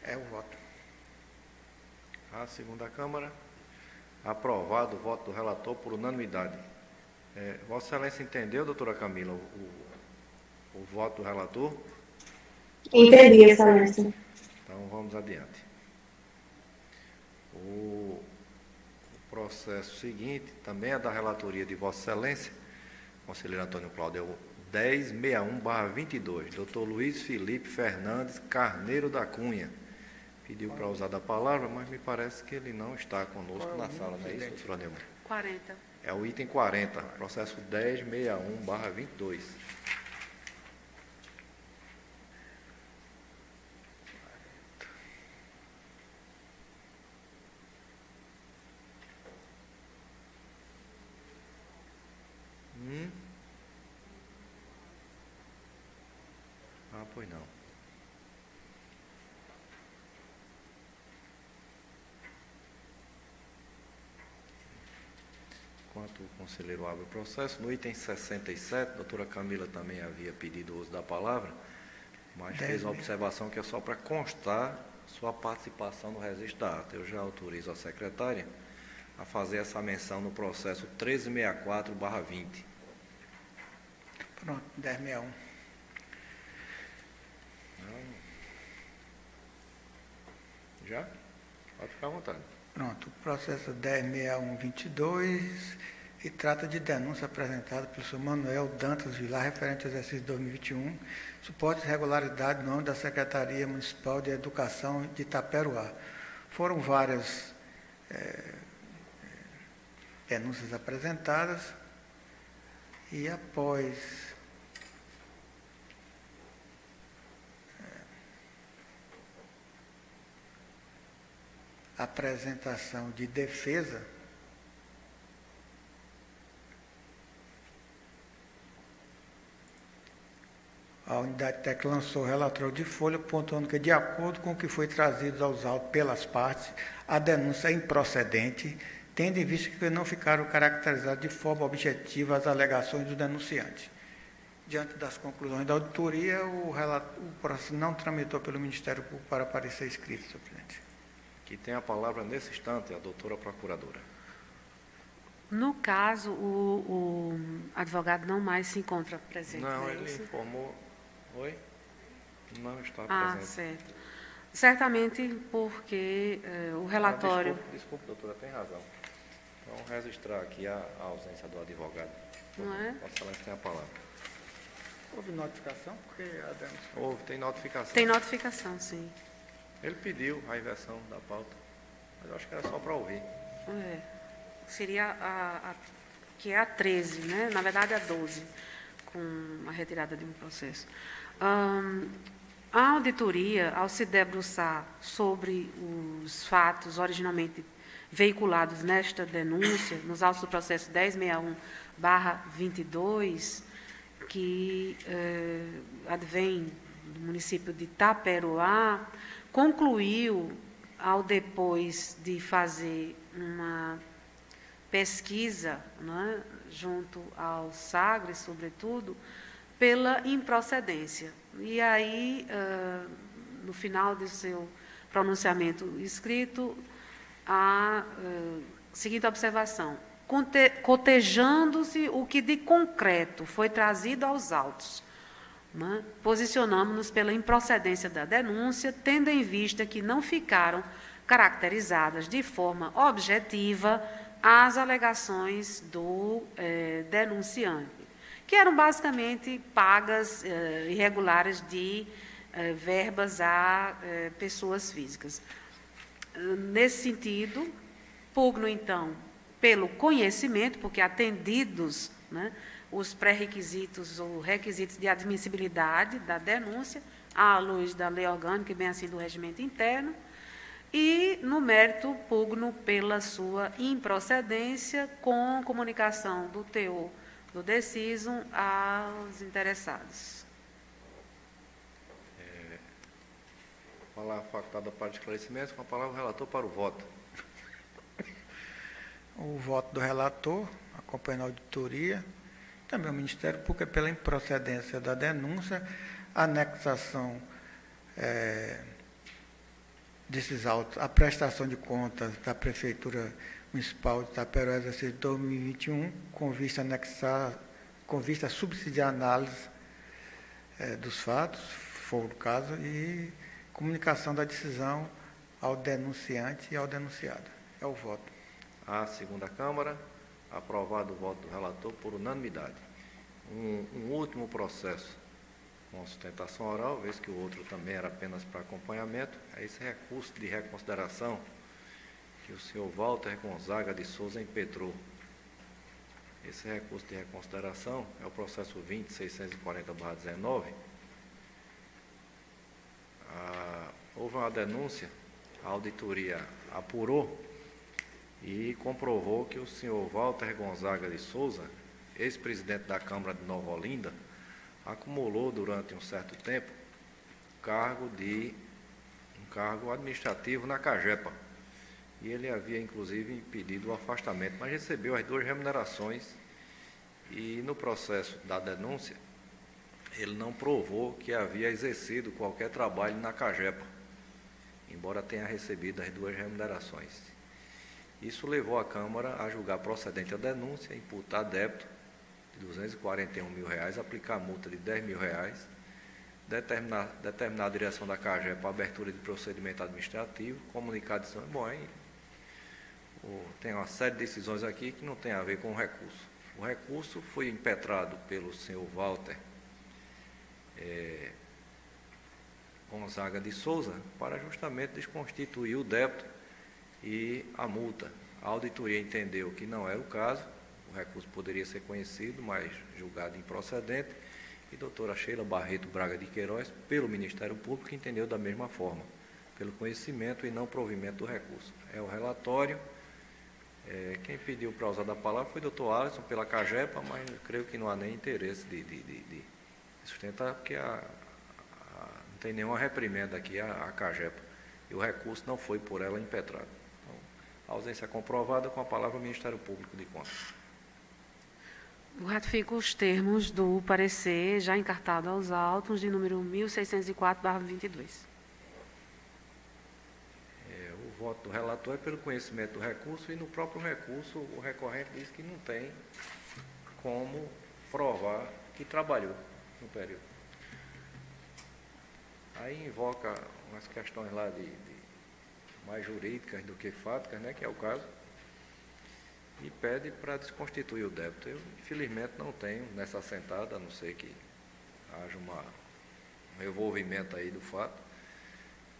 É o voto. A segunda Câmara. Aprovado o voto do relator por unanimidade. É, Vossa Excelência entendeu, doutora Camila, o, o, o voto do relator? Entendi, Excelência. Então, vamos adiante. O processo seguinte também é da relatoria de Vossa Excelência, conselheiro Antônio Cláudio, é o 1061-22, doutor Luiz Felipe Fernandes Carneiro da Cunha. Pediu para usar da palavra, mas me parece que ele não está conosco na sala, não é isso, doutora Neumann? 40. É o item 40, processo 1061-22. Hum? Ah, pois não. Enquanto o conselheiro abre o processo, no item 67, a doutora Camila também havia pedido o uso da palavra, mas Deve. fez a observação que é só para constar sua participação no registro da ata. Eu já autorizo a secretária a fazer essa menção no processo 1364-20. Pronto, 1061. Já? Pode ficar à vontade. Pronto, processo 106122 e trata de denúncia apresentada pelo senhor Manuel Dantas Vilar, referente ao exercício 2021, suporte de irregularidade no âmbito da Secretaria Municipal de Educação de Itaperuá. Foram várias eh, denúncias apresentadas e após apresentação de defesa, a unidade técnica lançou o relatório de folha, pontuando que, de acordo com o que foi trazido aos autos pelas partes, a denúncia é improcedente, tendo em vista que não ficaram caracterizadas de forma objetiva as alegações do denunciante. Diante das conclusões da auditoria, o, relato, o processo não tramitou pelo Ministério Público para parecer escrito, senhor presidente. Que tem a palavra nesse instante a doutora procuradora. No caso, o, o advogado não mais se encontra presente. Não, é ele isso? informou. Oi? Não está Ah, presente. certo. Certamente porque eh, o relatório. Ah, desculpe, doutora, tem razão. Vamos registrar aqui a, a ausência do advogado. Não é? Vossa Excelência tem a palavra. Houve notificação? Porque. Houve, tem notificação. Tem notificação, sim. Ele pediu a inversão da pauta, mas eu acho que era só para ouvir. É. Seria a, a- que é a 13, né? Na verdade, a 12, com a retirada de um processo. A auditoria, ao se debruçar sobre os fatos originalmente veiculados nesta denúncia, nos autos do processo 1061-22, que eh, advém do município de Taperoá, concluiu, ao depois de fazer uma pesquisa né, junto ao Sagres, sobretudo, pela improcedência. E aí, ah, no final do seu pronunciamento escrito, a ah, seguinte observação: cotejando-se o que de concreto foi trazido aos autos, né, posicionamos-nos pela improcedência da denúncia, tendo em vista que não ficaram caracterizadas de forma objetiva as alegações do eh, denunciante, que eram basicamente pagas eh, irregulares de eh, verbas a pessoas físicas. Nesse sentido, pugno, então, pelo conhecimento, porque atendidos né, os pré-requisitos ou requisitos de admissibilidade da denúncia, à luz da lei orgânica e bem assim do regimento interno, e no mérito pugno pela sua improcedência com comunicação do teor do decisum aos interessados. Palavra facultada para esclarecimento, com a palavra o relator para o voto. o voto do relator, acompanhando a auditoria, também o Ministério Público, é pela improcedência da denúncia, anexação eh, desses autos, a prestação de contas da Prefeitura Municipal de Itaperuá, exercício 2021, com vista a anexar, com vista a subsidiar a análise eh, dos fatos, for o caso, e comunicação da decisão ao denunciante e ao denunciado. É o voto. A segunda Câmara, aprovado o voto do relator por unanimidade. Um, um último processo com sustentação oral, vez que o outro também era apenas para acompanhamento, é esse recurso de reconsideração que o senhor Walter Gonzaga de Souza impetrou. Esse recurso de reconsideração é o processo 20.640-19. Ah, houve uma denúncia, a auditoria apurou e comprovou que o senhor Walter Gonzaga de Souza, ex-presidente da Câmara de Nova Olinda, acumulou durante um certo tempo cargo de um cargo administrativo na Cagepa. E ele havia inclusive pedido o afastamento, mas recebeu as duas remunerações e no processo da denúncia ele não provou que havia exercido qualquer trabalho na Cagepa, embora tenha recebido as duas remunerações. Isso levou a Câmara a julgar procedente a denúncia, imputar débito de 241 mil reais, aplicar multa de 10 mil reais, determinar, determinar a direção da CAGE para abertura de procedimento administrativo, comunicar a decisão. Bom, tem uma série de decisões aqui que não tem a ver com o recurso. O recurso foi impetrado pelo senhor Walter é, Gonzaga de Souza para justamente desconstituir o débito e a multa. A auditoria entendeu que não era o caso, o recurso poderia ser conhecido, mas julgado improcedente, e doutora Sheila Barreto Braga de Queiroz, pelo Ministério Público, entendeu da mesma forma, pelo conhecimento e não provimento do recurso. É o relatório. É, quem pediu para usar da palavra foi o doutor Alisson, pela CAGEPA, mas creio que não há nem interesse de, de, de, de sustentar, porque a, a, não tem nenhuma reprimenda aqui a, a CAGEPA. E o recurso não foi por ela impetrado. Ausência comprovada com a palavra Ministério Público de Contas. Ratifico os termos do parecer já encartado aos autos de número 1604-22. É, o voto do relator é pelo conhecimento do recurso e no próprio recurso o recorrente diz que não tem como provar que trabalhou no período. Aí invoca umas questões lá de, de mais jurídicas do que fáticas, né, que é o caso e pede para desconstituir o débito. Eu, infelizmente, não tenho nessa sentada, a não ser que haja uma, um envolvimento aí do fato,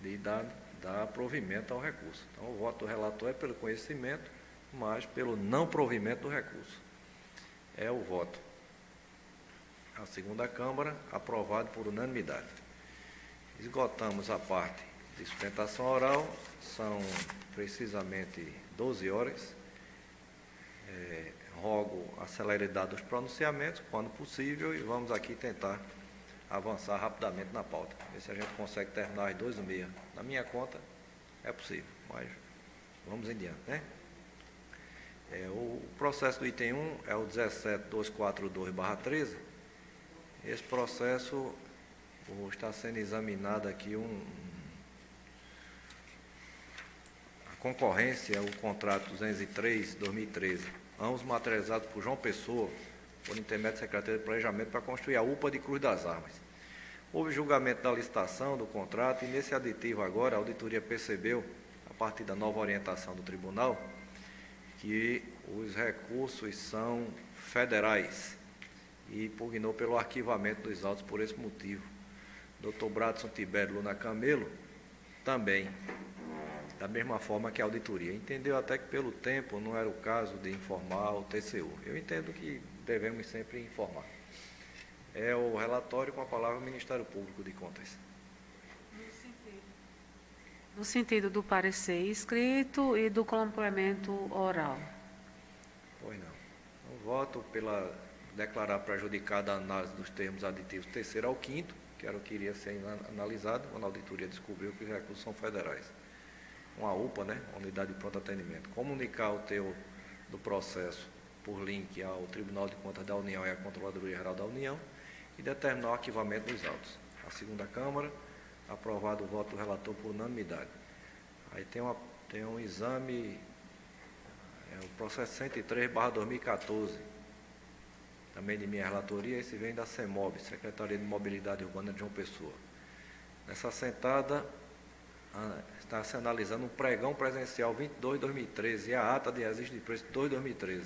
de dar, dar provimento ao recurso. Então, o voto do relator é pelo conhecimento, mas pelo não provimento do recurso. É o voto. A segunda Câmara, aprovado por unanimidade. Esgotamos a parte de sustentação oral, são precisamente 12 horas é, rogo a celeridade dos pronunciamentos, quando possível, e vamos aqui tentar avançar rapidamente na pauta. Ver se a gente consegue terminar às duas e meia. Na minha conta, é possível, mas vamos em diante, né? É, o processo do item 1 é o 17242-13. Esse processo está sendo examinado aqui um, a concorrência, o contrato 203-2013 ambos materializados por João Pessoa, por intermédio da Secretaria de Planejamento, para construir a UPA de Cruz das Armas. Houve julgamento da licitação, do contrato, e nesse aditivo agora, a auditoria percebeu, a partir da nova orientação do tribunal, que os recursos são federais e pugnou pelo arquivamento dos autos por esse motivo. Dr. Bradson Tibério Luna Camelo também da mesma forma que a auditoria. Entendeu até que pelo tempo não era o caso de informar o TCU. Eu entendo que devemos sempre informar. É o relatório com a palavra Ministério Público de Contas. No sentido do parecer escrito e do complemento oral. Pois não. Então, voto pela declarar prejudicada a análise dos termos aditivos terceiro ao quinto, que era o que iria ser analisado, quando a auditoria descobriu que os recursos são federais uma UPA, né, unidade de pronto atendimento, comunicar o teu do processo por link ao Tribunal de Contas da União e à Controladoria Geral da União e determinar o arquivamento dos autos. A segunda Câmara, aprovado o voto do relator por unanimidade. Aí tem, uma, tem um exame, é o processo 103 2014, também de minha relatoria, esse vem da CEMOB, Secretaria de Mobilidade Urbana de João Pessoa. Nessa sentada, está se analisando um pregão presencial 22-2013 e a ata de registro de preço 2-2013,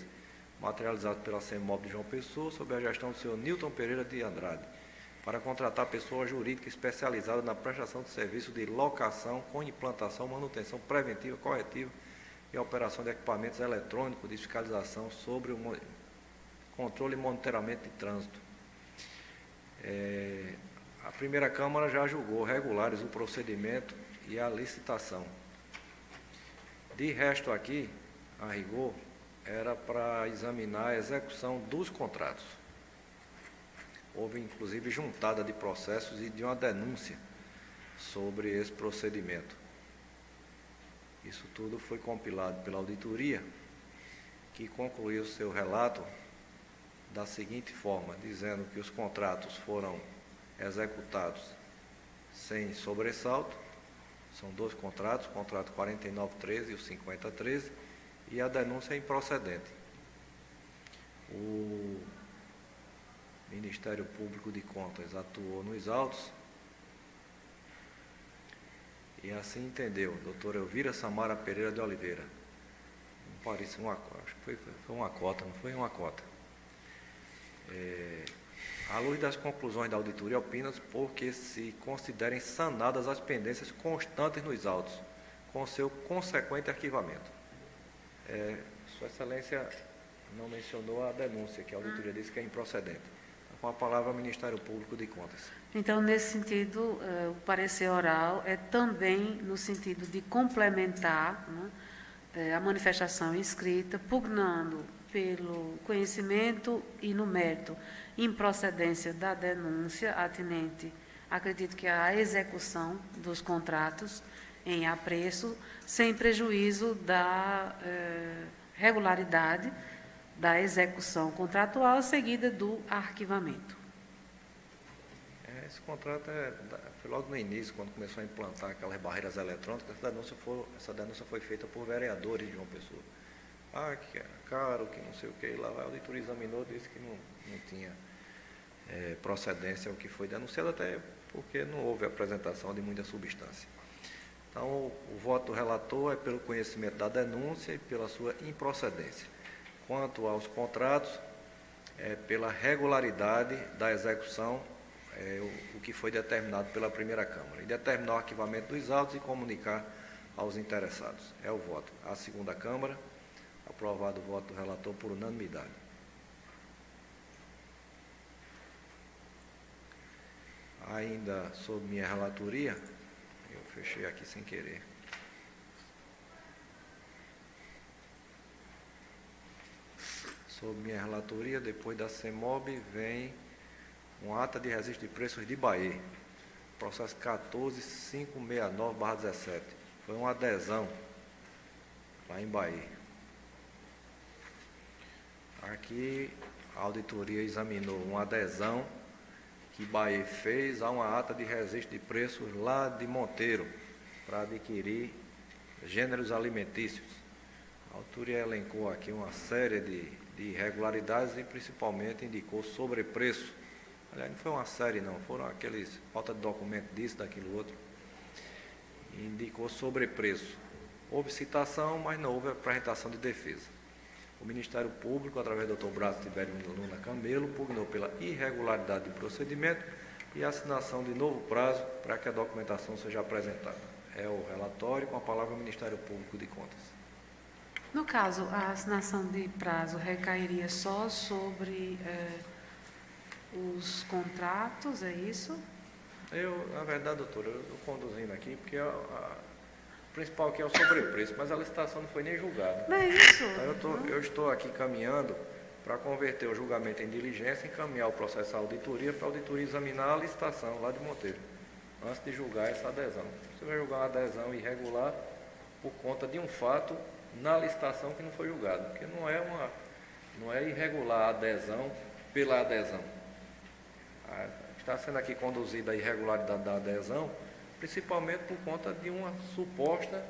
materializado pela CEMOB de João Pessoa, sob a gestão do senhor Newton Pereira de Andrade, para contratar pessoa jurídica especializada na prestação de serviço de locação com implantação, manutenção preventiva, corretiva e operação de equipamentos eletrônicos de fiscalização sobre o controle e monitoramento de trânsito. É, a primeira Câmara já julgou regulares o procedimento e a licitação. De resto aqui, a rigor, era para examinar a execução dos contratos. Houve inclusive juntada de processos e de uma denúncia sobre esse procedimento. Isso tudo foi compilado pela auditoria, que concluiu seu relato da seguinte forma, dizendo que os contratos foram executados sem sobressalto, são dois contratos, o contrato 4913 e o 5013, e a denúncia é improcedente. O Ministério Público de Contas atuou nos autos e assim entendeu, doutora Elvira Samara Pereira de Oliveira. Não parece uma, acho que foi, foi uma cota, não foi uma cota. É, à luz das conclusões da auditoria Alpinas, porque se considerem sanadas as pendências constantes nos autos, com seu consequente arquivamento. É, Sua Excelência não mencionou a denúncia, que a auditoria disse que é improcedente. Com a palavra ao Ministério Público de Contas. Então, nesse sentido, uh, o parecer oral é também no sentido de complementar né, eh, a manifestação escrita, pugnando pelo conhecimento e no mérito improcedência da denúncia atinente, acredito que a execução dos contratos em apreço, sem prejuízo da eh, regularidade da execução contratual seguida do arquivamento. É, esse contrato é, foi logo no início, quando começou a implantar aquelas barreiras eletrônicas, essa denúncia foi, essa denúncia foi feita por vereadores de uma pessoa. Ah, que era caro, que não sei o que, lá a auditoria examinou, disse que não, não tinha é, procedência ao que foi denunciado, até porque não houve apresentação de muita substância. Então, o, voto do relator é pelo conhecimento da denúncia e pela sua improcedência. Quanto aos contratos, é pela regularidade da execução, é, o, o, que foi determinado pela primeira Câmara, e determinar o arquivamento dos autos e comunicar aos interessados. É o voto. A segunda Câmara, aprovado o voto do relator por unanimidade. Ainda sob minha relatoria, eu fechei aqui sem querer. Sob minha relatoria, depois da CEMOB, vem um ata de registro de preços de Bahia, processo 14569-17. Foi uma adesão lá em Bahia. Aqui a auditoria examinou uma adesão que Bahia fez a uma ata de registro de preços lá de Monteiro para adquirir gêneros alimentícios. A auditoria elencou aqui uma série de de irregularidades e principalmente indicou sobrepreço. Aliás, não foi uma série não, foram aqueles falta de documento disso, daquilo outro. Indicou sobrepreço. Houve citação, mas não houve apresentação de defesa. O Ministério Público, através do Dr. Braço Tibério Luna Camelo, pugnou pela irregularidade do procedimento e assinação de novo prazo para que a documentação seja apresentada. É o relatório com a palavra Ministério Público de Contas. No caso, a assinação de prazo recairia só sobre eh, os contratos, é isso? Eu, na verdade, doutor, eu estou conduzindo aqui porque a, a, o principal aqui é o sobrepreço, mas a licitação não foi nem julgada. Não é isso. Então, eu, tô, eu estou aqui caminhando para converter o julgamento em diligência e encaminhar o processo à auditoria para a auditoria examinar a licitação lá de Monteiro, antes de julgar essa adesão. Você vai julgar uma adesão irregular por conta de um fato na licitação que não foi julgado, porque não é uma não é irregular a adesão pela adesão. Está sendo aqui conduzida a irregularidade da adesão, principalmente por conta de uma suposta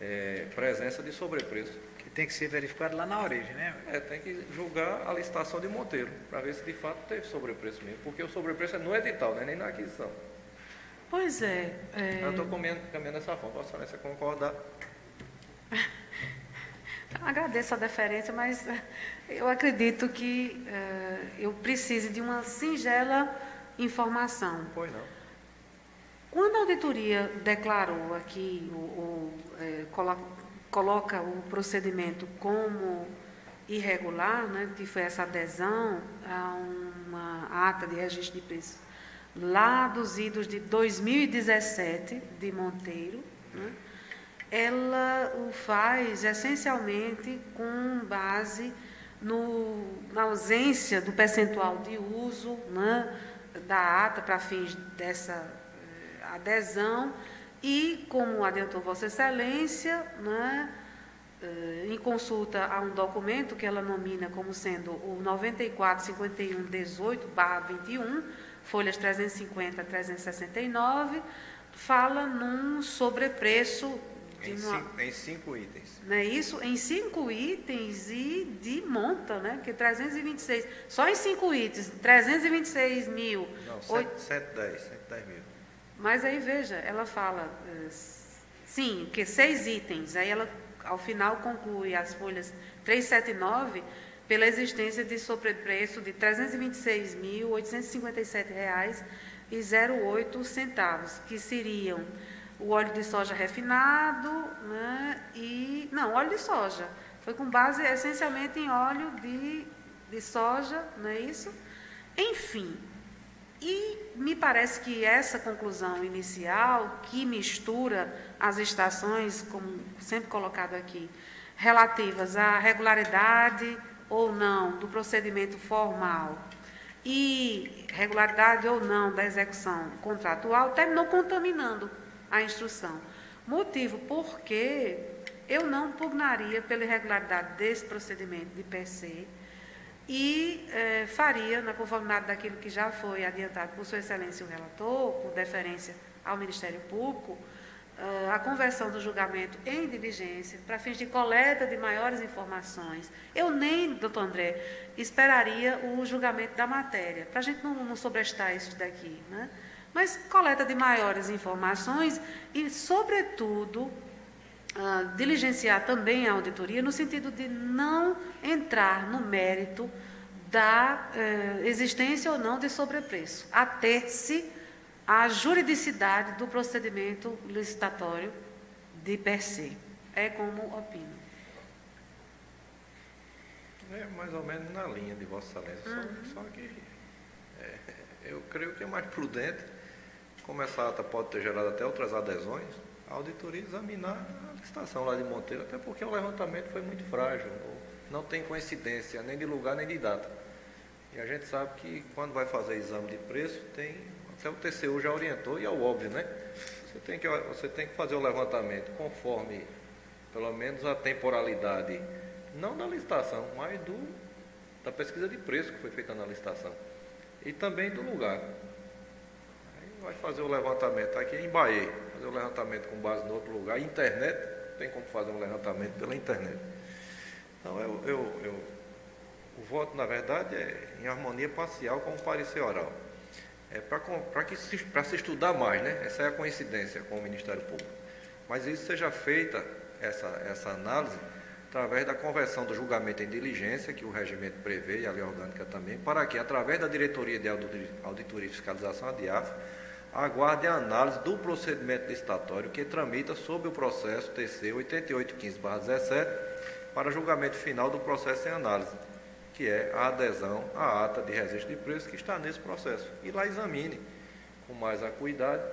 é, presença de sobrepreço. Que tem que ser verificado lá na origem, né? É, tem que julgar a licitação de Monteiro, para ver se de fato teve sobrepreço mesmo, porque o sobrepreço é no edital, né, nem na aquisição. Pois é. é... Eu estou caminhando, dessa forma, Vossa Excelência concordar. Agradeço a deferência, mas eu acredito que uh, eu precise de uma singela informação. Pois não. Quando a auditoria declarou aqui, o, o é, coloca, coloca o procedimento como irregular, né, que foi essa adesão a uma ata de registro de preços lá dos idos de 2017 de Monteiro, né, ela o faz essencialmente com base no, na ausência do percentual de uso né, da ata para fins dessa adesão e, como adiantou Vossa Excelência, né, eh, em consulta a um documento que ela nomina como sendo o 945118-21, folhas 350 a 369, fala num sobrepreço em, uma, cinco, em cinco itens. Não é isso? Em cinco itens e de monta, né? Que 326. Só em cinco itens, 326 mil. Não, 110, 110 mil. Mas aí veja, ela fala, eh, sim, que seis itens. Aí ela, ao final, conclui as folhas 379 pela existência de sobrepreço de R$ 326.857,08 centavos, que seriam o óleo de soja refinado, né, e não, óleo de soja. Foi com base essencialmente em óleo de, de soja, não é isso? Enfim, e me parece que essa conclusão inicial, que mistura as estações, como sempre colocado aqui, relativas à regularidade ou não do procedimento formal e regularidade ou não da execução contratual, terminou contaminando a instrução. Motivo porque eu não pugnaria pela irregularidade desse procedimento de per se e eh, faria, na conformidade daquilo que já foi adiantado por Sua Excelência o relator, por deferência ao Ministério Público, uh, a conversão do julgamento em diligência para fins de coleta de maiores informações. Eu nem, doutor André, esperaria o julgamento da matéria, para a gente não, não sobrestar isso daqui. Né? Mas coleta de maiores informações e, sobretudo, Diligenciar também a auditoria no sentido de não entrar no mérito da uh, existência ou não de sobrepreço, ater-se à juridicidade do procedimento licitatório de per se. É como opino. É mais ou menos na linha de Vossa Excelência, uhum. só, só, que é, eu creio que é mais prudente, como essa ata pode ter gerado até outras adesões, a auditoria examinar a licitação lá de Monteiro, até porque o levantamento foi muito frágil, não tem coincidência nem de lugar nem de data. E a gente sabe que quando vai fazer exame de preço, tem até o TCU já orientou, e é o óbvio, né? Você tem que, você tem que fazer o levantamento conforme, pelo menos, a temporalidade, não da licitação, mas do, da pesquisa de preço que foi feita na licitação. E também do lugar. Aí vai fazer o levantamento aqui em Bahia, fazer o levantamento com base no outro lugar. Internet, tem como fazer um levantamento pela internet. Então, eu, eu, eu o voto, na verdade, é em harmonia parcial com o parecer oral é, para se, se estudar mais, né? Essa é a coincidência com o Ministério Público. Mas isso seja feita, essa, essa análise, através da conversão do julgamento em diligência, que o regimento prevê, e a lei orgânica também, para que, através da Diretoria de Auditoria e Fiscalização, a DIAF, aguarde a análise do procedimento licitatório que tramita sob o processo TC 8815-17 para julgamento final do processo em análise que é a adesão à ata de registro de preço que está nesse processo. E lá examine com mais acuidade,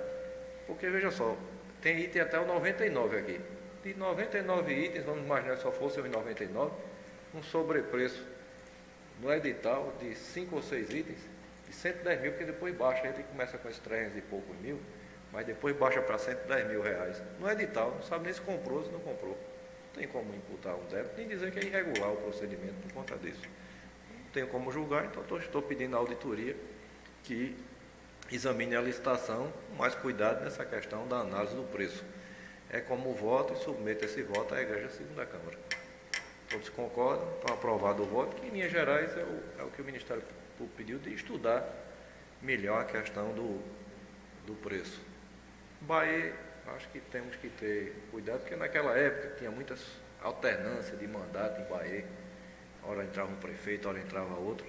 porque veja só, tem item até o 99 aqui. De 99 itens, vamos imaginar que só fosse o 99, um sobrepreço no edital de 5 ou 6 itens, 110 mil, porque depois baixa, gente começa com esses 300 e poucos mil, mas depois baixa para 110 mil reais. No edital, não sabe nem se comprou, se não comprou. Não tem como imputar um zero, nem dizer que é irregular o procedimento por conta disso tenho como julgar, então estou, estou pedindo à auditoria que examine a licitação com mais cuidado nessa questão da análise do preço. É como voto e submeto esse voto à Igreja Segunda Câmara. Todos concordam, está aprovado o voto, que em linhas gerais é o, é o que o Ministério Público pediu de estudar melhor a questão do, do preço. Bahia, acho que temos que ter cuidado, porque naquela época tinha muitas alternâncias de mandato em Bahia. Hora entrava um prefeito, hora entrava outro.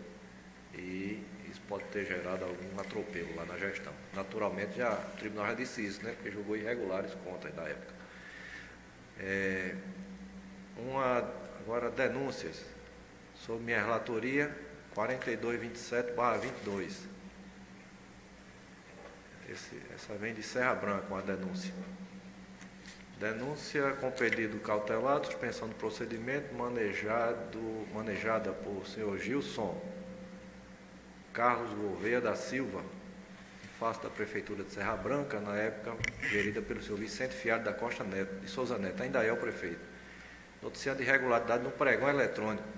E isso pode ter gerado algum atropelo lá na gestão. Naturalmente, já, o tribunal já disse isso, né? Porque julgou irregulares contas da época. É, uma, agora, denúncias sobre minha relatoria 4227-22. essa vem de Serra Branca, uma denúncia. Denúncia com pedido cautelar, suspensão do procedimento manejado, manejada por senhor Gilson Carlos Gouveia da Silva, em face da Prefeitura de Serra Branca, na época gerida pelo senhor Vicente Fiado da Costa Neto, de Souza Neto, ainda é o prefeito. Noticiando irregularidade no pregão eletrônico,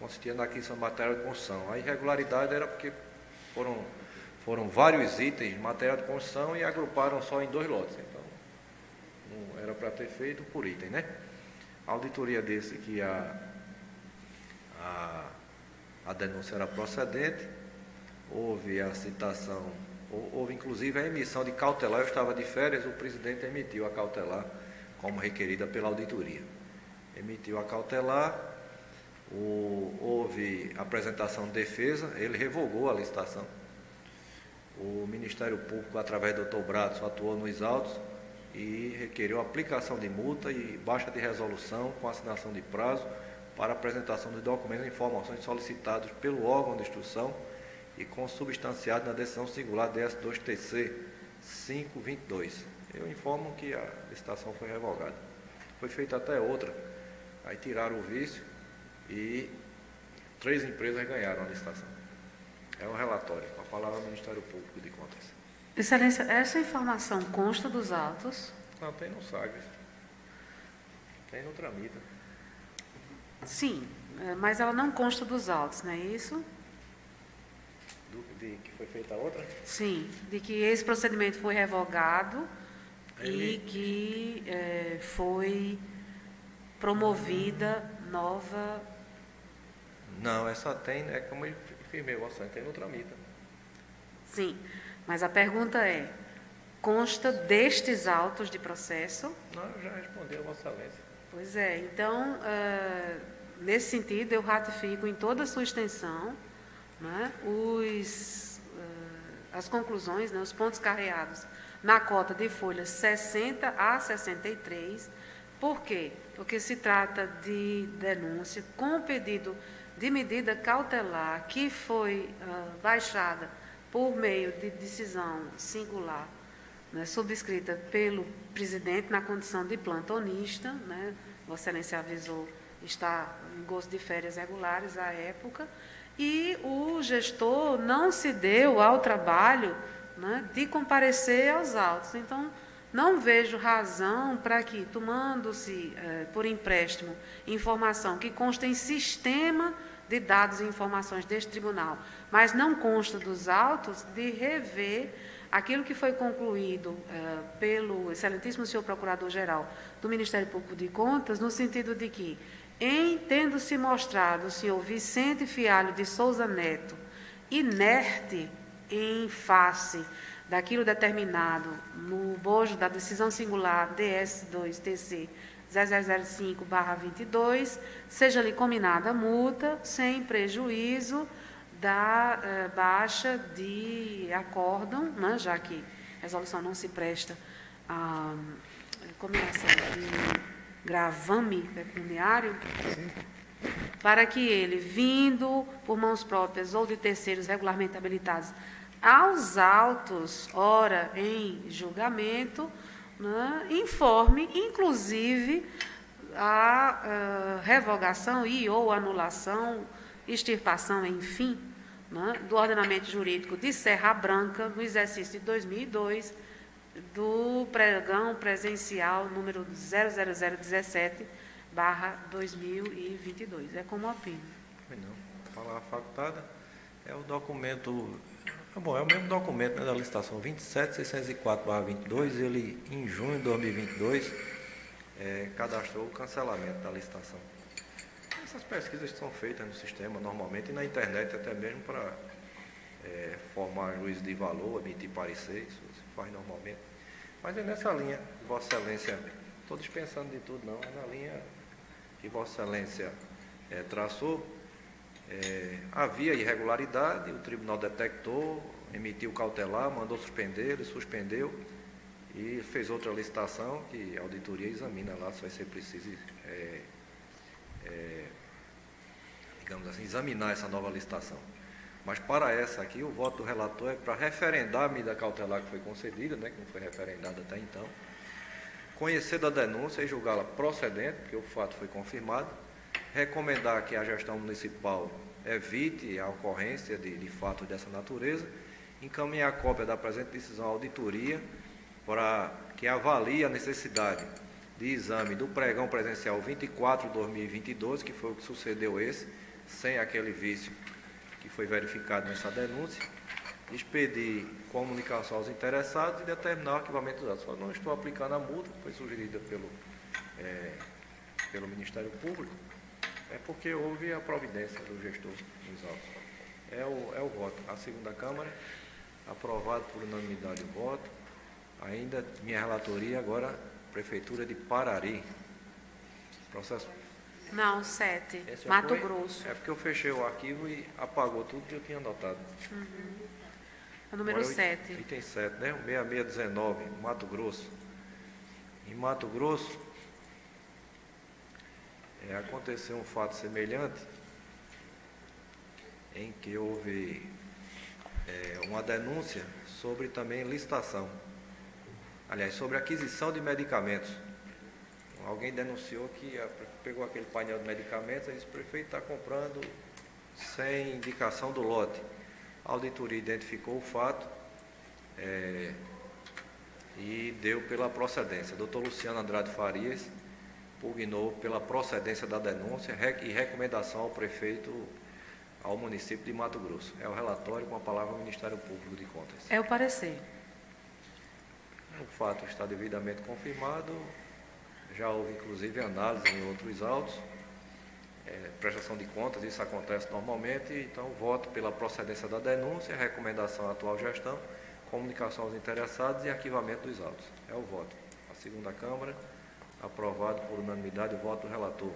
consistia na aquisição de material de construção. A irregularidade era porque foram, foram vários itens de material de construção e agruparam só em dois lotes. Então, não era para ter feito por item, né? A auditoria desse que a, a, a denúncia era procedente, houve a citação, houve inclusive a emissão de cautelar, eu estava de férias, o presidente emitiu a cautelar como requerida pela auditoria. Emitiu a cautelar, o, houve apresentação de defesa, ele revogou a licitação. O Ministério Público, através do Dr. Bratos, atuou nos autos e requeriu aplicação de multa e baixa de resolução com assinação de prazo para apresentação de documentos e informações solicitados pelo órgão de instrução e consubstanciado na decisão singular DS2TC 522. Eu informo que a licitação foi revogada. Foi feita até outra. Aí tiraram o vício e três empresas ganharam a licitação. É um relatório, com a palavra do Ministério Público de Contas. Excelência, essa informação consta dos autos? Não, tem no SAGS. Tem no Tramita. Sim, é, mas ela não consta dos autos, não é isso? Do, de que foi feita a outra? Sim, de que esse procedimento foi revogado Ele... e que é, foi promovida nova não, essa tem, é como eu firmei o orçamento, tem no tramita. Sim, mas a pergunta é, consta destes autos de processo? Não, eu já respondi a Vossa Excelência. Pois é, então, uh, nesse sentido, eu ratifico em toda a sua extensão né, os, uh, as conclusões, né, os pontos carreados na cota de folhas 60 a 63. Por quê? Porque se trata de denúncia com pedido de medida cautelar que foi uh, baixada por meio de decisão singular, né, subscrita pelo presidente na condição de plantonista, né, Vossa Excelência avisou, está em gosto de férias regulares à época, e o gestor não se deu ao trabalho né, de comparecer aos autos. Então, não vejo razão para que, tomando-se eh, por empréstimo informação que consta em sistema de dados e informações deste tribunal, mas não consta dos autos de rever aquilo que foi concluído uh, pelo excelentíssimo senhor Procurador-Geral do Ministério Público de Contas, no sentido de que, em tendo se mostrado o senhor Vicente Fialho de Souza Neto inerte em face daquilo determinado no bojo da decisão singular DS2-TC 0005-22, seja-lhe combinada a multa sem prejuízo da eh, baixa de acórdão, né, já que a resolução não se presta a combinação de gravame pecuniário, para que ele, vindo por mãos próprias ou de terceiros regularmente habilitados aos autos, ora em julgamento, né, informe, inclusive, a uh, revogação e ou anulação, extirpação, enfim, né, do ordenamento jurídico de Serra Branca no exercício de 2002 do pregão presencial número 00017 barra 2022. É como opino. Não, palavra facultada é o documento é bom, é o mesmo documento né, da licitação 27604-22, ele em junho de 2022 é, cadastrou o cancelamento da licitação. Essas pesquisas são feitas no sistema normalmente e na internet até mesmo para é, formar juízo de valor, emitir parecer, isso se faz normalmente. Mas é nessa linha, Vossa Excelência, estou dispensando de tudo não, é na linha que Vossa Excelência é, traçou. É, havia irregularidade, o tribunal detectou, emitiu cautelar, mandou suspender, ele suspendeu e fez outra licitação que a auditoria examina lá se vai ser preciso, é, é, digamos assim, examinar essa nova licitação. Mas para essa aqui, o voto do relator é para referendar a medida cautelar que foi concedida, né, que não foi referendada até então, conhecer da denúncia e julgá-la procedente, porque o fato foi confirmado, recomendar que a gestão municipal evite a ocorrência de, de fatos dessa natureza, encaminhar a cópia da presente decisão à auditoria para que avalie a necessidade de exame do pregão presencial 24 de 2022, que foi o que sucedeu esse, sem aquele vício que foi verificado nessa denúncia, expedir comunicação aos interessados e determinar o arquivamento dos atos. Só não estou aplicando a multa, que foi sugerida pelo, é, pelo Ministério Público, é porque houve a providência do gestor dos autos. É o, é o voto. A segunda Câmara, aprovado por unanimidade o voto. Ainda minha relatoria agora, Prefeitura de Parari. Processo. Não, sete. Esse Mato foi- Grosso. É porque eu fechei o arquivo e apagou tudo que eu tinha anotado. Uhum. O número Agora, o sete. Item 7, né? O 6619, Mato Grosso. Em Mato Grosso, é, aconteceu um fato semelhante em que houve é, uma denúncia sobre também licitação. Aliás, sobre aquisição de medicamentos. Alguém denunciou que pegou aquele painel de medicamentos e disse, prefeito está comprando sem indicação do lote. A auditoria identificou o fato é, e deu pela procedência. Doutor Luciano Andrade Farias pugnou pela procedência da denúncia e recomendação ao prefeito, ao município de Mato Grosso. É o relatório com a palavra do Ministério Público de Contas. É o parecer. O fato está devidamente confirmado, já houve inclusive análise em outros autos, é, prestação de contas, isso acontece normalmente, então voto pela procedência da denúncia, recomendação à atual gestão, comunicação aos interessados e arquivamento dos autos. É o voto. A segunda Câmara, aprovado por unanimidade o voto do relator.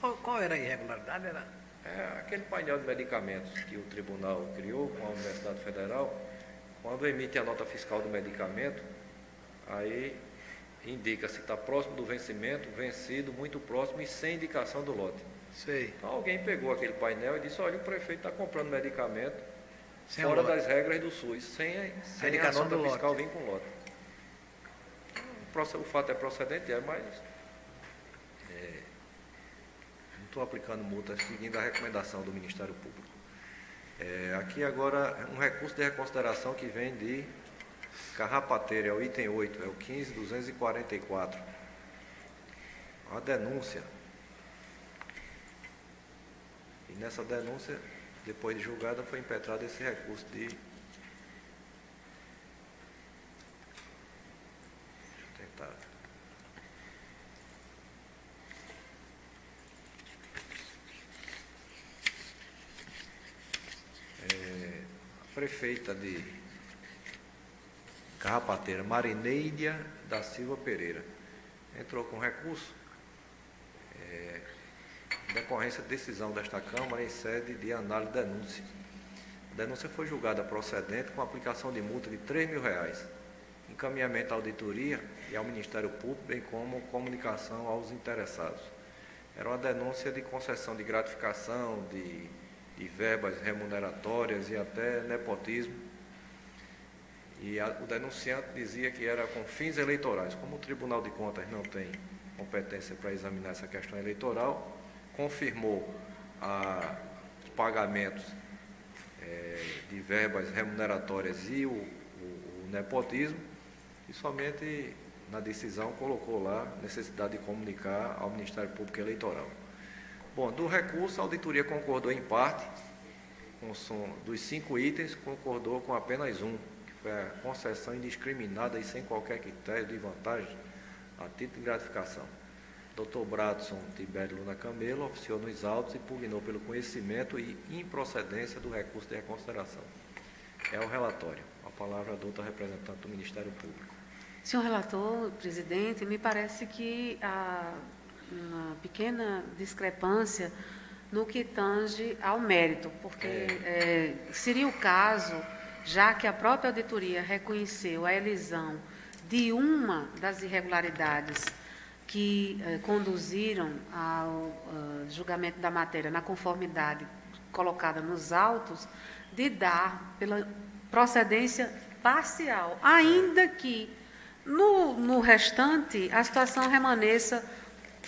Qual, qual era a irregularidade? Era... É aquele painel de medicamentos que o tribunal criou com a Universidade Federal, quando emite a nota fiscal do medicamento, aí indica se está próximo do vencimento, vencido, muito próximo e sem indicação do lote. Sei. Então alguém pegou aquele painel e disse, olha, o prefeito está comprando medicamento Sem fora das regras do SUS, sem, sem a indicação nota fiscal vir com lote. O proce- O fato é procedente, é, mas é, não estou aplicando multas seguindo a recomendação do Ministério Público. É, aqui agora um recurso de reconsideração que vem de Carrapateira, é o item 8, é o 15244. A denúncia. E nessa denúncia, depois de julgada, foi impetrado esse recurso de. Deixa eu tentar. É, a prefeita de Carrapateira, Marineidia da Silva Pereira, entrou com recurso é, decorrência de decisão desta Câmara em sede de análise de denúncia. A denúncia foi julgada procedente com aplicação de multa de 3 mil reais, encaminhamento à auditoria e ao Ministério Público, bem como comunicação aos interessados. Era uma denúncia de concessão de gratificação, de, de verbas remuneratórias e até nepotismo. E a- o denunciante dizia que era com fins eleitorais. Como o Tribunal de Contas não tem competência para examinar essa questão eleitoral, confirmou a- os pagamentos eh, de verbas remuneratórias e o, o- o nepotismo, e somente na decisão colocou lá necessidade de comunicar ao Ministério Público Eleitoral. Bom, do recurso, a auditoria concordou em parte, com som- dos cinco itens, concordou com apenas um, que foi a concessão indiscriminada e sem qualquer critério de vantagem a título de gratificação. Dr. Bradson Tibério Luna Camelo oficiou nos autos e pugnou pelo conhecimento e improcedência do recurso de reconsideração. É o relatório. A palavra do outro representante do Ministério Público. Senhor relator, presidente, me parece que há uma pequena discrepância no que tange ao mérito, porque é, seria o caso, já que a própria auditoria reconheceu a elisão de uma das irregularidades que eh, conduziram ao uh, julgamento da matéria na conformidade colocada nos autos, de dar pela procedência parcial, ainda que no, no restante a situação remaneça,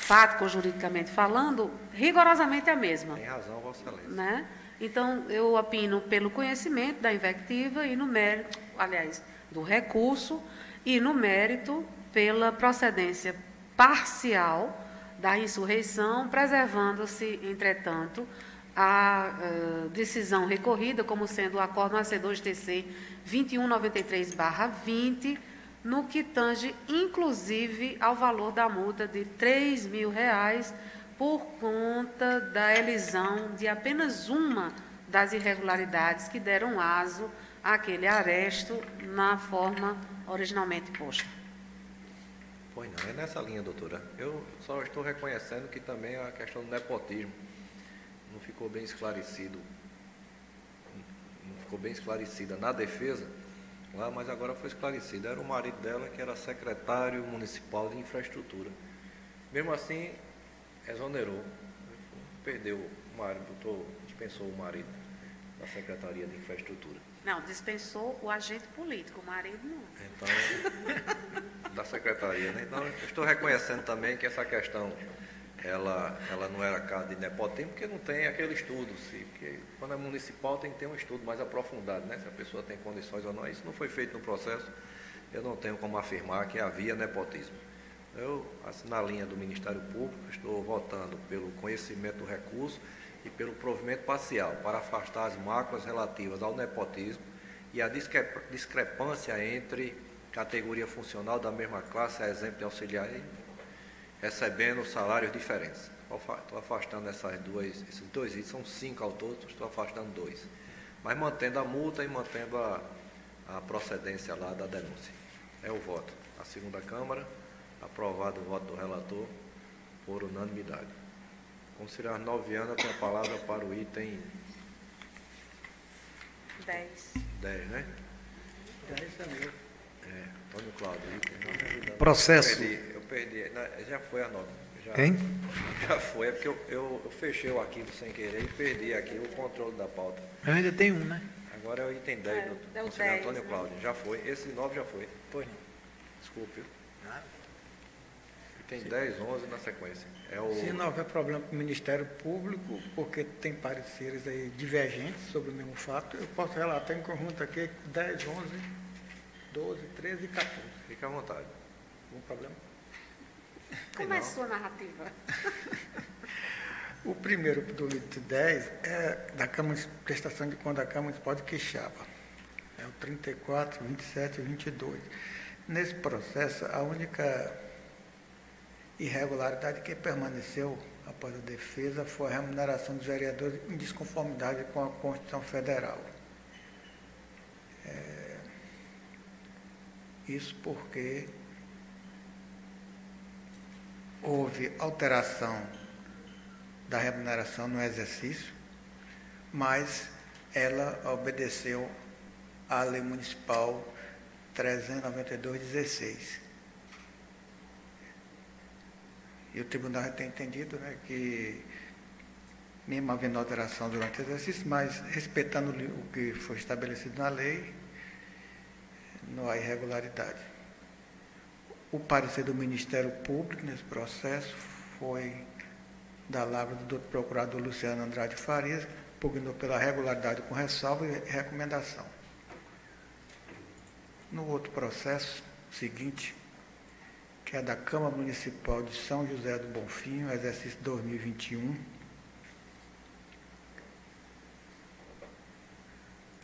fático juridicamente falando, rigorosamente a mesma. Tem razão, Vossa Excelência. Né? Então, eu opino pelo conhecimento da invectiva e no mérito, aliás, do recurso, e no mérito pela procedência parcial da insurreição, preservando-se, entretanto, a uh, decisão recorrida como sendo o acordo AC2TC 2193-20, no que tange, inclusive, ao valor da multa de R$ mil reais por conta da elisão de apenas uma das irregularidades que deram aso àquele aresto na forma originalmente posta. Pois não, é nessa linha, doutora. Eu só estou reconhecendo que também a questão do nepotismo não ficou bem esclarecido, não ficou bem esclarecida na defesa, lá, mas agora foi esclarecida. Era o marido dela que era secretário municipal de infraestrutura. Mesmo assim, exonerou, perdeu o marido, doutor, dispensou o marido da Secretaria de Infraestrutura. Não, dispensou o agente político, o marido não. Então, da secretaria, né? Então, estou reconhecendo também que essa questão, ela, ela não era caso de nepotismo, porque não tem aquele estudo, se, porque quando é municipal tem que ter um estudo mais aprofundado, né? Se a pessoa tem condições ou não. Isso não foi feito no processo, eu não tenho como afirmar que havia nepotismo. Eu, assim, na linha do Ministério Público, estou votando pelo conhecimento do recurso e pelo provimento parcial para afastar as máculas relativas ao nepotismo e a discrepância entre categoria funcional da mesma classe, a exemplo de auxiliar, recebendo salários diferentes. Estou afastando essas duas, esses dois itens, são cinco ao todo, estou afastando dois. Mas mantendo a multa e mantendo a, a procedência lá da denúncia. É o voto. A segunda Câmara, aprovado o voto do relator por unanimidade. Às nove anos, eu tenho a palavra para o item 10. 10, né? 10 é meu. É, Antônio Cláudio. Processo. Perdi, já foi a nova. Já, Hein? Já foi, é porque eu, eu, eu, fechei o arquivo sem querer e perdi aqui o controle da pauta. Eu ainda tenho um, né? Agora é o item 10 É, do é o conselheiro 10, Antônio né? Cláudio. Já foi. Esse 9 já foi. Foi. Desculpe. Nada. Item 10, 11 na sequência. É o... Se não houver problema com o Ministério Público, porque tem pareceres aí divergentes sobre o mesmo fato, eu posso relatar em conjunto aqui 10, 11, 12, 13 e 14. Fica à vontade. Algum problema? Como é a sua narrativa? O primeiro do item 10 é da Câmara de Prestação de Conta da Câmara Municipal de Quixaba. É o 34, 27 e 22. Nesse processo, a única irregularidade que permaneceu após a defesa foi a remuneração dos vereadores em desconformidade com a Constituição Federal. É, isso porque houve alteração da remuneração no exercício, mas ela obedeceu à Lei Municipal 392-16. E o tribunal já tem entendido né, que, mesmo havendo alteração durante o exercício, mas respeitando o que foi estabelecido na lei, não há irregularidade. O parecer do Ministério Público nesse processo foi da lavra do procurador Luciano Andrade Farias, pugnou pela regularidade com ressalva e recomendação. No outro processo seguinte, que é da Câmara Municipal de São José do Bonfim, exercício 2021,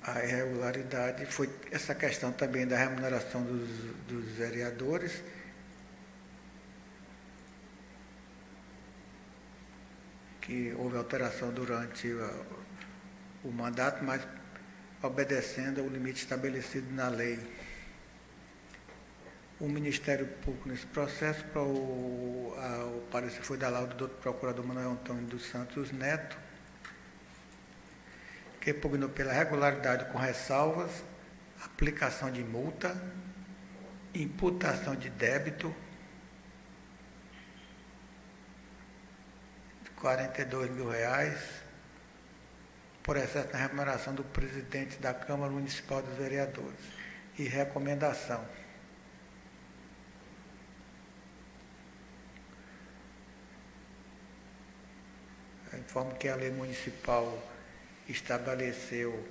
a irregularidade foi essa questão também da remuneração dos, dos vereadores, que houve alteração durante o, mandato, mas obedecendo ao limite estabelecido na lei. o Ministério Público nesse processo, o, a, o parecer foi da lauda do procurador Manuel Antônio dos Santos Neto, que pugnou pela regularidade com ressalvas, aplicação de multa, imputação de débito, 42 mil reais, por excesso na remuneração do presidente da Câmara Municipal dos Vereadores, e recomendação Informo que a lei municipal estabeleceu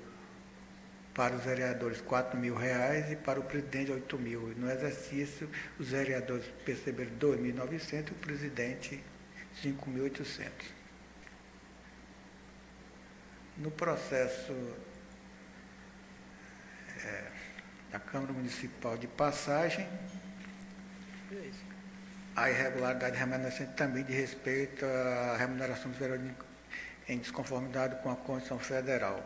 para os vereadores R$ mil reais e para o presidente R$ mil. No exercício, os vereadores perceberam R$ 2.900 e o presidente 5.800. No processo é, da Câmara Municipal de Passagem, a irregularidade remanescente também de respeito à remuneração dos vereadores em desconformidade com a Constituição Federal.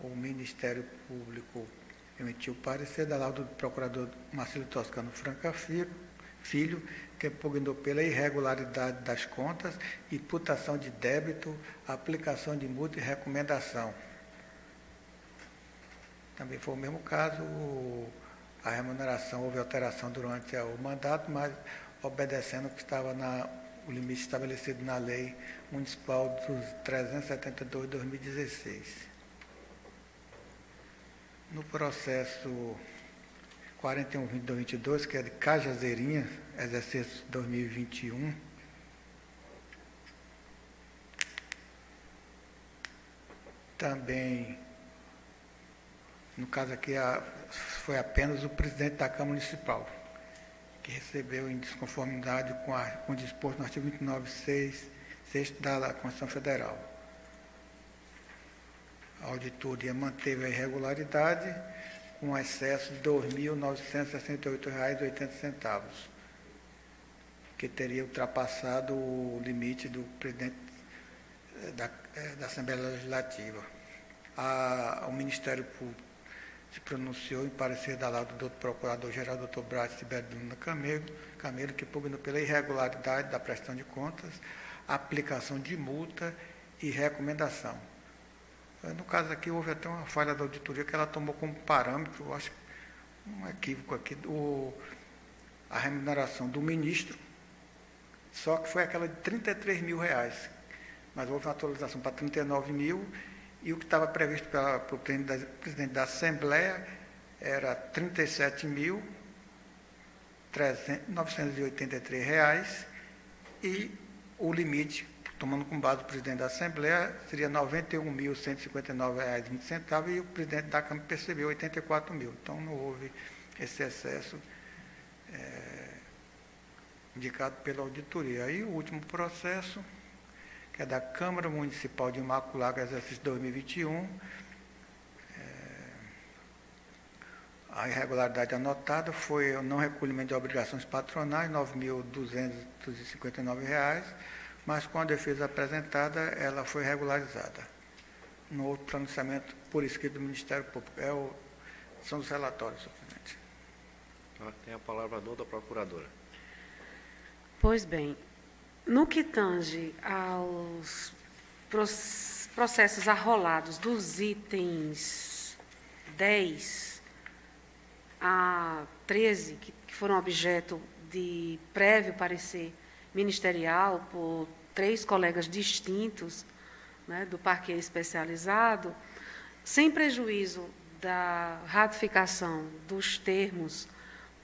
O Ministério Público emitiu parecer da lauda do procurador Marcelo Toscano Franca Filho, que pugnou pela irregularidade das contas, imputação de débito, aplicação de multa e recomendação. Também foi o mesmo caso a remuneração, houve alteração durante o mandato, mas obedecendo o que estava na, o limite estabelecido na lei municipal dos 372 de 2016. No processo 41-2022, que é de Cajazeirinha, exercício 2021, também no caso aqui, a, foi apenas o presidente da Câmara Municipal, que recebeu em desconformidade com, a, com o disposto no artigo 29.6 6 da Constituição Federal. A auditoria manteve a irregularidade com excesso de R$ 2.968,80, que teria ultrapassado o limite do presidente eh, da, eh, da Assembleia Legislativa. A, o Ministério Público se pronunciou em parecer da lado do Procurador-Geral, Dr. Braz Tibério Luna Camelo, Camelo, que pugnou pela irregularidade da prestação de contas, aplicação de multa e recomendação. No caso aqui, houve até uma falha da auditoria que ela tomou como parâmetro, acho um equívoco aqui, o, a remuneração do ministro, só que foi aquela de 33 mil reais. Mas houve uma atualização para 39 mil e o que estava previsto pelo presidente da, presidente da Assembleia era R$ 37.983 e o limite, tomando como base o presidente da Assembleia, seria R$ 91.159,20 e o presidente da Câmara percebeu R$ 84 mil. Então não houve esse excesso é, indicado pela auditoria. Aí o último processo que é da Câmara Municipal de Imaculada, exercício 2021. É, a irregularidade anotada foi o não recolhimento de obrigações patronais, R$ 9.259, mas com a defesa apresentada, ela foi regularizada. No outro pronunciamento por escrito do Ministério Público. É o, são os relatórios, simplesmente. Tem a palavra a da procuradora. Pois bem, no que tange aos processos arrolados dos itens 10 a 13, que, foram objeto de prévio parecer ministerial por três colegas distintos né, do parque especializado, sem prejuízo da ratificação dos termos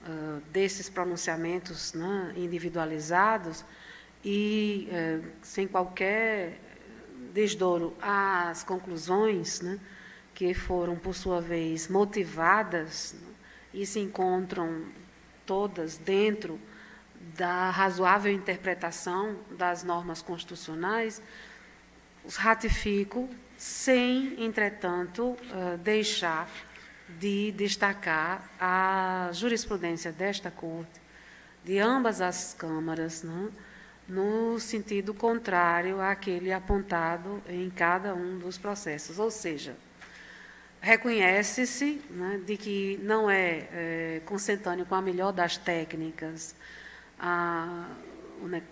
uh, desses pronunciamentos né, individualizados, e, é, sem qualquer desdouro às conclusões, né, que foram, por sua vez, motivadas né, e se encontram todas dentro da razoável interpretação das normas constitucionais, os ratifico sem, entretanto, uh, deixar de destacar a jurisprudência desta Corte, de ambas as câmaras, né, no sentido contrário àquele apontado em cada um dos processos. Ou seja, reconhece-se né, de que não é, é, consentâneo com a melhor das técnicas, a, né,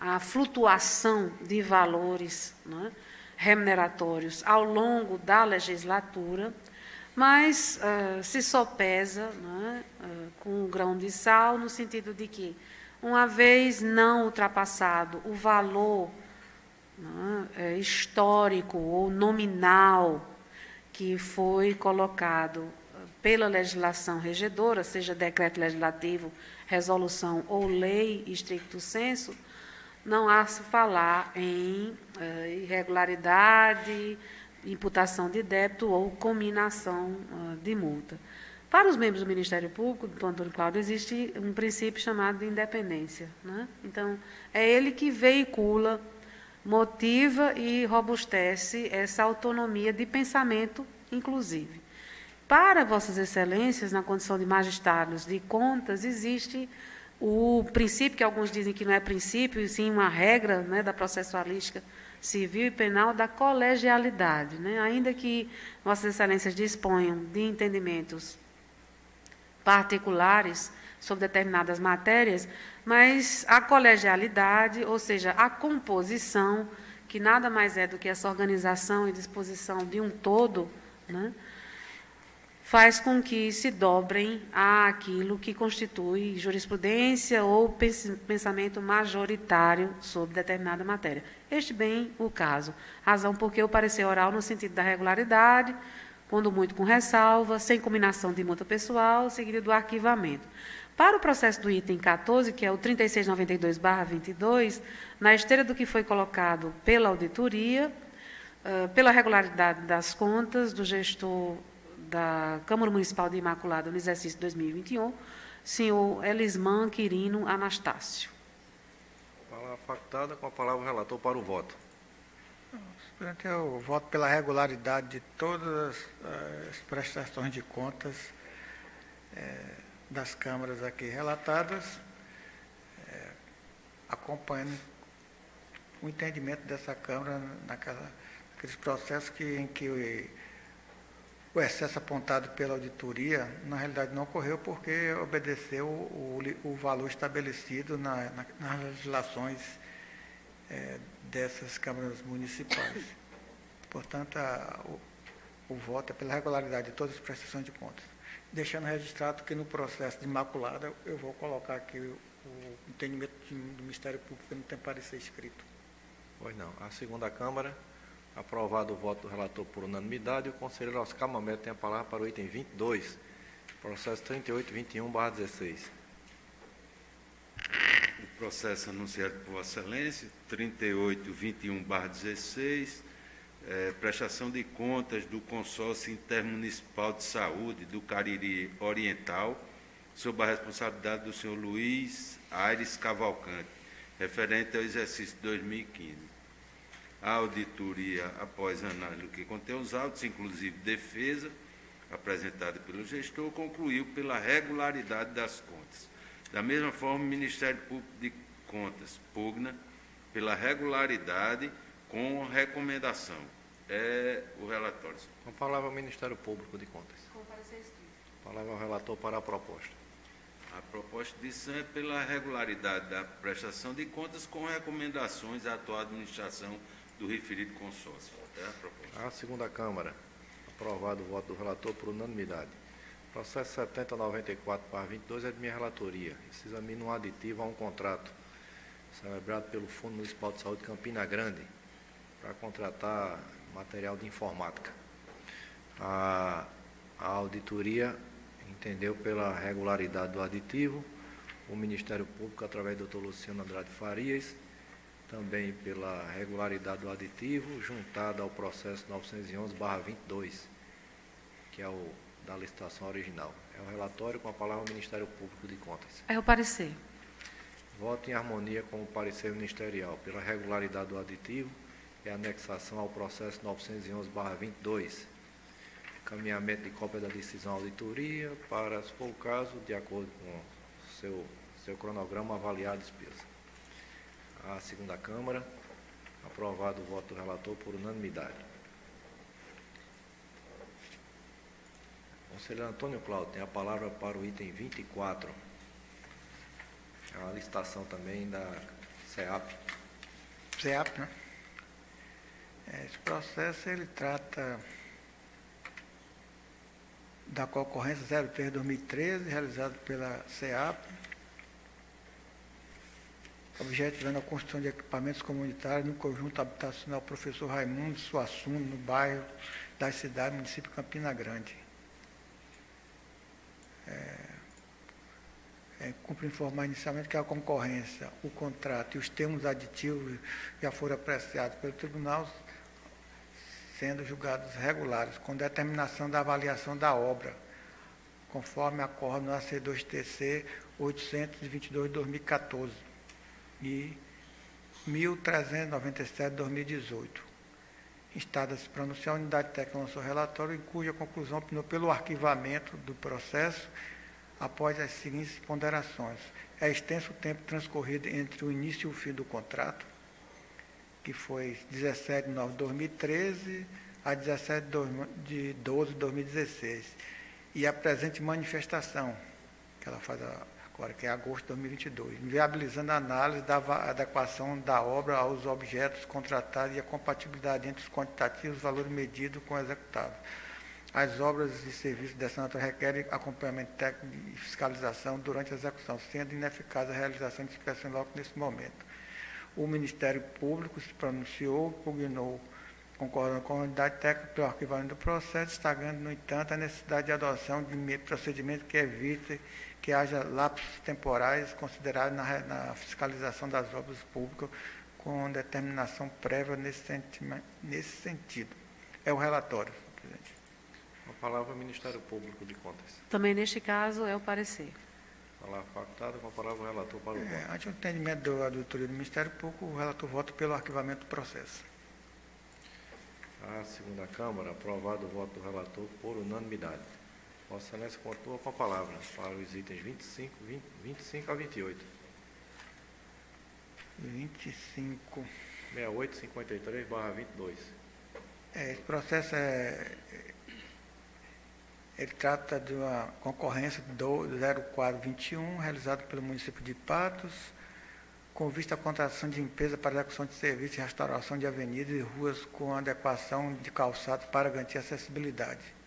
a flutuação de valores né, remuneratórios ao longo da legislatura, mas uh, se sopesa né, uh, com um grão de sal, no sentido de que, uma vez não ultrapassado o valor né, histórico ou nominal que foi colocado pela legislação regedora, seja decreto legislativo, resolução ou lei estricto senso, não há se falar em uh, irregularidade, imputação de débito ou cominação uh, de multa. Para os membros do Ministério Público, do Antônio Cláudio, existe um princípio chamado de independência. Né? Então, é ele que veicula, motiva e robustece essa autonomia de pensamento, inclusive. Para Vossas Excelências, na condição de magistrados de contas, existe o princípio, que alguns dizem que não é princípio, e sim uma regra né, da processualística civil e penal, da colegialidade. Né? Ainda que Vossas Excelências disponham de entendimentos particulares sobre determinadas matérias, mas a colegialidade, ou seja, a composição, que nada mais é do que essa organização e disposição de um todo, né? Faz com que se dobrem àquilo que constitui jurisprudência ou pensamento majoritário sobre determinada matéria. Este bem o caso. Razão porque o parecer oral no sentido da regularidade, quando muito com ressalva, sem combinação de multa pessoal, seguido do arquivamento. Para o processo do item 14, que é o 3692-22, na esteira do que foi colocado pela auditoria, pela regularidade das contas do gestor da Câmara Municipal de Imaculada no exercício 2021, senhor Elisman Quirino Anastácio. Palavra factada, com a palavra o relator para o voto. Presidente, eu voto pela regularidade de todas as prestações de contas é, das câmaras aqui relatadas, é, acompanhando o entendimento dessa Câmara naquela, naqueles processos que, em que o excesso apontado pela auditoria, na realidade, não ocorreu porque obedeceu o, o valor estabelecido na, na, nas legislações é, dessas câmaras municipais. Portanto, a, o, o, voto é pela regularidade de todas as prestações de contas. Deixando registrado que no processo de imaculada eu vou colocar aqui o, o entendimento do Ministério Público que não tem parecer escrito. Pois não. A segunda Câmara. Aprovado o voto do relator por unanimidade, o conselheiro Oscar Mamed tem a palavra para o item 22, processo 3821-16. O processo anunciado por Vossa Excelência, 3821-16, é, prestação de contas do Consórcio Intermunicipal de Saúde do Cariri Oriental, sob a responsabilidade do senhor Luiz Aires Cavalcante, referente ao exercício 2015. A auditoria, após análise do que contém os autos, inclusive defesa, apresentada pelo gestor, concluiu pela regularidade das contas. Da mesma forma, o Ministério Público de Contas pugna pela regularidade com recomendação. É o relatório. Com a palavra ao Ministério Público de Contas. Com parecer escrito. Palavra ao relator para a proposta. A proposta de SAM é pela regularidade da prestação de contas com recomendações à atual administração do referido consórcio. É a proposta. A segunda Câmara, aprovado o voto do relator por unanimidade. Processo 7094 para 22 é de minha relatoria. Esse examina um aditivo a um contrato celebrado pelo Fundo Municipal de Saúde Campina Grande para contratar material de informática. A, a auditoria entendeu pela regularidade do aditivo, o Ministério Público, através do Dr. Luciano Andrade Farias, também pela regularidade do aditivo, juntada ao processo 911-22, que é o da licitação original. É o relatório com a palavra do Ministério Público de Contas. É o parecer. Voto em harmonia com o parecer ministerial pela regularidade do aditivo e anexação ao processo 911-22. Caminhamento de cópia da decisão auditoria para, se for o caso, de acordo com seu, seu cronograma, avaliar a despesa. segunda Câmara. Aprovado o voto do relator por unanimidade. Conselheiro Antônio Cláudio, tem a palavra para o item 24. É a licitação também da CEAP. CEAP, né? É, Esse processo ele trata da concorrência 03-2013, realizada pela CEAP, objetivando a construção de equipamentos comunitários no conjunto habitacional Professor Raimundo Suassuna, no bairro da cidade, município Campina Grande. É, é, cumpre informar inicialmente que a concorrência, o contrato e os termos aditivos já foram apreciados pelo tribunal, sendo julgados regulares, com determinação da avaliação da obra, conforme acordo no AC2TC 822-2014 e 1397-2018. Instada a se pronunciar, a unidade técnica lançou relatório em cuja conclusão opinou pelo arquivamento do processo após as seguintes ponderações. É extenso o tempo transcorrido entre o início e o fim do contrato, que foi 17 de nove de 2013 a 17 de 12 de 2016. E a presente manifestação, que ela faz agora, que é agosto de 2022, viabilizando a análise da adequação da obra aos objetos contratados e a compatibilidade entre os quantitativos e valores medidos com o executado. As obras e serviços dessa natureza requerem acompanhamento técnico e fiscalização durante a execução, sendo ineficaz a realização de inspeção logo nesse momento. O Ministério Público se pronunciou, pugnou, concordando com a unidade técnica pelo arquivamento do processo, destacando, no entanto, a necessidade de adoção de procedimento que evite que haja lapsos temporais considerados na, na fiscalização das obras públicas com determinação prévia nesse, nesse sentido. É o relatório, senhor presidente. A palavra ao Ministério Público de Contas. Também neste caso é o parecer. Palavra facultada com a palavra o relator para o É, voto. ante o entendimento da auditoria do Ministério Público, o relator vota pelo arquivamento do processo. A segunda Câmara, aprovado o voto do relator por unanimidade. Vossa Excelência continua com a palavra para os itens 25, 20, 25 a 28. 25. 68, 53, barra 22. É, esse processo é, ele trata de uma concorrência do 0421, realizada pelo município de Patos, com vista à contratação de empresa para execução de serviços e restauração de avenidas e ruas com adequação de calçados para garantir acessibilidade.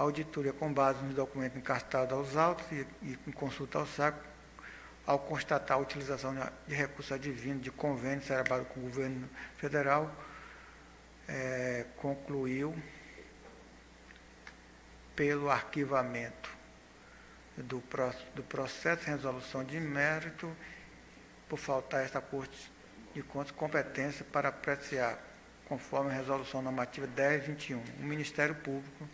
A auditoria, com base nos documentos encastados aos autos e, e em consulta ao saco, ao constatar a utilização de recursos advindos de convênio celebrado com o governo federal, é, concluiu pelo arquivamento do, do processo de resolução de mérito, por faltar esta Corte de Contas competência para apreciar, conforme a resolução normativa 1021. O Ministério Público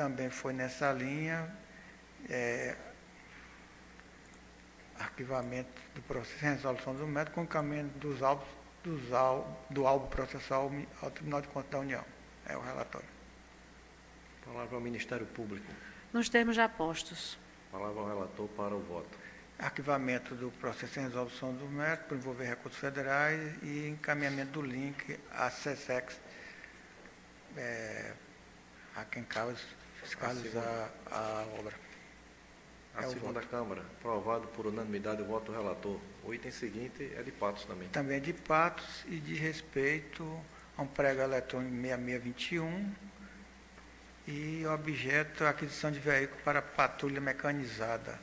também foi nessa linha, é, arquivamento do processo de resolução do mérito com encaminhamento dos autos dos al, do álbum processual ao Tribunal de Contas da União. É o relatório. Palavra ao Ministério Público. Nos termos já postos. Palavra ao relator para o voto. arquivamento do processo de resolução do mérito por envolver recursos federais e encaminhamento do link à SESEX, é, a quem cabe fiscalizar a obra. A É segunda Câmara, aprovado por unanimidade o voto do relator. O item seguinte é de Patos também. Também é de Patos e de respeito a um prego eletrônico 6621 e objeto aquisição de veículo para patrulha mecanizada.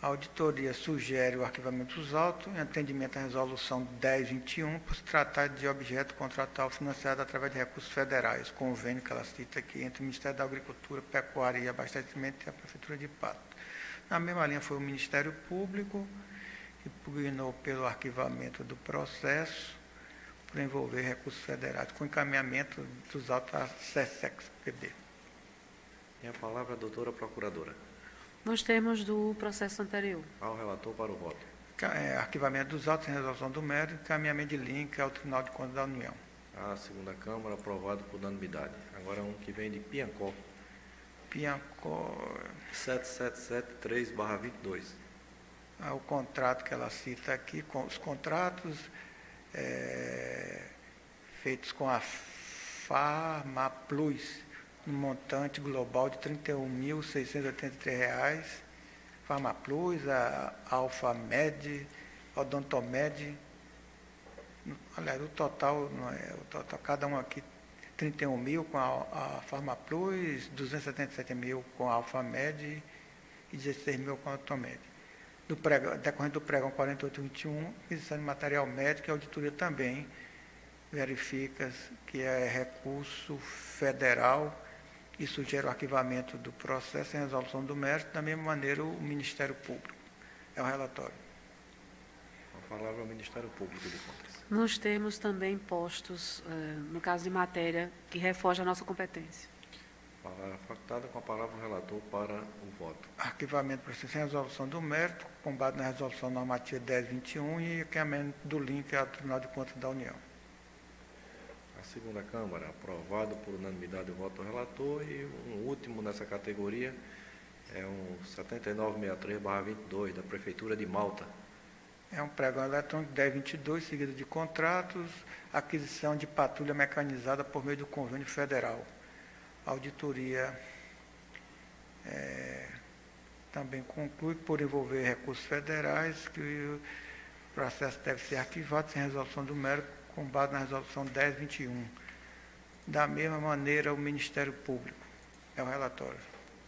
A auditoria sugere o arquivamento dos autos em atendimento à resolução 1021 por se tratar de objeto contratual financiado através de recursos federais, convênio que ela cita aqui entre o Ministério da Agricultura, Pecuária e Abastecimento e a Prefeitura de Pato. Na mesma linha foi o Ministério Público, que pugnou pelo arquivamento do processo por envolver recursos federais, com encaminhamento dos autos à SESEX-PB. Tem a palavra a doutora Procuradora. Nos termos do processo anterior. Ao relator para o voto. É, arquivamento dos autos em resolução do mérito, encaminhamento de link ao Tribunal de Contas da União. A segunda Câmara, aprovado por unanimidade. Agora um que vem de Piancó. Piancó, 7773, barra 22. o contrato que ela cita aqui, com os contratos é, feitos com a Farmaplus, no montante global de R$ 31.683. Farmaplus, a Alfamed, Odontomed, aliás, o total, não é, o total, cada um aqui 31 mil com a, a Farmaplus, 277 mil com a Alfamed e 16 mil com a Automed. Do pregão, decorrente do pregão 4821, aquisição de material médico e auditoria também verifica que é recurso federal e sugere o arquivamento do processo em resolução do mérito, da mesma maneira o Ministério Público. É o relatório. A palavra ao Ministério Público de Contas. Nós temos também postos, eh, no caso de matéria, que refoge a nossa competência. Palavra facultada com a palavra o relator para o voto. Arquivamento do processo em resolução do mérito, com base na resolução normativa 1021 e encaminhamento do link ao Tribunal de Contas da União. A segunda Câmara, aprovado por unanimidade o voto do relator e um último nessa categoria é um 7963-22 da Prefeitura de Malta. É um pregão eletrônico 1022, seguido de contratos, aquisição de patrulha mecanizada por meio do convênio federal. auditoria é, também conclui por envolver recursos federais que o processo deve ser arquivado sem resolução do mérito com base na resolução 1021. Da mesma maneira, o Ministério Público. É o relatório.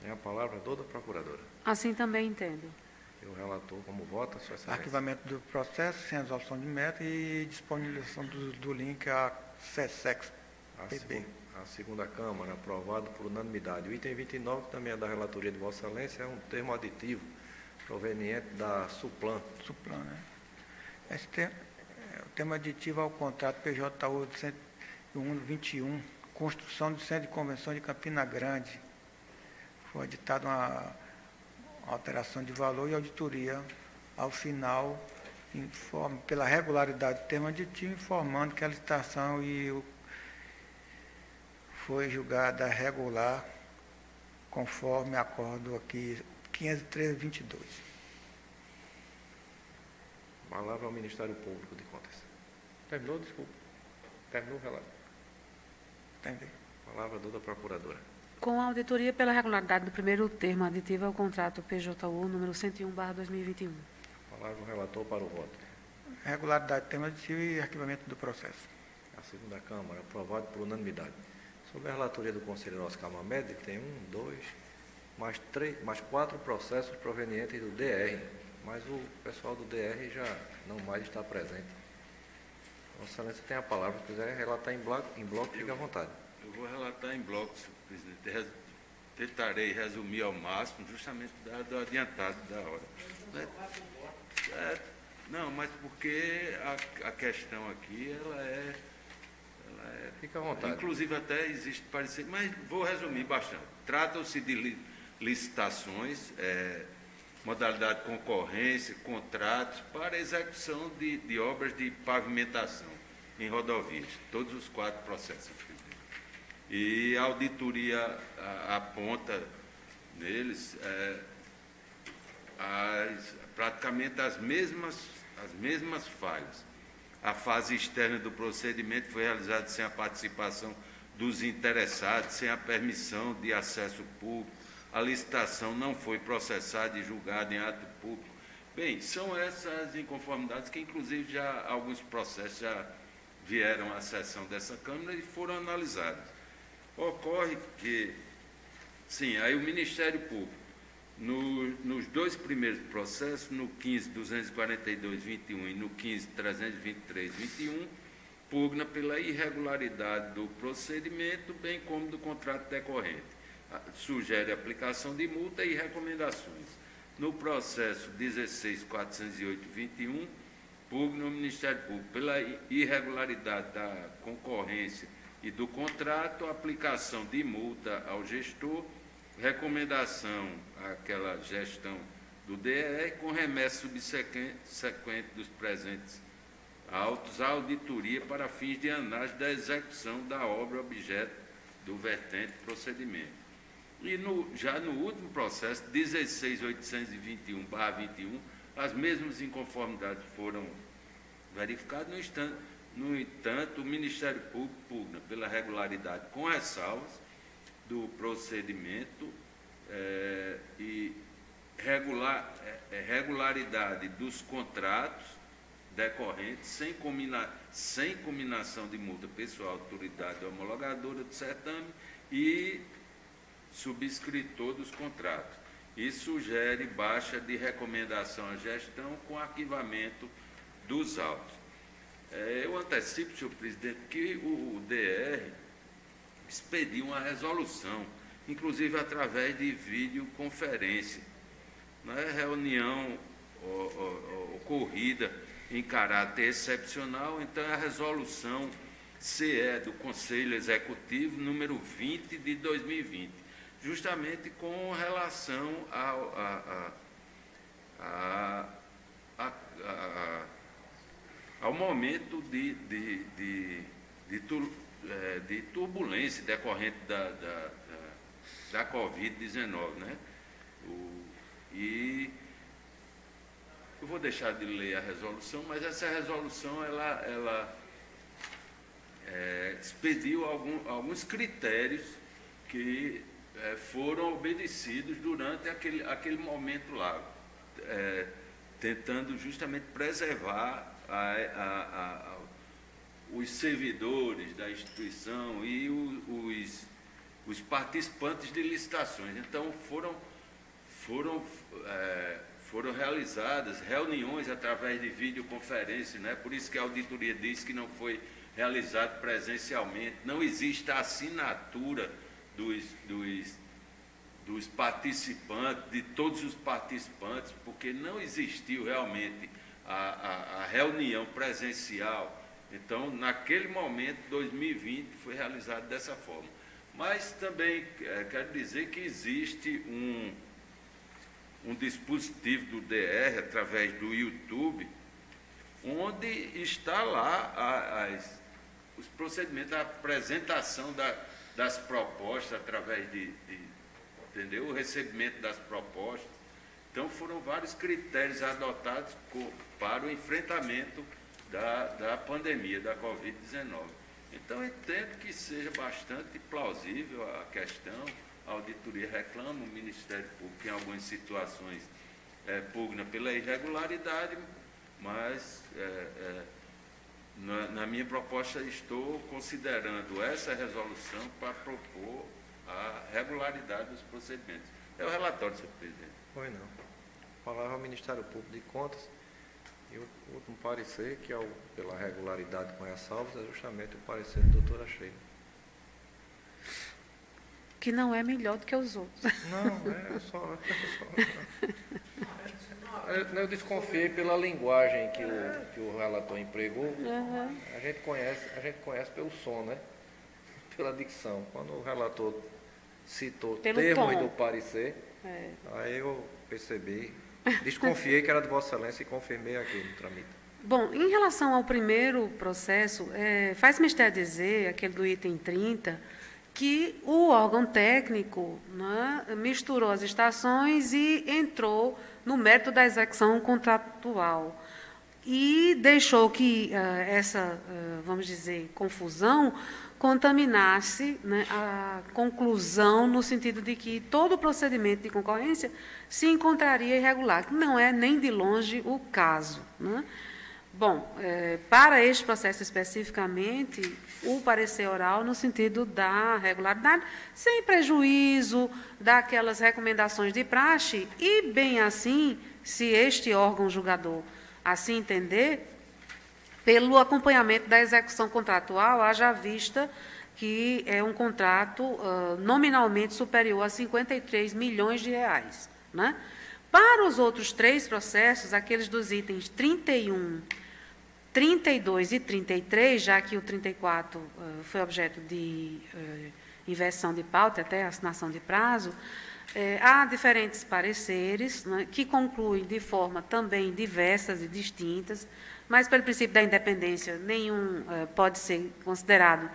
Tem a palavra toda a procuradora. Assim também entendo. E o relator, como vota, sua excelência? Arquivamento do processo sem resolução de meta e disponibilização do, do link à SESEX a, segun, a segunda Câmara, aprovado por unanimidade. O item 29, também é da relatoria de Vossa Excelência, é um termo aditivo proveniente da Suplan. Suplan, né? Esse termo, termo aditivo ao contrato PJU 121, construção do Centro de Convenção de Campina Grande. Foi editada uma alteração de valor e auditoria, ao final, informe, pela regularidade do termo aditivo, informando que a licitação e o, foi julgada regular, conforme acordo aqui 513-22. Palavra ao Ministério Público de Contas. Terminou, desculpa. Terminou o relato. Entendi. Palavra do da Procuradora. Com a auditoria pela regularidade do primeiro termo aditivo ao contrato PJU número 101/2021. Palavra o relator para o voto. Regularidade do termo aditivo e arquivamento do processo. A segunda Câmara, aprovado por unanimidade. Sobre a relatoria do conselheiro Oscar Mamed, tem um, dois, mais, três, mais quatro processos provenientes do DR, mas o pessoal do DR já não mais está presente. Excelência tem a palavra, se quiser relatar em bloco, em bloco fique à vontade. Eu vou relatar em bloco, senhor presidente. Tentarei resumir ao máximo, justamente dado o adiantado da hora. É, é, não, mas porque a, a, questão aqui, ela é, ela é. Fica à vontade. Inclusive até existe parecer, mas vou resumir bastante. Trata-se de li, licitações, é, modalidade de concorrência, contratos para execução de, de obras de pavimentação em rodovias, todos os quatro processos. E a auditoria aponta neles é, as, praticamente as mesmas, as mesmas falhas. A fase externa do procedimento foi realizada sem a participação dos interessados, sem a permissão de acesso público. A licitação não foi processada e julgada em ato público. Bem, são essas inconformidades que, inclusive, já alguns processos já vieram à sessão dessa Câmara e foram analisados. Ocorre que, sim, aí o Ministério Público, no, nos dois primeiros processos, no 15.242.21 e no 15.323.21, pugna pela irregularidade do procedimento, bem como do contrato decorrente. Sugere aplicação de multa e recomendações. No processo 16.408.21, pugna o Ministério Público pela irregularidade da concorrência e do contrato, aplicação de multa ao gestor, recomendação àquela gestão do DR, com remessa subsequente dos presentes autos à auditoria para fins de análise da execução da obra objeto do vertente procedimento. E no, já no último processo, 16.821-21, as mesmas inconformidades foram verificadas, no entanto, no entanto o Ministério Público pugna pela regularidade com ressalvas do procedimento é, e regular, é, regularidade dos contratos decorrentes sem, combina, sem combinação de multa pessoal, autoridade homologadora do certame e subscritor dos contratos. E sugere baixa de recomendação à gestão com arquivamento dos autos. É, eu antecipo, senhor presidente, que o, o DR expediu uma resolução, inclusive através de videoconferência. Né, reunião ó, ó, ocorrida em caráter excepcional, então a resolução CE do Conselho Executivo número 20 de 2020 justamente com relação ao, a, a, a, ao momento de, de, de, de, tur, é, de turbulência decorrente da, da, da, da Covid-19. Né? E eu vou deixar de ler a resolução, mas essa resolução ela, ela é, expediu algum, alguns critérios que é, foram obedecidos durante aquele, aquele momento lá, é, tentando justamente preservar a, a, a, os servidores da instituição e o, os, os participantes de licitações. Então foram, foram, é, foram realizadas reuniões através de videoconferência, né? por isso que a auditoria diz que não foi realizado presencialmente, não existe assinatura dos, dos, dos participantes, de todos os participantes, porque não existiu realmente a, a, a reunião presencial. Então, naquele momento, 2020, foi realizado dessa forma. Mas também é, quero dizer que existe um, um dispositivo do DR, através do YouTube, onde está lá as, os procedimentos, a apresentação da, das propostas através de, de, entendeu? o recebimento das propostas. Então foram vários critérios adotados para o enfrentamento da, da pandemia da Covid-19. Então entendo que seja bastante plausível a questão, a auditoria reclama, o Ministério Público em algumas situações é, pugna pela irregularidade, mas é, é, na, na, minha proposta, estou considerando essa resolução para propor a regularidade dos procedimentos. É o relatório, senhor presidente. Foi não. Palavra ao Ministério Público de Contas. E o último parecer, que é o, pela regularidade com ressalvas, é justamente o parecer da doutora Sheila. Que não é melhor do que os outros. Não, é só. É só eu desconfiei pela linguagem que o, que o relator empregou. Uhum. A, gente conhece, a gente conhece pelo som, né? Pela dicção. Quando o relator citou pelo termos do parecer, é. aí eu percebi, desconfiei que era de Vossa Excelência e confirmei aqui no tramite. Bom, em relação ao primeiro processo, é, faz mistério dizer, aquele do item 30, que o órgão técnico né, misturou as estações e entrou no mérito da execução contratual. E deixou que uh, essa, uh, vamos dizer, confusão contaminasse né, a conclusão no sentido de que todo o procedimento de concorrência se encontraria irregular, que não é nem de longe o caso. Né? Bom, é, para este processo especificamente, o parecer oral no sentido da regularidade, sem prejuízo daquelas recomendações de praxe, e bem assim, se este órgão julgador assim entender, pelo acompanhamento da execução contratual, haja vista que é um contrato uh, nominalmente superior a 53 milhões de reais. Né? Para os outros três processos, aqueles dos itens 31 32 e 33, já que o 34 uh, eh, foi objeto de uh, inversão de pauta, até assinação de prazo, eh, há diferentes pareceres né, que concluem de forma também diversas e distintas, mas pelo princípio da independência, nenhum pode ser considerado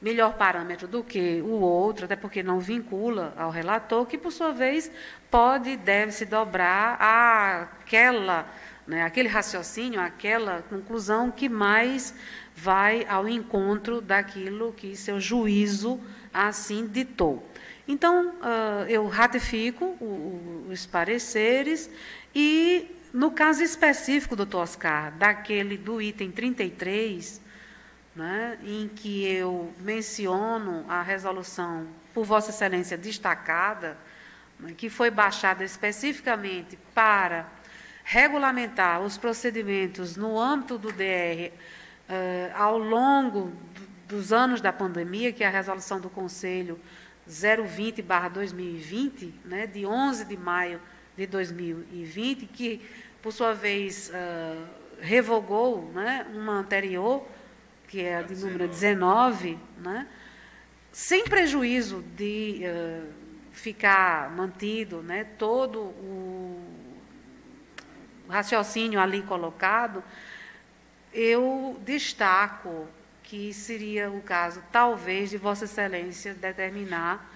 melhor parâmetro do que o outro, até porque não vincula ao relator, que por sua vez pode e deve se dobrar àquela, né, aquele raciocínio, aquela conclusão que mais vai ao encontro daquilo que seu juízo assim ditou. Então, uh, eu ratifico os pareceres e, no caso específico, doutor Oscar, daquele do item 33, né, em que eu menciono a resolução por Vossa Excelência destacada, né, que foi baixada especificamente para regulamentar os procedimentos no âmbito do DR uh, ao longo dos anos da pandemia, que é a resolução do Conselho 020-2020, né, de 11 de maio de 2020, que, por sua vez, uh, revogou né, uma anterior, que é a de número 19, né, sem prejuízo de uh, ficar mantido né, todo o raciocínio ali colocado, eu destaco que seria o caso, talvez, de Vossa Excelência determinar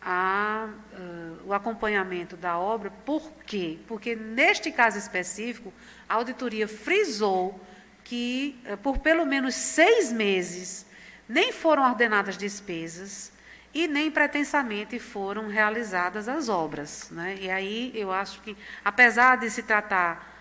a, uh, o acompanhamento da obra. Por quê? Porque, neste caso específico, a auditoria frisou que, uh, por pelo menos seis meses, nem foram ordenadas despesas e nem pretensamente foram realizadas as obras. Né? E aí eu acho que, apesar de se tratar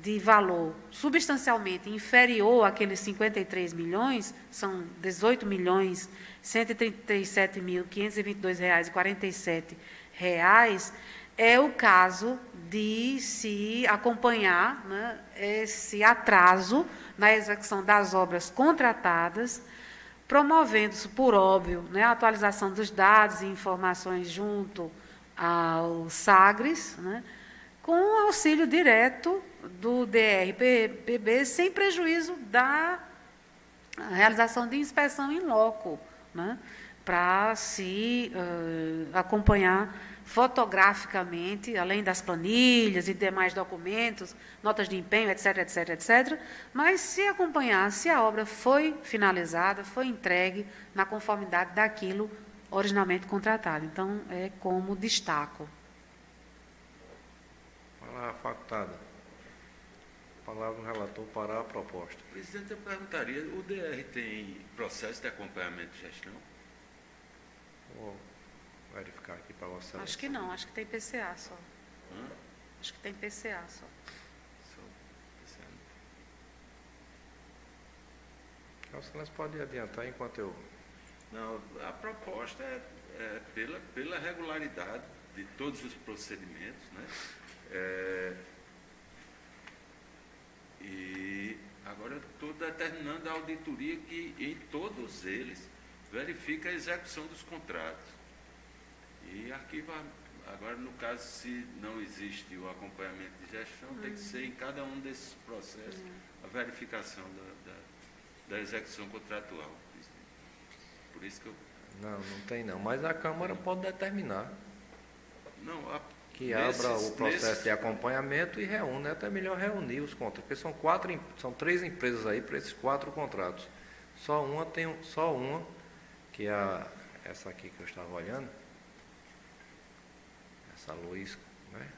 de valor substancialmente inferior àqueles 53 milhões, são 18 milhões 137.522 reais e 47 reais, é o caso de se acompanhar né, esse atraso na execução das obras contratadas, promovendo-se, por óbvio, né, a atualização dos dados e informações junto ao SAGRES, né, com auxílio direto do DRPB, sem prejuízo da realização de inspeção em loco, né, para se uh, acompanhar fotograficamente, além das planilhas e demais documentos, notas de empenho, etc, etc, etc, mas se acompanhar se a obra foi finalizada, foi entregue na conformidade daquilo originalmente contratado. Então, é como destaco. Fala, facultada palavra o relator para a proposta. Presidente, eu perguntaria, o DR tem processo de acompanhamento de gestão? Vou verificar aqui para você. Acho que não, acho que tem PCA só. Hã? Acho que tem PCA só. Só PCA. Então, você pode adiantar enquanto eu... Não, a proposta é, é pela, pela regularidade de todos os procedimentos, né? É, e agora estou determinando a auditoria que em todos eles verifica a execução dos contratos. E arquiva, agora no caso, se não existe o acompanhamento de gestão, uhum. tem que ser em cada um desses processos uhum. a verificação da, da, da execução contratual. Por isso que eu. Não, não tem não. Mas a Câmara pode determinar. Não, a, que nesses, abra o processo nesses... de acompanhamento e reúne, é até melhor reunir os contratos, porque são quatro, são três empresas aí para esses quatro contratos. Só uma tem só uma, que é a, essa aqui que eu estava olhando, essa Luiz, né?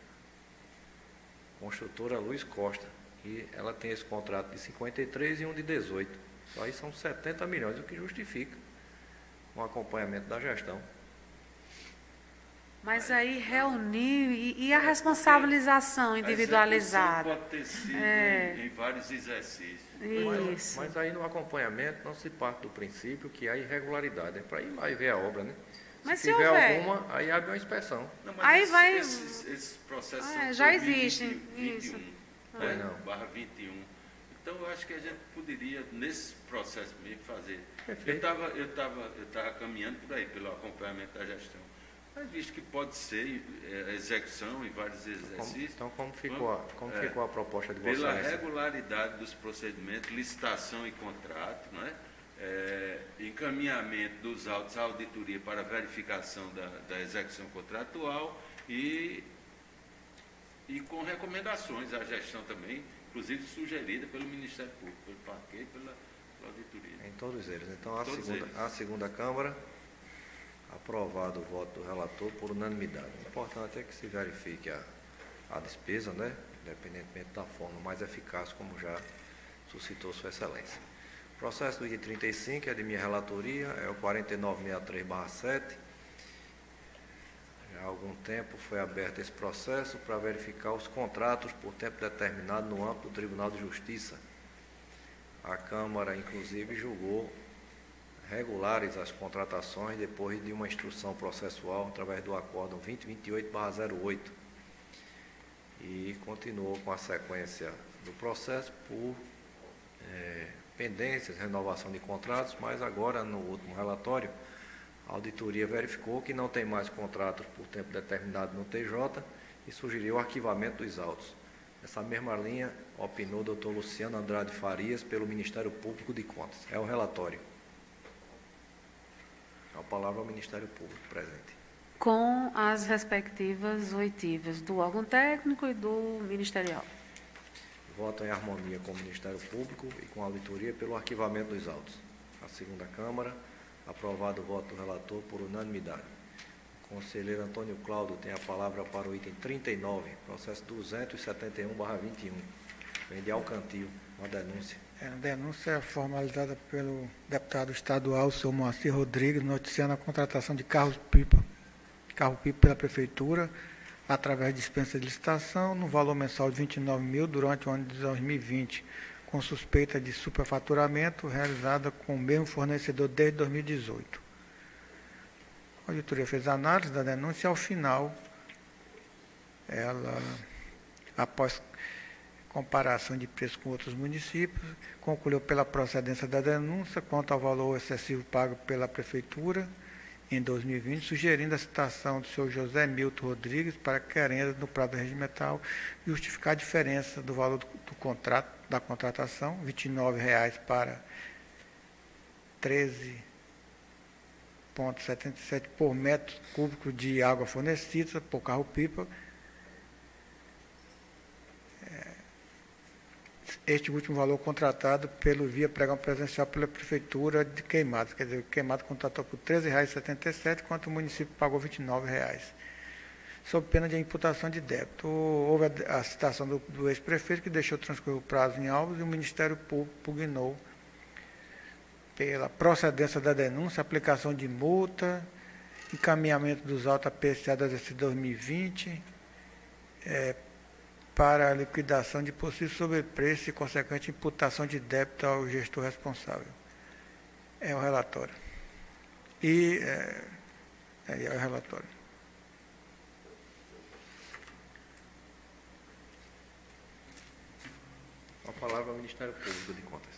Construtora Luiz Costa, e ela tem esse contrato de 53 e um de 18. Só aí são 70 milhões, o que justifica um acompanhamento da gestão. Mas aí reunir e, e a responsabilização individualizada. pode ter sido é. em, em, vários exercícios. Isso. Mas, mas, aí no acompanhamento não se parte do princípio que há irregularidade. É para ir lá e ver a obra, né? Mas se, se tiver houver, alguma, aí abre uma inspeção. Não, aí esses, vai. Esses, esses processos ah, já existem. 21, isso. Né? não. Barra 21. Então eu acho que a gente poderia, nesse processo mesmo, fazer. Perfeito. Eu estava eu tava, eu tava caminhando por aí, pelo acompanhamento da gestão. Mas visto que pode ser é, execução em vários exercícios. Então, como ficou, a, como é, ficou a proposta de vocês? Pela regularidade dos procedimentos, licitação e contrato, né? É, encaminhamento dos autos à auditoria para verificação da, da execução contratual e, e com recomendações à gestão também, inclusive sugerida pelo Ministério Público, pelo Parque, pela, auditoria. Em todos eles. Então, a segunda, eles. a segunda Câmara, aprovado o voto do relator por unanimidade. O importante é que se verifique a, a despesa, né? independentemente da forma mais eficaz, como já suscitou Sua Excelência. O processo do item 35 é de minha relatoria, é o 4963-7. Já há algum tempo foi aberto esse processo para verificar os contratos por tempo determinado no âmbito do Tribunal de Justiça. A Câmara, inclusive, julgou regulares as contratações depois de uma instrução processual através do acórdão 2028-08 e continuou com a sequência do processo por eh, pendências, renovação de contratos, mas agora no último relatório a auditoria verificou que não tem mais contratos por tempo determinado no TJ e sugeriu o arquivamento dos autos. Essa mesma linha opinou o doutor Luciano Andrade Farias pelo Ministério Público de Contas. É o relatório. A palavra ao Ministério Público presente. Com as respectivas oitivas do órgão técnico e do ministerial. Voto em harmonia com o Ministério Público e com a auditoria pelo arquivamento dos autos. A segunda Câmara, aprovado o voto do relator por unanimidade. O conselheiro Antônio Cláudio tem a palavra para o item 39, processo 271-21. Vem de Alcantil, uma denúncia. A denúncia é formalizada pelo deputado estadual, senhor Moacir Rodrigues, noticiando a contratação de carros-pipa, carro-pipa pela Prefeitura, através de dispensa de licitação, no valor mensal de 29 mil durante o ano de 2020, com suspeita de superfaturamento, realizada com o mesmo fornecedor desde 2018. A auditoria fez a análise da denúncia e, ao final, ela, após comparação de preço com outros municípios, concluiu pela procedência da denúncia quanto ao valor excessivo pago pela Prefeitura em 2020, sugerindo a citação do senhor José Milton Rodrigues para querenda no prazo regimental justificar a diferença do valor do, do contrato, da contratação, R$ 29,00 para R$ 13,77 por metro cúbico de água fornecida por carro-pipa, este último valor contratado pelo via pregão presencial pela Prefeitura de Queimados. Quer dizer, o Queimado contratou por R$ 13,77, enquanto o município pagou R$ 29,00. Sob pena de imputação de débito. Houve a, citação do, do ex-prefeito, que deixou transcorrer o prazo em alvos, e o Ministério Público pugnou pela procedência da denúncia, aplicação de multa, encaminhamento dos autos à PCA exercício 2020, é, para a liquidação de possível sobrepreço e consequente imputação de débito ao gestor responsável. É o relatório. E é, é, é o relatório. A palavra ao Ministério Público de Contas.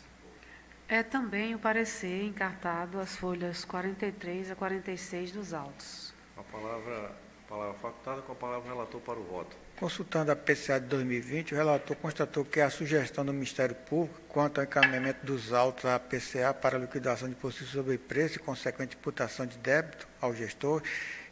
É também o parecer encartado as folhas 43 a 46 dos autos. A palavra, a palavra facultada com a palavra relator para o voto. Consultando a PCA de 2020, o relator constatou que a sugestão do Ministério Público quanto ao encaminhamento dos autos à PCA para liquidação de possível sobrepreço e consequente imputação de débito ao gestor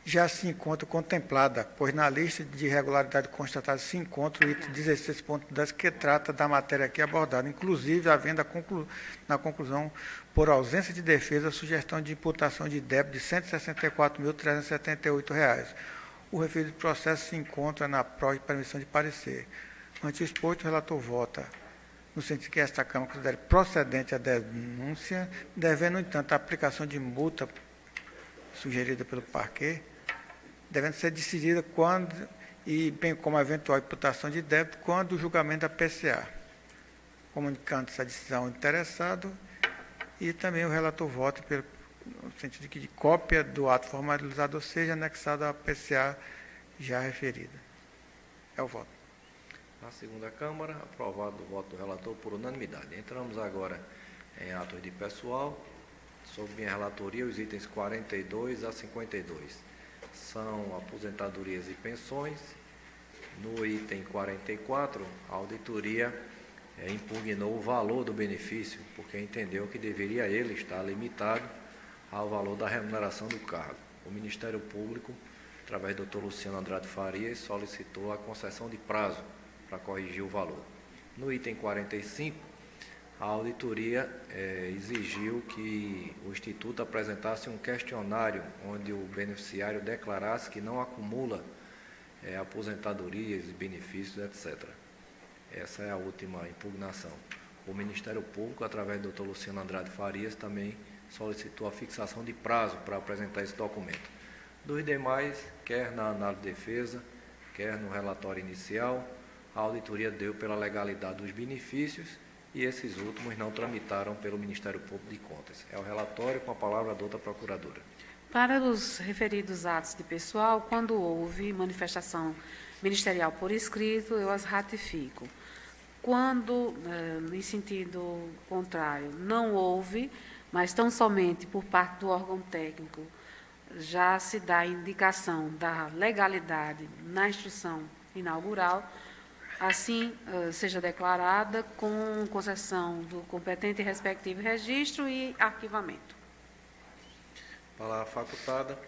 já se encontra contemplada, pois na lista de irregularidade constatada se encontra o item 16.10 que trata da matéria aqui abordada, inclusive havendo a conclu na conclusão, por ausência de defesa, a sugestão de imputação de débito de R$ 164.378 o referido processo se encontra na prova de permissão de parecer. Ante o exposto, o relator vota no sentido que esta Câmara considere procedente a denúncia, devendo, no entanto, a aplicação de multa sugerida pelo parquet, devendo ser decidida quando, e bem como a eventual imputação de débito, quando o julgamento da PCA, comunicando essa decisão ao interessado, e também o relator vota pelo, no sentido de que cópia do ato formalizado seja anexada à PCA já referida. É o voto. Na segunda Câmara, aprovado o voto do relator por unanimidade. Entramos agora em atos de pessoal. Sob minha relatoria, os itens 42 a 52 são aposentadorias e pensões. No item 44, a auditoria eh, impugnou o valor do benefício, porque entendeu que deveria ele estar limitado ao valor da remuneração do cargo. O Ministério Público, através do Dr. Luciano Andrade Farias, solicitou a concessão de prazo para corrigir o valor. No item 45, a auditoria eh, exigiu que o Instituto apresentasse um questionário onde o beneficiário declarasse que não acumula eh, aposentadorias, benefícios, etc. Essa é a última impugnação. O Ministério Público, através do Dr. Luciano Andrade Farias, também solicitou a fixação de prazo para apresentar esse documento. Dos demais, quer na análise de defesa, quer no relatório inicial, a auditoria deu pela legalidade dos benefícios e esses últimos não tramitaram pelo Ministério Público de Contas. É o relatório com a palavra da outra procuradora. Para os referidos atos de pessoal, quando houve manifestação ministerial por escrito, eu as ratifico. Quando, eh, em sentido contrário, não houve, mas tão somente por parte do órgão técnico, já se dá indicação da legalidade na instrução inaugural, assim eh, seja declarada com concessão do competente respectivo registro e arquivamento. Palavra facultada.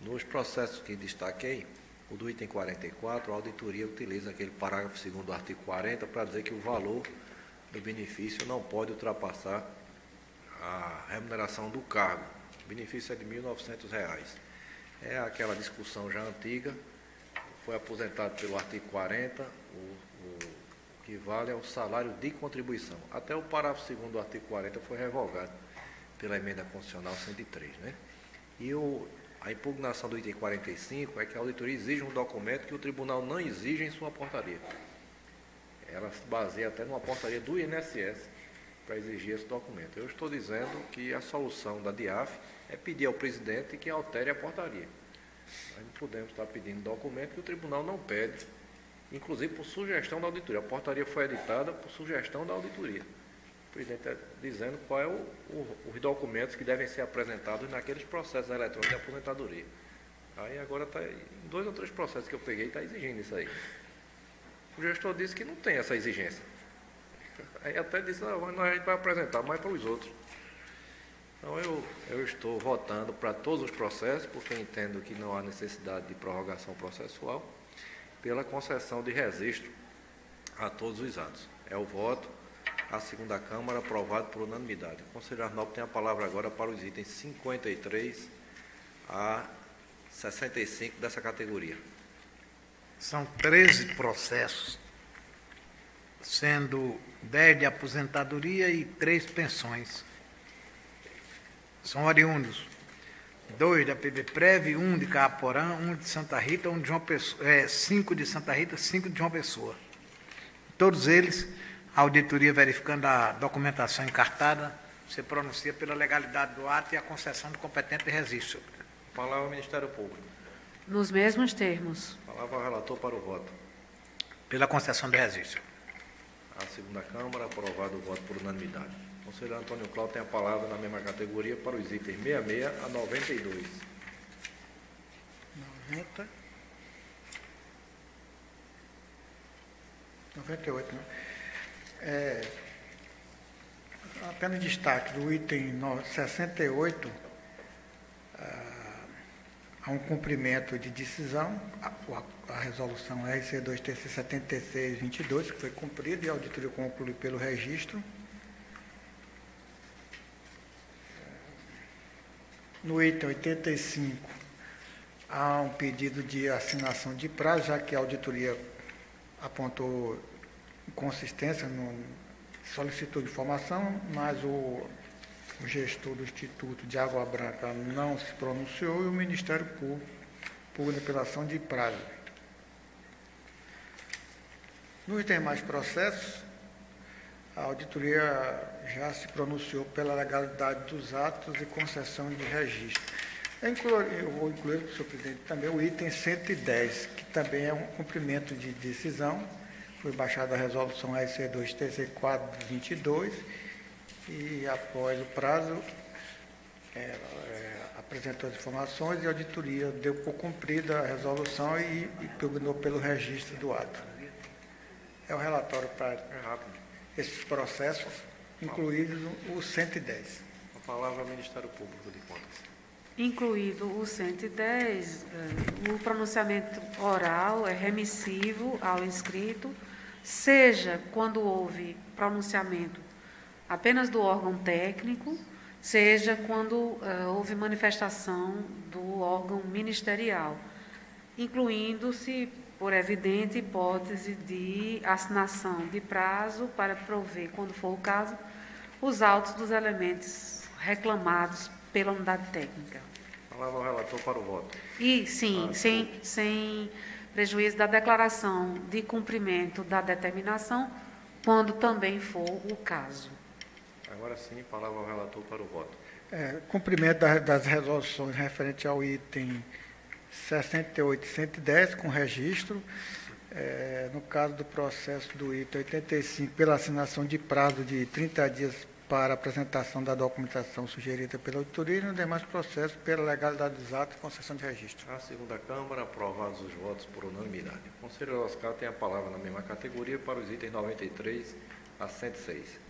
Nos processos que destaquei, o do item 44, a auditoria utiliza aquele parágrafo 2 do artigo 40 para dizer que o valor do benefício não pode ultrapassar a remuneração do cargo. O benefício é de R$ 1.900. É aquela discussão já antiga, foi aposentado pelo artigo 40, o, o, que vale é o salário de contribuição. Até o parágrafo 2 do artigo 40 foi revogado pela emenda constitucional 103. Né? E o, a impugnação do item 45 é que a auditoria exige um documento que o tribunal não exige em sua portaria. Ela se baseia até numa portaria do INSS para exigir esse documento. Eu estou dizendo que a solução da DIAF é pedir ao presidente que altere a portaria. Nós não podemos estar pedindo documento que o tribunal não pede, inclusive por sugestão da auditoria. A portaria foi editada por sugestão da auditoria o presidente está dizendo qual é o, o, os documentos que devem ser apresentados naqueles processos eletrônicos de aposentadoria. Aí agora está em dois ou três processos que eu peguei está exigindo isso aí. O gestor disse que não tem essa exigência. Aí até disse, não, a gente vai apresentar, mas para os outros. Então eu, eu estou votando para todos os processos, porque entendo que não há necessidade de prorrogação processual, pela concessão de registro a todos os atos. É o voto a segunda Câmara, aprovado por unanimidade. O Conselheiro Arnaldo tem a palavra agora para os itens 53 a 65 dessa categoria. São 13 processos, sendo 10 de aposentadoria e 3 pensões. São oriundos. Dois da PBPrev, um de Caporã, um de Santa Rita, um de João Pessoa, é, cinco de Santa Rita, cinco de João Pessoa. Todos eles a auditoria verificando a documentação encartada, se pronuncia pela legalidade do ato e a concessão do competente registro. Palavra ao Ministério Público. Nos mesmos termos. Palavra ao relator para o voto. Pela concessão do registro. A segunda Câmara, aprovado o voto por unanimidade. O conselheiro Antônio Cláudio tem a palavra na mesma categoria para os itens 66 a 92. 90. 98, né? É, apenas destaque do item 68, ah, há um cumprimento de decisão, a, a resolução RC 2TC 7622, que foi cumprida e a auditoria concluiu pelo registro. No item 85, há um pedido de assinação de prazo, já que a auditoria apontou consistência, no, solicitou informação, mas o, o gestor do Instituto de Água Branca não se pronunciou e o Ministério Público, por apelação de prazo. Nos demais processos, a auditoria já se pronunciou pela legalidade dos atos e concessão de registro. Eu vou incluir, senhor presidente, também o item 110, que também é um cumprimento de decisão foi baixada a resolução RC2 TC422 e após o prazo é, é, apresentou as informações e a auditoria deu por cumprida a resolução e, e pugnou pelo registro do ato. É o relatório para esses processos, incluídos o 110. A palavra ao Ministério Público de Contas. Incluído o 110, eh, o pronunciamento oral é remissivo ao inscrito seja quando houve pronunciamento apenas do órgão técnico, seja quando uh, houve manifestação do órgão ministerial, incluindo-se, por evidente hipótese de assinação de prazo para prover, quando for o caso, os autos dos elementos reclamados pela unidade técnica. Palavra ao relator para o voto. E, sim, ah, sem, sem prejuízo da declaração de cumprimento da determinação, quando também for o caso. Agora sim, palavra ao relator para o voto. É, cumprimento das, das resoluções referente ao item 68 e 110, com registro. É, no caso do processo do item 85, pela assinação de prazo de 30 dias para apresentação da documentação sugerida pela auditoria e no demais processos pela legalidade dos atos e concessão de registro. A segunda Câmara, aprovados os votos por unanimidade. O conselheiro Oscar tem a palavra na mesma categoria para os itens 93 a 106.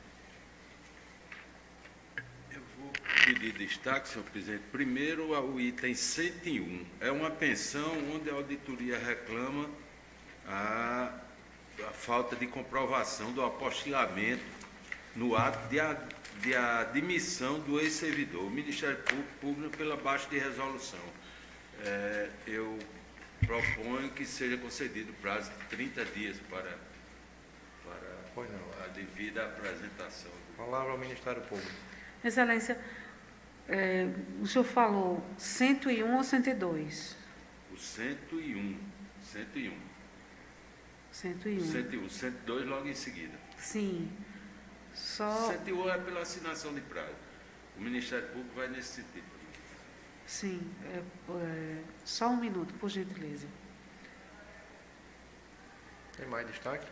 Pedir destaque, senhor presidente. Primeiro, o item 101. É uma pensão onde a auditoria reclama a, a falta de comprovação do apostilamento no ato de, de admissão do ex-servidor, o Ministério Público, pela baixa de resolução. É, eu proponho que seja concedido prazo de 30 dias para, para a devida apresentação. Palavra ao Ministério Público. Excelência, é, o senhor falou 101 ou 102? O 101. 101. 101. 101. 102 logo em seguida. Sim. Só... 101 é pela assinação de prazo. O Ministério Público vai nesse sentido. Sim. É, é, só um minuto, por gentileza. Tem mais destaque?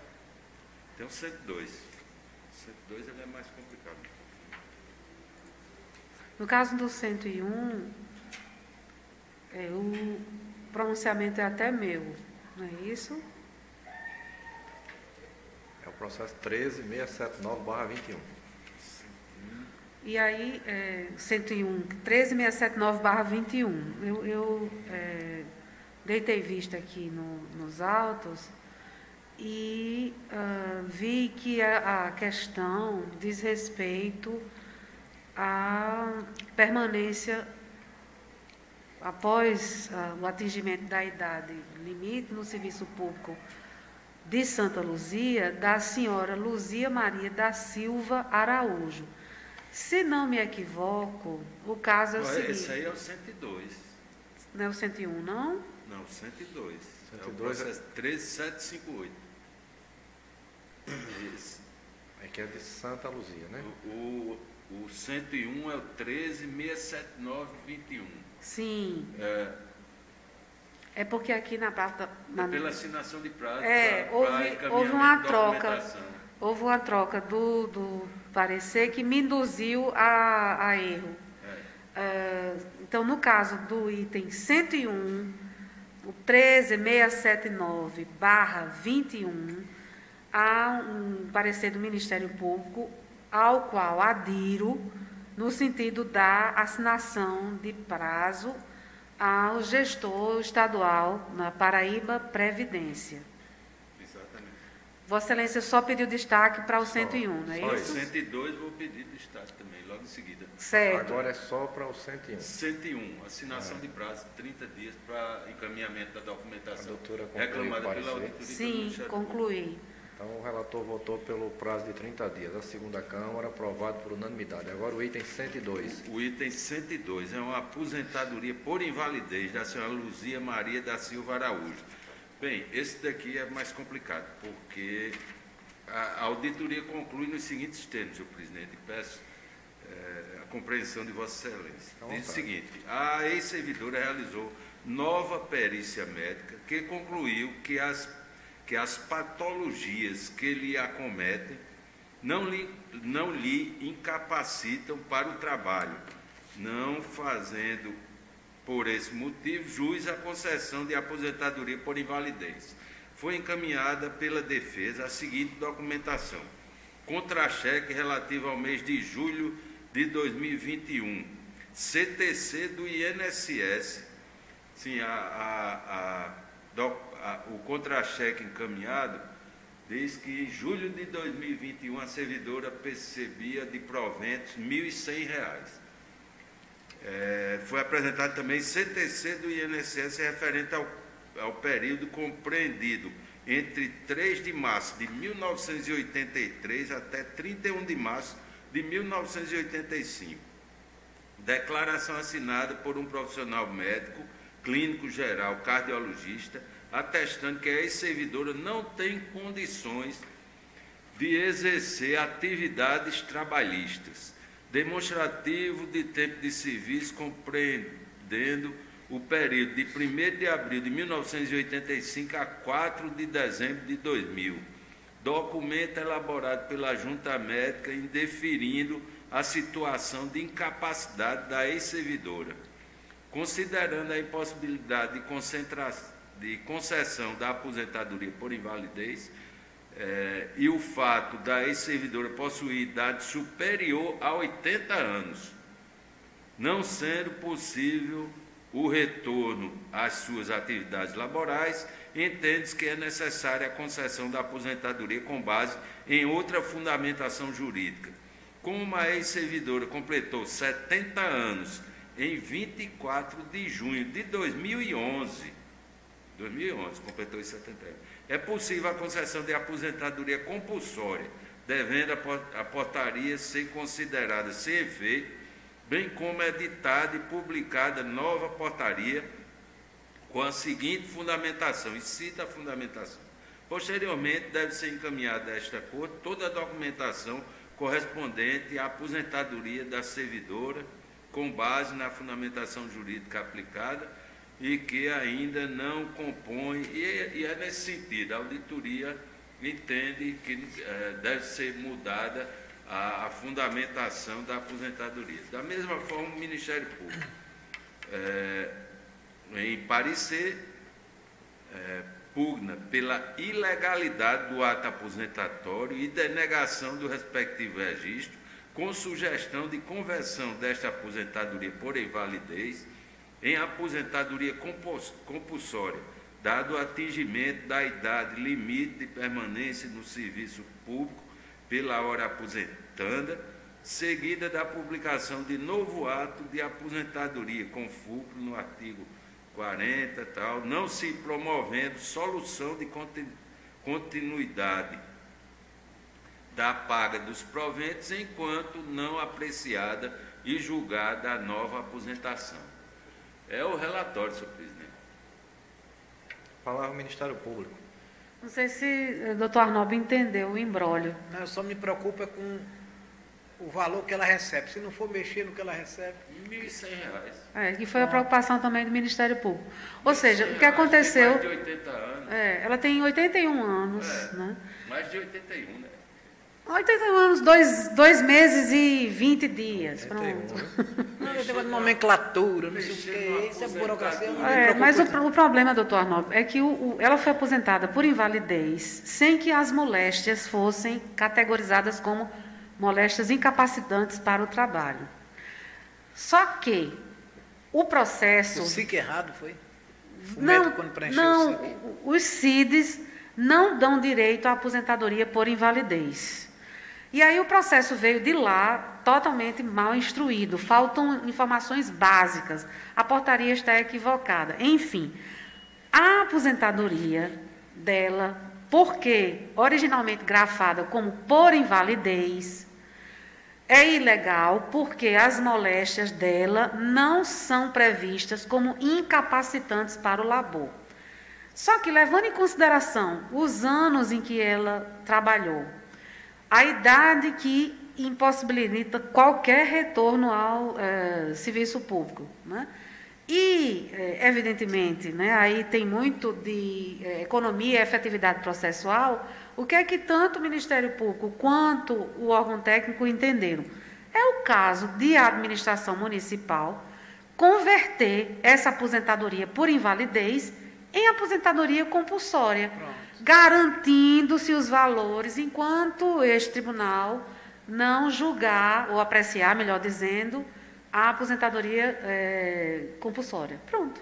Tem o 102. O 102 ele é mais complicado. No caso do 101, é, o pronunciamento é até meu, não é isso? processo 13679-21. E aí, é, 101, 13679-21. Eu, eu é, deitei vista aqui no, nos autos e uh, vi que a, a, questão diz respeito à permanência após uh, o atingimento da idade limite no serviço público de Santa Luzia, da senhora Luzia Maria da Silva Araújo. Se não me equivoco, o caso é o seguinte... Esse aí é o 102. Não é o 101, não? Não, 102. 102 é o processo 13758. Esse. É que é de Santa Luzia, né? O, o, o 101 é o 1367921. Sim. É, é porque aqui na parte. Na, é pela assinação de prazo. É, pra, houve, pra houve uma troca. Houve uma troca do, do parecer que me induziu a, a erro. É. Uh, então, no caso do item 101, o 13679-21, há um parecer do Ministério Público ao qual adiro no sentido da assinação de prazo ao gestor estadual na Paraíba Previdência. Exatamente. Vossa Excelência só pediu destaque para o só, 101, não é só isso? 102 vou pedir destaque também, logo em seguida. Certo. Agora é só para o 101. 101, assinação é. de prazo, 30 dias para encaminhamento da documentação reclamada pela auditoria. Sim, concluí. Então, o relator votou pelo prazo de 30 dias. A segunda Câmara, aprovado por unanimidade. Agora, o item 102. O, o item 102 é uma aposentadoria por invalidez da senhora Luzia Maria da Silva Araújo. Bem, esse daqui é mais complicado, porque a, auditoria conclui nos seguintes termos, senhor presidente. Peço é, a compreensão de Vossa Excelência. Então, Diz o seguinte: a ex-servidora realizou nova perícia médica que concluiu que as que as patologias que lhe acometem não lhe, não lhe incapacitam para o trabalho, não fazendo, por esse motivo, jus à concessão de aposentadoria por invalidez. Foi encaminhada pela defesa a seguinte documentação: contra-cheque relativo ao mês de julho de 2021, CTC do INSS, sim, a, a, a, o contra-cheque encaminhado diz que em julho de 2021 a servidora percebia de proventos R$ 1.100. É, foi apresentado também CTC do INSS referente ao, ao período compreendido entre 3 de março de 1983 até 31 de março de 1985. Declaração assinada por um profissional médico, clínico geral, cardiologista, atestando que a ex-servidora não tem condições de exercer atividades trabalhistas, demonstrativo de tempo de serviço compreendendo o período de 1 de abril de 1985 a 4 de dezembro de 2000. Documento elaborado pela Junta Médica indeferindo a situação de incapacidade da ex-servidora. Considerando a impossibilidade de concentração de concessão da aposentadoria por invalidez eh, e o fato da ex-servidora possuir idade superior a 80 anos, não sendo possível o retorno às suas atividades laborais, entende-se que é necessária a concessão da aposentadoria com base em outra fundamentação jurídica. Como a ex-servidora completou 70 anos em 24 de junho de 2011, 2011, completou os 70 anos. É possível a concessão de aposentadoria compulsória, devendo a portaria ser considerada sem efeito, bem como editada e publicada nova portaria com a seguinte fundamentação, e cita a fundamentação. Posteriormente, deve ser encaminhada a esta Corte toda a documentação correspondente à aposentadoria da servidora, com base na fundamentação jurídica aplicada, e que ainda não compõe, e, é nesse sentido, a auditoria entende que é, deve ser mudada a, a, fundamentação da aposentadoria. Da mesma forma, o Ministério Público, é, em parecer, é, pugna pela ilegalidade do ato aposentatório e denegação do respectivo registro, com sugestão de conversão desta aposentadoria por invalidez em aposentadoria compulsória, dado o atingimento da idade limite de permanência no serviço público pela hora aposentanda, seguida da publicação de novo ato de aposentadoria com fulcro no artigo 40 tal, não se promovendo solução de continuidade da paga dos proventos enquanto não apreciada e julgada a nova aposentação. É o relatório, senhor presidente. Falar o Ministério Público. Não sei se o doutor Arnaldo entendeu o embrólio. Não, eu só me preocupo é com o valor que ela recebe. Se não for mexer no que ela recebe. R$ 1.100. É, que foi a preocupação também do Ministério Público. Ou seja, o que aconteceu. Mais de 80 anos. É, ela tem 81 anos. É, né? Mais de 81, né? 81 anos, dois, dois meses e 20 dias. Pronto. Não, eu tenho nomenclatura, não sei o que, isso é burocracia. Não é, mas o, o, problema, doutor Arnaldo, é que o, o, ela foi aposentada por invalidez sem que as moléstias fossem categorizadas como moléstias incapacitantes para o trabalho. Só que o processo. O SIC errado foi? O não, não os CIDs não dão direito à aposentadoria por invalidez. E aí o processo veio de lá totalmente mal instruído, faltam informações básicas, a portaria está equivocada. Enfim, a aposentadoria dela, porque originalmente grafada como por invalidez, é ilegal porque as moléstias dela não são previstas como incapacitantes para o labor. Só que, levando em consideração os anos em que ela trabalhou, a idade que impossibilita qualquer retorno ao é, serviço público. Né? E, é, evidentemente, né, aí tem muito de é, economia e efetividade processual, o que é que tanto o Ministério Público quanto o órgão técnico entenderam? É o caso de a administração municipal converter essa aposentadoria por invalidez em aposentadoria compulsória. Pronto garantindo-se os valores enquanto este tribunal não julgar ou apreciar, melhor dizendo, a aposentadoria é, compulsória. Pronto.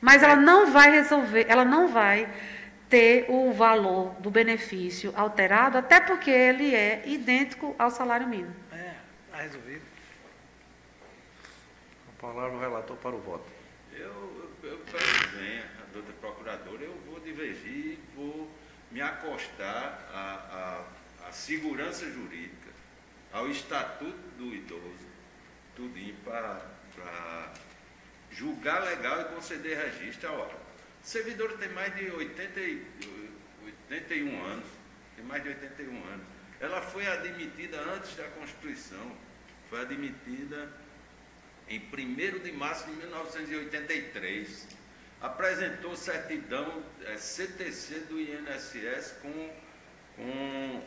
Mas ela não vai resolver, ela não vai ter o valor do benefício alterado, até porque ele é idêntico ao salário mínimo. É, está resolvido. A palavra o relator para o voto. Eu, eu, eu peço venha a doutora procuradora, eu vou divergir, vou me acostar à, à, à segurança jurídica, ao estatuto do idoso, tudinho para julgar legal e conceder registro. Ora, o servidor tem mais de 80, e- 81 anos, tem mais de 81 anos. Ela foi admitida antes da Constituição, foi admitida em 1 de março de 1983. Apresentou certidão eh, CTC do INSS com, com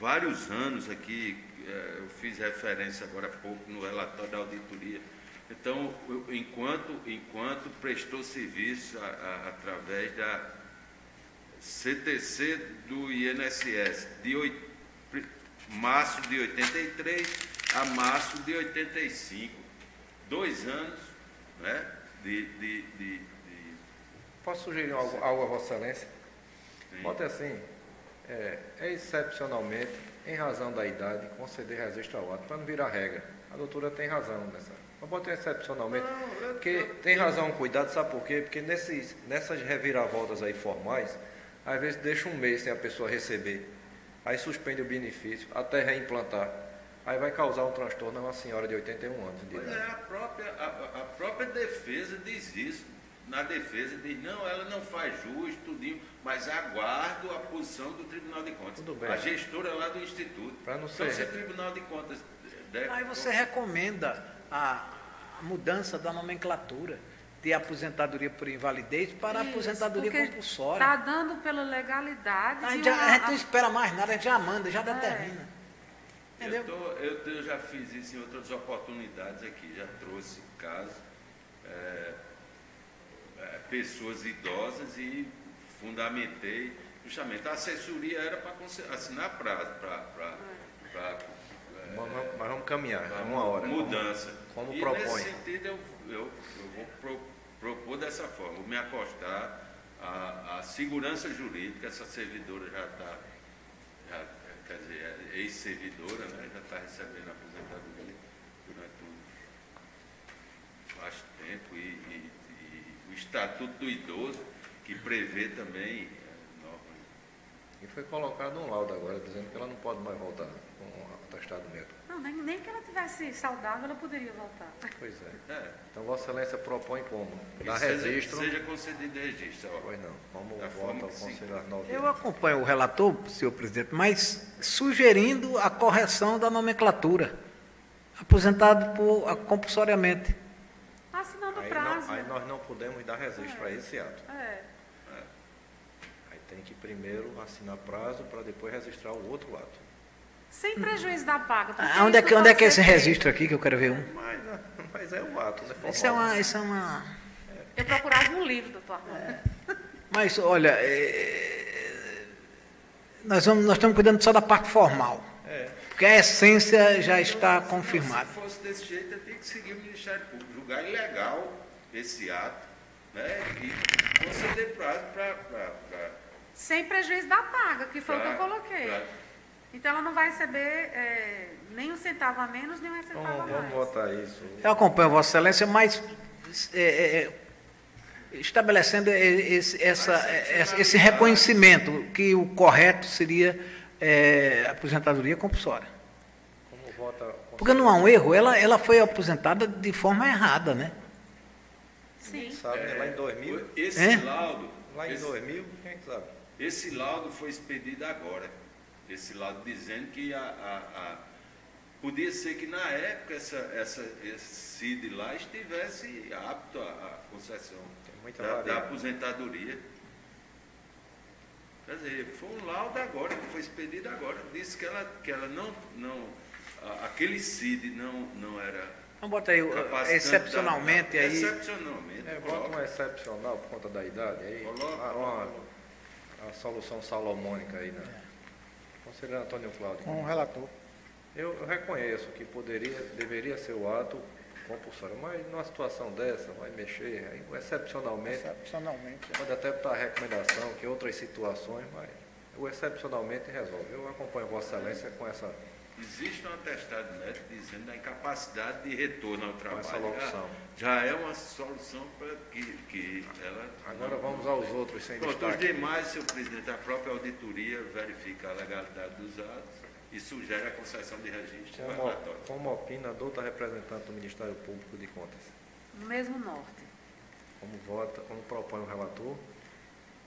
vários anos aqui, eh, eu fiz referência agora há pouco no relatório da auditoria. Então, enquanto, enquanto prestou serviço a- a- através da CTC do INSS, de oit- pri- março de 83 a março de 85. Dois anos né, de, de, de Posso sugerir algo, algo a Vossa Excelência? Bote assim, é, é excepcionalmente, em razão da idade, conceder registro ao ato, para não virar regra. A doutora tem razão nessa. Mas bote excepcionalmente, porque tem razão, cuidado, sabe por quê? Porque nesses, nessas reviravoltas aí formais, às vezes deixa um mês sem a pessoa receber, aí suspende o benefício até reimplantar. Aí vai causar um transtorno a uma senhora de 81 anos de Pois é, a própria, a, a própria defesa diz isso. Na defesa diz, não, ela não faz jus, tudinho, mas aguardo a posição do Tribunal de Contas. Tudo bem. A gestora lá do Instituto. Pra não então, ser- se o Tribunal de Contas der Aí você recomenda a, mudança da nomenclatura de aposentadoria por invalidez para Isso, aposentadoria compulsória. Está dando pela legalidade. A gente, já- a gente não espera mais nada, a gente já manda, já É. determina. Eu, tô- eu, eu já fiz isso em outras oportunidades aqui, já trouxe casos, é, pessoas idosas e fundamentei justamente. A assessoria era para assinar prazo, para. Mas vamos- mas vamos caminhar, é uma hora. Mudança. Como e propõe. nesse sentido eu, eu, eu vou pro- propor dessa forma, vou me acostar à, à segurança jurídica, essa servidora já está, quer dizer, é ex-servidora, né, já está recebendo aposentadoria durante um faz tempo e, e- e o Estatuto do Idoso, que prevê também é, normas E foi colocado um laudo agora dizendo que ela não pode mais voltar com o atestado médico. Não, nem, nem que ela tivesse saudável, ela poderia voltar. Pois é. Então Vossa Excelência propõe como? Seja- registro. Seja concedido registro. ó. Pois não. Como Da vota forma o que sim. Conselho nove Eu acompanho o relator, senhor presidente, mas sugerindo a correção da nomenclatura. Aposentado por, compulsoriamente. Assinando o Aí, prazo. não- aí nós não podemos dar registro a esse ato. É. Aí tem que primeiro assinar prazo para depois registrar o outro ato. Sem prejuízo da paga. Ah, onde é isso que, onde é, que é esse registro aqui que eu quero ver um? Mas, mas é o ato, né? Isso é uma. Isso é uma... Eu procurava um livro, doutor Armando. Mas, olha, é, nós, vamos, nós estamos cuidando só da parte formal. É. Porque a essência já está confirmada. Se fosse desse jeito, eu tinha que seguir o Ministério Público, julgar ilegal esse ato, né? E conceder prazo para. Sem prejuízo da paga, que foi o que eu Pra- coloquei. pra- Então ela não vai receber é, nem um centavo a menos, nem um centavo a Vamos, mais. vamos votar isso. Eu acompanho Vossa Excelência, mas é, é, é, estabelecendo esse, essa, é, esse reconhecimento que o correto seria é, aposentadoria compulsória. Como vota Porque não há um erro, ela, ela foi aposentada de forma errada, né? Sim. Sabe, né? lá em 2000. Esse É? laudo. Lá em esse, 2000, quem é que sabe? Esse laudo foi expedido agora. Esse laudo dizendo que a, a- a- podia ser que na época essa, essa, esse CID lá estivesse apto à, concessão muita da, da aposentadoria. Quer dizer, foi um laudo agora, que foi expedido agora. Disse que ela, que ela não. não aquele CID não, não era. Então bota aí, capacitante excepcionalmente da- aí. Excepcionalmente. É, vota um excepcional por conta da idade. Aí, Coloca, uma, uma solução salomônica aí, né? Conselheiro Antônio Cláudio. Com o relator. Eu, eu reconheço que poderia, deveria ser o ato compulsória. Mas numa situação dessa, vai mexer, aí, excepcionalmente, Excepcionalmente. pode até estar recomendação que outras situações, mas o excepcionalmente resolve. Eu acompanho Vossa Excelência com essa, Existe um atestado médico dizendo da incapacidade de retorno ao trabalho. essa locução. Já, já é uma solução para que, que ela. Agora vamos aos outros sem Pronto, os destaque. demais, senhor presidente, a própria auditoria verifica a legalidade dos atos e sugere a concessão de registro Como, relatório. como opina a douta representante do Ministério Público de Contas? No mesmo norte. Como vota, como propõe o relator?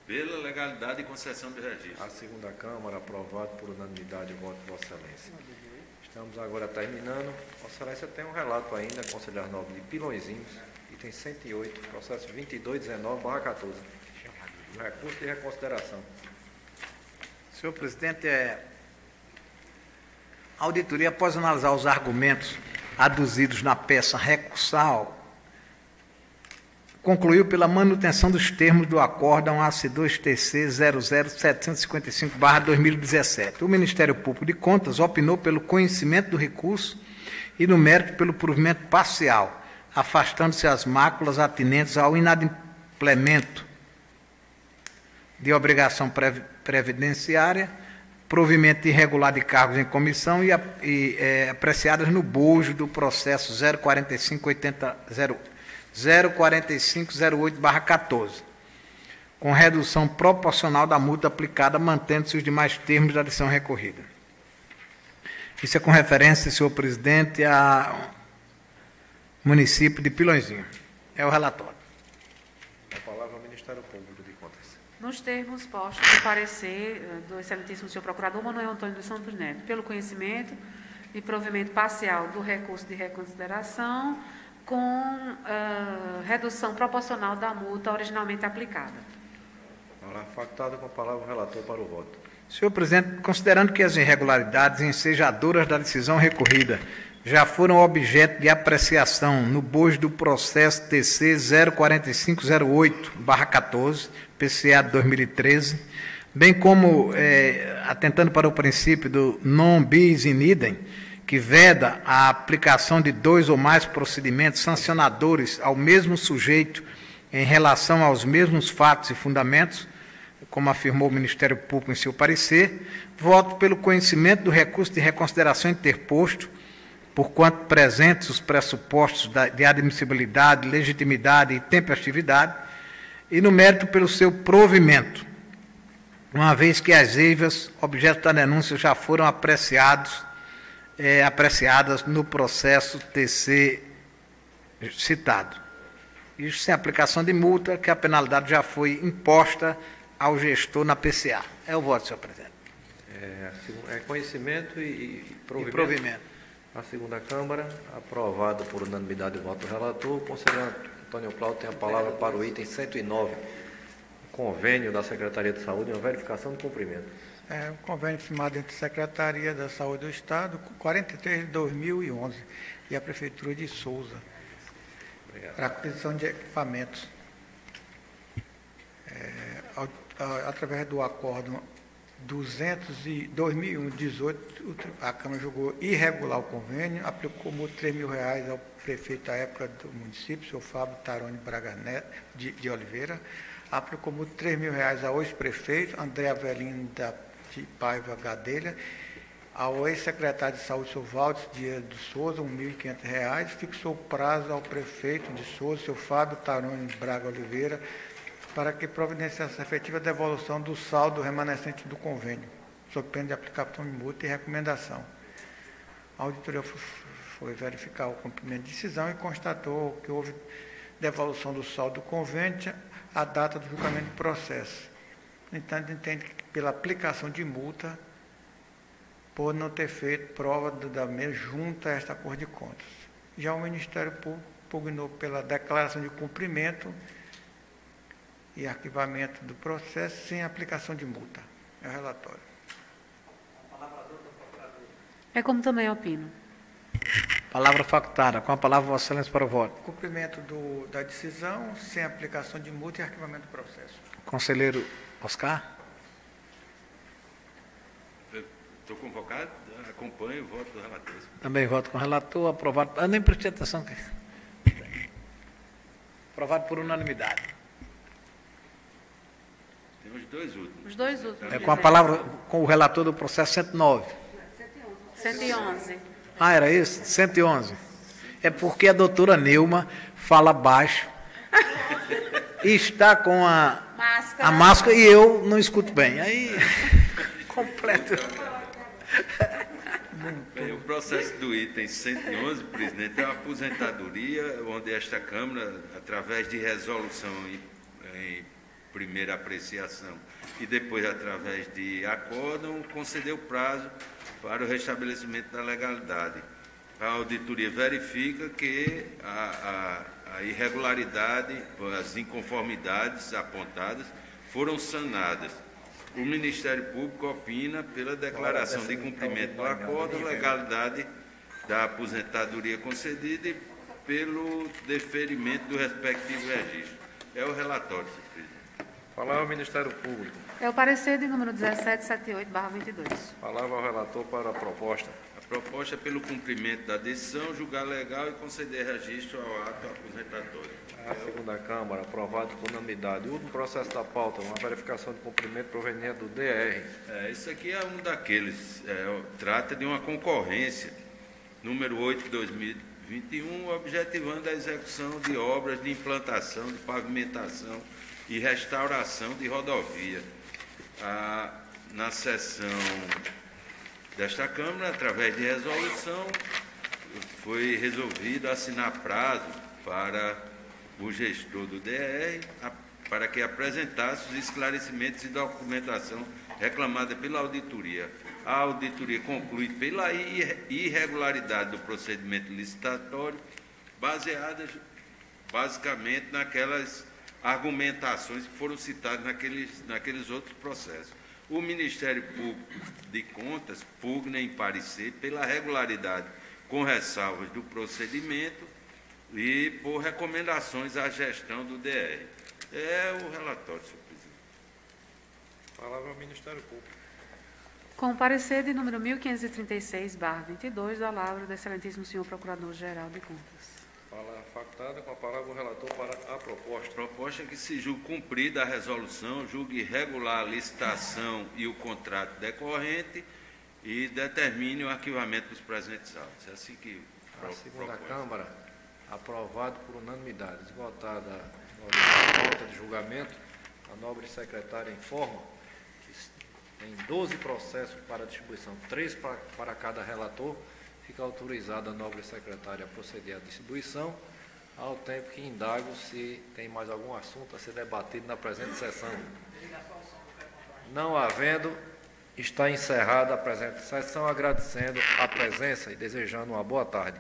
Pela legalidade e concessão de registro. A segunda Câmara, aprovado por unanimidade, voto de Vossa Excelência. Estamos agora terminando. Excelência tem um relato ainda, Conselheiro Nobre, de Pilõezinhos, item 108, processo 2219, barra 14. Recurso de reconsideração. Senhor presidente, é, a auditoria, após analisar os argumentos aduzidos na peça recursal, concluiu pela manutenção dos termos do acórdão AC2TC 00755-2017. O Ministério Público de Contas opinou pelo conhecimento do recurso e no mérito pelo provimento parcial, afastando-se as máculas atinentes ao inadimplemento de obrigação prev- previdenciária, provimento irregular de cargos em comissão e, e, eh, apreciadas no bojo do processo 04580 04508-14, com redução proporcional da multa aplicada, mantendo-se os demais termos da decisão recorrida. Isso é com referência, senhor presidente, ao município de Pilõezinho. É o relatório. A palavra ao Ministério Público de Contas. Nos termos postos no parecer eh, do excelentíssimo senhor procurador Manuel Antônio dos Santos Neto, pelo conhecimento e provimento parcial do recurso de reconsideração, com ah, redução proporcional da multa originalmente aplicada. Palavra factada com a palavra o relator para o voto. Senhor presidente, considerando que as irregularidades ensejadoras da decisão recorrida já foram objeto de apreciação no bojo do processo TC 04508-14, PCA de 2013, bem como eh, atentando para o princípio do non bis in idem, que veda a aplicação de dois ou mais procedimentos sancionadores ao mesmo sujeito em relação aos mesmos fatos e fundamentos, como afirmou o Ministério Público em seu parecer, voto pelo conhecimento do recurso de reconsideração interposto, porquanto presentes os pressupostos de admissibilidade, legitimidade e tempestividade, e no mérito pelo seu provimento, uma vez que as eivas, objeto da denúncia, já foram apreciados, eh, apreciadas no processo TC citado. Isso sem aplicação de multa, que a penalidade já foi imposta ao gestor na PCA. É o voto, senhor presidente. É, é conhecimento e, e provimento. E provimento. A segunda Câmara, aprovado por unanimidade do voto do relator. O conselheiro Antônio Cláudio tem a palavra para o item 109, convênio da Secretaria de Saúde, uma verificação de cumprimento. É um convênio firmado entre a Secretaria da Saúde do Estado, 43 de 2011, e a Prefeitura de Souza, para aquisição de equipamentos. É, ao- a- através do acordo 200 e 2018, o tri- a Câmara julgou irregular o convênio, aplicou multa de 3 mil reais ao prefeito da época do município, senhor Fábio Tarone Braga Neto, de, de Oliveira, aplicou multa de 3 mil reais ao ex-prefeito André Avelino da, de Paiva Gadelha, ao ex-secretário de Saúde, senhor Valdes Dias de Souza, 1.500 reais, fixou prazo ao prefeito de Souza, senhor Fábio Tarone Braga Oliveira, para que providenciasse a efetiva devolução do saldo remanescente do convênio, sob pena de aplicação de multa e recomendação. A auditoria fo- foi verificar o cumprimento de decisão e constatou que houve devolução do saldo do convênio à data do julgamento do processo. No entanto, entende que pela aplicação de multa, por não ter feito prova do- da mesma junto a esta Corte de Contas. Já o Ministério Público pugnou pela declaração de cumprimento e arquivamento do processo sem aplicação de multa. É o relatório. É como também opino. Palavra facultada. Com a palavra, Vossa Excelência, para o voto. Cumprimento do- da decisão sem aplicação de multa e arquivamento do processo. Conselheiro Oscar? Estou convocado, acompanho o voto do relator. Também voto com o relator. Aprovado. Eu nem prestei atenção. Aprovado por unanimidade. Tem os dois últimos. Os dois últimos. É com a palavra, com o relator do processo 109. 111. Ah, era isso? 111. É porque a doutora Neuma fala baixo e está com a Máscara. a máscara e eu não escuto bem. Aí, completo. Bem, o processo do item 111, presidente, é uma aposentadoria onde esta Câmara, através de resolução em, em primeira apreciação e depois através de acórdão, concedeu prazo para o restabelecimento da legalidade. A auditoria verifica que a, a, a irregularidade, as inconformidades apontadas foram sanadas. O Ministério Público opina pela declaração de cumprimento do acordo, legalidade da aposentadoria concedida e pelo deferimento do respectivo registro. É o relatório, senhor presidente. Palavra ao Ministério Público. É o parecer de número 1778/22. Palavra ao relator para a proposta. Proposta pelo cumprimento da decisão, julgar legal e conceder registro ao ato aposentatório. A segunda Câmara, aprovado por unanimidade. O último processo da pauta, uma verificação de cumprimento proveniente do DR. É, isso aqui é um daqueles, é, trata de uma concorrência, número 8 de 2021, objetivando a execução de obras de implantação, de pavimentação e restauração de rodovia. Ah, na sessão desta Câmara, através de resolução, foi resolvido assinar prazo para o gestor do DR para que apresentasse os esclarecimentos e documentação reclamada pela auditoria. A auditoria conclui pela ir- irregularidade do procedimento licitatório, baseadas basicamente naquelas argumentações que foram citadas naqueles, naqueles outros processos. O Ministério Público de Contas pugna em parecer pela regularidade com ressalvas do procedimento e por recomendações à gestão do DR. É o relatório, senhor presidente. Palavra ao Ministério Público. Com o parecer de número 1536/22 da palavra do excelentíssimo senhor Procurador-Geral de Contas. Palavra facultada com a palavra o relator para a proposta. Proposta que se julgue cumprida a resolução, julgue irregular a licitação e o contrato decorrente e determine o arquivamento dos presentes autos. É assim que A segunda propõe. Câmara, aprovado por unanimidade. Esgotada a pauta de julgamento, a nobre secretária informa que tem 12 processos para distribuição, três para, para cada relator. Fica autorizada a nobre secretária a proceder à distribuição, ao tempo que indago se tem mais algum assunto a ser debatido na presente sessão. Não havendo, está encerrada a presente sessão, agradecendo a presença e desejando uma boa tarde.